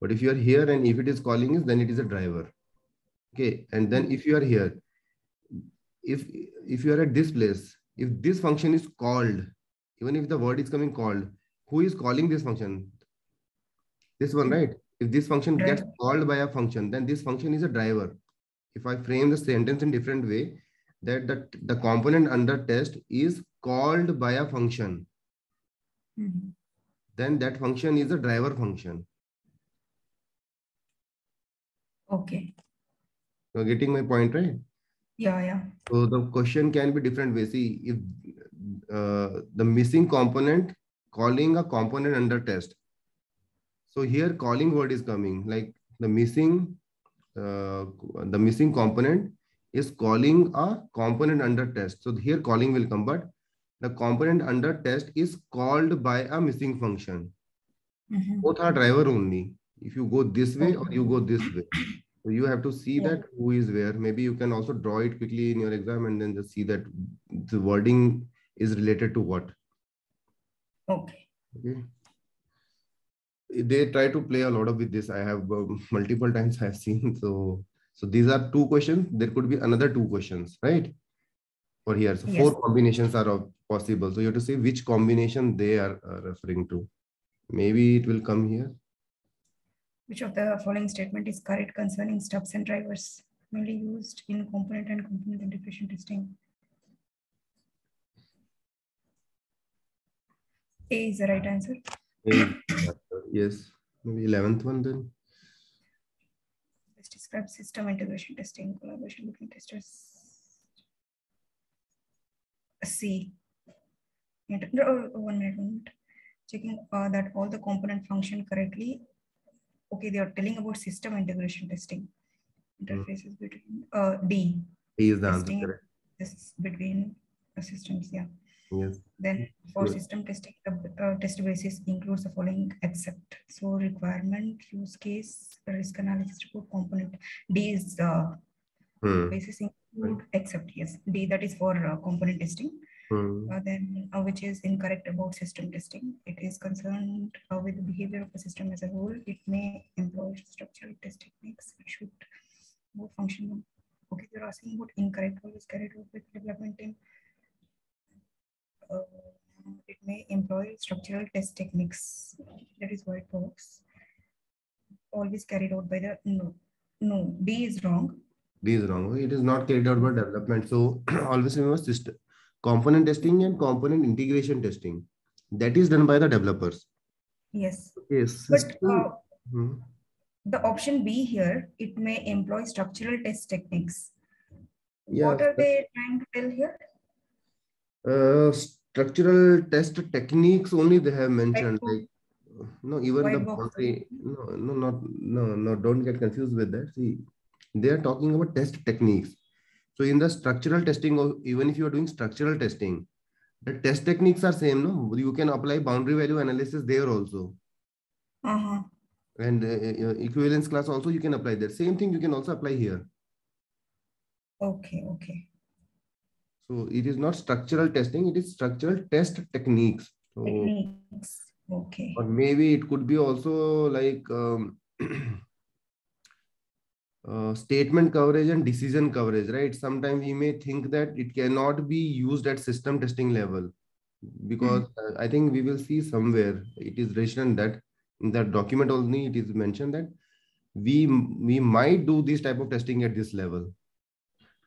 [SPEAKER 1] But if you are here and if it is calling is, then it is a driver. Okay. And then if you are here, if, if you are at this place, if this function is called, even if the word is coming called, who is calling this function? This one, right? If this function gets called by a function, then this function is a driver. If I frame the sentence in different way, that the, the component under test is called by a function, mm -hmm. then that function is a driver function.
[SPEAKER 2] Okay.
[SPEAKER 1] You're getting my point, right?
[SPEAKER 2] Yeah, yeah.
[SPEAKER 1] So the question can be different ways. See, if uh, the missing component calling a component under test. So here calling word is coming like the missing uh, the missing component is calling a component under test. So here calling will come, but the component under test is called by a missing function. Mm -hmm. Both are driver only. If you go this way or you go this way. So you have to see yeah. that who is where. Maybe you can also draw it quickly in your exam and then just see that the wording is related to what.
[SPEAKER 2] Okay.
[SPEAKER 1] Okay. They try to play a lot of with this. I have uh, multiple times I have seen. So, so these are two questions. There could be another two questions, right? For here. So yes. four combinations are possible. So you have to say which combination they are uh, referring to. Maybe it will come here.
[SPEAKER 2] Which of the following statement is correct concerning stubs and drivers mainly used in component and component integration testing? A is the right answer.
[SPEAKER 1] yes, maybe 11th one then.
[SPEAKER 2] Let's describe system integration testing, collaboration between testers. C no, one minute, one minute. Checking uh, that all the component function correctly. Okay, they are telling about system integration testing. Interfaces hmm. between uh, D.
[SPEAKER 1] D is the answer.
[SPEAKER 2] This between systems, yeah.
[SPEAKER 1] Yes.
[SPEAKER 2] Then for yes. system testing, the uh, test basis includes the following except. So requirement, use case, risk analysis report component. D is the hmm. basis include except, yes. D that is for uh, component testing. Uh, then uh, which is incorrect about system testing. It is concerned uh, with the behavior of the system as a whole. It may employ structural test techniques. It should more functional. Okay, they're asking about incorrect always carried out with development team. Uh, it may employ structural test techniques. That is why it works. Always carried out by the no. No, D is wrong.
[SPEAKER 1] D is wrong. It is not carried out by development. So always remember system component testing and component integration testing. that is done by the developers.
[SPEAKER 2] Yes.
[SPEAKER 1] yes
[SPEAKER 2] But uh,
[SPEAKER 1] Hmm.
[SPEAKER 2] the option B here, it may employ structural test techniques.
[SPEAKER 1] Yeah,
[SPEAKER 2] What are they trying to tell here?
[SPEAKER 1] Uh, structural test techniques only they have mentioned. Like, no, even the
[SPEAKER 2] White
[SPEAKER 1] boundary. No, no, not no, no. Don't get confused with that. See, they are talking about test techniques. So in the structural testing, or even if you are doing structural testing, the test techniques are same. No, you can apply boundary value analysis there also,
[SPEAKER 2] Uh-huh.
[SPEAKER 1] and uh, uh, equivalence class also you can apply that. Same thing you can also apply here.
[SPEAKER 2] Okay, okay.
[SPEAKER 1] So it is not structural testing; it is structural test techniques. So.
[SPEAKER 2] Techniques. Okay.
[SPEAKER 1] or maybe it could be also like um, uh, statement coverage and decision coverage right? Sometimes we may think that it cannot be used at system testing level because uh, i think we will see somewhere it is written that in that document only it is mentioned that we we might do this type of testing at this level.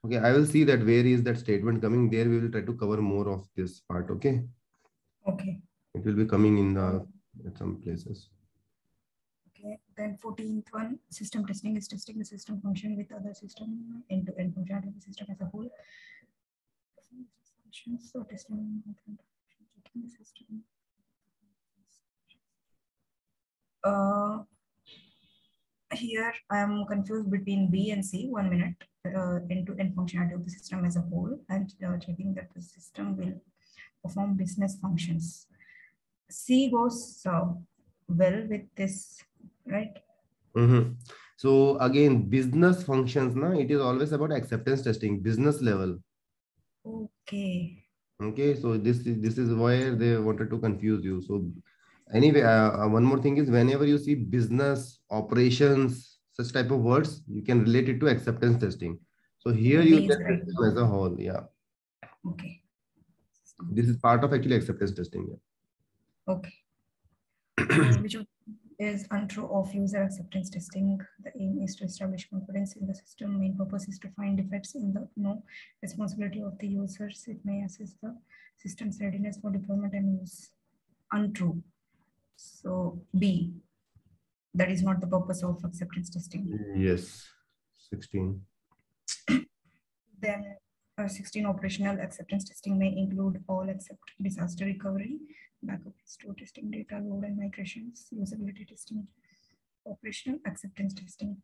[SPEAKER 1] Okay i will see that where is that statement coming there we will try to cover more of this part okay?
[SPEAKER 2] Okay.
[SPEAKER 1] it will be coming in the at some places
[SPEAKER 2] Then 14th one, system testing is testing the system function with other system end-to-end functionality of the system as a whole. So testing the system. Uh, here I am confused between B and C. One minute. Uh, end-to-end functionality of the system as a whole and uh, checking that the system will perform business functions. C goes uh, well with this, right?
[SPEAKER 1] Mhm. So again, business functions, na, it is always about acceptance testing, business level.
[SPEAKER 2] Okay.
[SPEAKER 1] Okay, so this is this is why they wanted to confuse you. So anyway, uh, uh, one more thing is whenever you see business operations, such type of words, you can relate it to acceptance testing. So here you
[SPEAKER 2] These,
[SPEAKER 1] get
[SPEAKER 2] right.
[SPEAKER 1] as a whole. Yeah,
[SPEAKER 2] Okay.
[SPEAKER 1] this is part of actually acceptance testing. Yeah.
[SPEAKER 2] Okay. Is untrue of user acceptance testing. The aim is to establish confidence in the system. Main purpose is to find defects in the no responsibility of the users. It may assess the system's readiness for deployment and use. Untrue. So B. That is not the purpose of acceptance testing.
[SPEAKER 1] Yes, sixteen.
[SPEAKER 2] Then uh, 16 operational acceptance testing may include all except disaster recovery, backup restore testing, data load and migrations, usability testing, operational acceptance testing,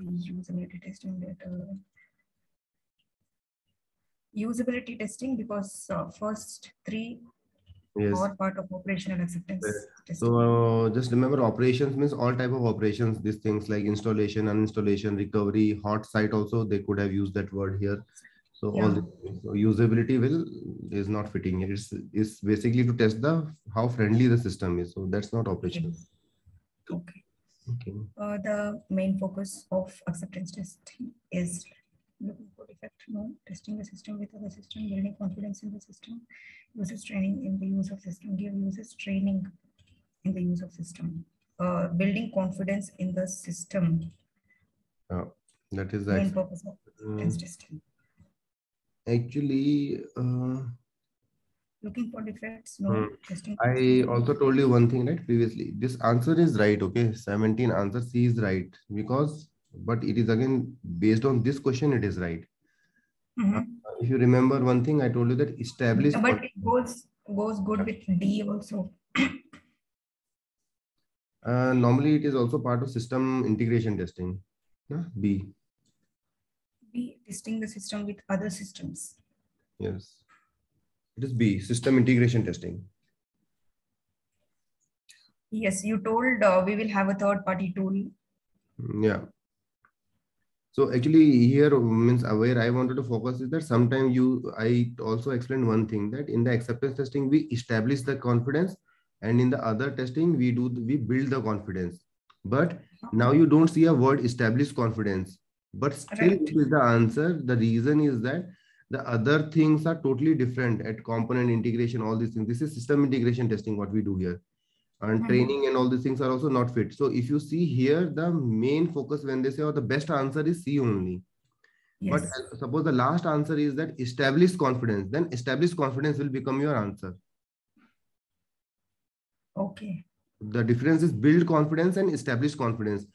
[SPEAKER 2] usability testing, data. Usability testing because uh, first three
[SPEAKER 1] Yes.
[SPEAKER 2] part of operational acceptance
[SPEAKER 1] Yes. So uh, just remember operations means all type of operations, these things like installation, uninstallation, recovery, hot site also, they could have used that word here. So all the so usability will is not fitting here. It's, it's basically to test the how friendly the system is. So that's not operational.
[SPEAKER 2] Okay.
[SPEAKER 1] Okay.
[SPEAKER 2] Uh, the main focus of acceptance testing is defect, no, testing the system with other system, building confidence in the system, users training in the use of system, give users training in the use of system, uh, building confidence in the system,
[SPEAKER 1] That is
[SPEAKER 2] main purpose of acceptance testing.
[SPEAKER 1] Actually, uh,
[SPEAKER 2] Looking for defects, no,
[SPEAKER 1] Hmm.
[SPEAKER 2] testing.
[SPEAKER 1] I also told you one thing right previously. This answer is right. Okay, 17 answer C is right because, but it is again based on this question. It is right.
[SPEAKER 2] Mhm.
[SPEAKER 1] If you remember one thing, I told you that establish.
[SPEAKER 2] But it goes, goes good with D also.
[SPEAKER 1] Uh, normally, it is also part of system integration testing. Yeah, B.
[SPEAKER 2] B, testing the system with other systems.
[SPEAKER 1] Yes. It is B. System integration testing.
[SPEAKER 2] Yes, you told uh, we will have a third party tool.
[SPEAKER 1] Mm, Yeah. So actually here means where I wanted to focus is that sometimes you, I also explained one thing that in the acceptance testing, we establish the confidence and in the other testing, we do, we build the confidence. But now you don't see a word establish confidence, but still
[SPEAKER 2] Right.
[SPEAKER 1] is the answer. The reason is that the other things are totally different at component integration, all these things. This is system integration testing, what we do here and
[SPEAKER 2] Mhm.
[SPEAKER 1] training and all these things are also not fit. So if you see here, the main focus when they say, oh, the best answer is C only. But
[SPEAKER 2] Yes,
[SPEAKER 1] uh, suppose the last answer is that established confidence, then established confidence will become your answer.
[SPEAKER 2] Okay.
[SPEAKER 1] The difference is build confidence and establish confidence.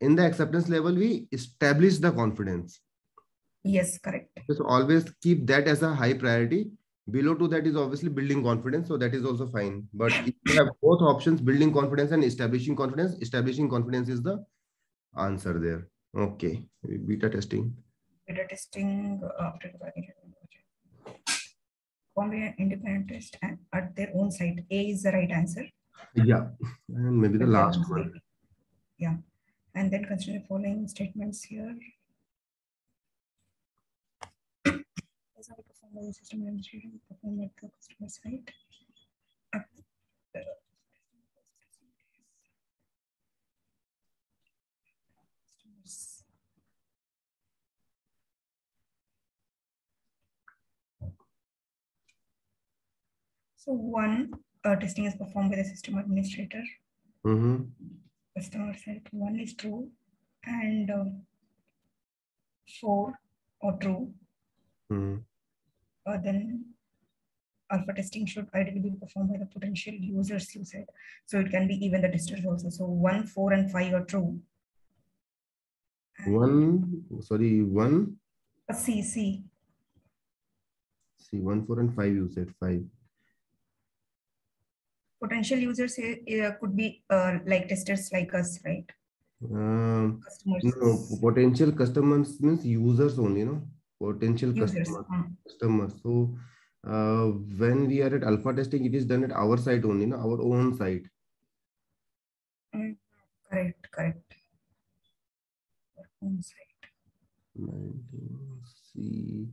[SPEAKER 1] In the acceptance level, we establish the confidence.
[SPEAKER 2] Yes, correct.
[SPEAKER 1] So always keep that as a high priority. Below to that is obviously building confidence. So that is also fine. But if you have both options, building confidence and establishing confidence, establishing confidence is the answer there. Okay. Beta testing.
[SPEAKER 2] Beta testing uh, after combine independent test and at their own site. A is the right answer.
[SPEAKER 1] Yeah. And maybe the last one.
[SPEAKER 2] Yeah. And then consider the following statements here. Perform the system administration, perform at the customer site. So one uh, testing is performed by the system administrator.
[SPEAKER 1] Mm-hmm.
[SPEAKER 2] Customer said one is true and uh, four or true.
[SPEAKER 1] Mm-hmm.
[SPEAKER 2] Uh, then alpha testing should ideally be performed by the potential users, you said. So it can be even the testers also. So one, four, and five are true.
[SPEAKER 1] And one, sorry, one.
[SPEAKER 2] C, C.
[SPEAKER 1] C, one, four, and five, you said five
[SPEAKER 2] potential users uh, could be uh, like testers like us, right?
[SPEAKER 1] Um, customers. No, potential customers means users only, no? Potential users. customers. Uh. Customers. So uh, when we are at alpha testing, it is done at our site only, no? Our own site.
[SPEAKER 2] Mm, correct, correct. Our own site.
[SPEAKER 1] 19, C.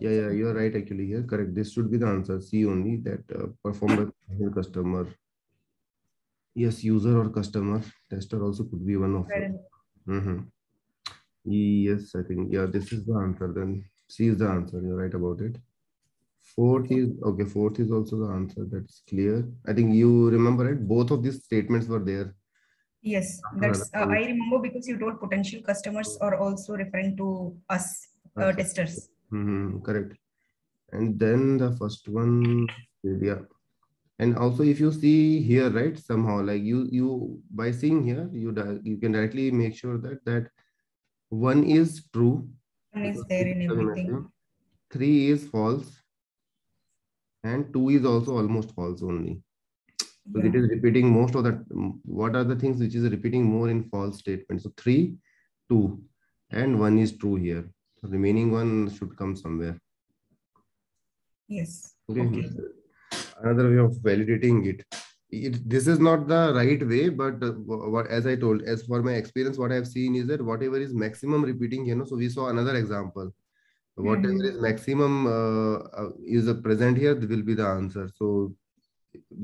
[SPEAKER 1] Yeah, yeah, you're right actually here. Correct. This should be the answer. C only that uh, perform the customer. Yes, user or customer. Tester also could be one of them. Mm -hmm. Yes, I think, yeah, this is the answer. Then C is the answer. You're right about it. Fourth is, okay, fourth is also the answer. That's clear. I think you remember it. Both of these statements were there.
[SPEAKER 2] Yes, that's, uh, I remember because you told potential customers are also referring to us uh, testers.
[SPEAKER 1] Mm-hmm, correct. And then the first one, yeah. And also, if you see here, right, somehow like you you by seeing here, you you can directly make sure that that one is true.
[SPEAKER 2] One is there in everything.
[SPEAKER 1] Three is false, and two is also almost false only. So yeah. it is repeating most of that. What are the things which is repeating more in false statements? So three, two, and one is true here So remaining one should come somewhere.
[SPEAKER 2] Yes.
[SPEAKER 1] Okay. okay. Another way of validating it. It. This is not the right way, but uh, what as I told, as for my experience, what I have seen is that whatever is maximum repeating, you know, so we saw another example. Whatever mm -hmm. is maximum uh, uh, is present here, will be the answer. So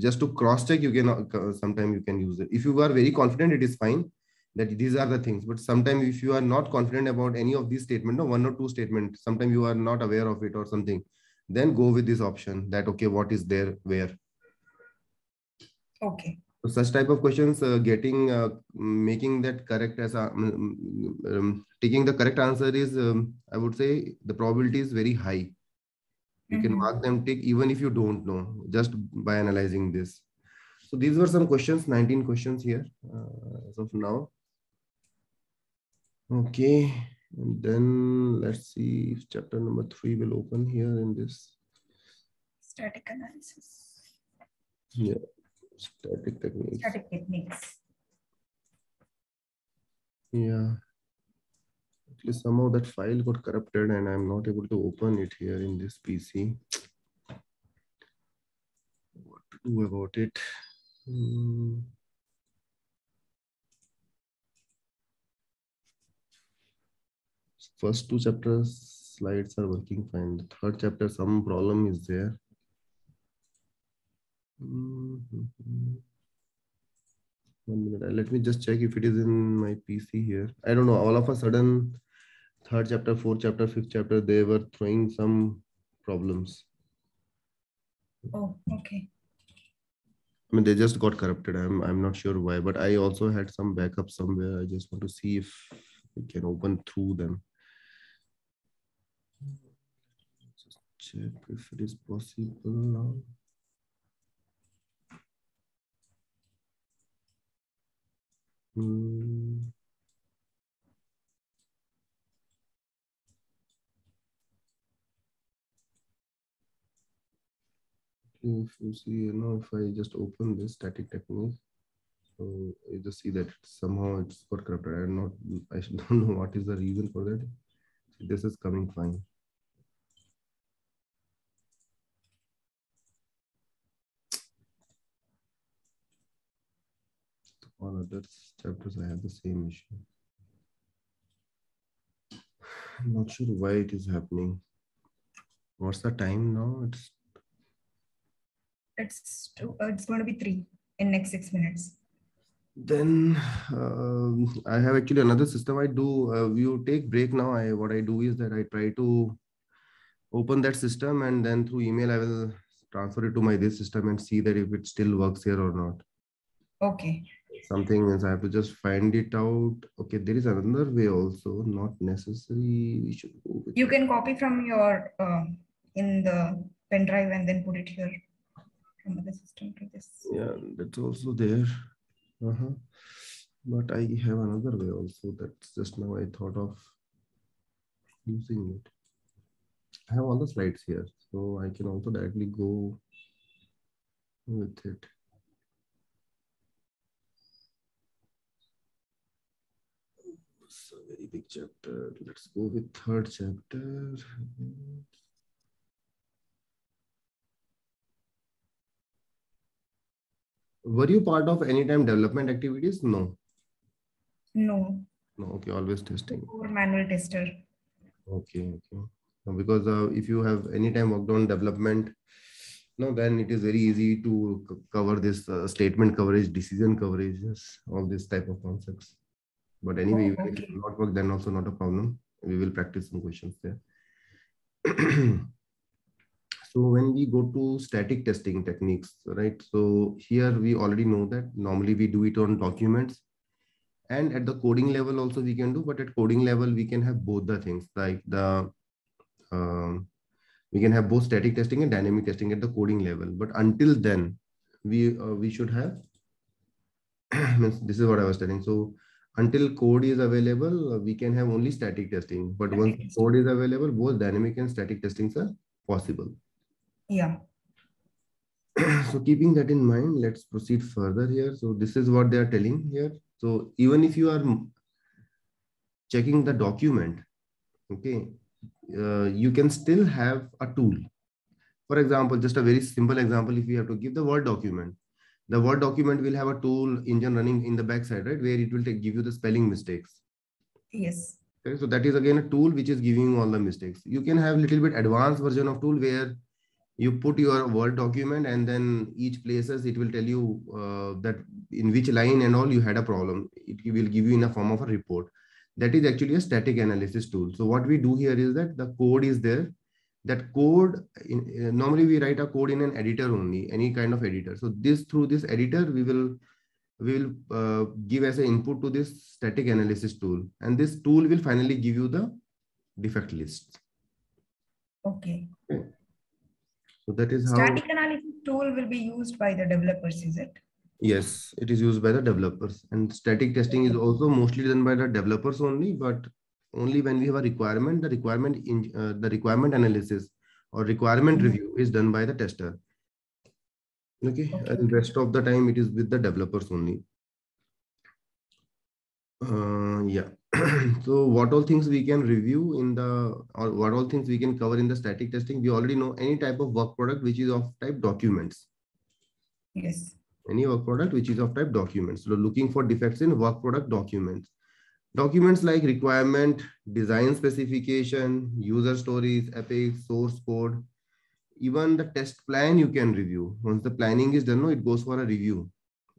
[SPEAKER 1] just to cross check, you can uh, sometime you can use it. If you are very confident, it is fine that these are the things but sometimes if you are not confident about any of these statement no one or two statement sometimes you are not aware of it or something then go with this option that okay what is there where
[SPEAKER 2] okay
[SPEAKER 1] so such type of questions uh, getting uh, making that correct as um, um, taking the correct answer is um, i would say the probability is very high you mm -hmm. can mm-hmm. mark them tick even if you don't know just by analyzing this so these were some questions 19 questions here uh, as of now Okay, and then let's see if chapter number three will open here in this.
[SPEAKER 2] Static analysis.
[SPEAKER 1] Yeah, static techniques.
[SPEAKER 2] Static techniques.
[SPEAKER 1] Yeah. At least somehow that file got corrupted and I'm not able to open it here in this PC. What to do about it? Hmm. first two chapters slides are working fine. The third chapter, some problem is there. Mm -hmm. One minute. Let me just check if it is in my PC here. I don't know. All of a sudden, third chapter, fourth chapter, fifth chapter, they were throwing some problems.
[SPEAKER 2] Oh, okay.
[SPEAKER 1] I mean, they just got corrupted. I'm I'm not sure why, but I also had some backup somewhere. I just want to see if we can open through them. check if it is possible now. Hmm. If you see, you know, if I just open this static technique, so you just see that somehow it's got corrupted. I'm not, I don't know what is the reason for that. This is coming fine. All other chapters I have the same issue. I'm not sure why it is happening. What's the time now? It's
[SPEAKER 2] it's two, uh, it's going to be three in next six minutes.
[SPEAKER 1] Then uh, I have actually another system. I do. Uh, you take break now. I what I do is that I try to open that system and then through email I will transfer it to my this system and see that if it still works here or not.
[SPEAKER 2] Okay
[SPEAKER 1] something else. I have to just find it out. Okay, there is another way also, not necessary. We should
[SPEAKER 2] go You that. can copy from your uh, in the pen drive and then put it here from the system to this.
[SPEAKER 1] Yeah, that's also there. Uh-huh. But I have another way also. That's just now I thought of using it. I have all the slides here, so I can also directly go with it. A very big chapter. Let's go with third chapter. Were you part of anytime development activities? No.
[SPEAKER 2] No.
[SPEAKER 1] No. Okay. Always testing.
[SPEAKER 2] Or manual tester.
[SPEAKER 1] Okay. Okay. Because uh, if you have anytime worked on development, no, then it is very easy to cover this uh, statement coverage, decision coverages, all these type of concepts. But anyway, okay. if it not work, then also not a problem. We will practice some questions there. so when we go to static testing techniques, right? So here we already know that normally we do it on documents and at the coding level also we can do, but at coding level, we can have both the things like the, um, we can have both static testing and dynamic testing at the coding level. But until then, we, uh, we should have, this is what I was telling. So until code is available, we can have only static testing. But static once testing. code is available, both dynamic and static testings are possible.
[SPEAKER 2] Yeah.
[SPEAKER 1] so keeping that in mind, let's proceed further here. So this is what they are telling here. So even if you are checking the document, okay, uh, you can still have a tool. For example, just a very simple example, if you have to give the Word document, the Word document will have a tool engine running in the backside, right? Where it will take, give you the spelling mistakes.
[SPEAKER 2] Yes.
[SPEAKER 1] Okay, so that is again a tool which is giving you all the mistakes. You can have a little bit advanced version of tool where you put your Word document and then each places it will tell you uh, that in which line and all you had a problem. It will give you in a form of a report. That is actually a static analysis tool. So what we do here is that the code is there that code in, uh, normally we write a code in an editor only any kind of editor. So this through this editor we will we will uh, give as an input to this static analysis tool. And this tool will finally give you the defect list.
[SPEAKER 2] Okay, okay.
[SPEAKER 1] so that is
[SPEAKER 2] how static analysis tool will be used by the developers is it?
[SPEAKER 1] Yes it is used by the developers. And static testing is also mostly done by the developers only but only when we have a requirement, the requirement in uh, the requirement analysis or requirement mm -hmm. review is done by the tester. Okay, okay. and rest of the time it is with the developers only. Uh, yeah. so what all things we can review in the or what all things we can cover in the static testing? We already know any type of work product which is of type documents.
[SPEAKER 2] Yes.
[SPEAKER 1] Any work product which is of type documents. So looking for defects in work product documents. Documents like requirement, design specification, user stories, epic, source code, even the test plan you can review. Once the planning is done, no, it goes for a review,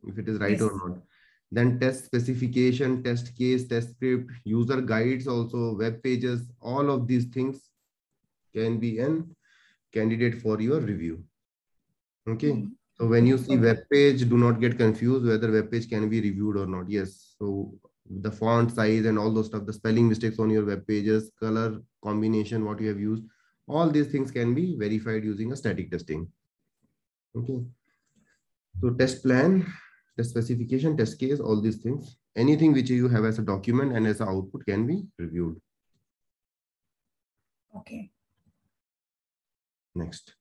[SPEAKER 1] if it is right yes. or not. Then test specification, test case, test script, user guides also, web pages, all of these things can be an candidate for your review. Okay. Mm -hmm. So when you see web page, do not get confused whether web page can be reviewed or not. Yes. So the font size and all those stuff, the spelling mistakes on your web pages, color combination, what you have used, all these things can be verified using a static testing. Okay. So test plan, test specification, test case, all these things. anything which you have as a document and as an output can be reviewed.
[SPEAKER 2] Okay.
[SPEAKER 1] Next.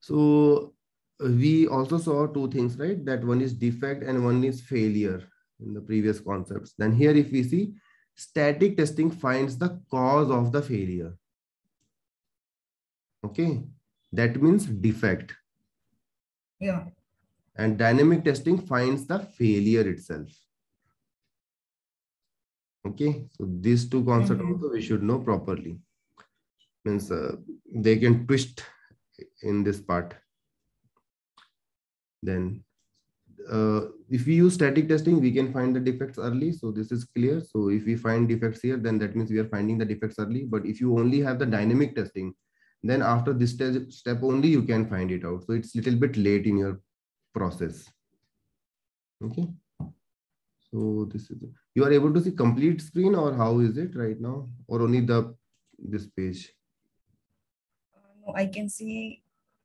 [SPEAKER 1] So we also saw two things, right? That one is defect and one is failure in the previous concepts. Then here, if we see static testing finds the cause of the failure. Okay, that means defect.
[SPEAKER 2] Yeah.
[SPEAKER 1] And dynamic testing finds the failure itself. Okay, so these two concepts mm -hmm. also we should know properly. Means uh, they can twist in this part. Then uh, if we use static testing, we can find the defects early. So this is clear. So if we find defects here, then that means we are finding the defects early. But if you only have the dynamic testing, then after this step only, you can find it out. So it's a little bit late in your process. Okay. So this is, you are able to see complete screen or how is it right now? Or only the, this page?
[SPEAKER 2] Uh, no, I can see,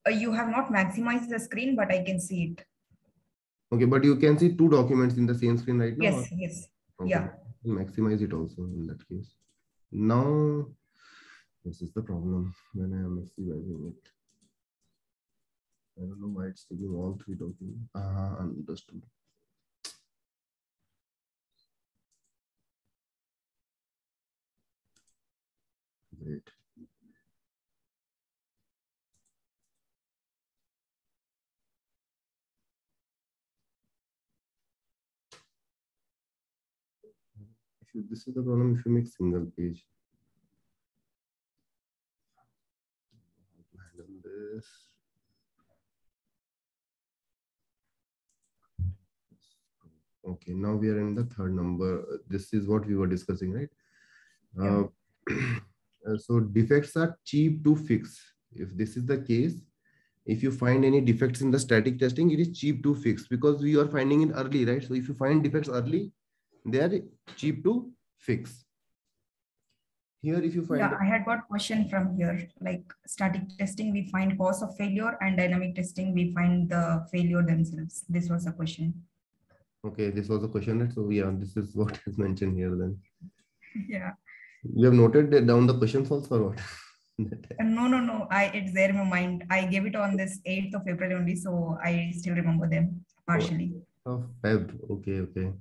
[SPEAKER 2] uh, you have not maximized the screen, but I can see it.
[SPEAKER 1] Okay, but you can see two documents in the same screen right now?
[SPEAKER 2] Yes, or? yes. Okay. Yeah.
[SPEAKER 1] Maximize it also in that case. Now, this is the problem when I am maximizing it. I don't know why it's taking all three documents. Ah, understood. Great. You, this is the problem if you make single page. this. Okay, now we are in the third number. This is what we were discussing, right? Yeah. Uh, so defects are cheap to fix. If this is the case, if you find any defects in the static testing, it is cheap to fix because we are finding it early, right? So if you find defects early, they are cheap to fix. Here, if you find
[SPEAKER 2] yeah, I had got question from here. Like static testing, we find cause of failure, and dynamic testing, we find the failure themselves. This was a question.
[SPEAKER 1] Okay, this was a question. So yeah, this is what is mentioned here then.
[SPEAKER 2] Yeah.
[SPEAKER 1] You have noted down the questions also or what?
[SPEAKER 2] no, no, no. I it's there in my mind. I gave it on this 8th of April only, so I still remember them oh, partially.
[SPEAKER 1] Oh, Feb. Okay, okay.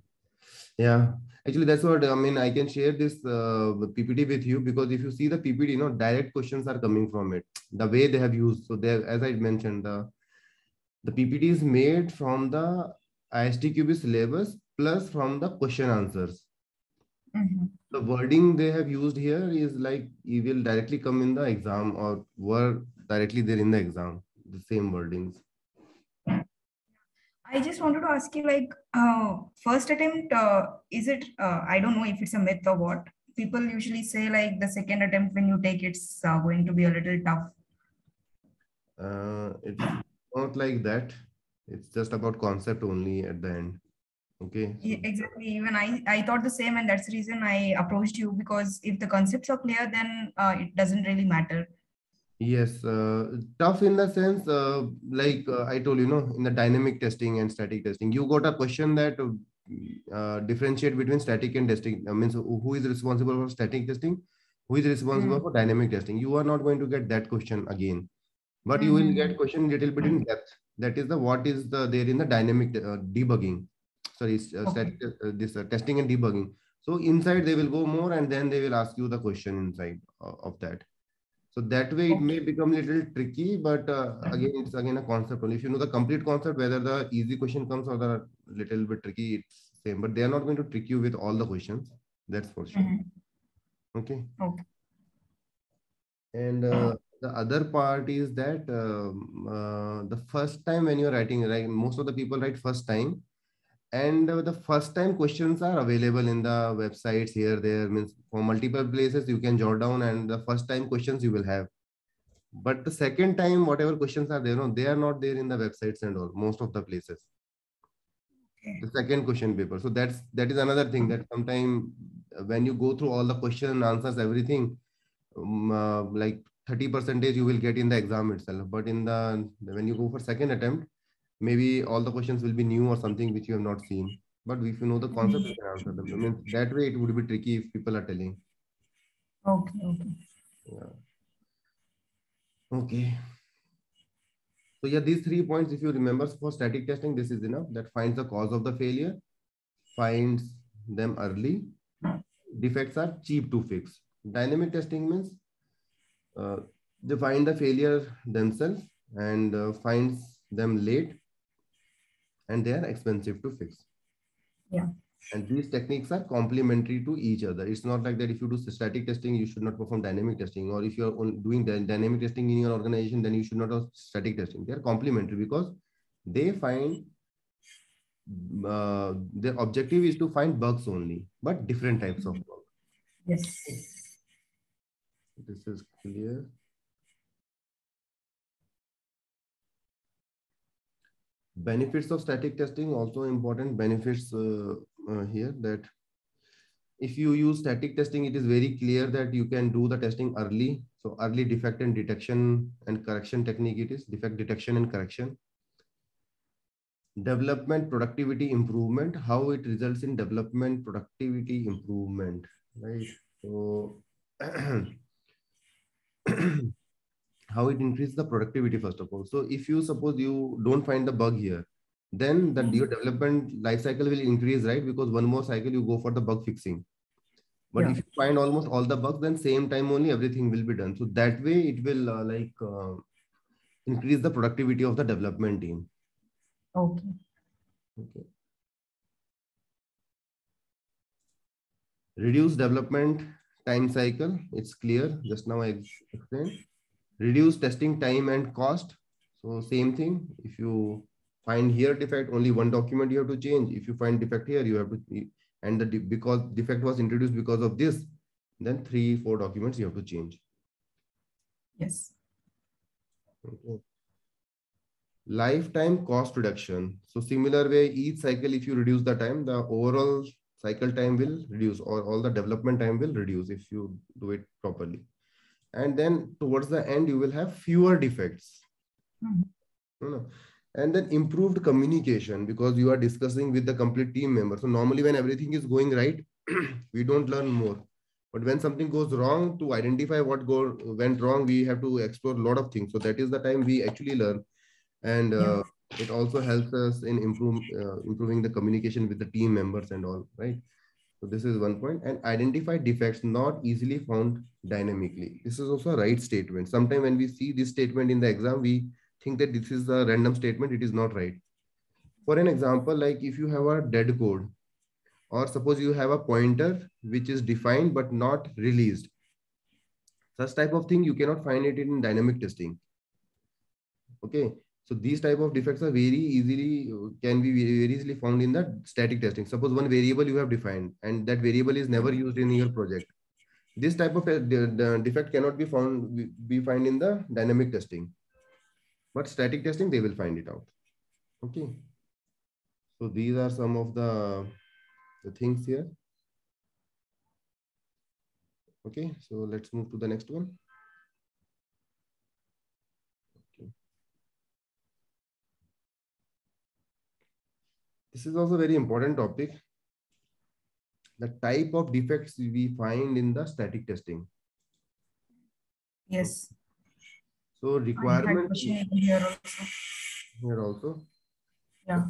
[SPEAKER 1] Yeah, actually, that's what I mean. I can share this uh, PPT with you because if you see the PPT, you know, direct questions are coming from it. The way they have used. So there, as I mentioned, the the PPT is made from the ISTQB syllabus plus from the question answers.
[SPEAKER 2] Mm -hmm.
[SPEAKER 1] The wording they have used here is like it will directly come in the exam or were directly there in the exam, the same wordings.
[SPEAKER 2] I just wanted to ask you, like, uh, first attempt, uh, is it, uh, I don't know if it's a myth or what. People usually say, like, the second attempt when you take it's uh, going to be a little tough.
[SPEAKER 1] Uh, it's not like that. It's just about concept only at the end. Okay.
[SPEAKER 2] Yeah, exactly. Even I, I thought the same, and that's the reason I approached you because if the concepts are clear, then uh, it doesn't really matter
[SPEAKER 1] Yes, uh, tough in the sense, uh, like uh, I told you, know, in the dynamic testing and static testing, you got a question that uh, differentiate between static and testing. I mean, so who is responsible for static testing? Who is responsible mm. for dynamic testing? You are not going to get that question again, but mm. you will get mm-hmm. question little bit in depth. That is the what is the there in the dynamic uh, debugging. Sorry, uh, okay. static, this testing and debugging. So inside they will go more, and then they will ask you the question inside of that. So that way it may become a little tricky, but uh, again, it's again a concept only. If you know the complete concept, whether the easy question comes or the little bit tricky, it's same. But they are not going to trick you with all the questions. That's for sure. Mm -hmm. Okay.
[SPEAKER 2] Okay.
[SPEAKER 1] And uh, the other part is that um, uh, the first time when you're writing, right, most of the people write first time and uh, the first time questions are available in the websites here there means for multiple places you can jot down and the first time questions you will have. But the second time whatever questions are there no they are not there in the websites and all most of the places. Okay. the second question paper. So that's that is another thing that sometime uh, when you go through all the question answers everything um, uh, like 30 percentage you will get in the exam itself. But in the when you go for second attempt maybe all the questions will be new or something which you have not seen But if you know the concept, you can answer them. I mean, that way it would be tricky if people are telling.
[SPEAKER 2] Okay, okay.
[SPEAKER 1] Yeah. Okay. So yeah, these three points, if you remember for static testing, this is enough. That finds the cause of the failure, finds them early. Defects are cheap to fix. Dynamic testing means uh, they find the failure themselves and uh, finds them late and they are expensive to fix.
[SPEAKER 2] Yeah.
[SPEAKER 1] And these techniques are complementary to each other. It's not like that if you do static testing, you should not perform dynamic testing. Or if you're doing dynamic testing in your organization, then you should not have static testing. They are complementary because they find uh, the objective is to find bugs only, but different types of bugs.
[SPEAKER 2] Yes.
[SPEAKER 1] This is clear. Benefits of static testing also important benefits uh, uh, here that if you use static testing it is very clear that you can do the testing early. So early defect and detection and correction technique it is defect detection and correction. Development productivity improvement how it results in development productivity improvement right? So how it increases the productivity first of all. So if you suppose you don't find the bug here, then the your development life cycle will increase, right? Because one more cycle you go for the bug fixing. But yeah. if you find almost all the bugs, then same time only everything will be done. So that way it will uh, like uh, increase the productivity of the development team.
[SPEAKER 2] Okay.
[SPEAKER 1] Okay. Reduce development time cycle. It's clear. Just now I explained reduce testing time and cost. So same thing, if you find here defect, only one document you have to change. If you find defect here, you have to, and the because defect was introduced because of this, then three, four documents you have to change.
[SPEAKER 2] Yes.
[SPEAKER 1] Okay. Lifetime cost reduction. So similar way, each cycle, if you reduce the time, the overall cycle time will reduce or all the development time will reduce if you do it properly and then towards the end you will have fewer defects. Mm-hmm. and then improved communication because you are discussing with the complete team member. So normally when everything is going right we don't learn more. But when something goes wrong to identify what go went wrong we have to explore a lot of things. So that is the time we actually learn. And uh, it also helps us in improve, uh, improving the communication with the team members and all right so this is one point and identify defects not easily found dynamically. This is also a right statement. Sometimes when we see this statement in the exam, we think that this is a random statement. It is not right. For an example, like if you have a dead code or suppose you have a pointer which is defined but not released. Such type of thing, you cannot find it in dynamic testing. Okay. So these type of defects are very easily can be very easily found in the static testing. Suppose one variable you have defined and that variable is never used in your project. This type of uh, the defect cannot be found be find in the dynamic testing, but static testing they will find it out. Okay. So these are some of the, the things here. Okay, so let's move to the next one. This is also a very important topic. The type of defects we find in the static testing.
[SPEAKER 2] Yes.
[SPEAKER 1] So requirement
[SPEAKER 2] here also.
[SPEAKER 1] Here also.
[SPEAKER 2] Yeah.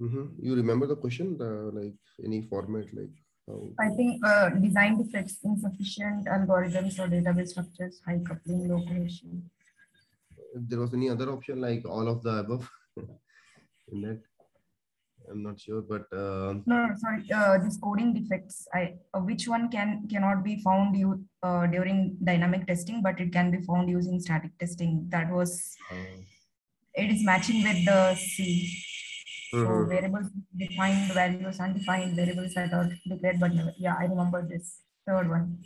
[SPEAKER 1] Mm -hmm. You remember the question, the, like any format, like how?
[SPEAKER 2] I think uh, design defects, insufficient algorithms or database structures, high coupling, low cohesion.
[SPEAKER 1] If there was any other option like all of the above. In that i'm not sure but uh,
[SPEAKER 2] no, no sorry. Uh, this coding defects i uh, which one can cannot be found you uh, during dynamic testing but it can be found using static testing. That was uh. it is matching with the c. So mm-hmm. variables defined values undefined variables that are declared but never yeah i remember this third one.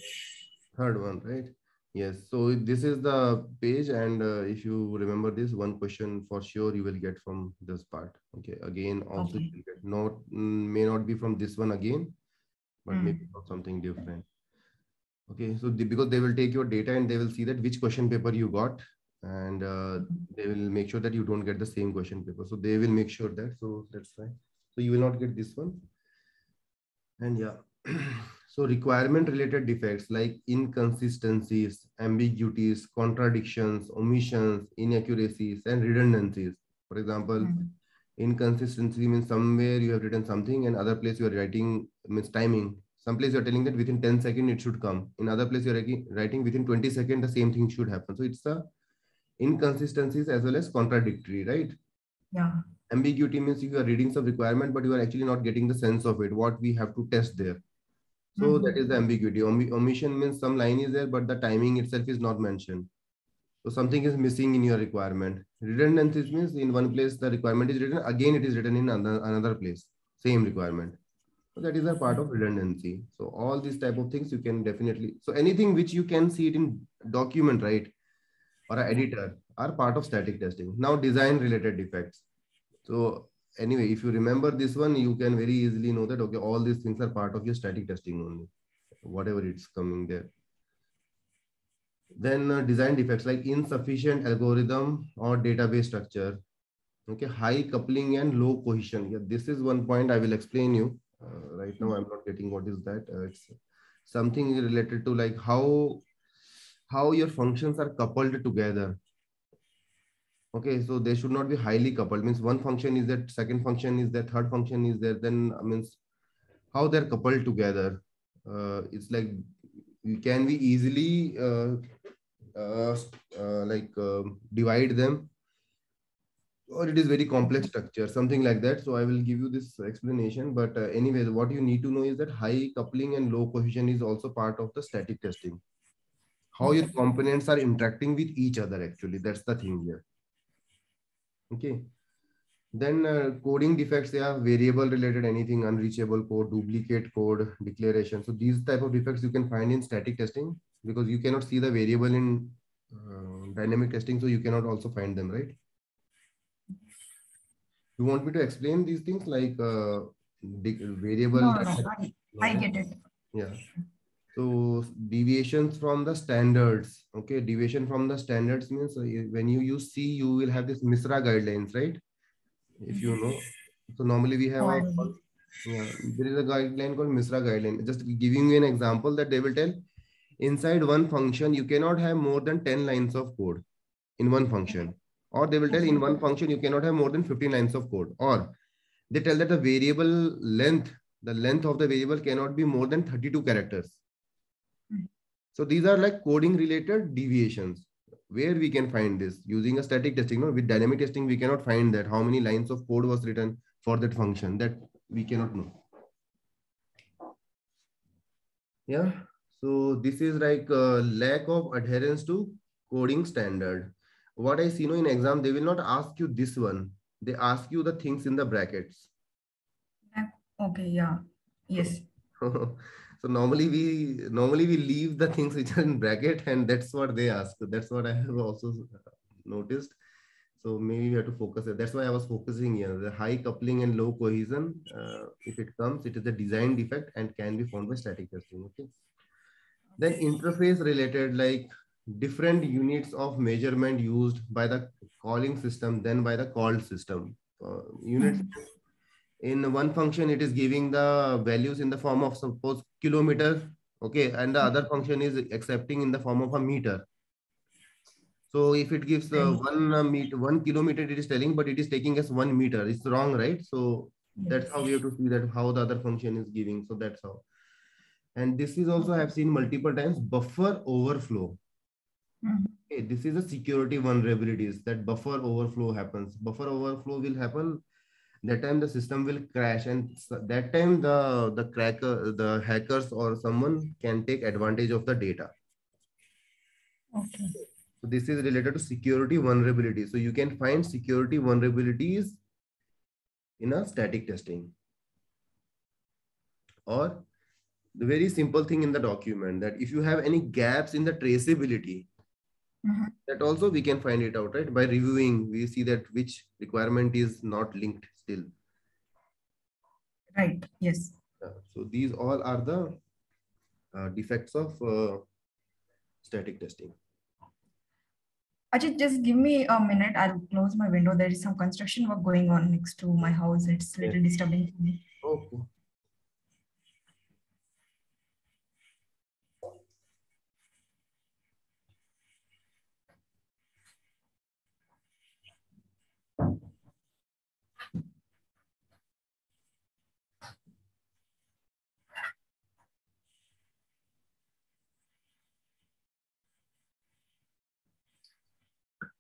[SPEAKER 1] Third one right Yes, so this is the page and uh, if you remember this one question for sure you will get from this part. Okay, again also okay. not mm, may not be from this one again, but mm. maybe from something different. Okay, so the, because they will take your data and they will see that which question paper you got and uh, mm-hmm. they will make sure that you don't get the same question paper. So they will make sure that, so that's fine. So you will not get this one. And yeah, so requirement related defects like inconsistencies, ambiguities, contradictions, omissions, inaccuracies, and redundancies. For example, mm -hmm. inconsistency means somewhere you have written something and other place you are writing means timing. Some place you're telling that within 10 seconds it should come. In other place you're writing within 20 seconds the same thing should happen. So it's the inconsistencies as well as contradictory, right?
[SPEAKER 2] Yeah.
[SPEAKER 1] Ambiguity means you are reading some requirement, but you are actually not getting the sense of it, what we have to test there. So mm -hmm. that is the ambiguity. Om omission means some line is there, but the timing itself is not mentioned. So something is missing in your requirement. Redundancy means in one place the requirement is written, again it is written in another, another place, same requirement. So that is a part of redundancy. So all these type of things you can definitely, so anything which you can see it in document, right? Or an editor are part of static testing. Now design related defects. So anyway, if you remember this one, you can very easily know that, okay, all these things are part of your static testing only, whatever it's coming there. Then uh, design defects like insufficient algorithm or database structure. Okay, high coupling and low cohesion. Yeah, this is one point I will explain you. Uh, right now, I'm not getting what is that. Uh, it's something related to like how how your functions are coupled together okay so they should not be highly coupled. Means one function is that second function is that third function is there then uh, means how they're coupled together uh, it's like can we easily uh, uh, uh like um, divide them or it is very complex structure something like that. So i will give you this explanation but uh, anyway what you need to know is that high coupling and low cohesion is also part of the static testing. How your components are interacting with each other actually that's the thing here Okay. Then uh, coding defects, they are variable related, anything unreachable code, duplicate code, declaration. So these type of defects you can find in static testing because you cannot see the variable in uh, dynamic testing. So you cannot also find them, right? You want me to explain these things like uh, variable?
[SPEAKER 2] No, no, I, I get it.
[SPEAKER 1] Yeah. So deviations from the standards. Okay, deviation from the standards means uh, when you use C, you will have this MISRA guidelines, right? If you know. So normally we have, yeah, there is a guideline called MISRA guideline. Just giving you an example that they will tell inside one function, you cannot have more than 10 lines of code in one function. Or they will tell in one function, you cannot have more than 15 lines of code. Or they tell that the variable length, the length of the variable cannot be more than 32 characters so these are like coding related deviations where we can find this using a static testing. No, with dynamic testing, we cannot find that how many lines of code was written for that function that we cannot know. Yeah. So this is like a lack of adherence to coding standard. What I see you know, in exam, they will not ask you this one. They ask you the things in the brackets.
[SPEAKER 2] Okay. Yeah. Yes.
[SPEAKER 1] So normally we normally we leave the things which are in bracket and that's what they ask. That's what I have also noticed. So maybe we have to focus. That's why I was focusing here. The high coupling and low cohesion, uh, if it comes, it is a design defect and can be found by static testing. Okay. Then interface related, like different units of measurement used by the calling system than by the called system. Uh, units mm -hmm in one function it is giving the values in the form of suppose kilometer okay and the other function is accepting in the form of a meter. So if it gives uh, one uh, meter one kilometer it is telling but it is taking as one meter. It's wrong right? So that's how we have to see that how the other function is giving. So that's how. And this is also i have seen multiple times buffer overflow.
[SPEAKER 2] Mm-hmm.
[SPEAKER 1] okay, this is a security vulnerabilities that buffer overflow happens. Buffer overflow will happen that time the system will crash and that time the the cracker the hackers or someone can take advantage of the data.
[SPEAKER 2] Okay.
[SPEAKER 1] So this is related to security vulnerability. So you can find security vulnerabilities in a static testing or the very simple thing in the document that if you have any gaps in the traceability
[SPEAKER 2] mm -hmm.
[SPEAKER 1] that also we can find it out right? By reviewing we see that which requirement is not linked still.
[SPEAKER 2] Right, yes.
[SPEAKER 1] So these all are the uh, defects of uh, static testing.
[SPEAKER 2] Ajit, just give me a minute. I'll close my window. There is some construction work going on next to my house. It's a little disturbing for me.
[SPEAKER 1] Okay.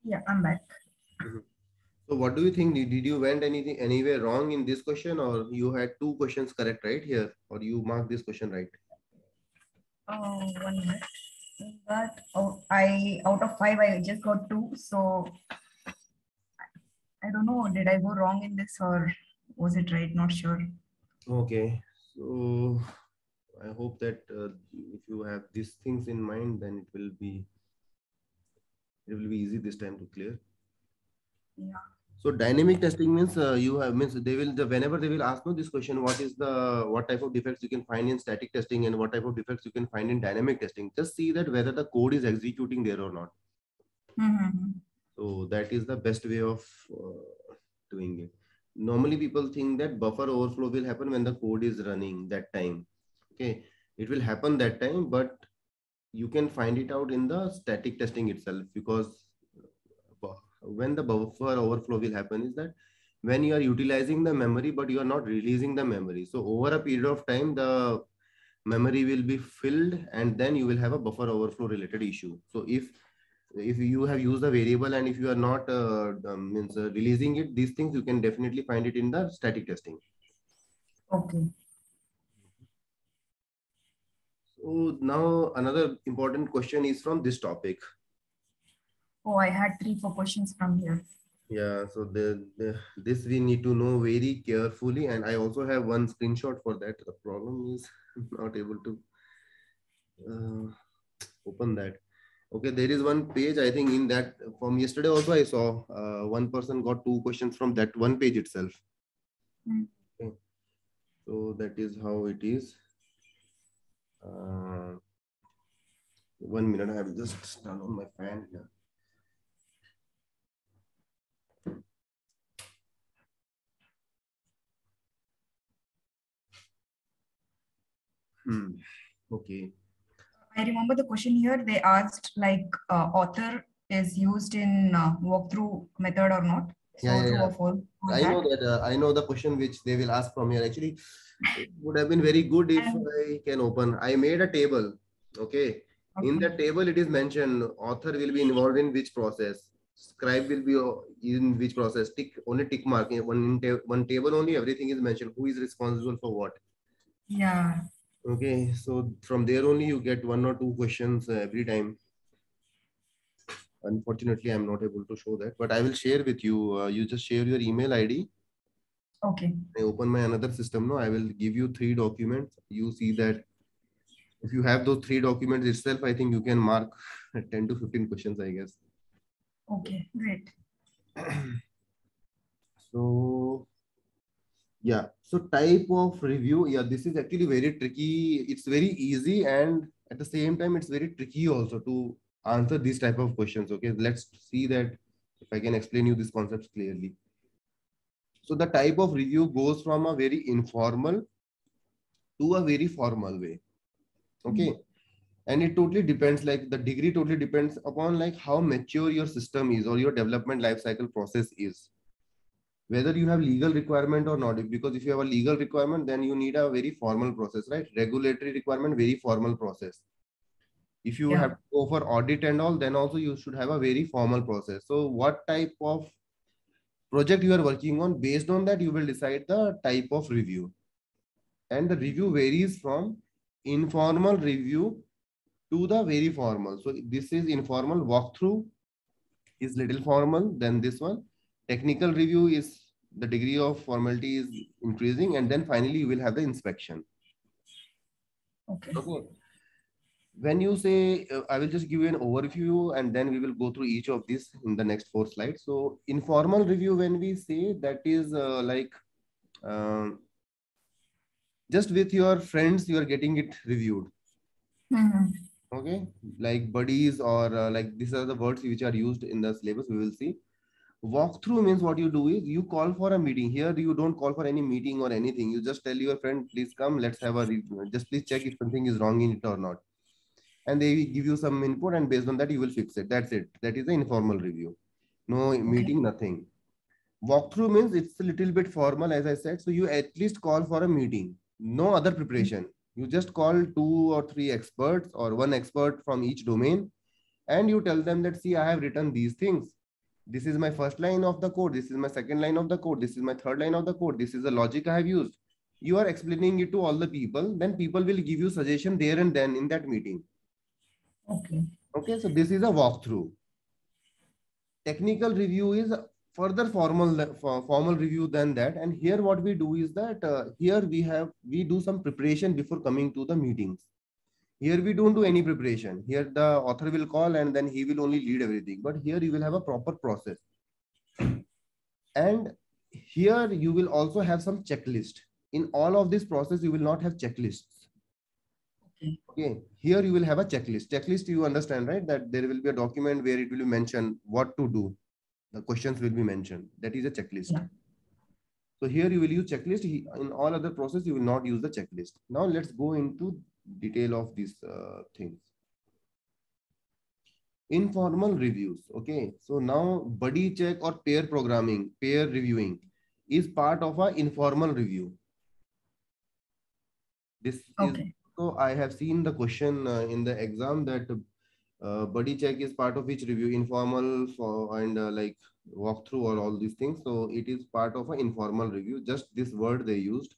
[SPEAKER 2] Yeah, I'm back.
[SPEAKER 1] So what do you think? Did did you went anything anywhere wrong in this question or you had two questions correct right here or you marked this question right?
[SPEAKER 2] Oh, one minute. But oh, I out of five, I just got two. So I don't know. Did I go wrong in this or was it right? Not sure.
[SPEAKER 1] Okay. So I hope that uh, if you have these things in mind, then it will be it will be easy this time to clear.
[SPEAKER 2] Yeah.
[SPEAKER 1] So dynamic testing means uh, you have means they will the, whenever they will ask me this question, what is the what type of defects you can find in static testing and what type of defects you can find in dynamic testing. Just see that whether the code is executing there or not.
[SPEAKER 2] Mm-hmm.
[SPEAKER 1] So that is the best way of uh, doing it. Normally people think that buffer overflow will happen when the code is running that time. Okay, it will happen that time, but you can find it out in the static testing itself because when the buffer overflow will happen is that when you are utilizing the memory but you are not releasing the memory. So over a period of time the memory will be filled and then you will have a buffer overflow related issue. So if if you have used a variable and if you are not uh, um, means uh, releasing it these things you can definitely find it in the static testing.
[SPEAKER 2] Okay.
[SPEAKER 1] So now another important question is from this topic
[SPEAKER 2] Oh, I had three, four questions from here.
[SPEAKER 1] Yeah, so the, the this we need to know very carefully, and I also have one screenshot for that. The problem is not able to uh, open that. Okay, there is one page. I think in that from yesterday also I saw uh, one person got two questions from that one page itself.
[SPEAKER 2] Mm.
[SPEAKER 1] Okay. So that is how it is. Uh, one minute, I have just turn on my fan here. Hmm. Okay.
[SPEAKER 2] I remember the question here. They asked like uh, author is used in uh, walkthrough method or not.
[SPEAKER 1] Yeah, yeah,
[SPEAKER 2] true
[SPEAKER 1] yeah.
[SPEAKER 2] or
[SPEAKER 1] I
[SPEAKER 2] that?
[SPEAKER 1] know that. Uh, I know the question which they will ask from here. Actually, it would have been very good if
[SPEAKER 2] And-
[SPEAKER 1] I can open. I made a table. Okay. In
[SPEAKER 2] Okay.
[SPEAKER 1] that table, it is mentioned author will be involved in which process. Scribe will be uh, in which process. Tick only tick mark one ta- one table only. Everything is mentioned. Who is responsible for what?
[SPEAKER 2] Yeah.
[SPEAKER 1] Okay. So from there only you get one or two questions uh, every time. Unfortunately, I'm not able to show that, but I will share with you. Uh, you just share your email ID.
[SPEAKER 2] Okay.
[SPEAKER 1] I open my another system now. I will give you three documents. You see that if you have those three documents itself, I think you can mark 10 to 15 questions, I guess.
[SPEAKER 2] Okay. Great.
[SPEAKER 1] So yeah, so type of review. Yeah, this is actually very tricky. It's very easy and at the same time, it's very tricky also to answer these type of questions. Okay, let's see that if I can explain you these concepts clearly. So the type of review goes from a very informal to a very formal way. Okay. Hmm. And it totally depends, like the degree totally depends upon like how mature your system is or your development life cycle process is. Whether you have legal requirement or not, because if you have a legal requirement, then you need a very formal process, right? Regulatory requirement, very formal process. If you
[SPEAKER 2] Yeah.
[SPEAKER 1] have to go for audit and all, then also you should have a very formal process. So what type of project you are working on, based on that, you will decide the type of review. And the review varies from informal review to the very formal. So this is informal walkthrough is little formal than this one. Technical review is the degree of formality is increasing and then finally you will have the inspection.
[SPEAKER 2] Okay.
[SPEAKER 1] Okay. When you say, uh, I will just give you an overview and then we will go through each of these in the next four slides. So informal review, when we say that is uh, like um, just with your friends, you are getting it reviewed.
[SPEAKER 2] Mhm.
[SPEAKER 1] Okay, like buddies or uh, like these are the words which are used in the syllabus. We will see. Walkthrough means what you do is you call for a meeting. Here you don't call for any meeting or anything. You just tell your friend, please come, let's have a just please check if something is wrong in it or not. And they give you some input, and based on that, you will fix it. That's it. That is the informal review. No meeting, nothing. Walkthrough means it's a little bit formal as i said so you at least call for a meeting. No other preparation. You just call two or three experts or one expert from each domain and you tell them that see i have written these things. This is my first line of the code. This is my second line of the code. This is my third line of the code. This is the logic i have used. You are explaining it to all the people. Then people will give you suggestion there and then in that meeting
[SPEAKER 2] okay.
[SPEAKER 1] Okay so this is a walkthrough. Technical review is further formal formal review than that. And here what we do is that uh, here we have we do some preparation before coming to the meetings. Here we don't do any preparation. Here the author will call and then he will only lead everything. But here you will have a proper process. And here you will also have some checklist. In all of this process you will not have checklists okay okay here you will have a checklist checklist you understand right that there will be a document where it will be mentioned what to do the questions will be mentioned. That is a checklist. Yeah. So here you will use checklist. In all other process, you will not use the checklist. Now let's go into detail of these uh, things. Informal reviews. Okay. So now buddy check or pair programming, pair reviewing is part of a informal review. This okay. is so I have seen the question uh, in the exam that uh, buddy check is part of which review informal for and uh, like walkthrough or all these things. So it is part of an informal review just this word they used.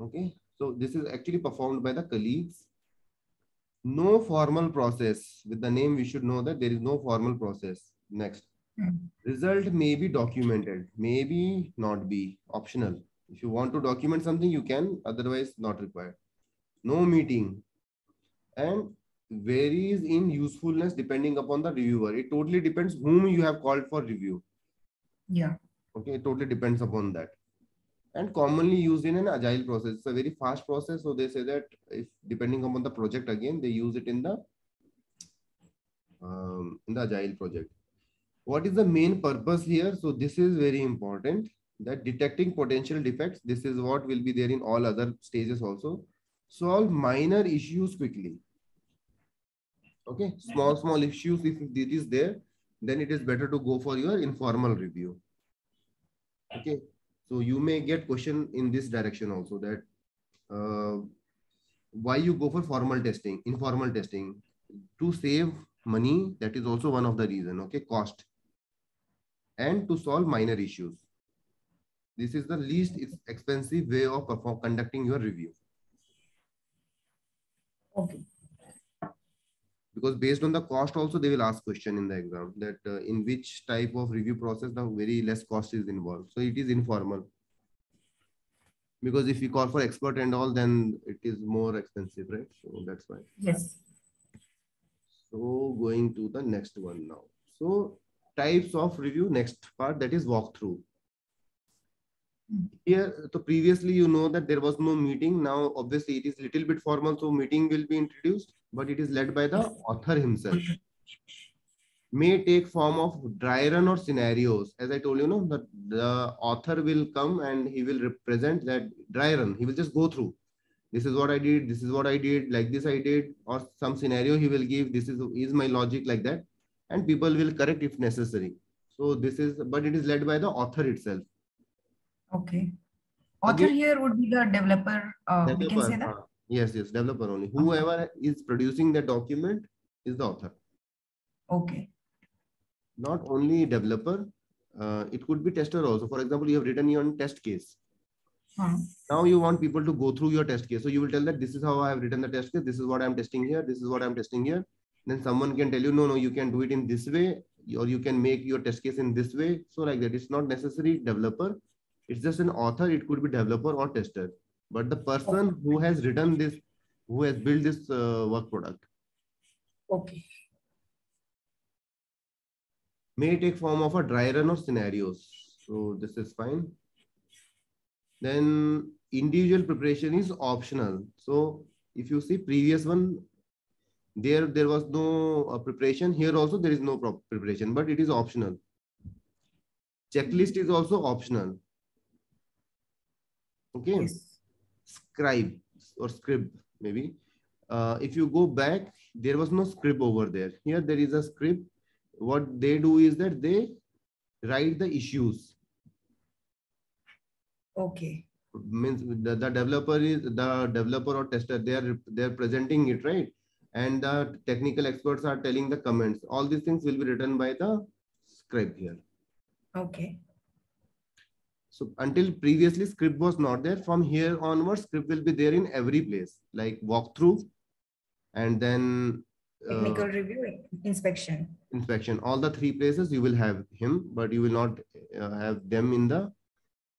[SPEAKER 1] Okay? So this is actually performed by the colleagues. No formal process. With the name we should know that there is no formal process. Next. Mm. result may be documented maybe not be. Optional. If you want to document something you can. Otherwise not required no meeting and varies in usefulness depending upon the reviewer. It totally depends whom you have called for review.
[SPEAKER 2] Yeah.
[SPEAKER 1] Okay, it totally depends upon that. And commonly used in an agile process. It's a very fast process. So they say that if depending upon the project again, they use it in the um, in the agile project. What is the main purpose here? So this is very important that detecting potential defects. This is what will be there in all other stages also. Solve minor issues quickly Okay, small, small issues, if it is there, then it is better to go for your informal review. Okay, so you may get question in this direction also that uh, why you go for formal testing, informal testing to save money. That is also one of the reason. Okay, cost and to solve minor issues. This is the least expensive way of conducting your review.
[SPEAKER 2] Okay.
[SPEAKER 1] Because based on the cost also they will ask question in the exam that uh, in which type of review process the very less cost is involved. So it is informal. Because if you call for expert and all then it is more expensive right? So that's why.
[SPEAKER 2] Yes.
[SPEAKER 1] So going to the next one now. So types of review next part that is walkthrough here so previously you know that there was no meeting. Now obviously it is a little bit formal so meeting will be introduced but it is led by the author himself. May take form of dry run or scenarios. As i told you know that the author will come and he will represent that dry run. He will just go through. This is what i did this is what i did like this i did or some scenario he will give this is is my logic like that. And people will correct if necessary. So this is but it is led by the author itself
[SPEAKER 2] Okay. Author Again, here would be the developer. Uh, developer, we can say that. Uh,
[SPEAKER 1] yes, yes, developer only. Whoever okay. is producing the document is the author.
[SPEAKER 2] Okay.
[SPEAKER 1] Not only developer, uh, it could be tester also. For example, you have written your test case. Hmm. Now you want people to go through your test case. So you will tell that this is how I have written the test case. This is what I'm testing here. This is what I'm testing here. Then someone can tell you, no, no, you can do it in this way, or you can make your test case in this way. So like that, it's not necessary developer it's just an author it could be developer or tester. But the person who has written this who has built this uh, work product.
[SPEAKER 2] Okay.
[SPEAKER 1] May take form of a dry run or scenarios. So this is fine. Then individual preparation is optional. So if you see previous one there there was no uh, preparation. Here also there is no preparation but it is optional. Checklist is also optional okay. Yes. scribe or scribe maybe. Uh, if you go back there was no scribe over there. Here there is a scribe what they do is that they write the issues.
[SPEAKER 2] Okay.
[SPEAKER 1] Means the, the developer is the developer or tester they are they are presenting it right? And the technical experts are telling the comments. All these things will be written by the scribe here.
[SPEAKER 2] Okay
[SPEAKER 1] so until previously scribe was not there from here onwards scribe will be there in every place like walkthrough and then
[SPEAKER 2] uh, technical review inspection
[SPEAKER 1] inspection all the three places you will have him but you will not uh, have them in the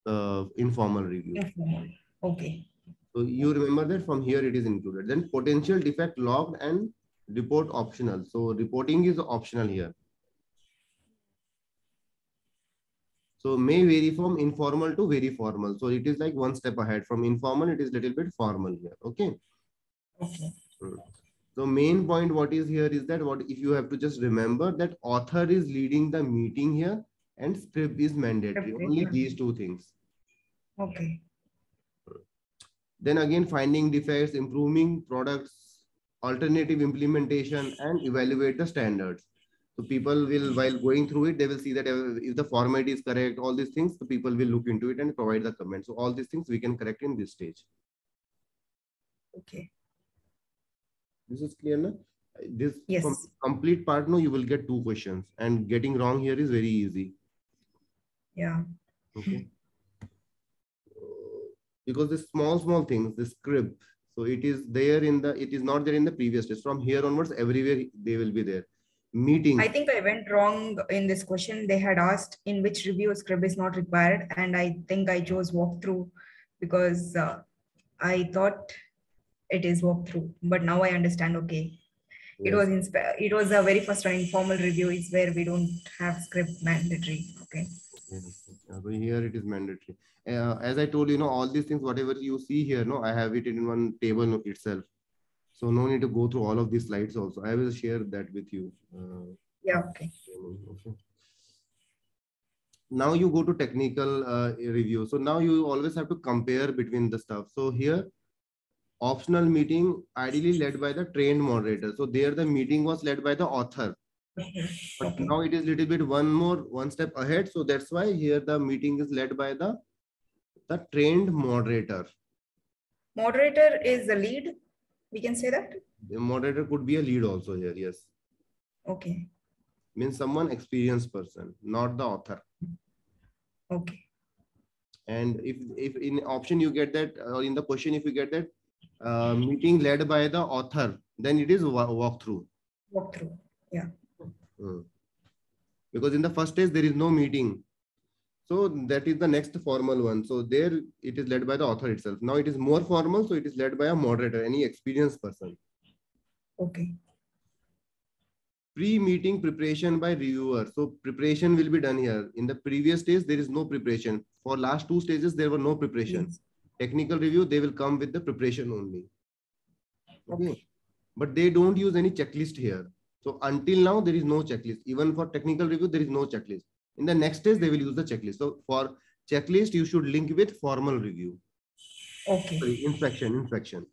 [SPEAKER 1] uh, informal review
[SPEAKER 2] informal. okay
[SPEAKER 1] so you remember that from here it is included. Then potential defect logged and report optional. So reporting is optional here. So may vary from informal to very formal. So it is like one step ahead from informal. It is a little bit formal here. Okay.
[SPEAKER 2] Okay.
[SPEAKER 1] Hmm. So main point what is here is that what if you have to just remember that author is leading the meeting here and scribe is mandatory. Only these two things.
[SPEAKER 2] Okay.
[SPEAKER 1] Then again, finding defects, improving products, alternative implementation, and evaluate the standards. So people will, while going through it, they will see that if the format is correct, all these things, the people will look into it and provide the comment. So all these things we can correct in this stage.
[SPEAKER 2] Okay.
[SPEAKER 1] This is clear, no? This
[SPEAKER 2] yes.
[SPEAKER 1] complete part, no, you will get two questions and getting wrong here is very easy.
[SPEAKER 2] Yeah.
[SPEAKER 1] Okay because the small small things the scribe so it is there in the it is not there in the previous test from here onwards everywhere they will be there meeting.
[SPEAKER 2] I think i went wrong in this question. They had asked in which review scribe is not required and i think i chose walkthrough because uh, i thought it is walkthrough but now i understand okay. Yes. it was insp- it was a very first informal review is where we don't have scribe mandatory okay.
[SPEAKER 1] Yes. so here it is mandatory. Uh, as I told you know all these things whatever you see here no I have it in one table itself so no need to go through all of these slides also. I will share that with you.
[SPEAKER 2] Uh, yeah okay.
[SPEAKER 1] okay. Now you go to technical uh, review. So now you always have to compare between the stuff. So here optional meeting ideally led by the trained moderator. So there the meeting was led by the author. But now it is little bit one more one step ahead. So that's why here the meeting is led by the the trained moderator.
[SPEAKER 2] Moderator is the lead. We can say that.
[SPEAKER 1] The moderator could be a lead also here. Yes.
[SPEAKER 2] Okay.
[SPEAKER 1] Means someone experienced person, not the author.
[SPEAKER 2] Okay.
[SPEAKER 1] And if if in option you get that, or in the question if you get that uh, meeting led by the author, then it is walkthrough.
[SPEAKER 2] Walkthrough. Yeah.
[SPEAKER 1] Hmm. Because in the first stage there is no meeting so that is the next formal one. So there it is led by the author itself. Now it is more formal. So it is led by a moderator, any experienced person.
[SPEAKER 2] Okay.
[SPEAKER 1] Pre-meeting preparation by reviewer. So preparation will be done here. In the previous stage, there is no preparation. For last two stages, there were no preparation. Yes. Technical review, they will come with the preparation only. Okay. okay. But they don't use any checklist here. So until now, there is no checklist. Even for technical review, there is no checklist. In the next stage, they will use the checklist. So for checklist, you should link with formal review.
[SPEAKER 2] Okay.
[SPEAKER 1] Sorry, inspection, inspection.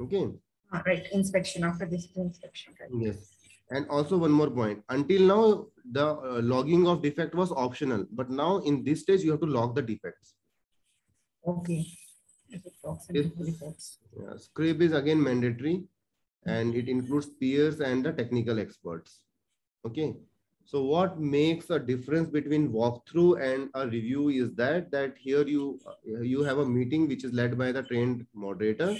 [SPEAKER 1] Okay.
[SPEAKER 2] All right, inspection after this inspection. Right?
[SPEAKER 1] Yes. And also one more point. Until now, the uh, logging of defect was optional, but now in this stage, you have to log the defects.
[SPEAKER 2] Okay.
[SPEAKER 1] Yeah, scribe is again mandatory and it includes peers and the technical experts. Okay. So what makes a difference between walkthrough and a review is that that here you you have a meeting which is led by the trained moderator.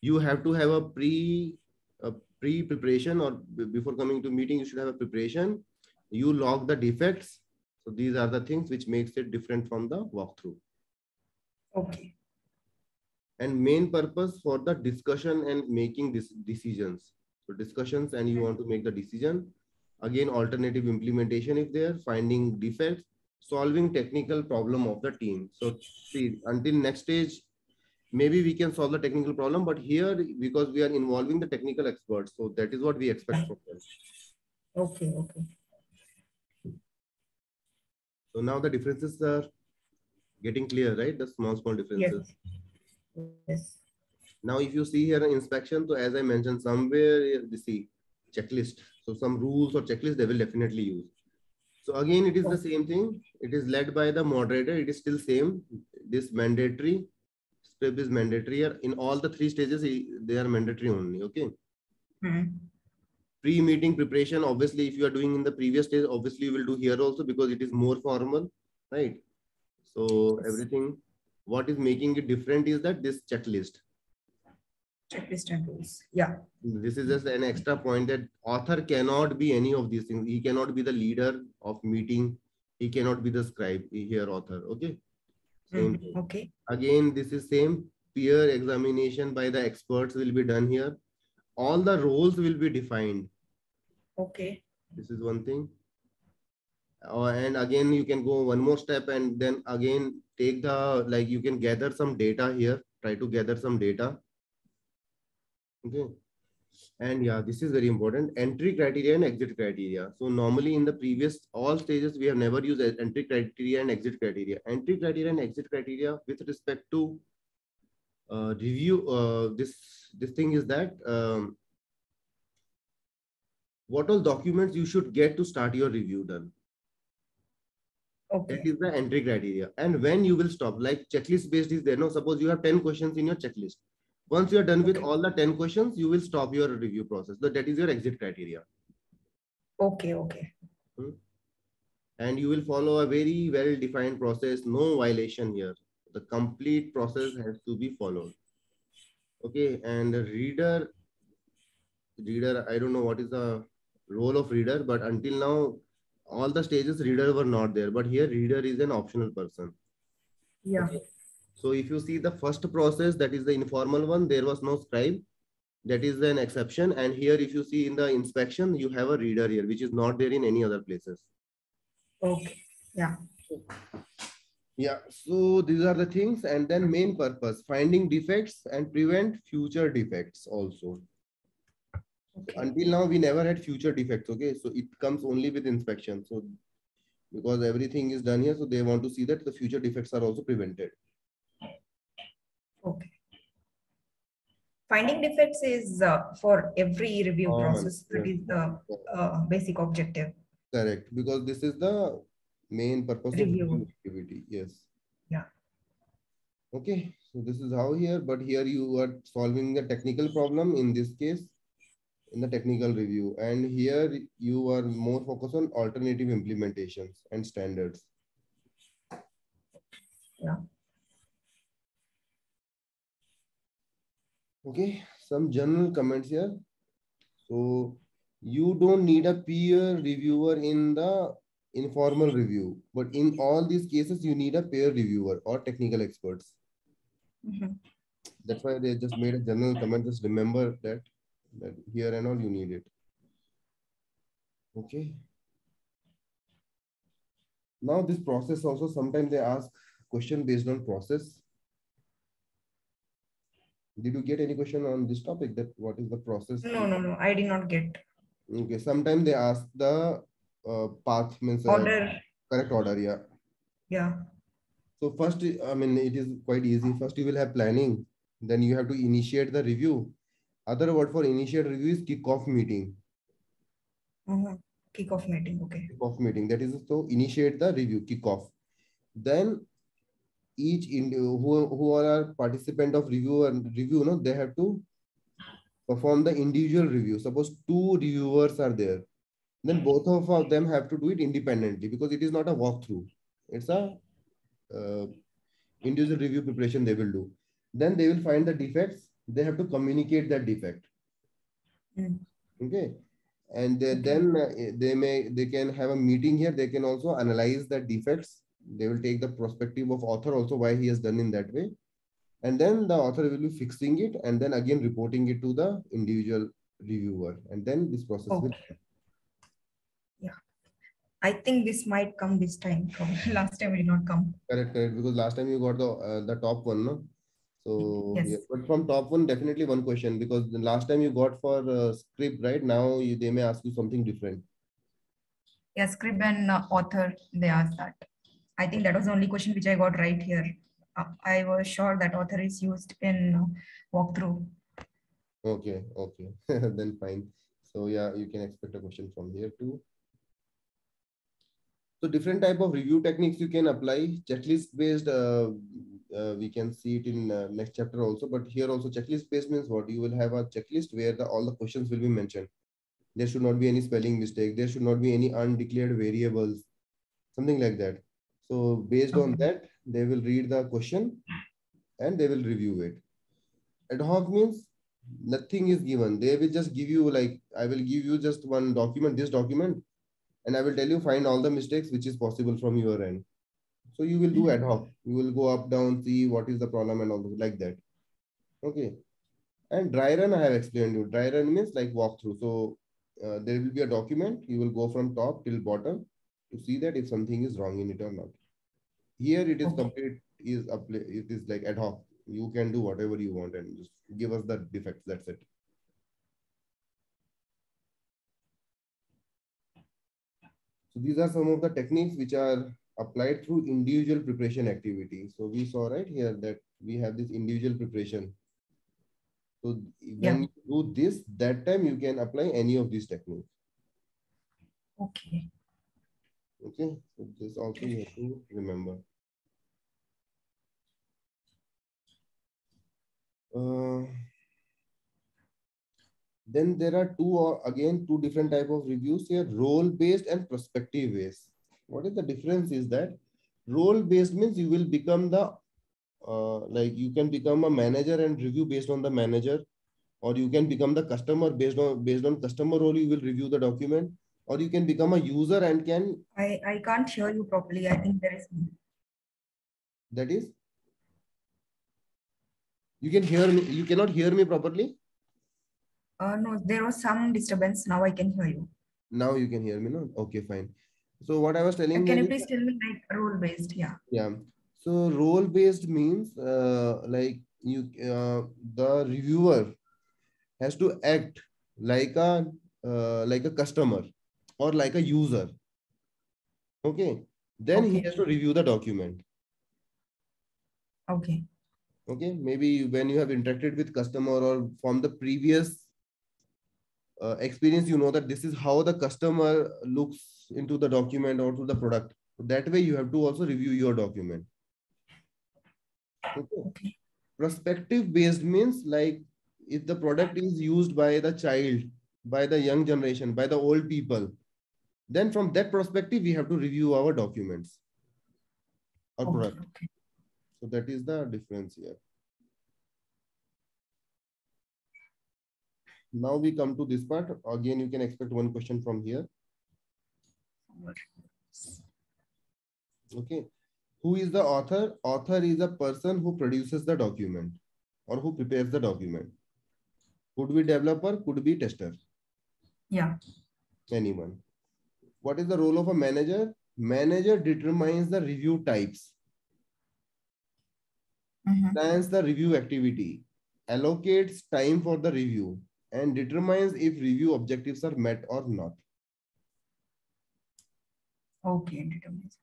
[SPEAKER 1] You have to have a pre a pre preparation or before coming to meeting you should have a preparation. You log the defects. So these are the things which makes it different from the walkthrough.
[SPEAKER 2] Okay.
[SPEAKER 1] And main purpose for the discussion and making this decisions. So discussions and you hmm. want to make the decision again alternative implementation if they're finding defects solving technical problem of the team so see until next stage maybe we can solve the technical problem but here because we are involving the technical experts so that is what we expect from them
[SPEAKER 2] Okay, okay.
[SPEAKER 1] so now the differences are getting clear right the small small differences
[SPEAKER 2] Yes. Yes.
[SPEAKER 1] now if you see here inspection so as i mentioned somewhere you see checklist so some rules or checklist they will definitely use. So again it is the same thing. It is led by the moderator. It is still same. This mandatory scribe is mandatory here. In all the three stages they are mandatory only okay?
[SPEAKER 2] Hmm.
[SPEAKER 1] pre-meeting preparation obviously if you are doing in the previous stage obviously you will do here also because it is more formal right? So everything what is making it different is that this checklist
[SPEAKER 2] Checklist and rules. Yeah.
[SPEAKER 1] this is just an extra point that author cannot be any of these things he cannot be the leader of meeting he cannot be the scribe here author okay same
[SPEAKER 2] Hmm. Okay.
[SPEAKER 1] again this is same peer examination by the experts will be done here all the roles will be defined
[SPEAKER 2] Okay.
[SPEAKER 1] this is one thing uh, and again you can go one more step and then again take the like you can gather some data here try to gather some data okay. And yeah this is very important. Entry criteria and exit criteria. So normally in the previous all stages we have never used entry criteria and exit criteria. Entry criteria and exit criteria with respect to uh, review uh, this this thing is that um, what all documents you should get to start your review done.
[SPEAKER 2] Okay.
[SPEAKER 1] that is the entry criteria. And when you will stop like checklist based is there no? Suppose you have 10 questions in your checklist once you are done with all the 10 questions you will stop your review process. So that is your exit criteria.
[SPEAKER 2] Okay. Okay. Hmm?
[SPEAKER 1] and you will follow a very well defined process no violation here. The complete process has to be followed. Okay and the reader reader i don't know what is the role of reader but until now all the stages reader were not there. But here reader is an optional person.
[SPEAKER 2] Yeah.
[SPEAKER 1] So if you see the first process, that is the informal one, there was no scribe. That is an exception. And here, if you see in the inspection, you have a reader here, which is not there in any other places.
[SPEAKER 2] Okay. Yeah.
[SPEAKER 1] Yeah. So these are the things. And then main purpose, finding defects and prevent future defects also.
[SPEAKER 2] Okay.
[SPEAKER 1] Until now, we never had future defects. Okay. So it comes only with inspection. So because everything is done here, so they want to see that the future defects are also prevented.
[SPEAKER 2] Okay. Finding defects is uh, for every review process. That
[SPEAKER 1] yeah.
[SPEAKER 2] is the uh, basic objective.
[SPEAKER 1] Correct, because this is the main purpose
[SPEAKER 2] Review.
[SPEAKER 1] of activity. Yes.
[SPEAKER 2] Yeah.
[SPEAKER 1] Okay, so this is how here, but here you are solving the technical problem in this case, in the technical review, and here you are more focused on alternative implementations and standards.
[SPEAKER 2] Yeah.
[SPEAKER 1] Okay, some general comments here. So you don't need a peer reviewer in the informal review, but in all these cases, you need a peer reviewer or technical experts.
[SPEAKER 2] Mhm.
[SPEAKER 1] That's why they just made a general comment. Just remember that, that here and all you need it. Okay. Now this process also sometimes they ask question based on process. Did you get any question on this topic that what is the process?
[SPEAKER 2] No, no, no. I did not get
[SPEAKER 1] Okay, sometimes they ask the uh, path means uh,
[SPEAKER 2] order.
[SPEAKER 1] correct order, yeah.
[SPEAKER 2] Yeah.
[SPEAKER 1] So first, I mean, it is quite easy. First, you will have planning. Then you have to initiate the review. Other word for initiate review is kick-off meeting.
[SPEAKER 2] Mhm. Kick-off meeting. Okay.
[SPEAKER 1] Kick-off meeting. That is so initiate the review, kick-off. Then each who who are participant of review and review, no, they have to perform the individual review. Suppose two reviewers are there, then both of them have to do it independently because it is not a walkthrough. It's a uh, individual review preparation they will do. Then they will find the defects. They have to communicate that defect.
[SPEAKER 2] Mm.
[SPEAKER 1] Okay. And then, then uh, they may they can have a meeting here. They can also analyze the defects. They will take the perspective of author also why he has done in that way. And then the author will be fixing it and then again reporting it to the individual reviewer. And then this process will
[SPEAKER 2] Okay. I think this might come this time. Last time it did not come.
[SPEAKER 1] Correct, correct. Because last time you got the uh, the top one, no? So
[SPEAKER 2] Yes.
[SPEAKER 1] yeah, but from top one, definitely one question because the last time you got for uh, scribe, right? Now you, they may ask you something different.
[SPEAKER 2] Yeah, scribe and uh, author, they asked that. I think that was the only question which I got right here. Uh, I was sure that author is used in uh, walkthrough.
[SPEAKER 1] Okay, okay, then fine. So yeah, you can expect a question from here too. So different type of review techniques you can apply. Checklist based, uh, uh, we can see it in uh, next chapter also. But here also checklist based means what? You will have a checklist where the, all the questions will be mentioned. There should not be any spelling mistake. There should not be any undeclared variables, something like that. So based on that, they will read the question and they will review it. Ad hoc means nothing is given. They will just give you like, I will give you just one document, this document, and I will tell you find all the mistakes which is possible from your end. So you will do ad hoc. You will go up, down, see what is the problem and all like that. Okay. And dry run, I have explained you. Dry run means like walkthrough. So uh, there will be a document. You will go from top till bottom to see that if something is wrong in it or not. Here it is
[SPEAKER 2] Okay.
[SPEAKER 1] complete. Is up. It is like ad hoc. You can do whatever you want and just give us the defects. That's it. So these are some of the techniques which are applied through individual preparation activity. So we saw right here that we have this individual preparation. So
[SPEAKER 2] Yeah.
[SPEAKER 1] when you do this, that time you can apply any of these techniques.
[SPEAKER 2] Okay.
[SPEAKER 1] Okay, so this also you have to remember. Uh, then there are two or again two different type of reviews here role based and prospective based what is the difference is that role based means you will become the uh, like you can become a manager and review based on the manager or you can become the customer based on based on customer role you will review the document or you can become a user and can
[SPEAKER 2] I, I can't hear you properly. I think there is.
[SPEAKER 1] that is you can hear me you cannot hear me properly
[SPEAKER 2] Uh, no, there was some disturbance. Now I can hear you.
[SPEAKER 1] now you can hear me no okay fine so what i was
[SPEAKER 2] Uh,
[SPEAKER 1] telling
[SPEAKER 2] Can
[SPEAKER 1] you
[SPEAKER 2] please tell me like role based? Yeah.
[SPEAKER 1] Yeah. So role based means uh, like you uh, the reviewer has to act like a uh, like a customer or like a user. Okay. Then he has to review the document.
[SPEAKER 2] Okay.
[SPEAKER 1] Okay. Maybe when you have interacted with customer or from the previous uh, experience, you know that this is how the customer looks into the document or to the product. That way you have to also review your document. Okay.
[SPEAKER 2] Okay.
[SPEAKER 1] Perspective based means like if the product is used by the child, by the young generation, by the old people, then from that perspective, we have to review our documents or
[SPEAKER 2] Okay.
[SPEAKER 1] product.
[SPEAKER 2] okay.
[SPEAKER 1] So that is the difference here. Now we come to this part. Again, you can expect one question from here. Okay. Who is the author? Author is a person who produces the document or who prepares the document. Could be developer, could be tester,
[SPEAKER 2] Yeah.
[SPEAKER 1] anyone. What is the role of a manager? Manager determines the review types,
[SPEAKER 2] Mhm.
[SPEAKER 1] plans the review activity, allocates time for the review, and determines if review objectives are met or not.
[SPEAKER 2] Okay. determines.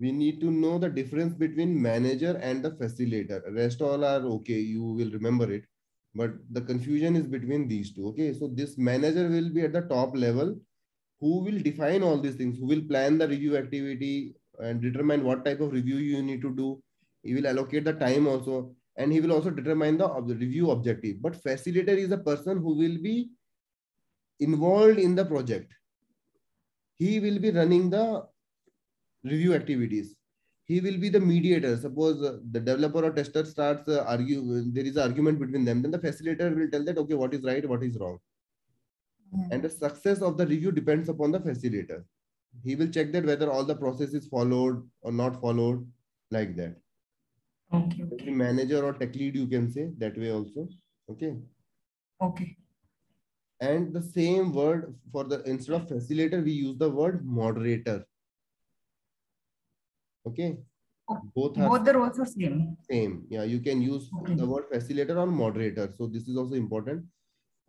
[SPEAKER 1] we need to know the difference between manager and the facilitator. Rest all are okay, you will remember it. But the confusion is between these two. Okay, so this manager will be at the top level who will define all these things, who will plan the review activity and determine what type of review you need to do. He will allocate the time also, and he will also determine the review objective. But facilitator is a person who will be involved in the project. He will be running the review activities. He will be the mediator. Suppose uh, the developer or tester starts uh, argue, there is an argument between them. Then the facilitator will tell that okay, what is right, what is wrong,
[SPEAKER 2] Mhm.
[SPEAKER 1] and the success of the review depends upon the facilitator. He will check that whether all the process is followed or not followed, like that.
[SPEAKER 2] Okay.
[SPEAKER 1] The
[SPEAKER 2] Okay.
[SPEAKER 1] manager or tech lead, you can say that way also. Okay.
[SPEAKER 2] Okay.
[SPEAKER 1] And the same word for the instead of facilitator, we use the word moderator. Okay. both
[SPEAKER 2] are both the roles are same.
[SPEAKER 1] Same. Yeah, you can use okay. the word facilitator or moderator. So this is also important.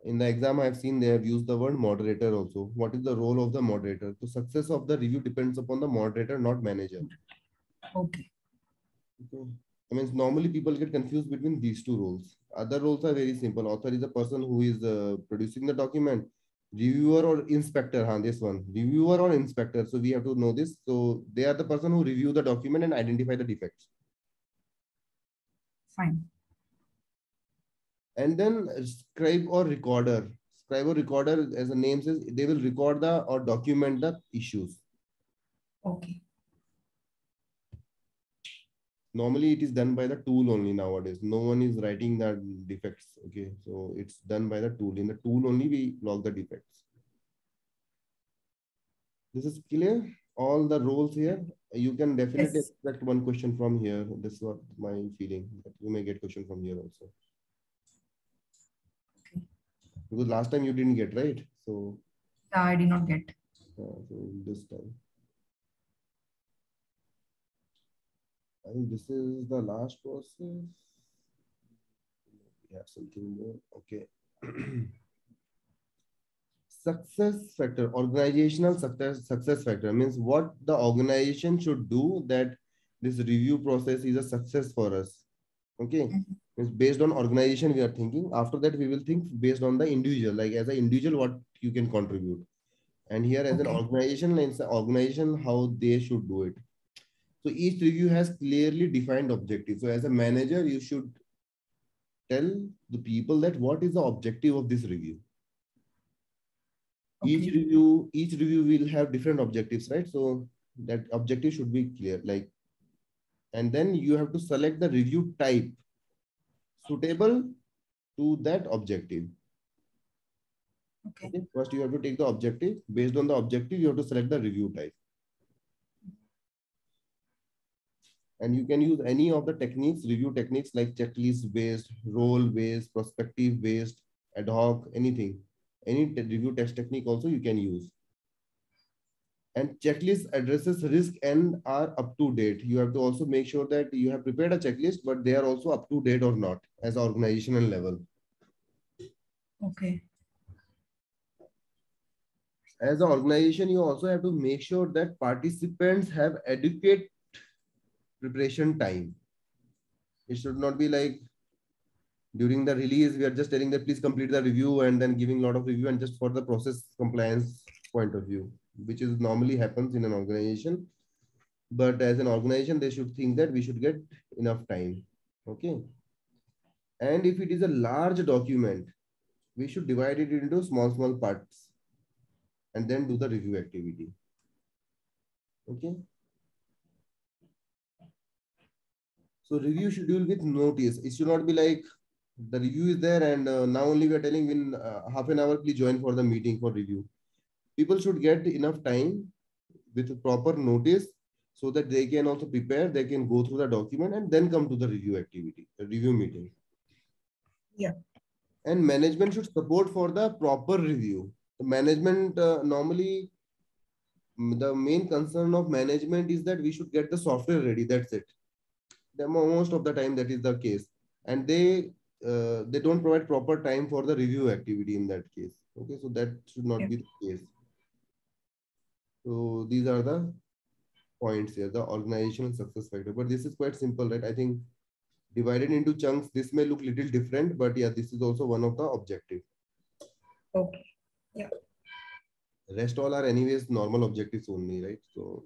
[SPEAKER 1] In the exam, I have seen they have used the word moderator also. What is the role of the moderator? The success of the review depends upon the moderator, not manager.
[SPEAKER 2] Okay.
[SPEAKER 1] okay. I mean, normally people get confused between these two roles. Other roles are very simple. Author is the person who is uh, producing the document. Reviewer or inspector, huh, this one. Reviewer or inspector. So we have to know this. So they are the person who review the document and identify the defects.
[SPEAKER 2] Fine.
[SPEAKER 1] And then scribe or recorder. Scribe or recorder, as the name says, they will record the or document the issues.
[SPEAKER 2] Okay
[SPEAKER 1] normally it is done by the tool only nowadays no one is writing the defects okay so it's done by the tool in the tool only we log the defects this is clear all the roles here you can definitely yes. expect one question from here this is what my feeling that you may get question from here also. Because last time you didn't get right so
[SPEAKER 2] yeah, i did not get
[SPEAKER 1] uh, so this time I think this is the last process. We have something more. Okay. success factor, organizational success, success factor means what the organization should do that this review process is a success for us. Okay. Mm -hmm. It's based on organization we are thinking. After that, we will think based on the individual, like as an individual, what you can contribute. And here as okay. an organization, like organization, how they should do it. So each review has clearly defined objective So as a manager, you should tell the people that what is the objective of this review. Okay. Each review, each review will have different objectives, right? So that objective should be clear. Like, and then you have to select the review type suitable to that objective.
[SPEAKER 2] Okay. okay.
[SPEAKER 1] First, you have to take the objective. Based on the objective, you have to select the review type. And you can use any of the techniques, review techniques like checklist based, role based, prospective based, ad hoc, anything. Any review test technique also you can use. And checklist addresses risk and are up to date. You have to also make sure that you have prepared a checklist, but they are also up to date or not as organizational level.
[SPEAKER 2] Okay.
[SPEAKER 1] As an organization, you also have to make sure that participants have adequate preparation time. It should not be like during the release, we are just telling that please complete the review and then giving a lot of review and just for the process compliance point of view, which is normally happens in an organization. But as an organization, they should think that we should get enough time. Okay. And if it is a large document, we should divide it into small, small parts and then do the review activity. Okay. So review schedule with notice. It should not be like the review is there and uh, now only we are telling in uh, half an hour, please join for the meeting for review. People should get enough time with proper notice so that they can also prepare, they can go through the document and then come to the review activity, the review meeting.
[SPEAKER 2] Yeah.
[SPEAKER 1] And management should support for the proper review. The management uh, normally, the main concern of management is that we should get the software ready. That's it most of the time that is the case and they uh, they don't provide proper time for the review activity in that case okay so that should not yeah. be the case so these are the points here the organizational success factor but this is quite simple right i think divided into chunks this may look little different but yeah this is also one of the objective
[SPEAKER 2] okay yeah
[SPEAKER 1] rest all are anyways normal objectives only right so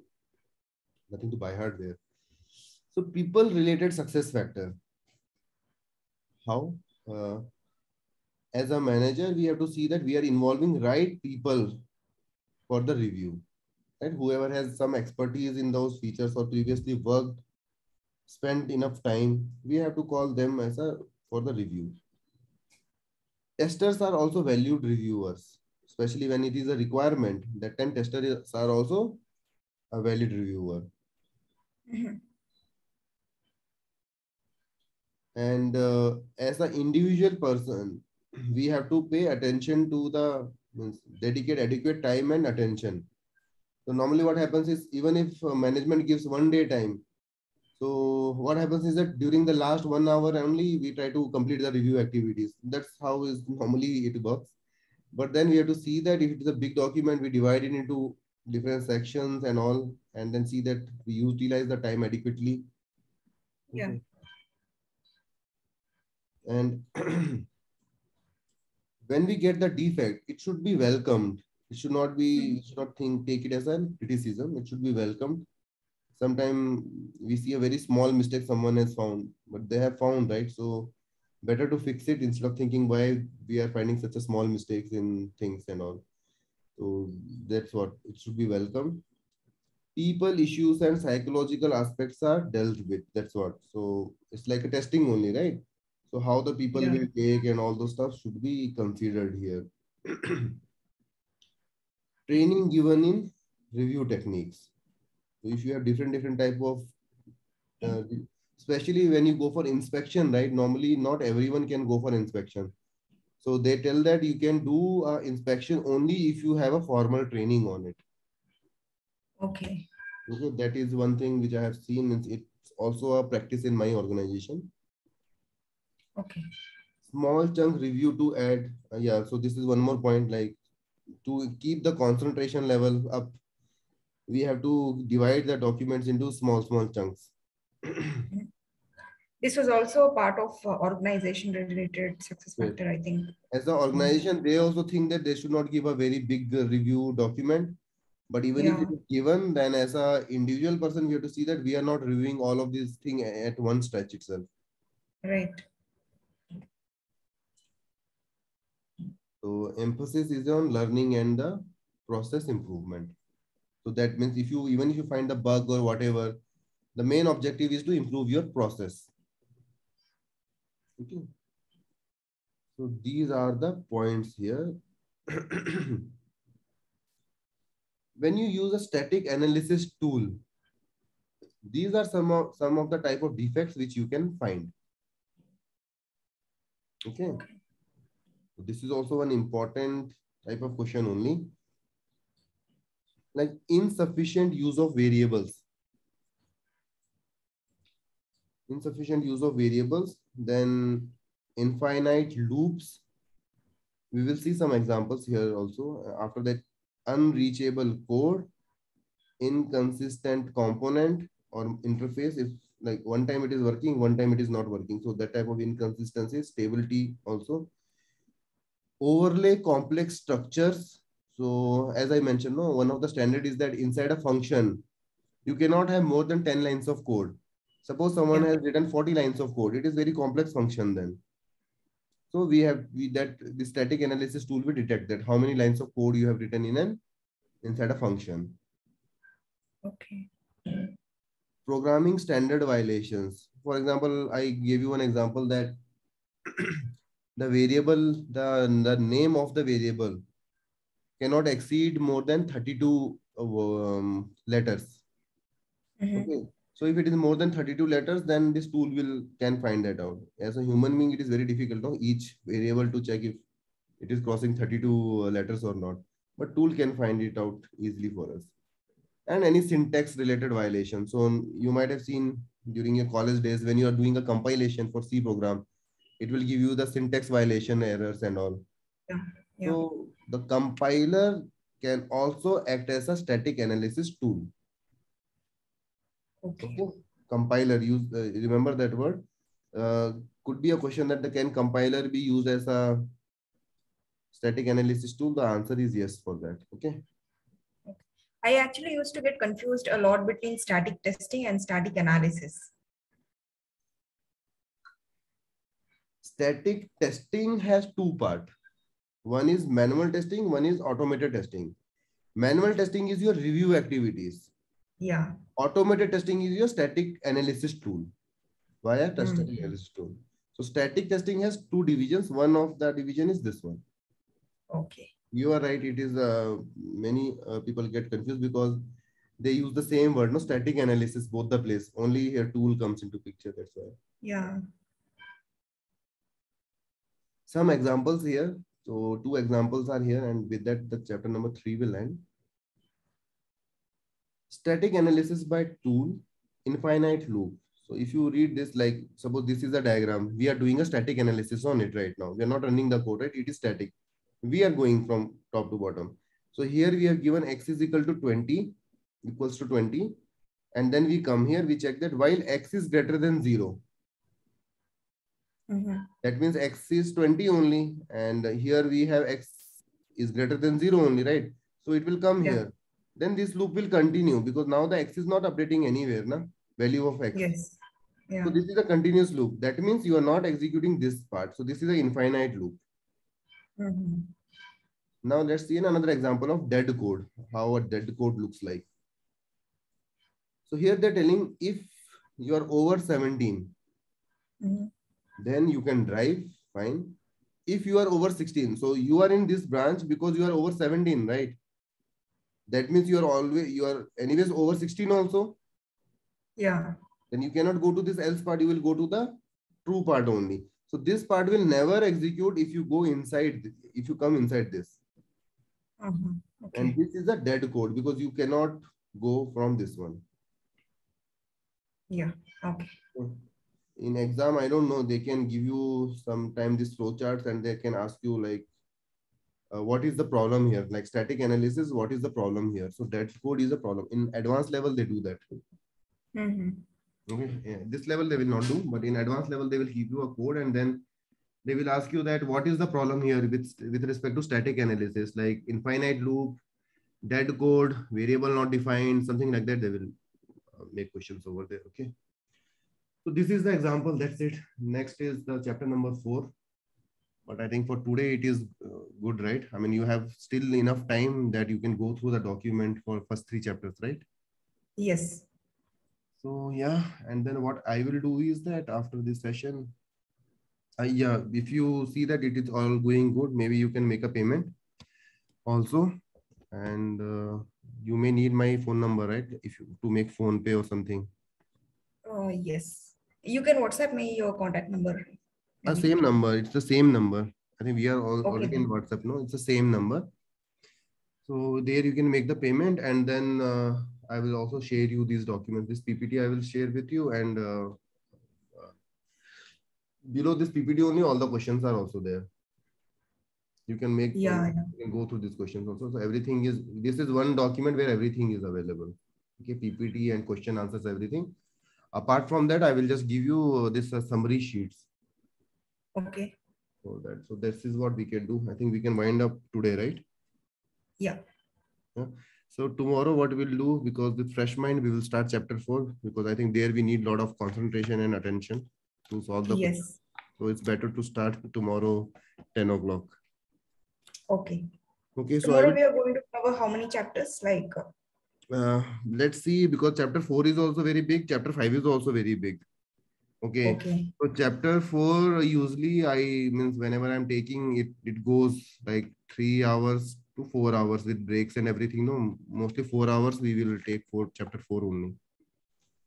[SPEAKER 1] nothing to buy hard there so people related success factor. How? Uh, as a manager, we have to see that we are involving right people for the review. Right? Whoever has some expertise in those features or previously worked, spent enough time, we have to call them as a for the review. Testers are also valued reviewers, especially when it is a requirement. That time testers are also a valid reviewer. Mm -hmm. and uh, as an individual person we have to pay attention to the means dedicate adequate time and attention so normally what happens is even if uh, management gives one day time So what happens is that during the last one hour only, we try to complete the review activities. That's how is normally it works. But then we have to see that if it is a big document, we divide it into different sections and all, and then see that we utilize the time adequately.
[SPEAKER 2] Yeah.
[SPEAKER 1] And when we get the defect, it should be welcomed. It should not be, you should not think, take it as a criticism. It should be welcomed. Sometimes we see a very small mistake someone has found, but they have found, right? So better to fix it instead of thinking why we are finding such a small mistakes in things and all. So that's what it should be welcome People issues and psychological aspects are dealt with. That's what. So it's like a testing only, right? So how the people
[SPEAKER 2] Yeah.
[SPEAKER 1] will take and all those stuff should be considered here. Training given in review techniques. So if you have different different type of, uh, especially when you go for inspection, right? Normally, not everyone can go for inspection. So they tell that you can do uh, inspection only if you have a formal training on it.
[SPEAKER 2] Okay.
[SPEAKER 1] Okay, that is one thing which I have seen. It's, it's also a practice in my organization.
[SPEAKER 2] Okay.
[SPEAKER 1] Small chunk review to add. uh, yeah, so this is one more point. Like to keep the concentration level up, we have to divide the documents into small small chunks.
[SPEAKER 2] This was also a part of uh, organization related success
[SPEAKER 1] Yes.
[SPEAKER 2] factor, I think.
[SPEAKER 1] As the organization, they also think that they should not give a very big uh, review document. But even if it is given, then as a individual person, we have to see that we are not reviewing all of these things at one stretch itself.
[SPEAKER 2] Right.
[SPEAKER 1] So emphasis is on learning and the process improvement. So that means if you even if you find the bug or whatever, the main objective is to improve your process. Okay. So these are the points here. when you use a static analysis tool, these are some of some of the type of defects which you can find. Okay. This is also an important type of question only. Like insufficient use of variables. Insufficient use of variables, then infinite loops. We will see some examples here also. After that, unreachable code, inconsistent component or interface. If like one time it is working, one time it is not working. So that type of inconsistency, stability also overlay complex structures. So as I mentioned, no, one of the standard is that inside a function, you cannot have more than 10 lines of code. Suppose someone
[SPEAKER 2] Yeah.
[SPEAKER 1] has written 40 lines of code. It is very complex function then. So we have we that the static analysis tool will detect that how many lines of code you have written in an inside a function.
[SPEAKER 2] Okay.
[SPEAKER 1] Programming standard violations. For example, I gave you an example that the variable, the, the name of the variable cannot exceed more than 32 um, letters.
[SPEAKER 2] Mhm.
[SPEAKER 1] Okay. So if it is more than 32 letters, then this tool will can find that out. As a human being, it is very difficult, no? Each variable to check if it is crossing 32 letters or not. But tool can find it out easily for us. And any syntax related violation. So you might have seen during your college days when you are doing a compilation for C program, it will give you the syntax violation errors and all.
[SPEAKER 2] Yeah, yeah.
[SPEAKER 1] So the compiler can also act as a static analysis tool.
[SPEAKER 2] Okay.
[SPEAKER 1] Okay. Compiler use uh, remember that word. Uh, could be a question that the can compiler be used as a static analysis tool? The answer is yes for that. Okay.
[SPEAKER 2] I actually used to get confused a lot between static testing and static analysis.
[SPEAKER 1] Static testing has two part. One is manual testing, one is automated testing. Manual testing is your review activities.
[SPEAKER 2] Yeah.
[SPEAKER 1] Automated testing is your static analysis tool via
[SPEAKER 2] Hmm.
[SPEAKER 1] static analysis tool. So static testing has two divisions. One of the division is this one.
[SPEAKER 2] Okay.
[SPEAKER 1] You are right. It is uh, many uh, people get confused because they use the same word, no static analysis, both the place. Only here tool comes into picture. That's why.
[SPEAKER 2] Yeah.
[SPEAKER 1] Some examples here. So two examples are here, and with that, the chapter number three will end. Static analysis by tool, infinite loop. So if you read this, like suppose this is a diagram, we are doing a static analysis on it right now. We are not running the code, right? It is static. We are going from top to bottom. So here we have given x is equal to 20 equals to 20. And then we come here, we check that while x is greater than 0.
[SPEAKER 2] Mm-hmm.
[SPEAKER 1] That means x is 20 only. And here we have x is greater than 0 only, right? So it will come
[SPEAKER 2] Yeah.
[SPEAKER 1] here. Then this loop will continue because now the x is not updating anywhere, na? value of x.
[SPEAKER 2] Yes. Yeah.
[SPEAKER 1] So this is a continuous loop. That means you are not executing this part. So this is an infinite loop.
[SPEAKER 2] Mhm.
[SPEAKER 1] Now let's see another example of dead code, how a dead code looks like. So here they're telling if you are over 17,
[SPEAKER 2] Mhm.
[SPEAKER 1] Then you can drive, fine. If you are over 16, so you are in this branch because you are over 17, right? That means you are always, you are anyways over 16 also.
[SPEAKER 2] Yeah.
[SPEAKER 1] Then you cannot go to this else part, you will go to the true part only. So this part will never execute if you go inside, if you come inside this.
[SPEAKER 2] Mhm. Okay.
[SPEAKER 1] And this is a dead code because you cannot go from this one.
[SPEAKER 2] Yeah. Okay.
[SPEAKER 1] In exam, I don't know, they can give you sometime these flowcharts and they can ask you like, uh, what is the problem here? Like static analysis, what is the problem here? So dead code is a problem. In advanced level, they do that.
[SPEAKER 2] Mhm.
[SPEAKER 1] Okay, yeah, this level they will not do, but in advanced level they will give you a code and then they will ask you that what is the problem here with with respect to static analysis, like infinite loop, dead code, variable not defined, something like that. They will uh, make questions over there. Okay. So this is the example. That's it. Next is the chapter number four. But I think for today it is uh, good, right? I mean, you have still enough time that you can go through the document for first three chapters, right?
[SPEAKER 2] Yes.
[SPEAKER 1] So yeah, and then what I will do is that after this session, uh, yeah, if you see that it is all going good, maybe you can make a payment also, and uh, you may need my phone number, right? If you to make PhonePe or something.
[SPEAKER 2] Uh, yes. You can WhatsApp me your contact number.
[SPEAKER 1] Uh, same number. It's the same number. I think we are all
[SPEAKER 2] Okay,
[SPEAKER 1] already in. WhatsApp. No, it's the same number. So there you can make the payment, and then uh, I will also share you these documents. This PPT I will share with you, and uh, uh, below this PPT only all the questions are also there. You can make
[SPEAKER 2] Yeah, yeah.
[SPEAKER 1] you can go through these questions also. So everything is this is one document where everything is available. Okay, PPT and question answers everything. Apart from that, I will just give you uh, this uh, summary sheets
[SPEAKER 2] Okay.
[SPEAKER 1] for that. So this is what we can do. I think we can wind up today, right?
[SPEAKER 2] Yeah.
[SPEAKER 1] Yeah. So tomorrow, what we'll do because with fresh mind, we will start chapter four because I think there we need a lot of concentration and attention to solve the.
[SPEAKER 2] Yes.
[SPEAKER 1] So it's better to start tomorrow, ten o'clock.
[SPEAKER 2] Okay.
[SPEAKER 1] Okay. So
[SPEAKER 2] Tomorrow
[SPEAKER 1] will,
[SPEAKER 2] we are going to cover how many chapters? Like,
[SPEAKER 1] uh, let's see because chapter four is also very big. Chapter five is also very big. Okay.
[SPEAKER 2] okay.
[SPEAKER 1] So chapter four, usually I means whenever I'm taking it, it goes like three hours to four hours with breaks and everything. No, mostly four hours we will take for chapter four only.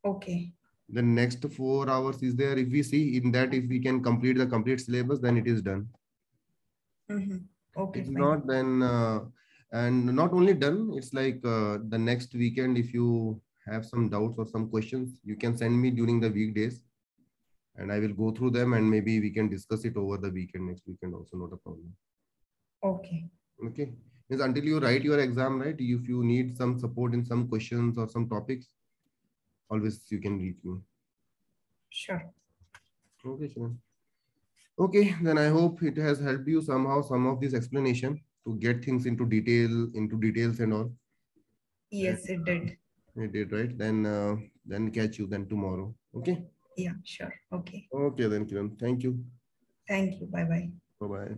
[SPEAKER 2] Okay.
[SPEAKER 1] The next four hours is there. If we see in that, if we can complete the complete syllabus, then it is done.
[SPEAKER 2] Mhm. Okay.
[SPEAKER 1] If
[SPEAKER 2] fine.
[SPEAKER 1] not, then uh, and not only done, it's like uh, the next weekend. If you have some doubts or some questions, you can send me during the weekdays, and I will go through them and maybe we can discuss it over the weekend next weekend also. Not a problem.
[SPEAKER 2] Okay.
[SPEAKER 1] Okay. Means until you write your exam, right? If you need some support in some questions or some topics, always you can reach me.
[SPEAKER 2] Sure.
[SPEAKER 1] Okay, Shivan. Okay, then I hope it has helped you somehow, some of this explanation to get things into detail, into details and all.
[SPEAKER 2] Yes, it did.
[SPEAKER 1] It did, right? Then, uh, then catch you then tomorrow. Okay.
[SPEAKER 2] Yeah, sure. Okay.
[SPEAKER 1] Okay, then Kiran. Thank you.
[SPEAKER 2] Thank you. Bye bye.
[SPEAKER 1] Bye bye.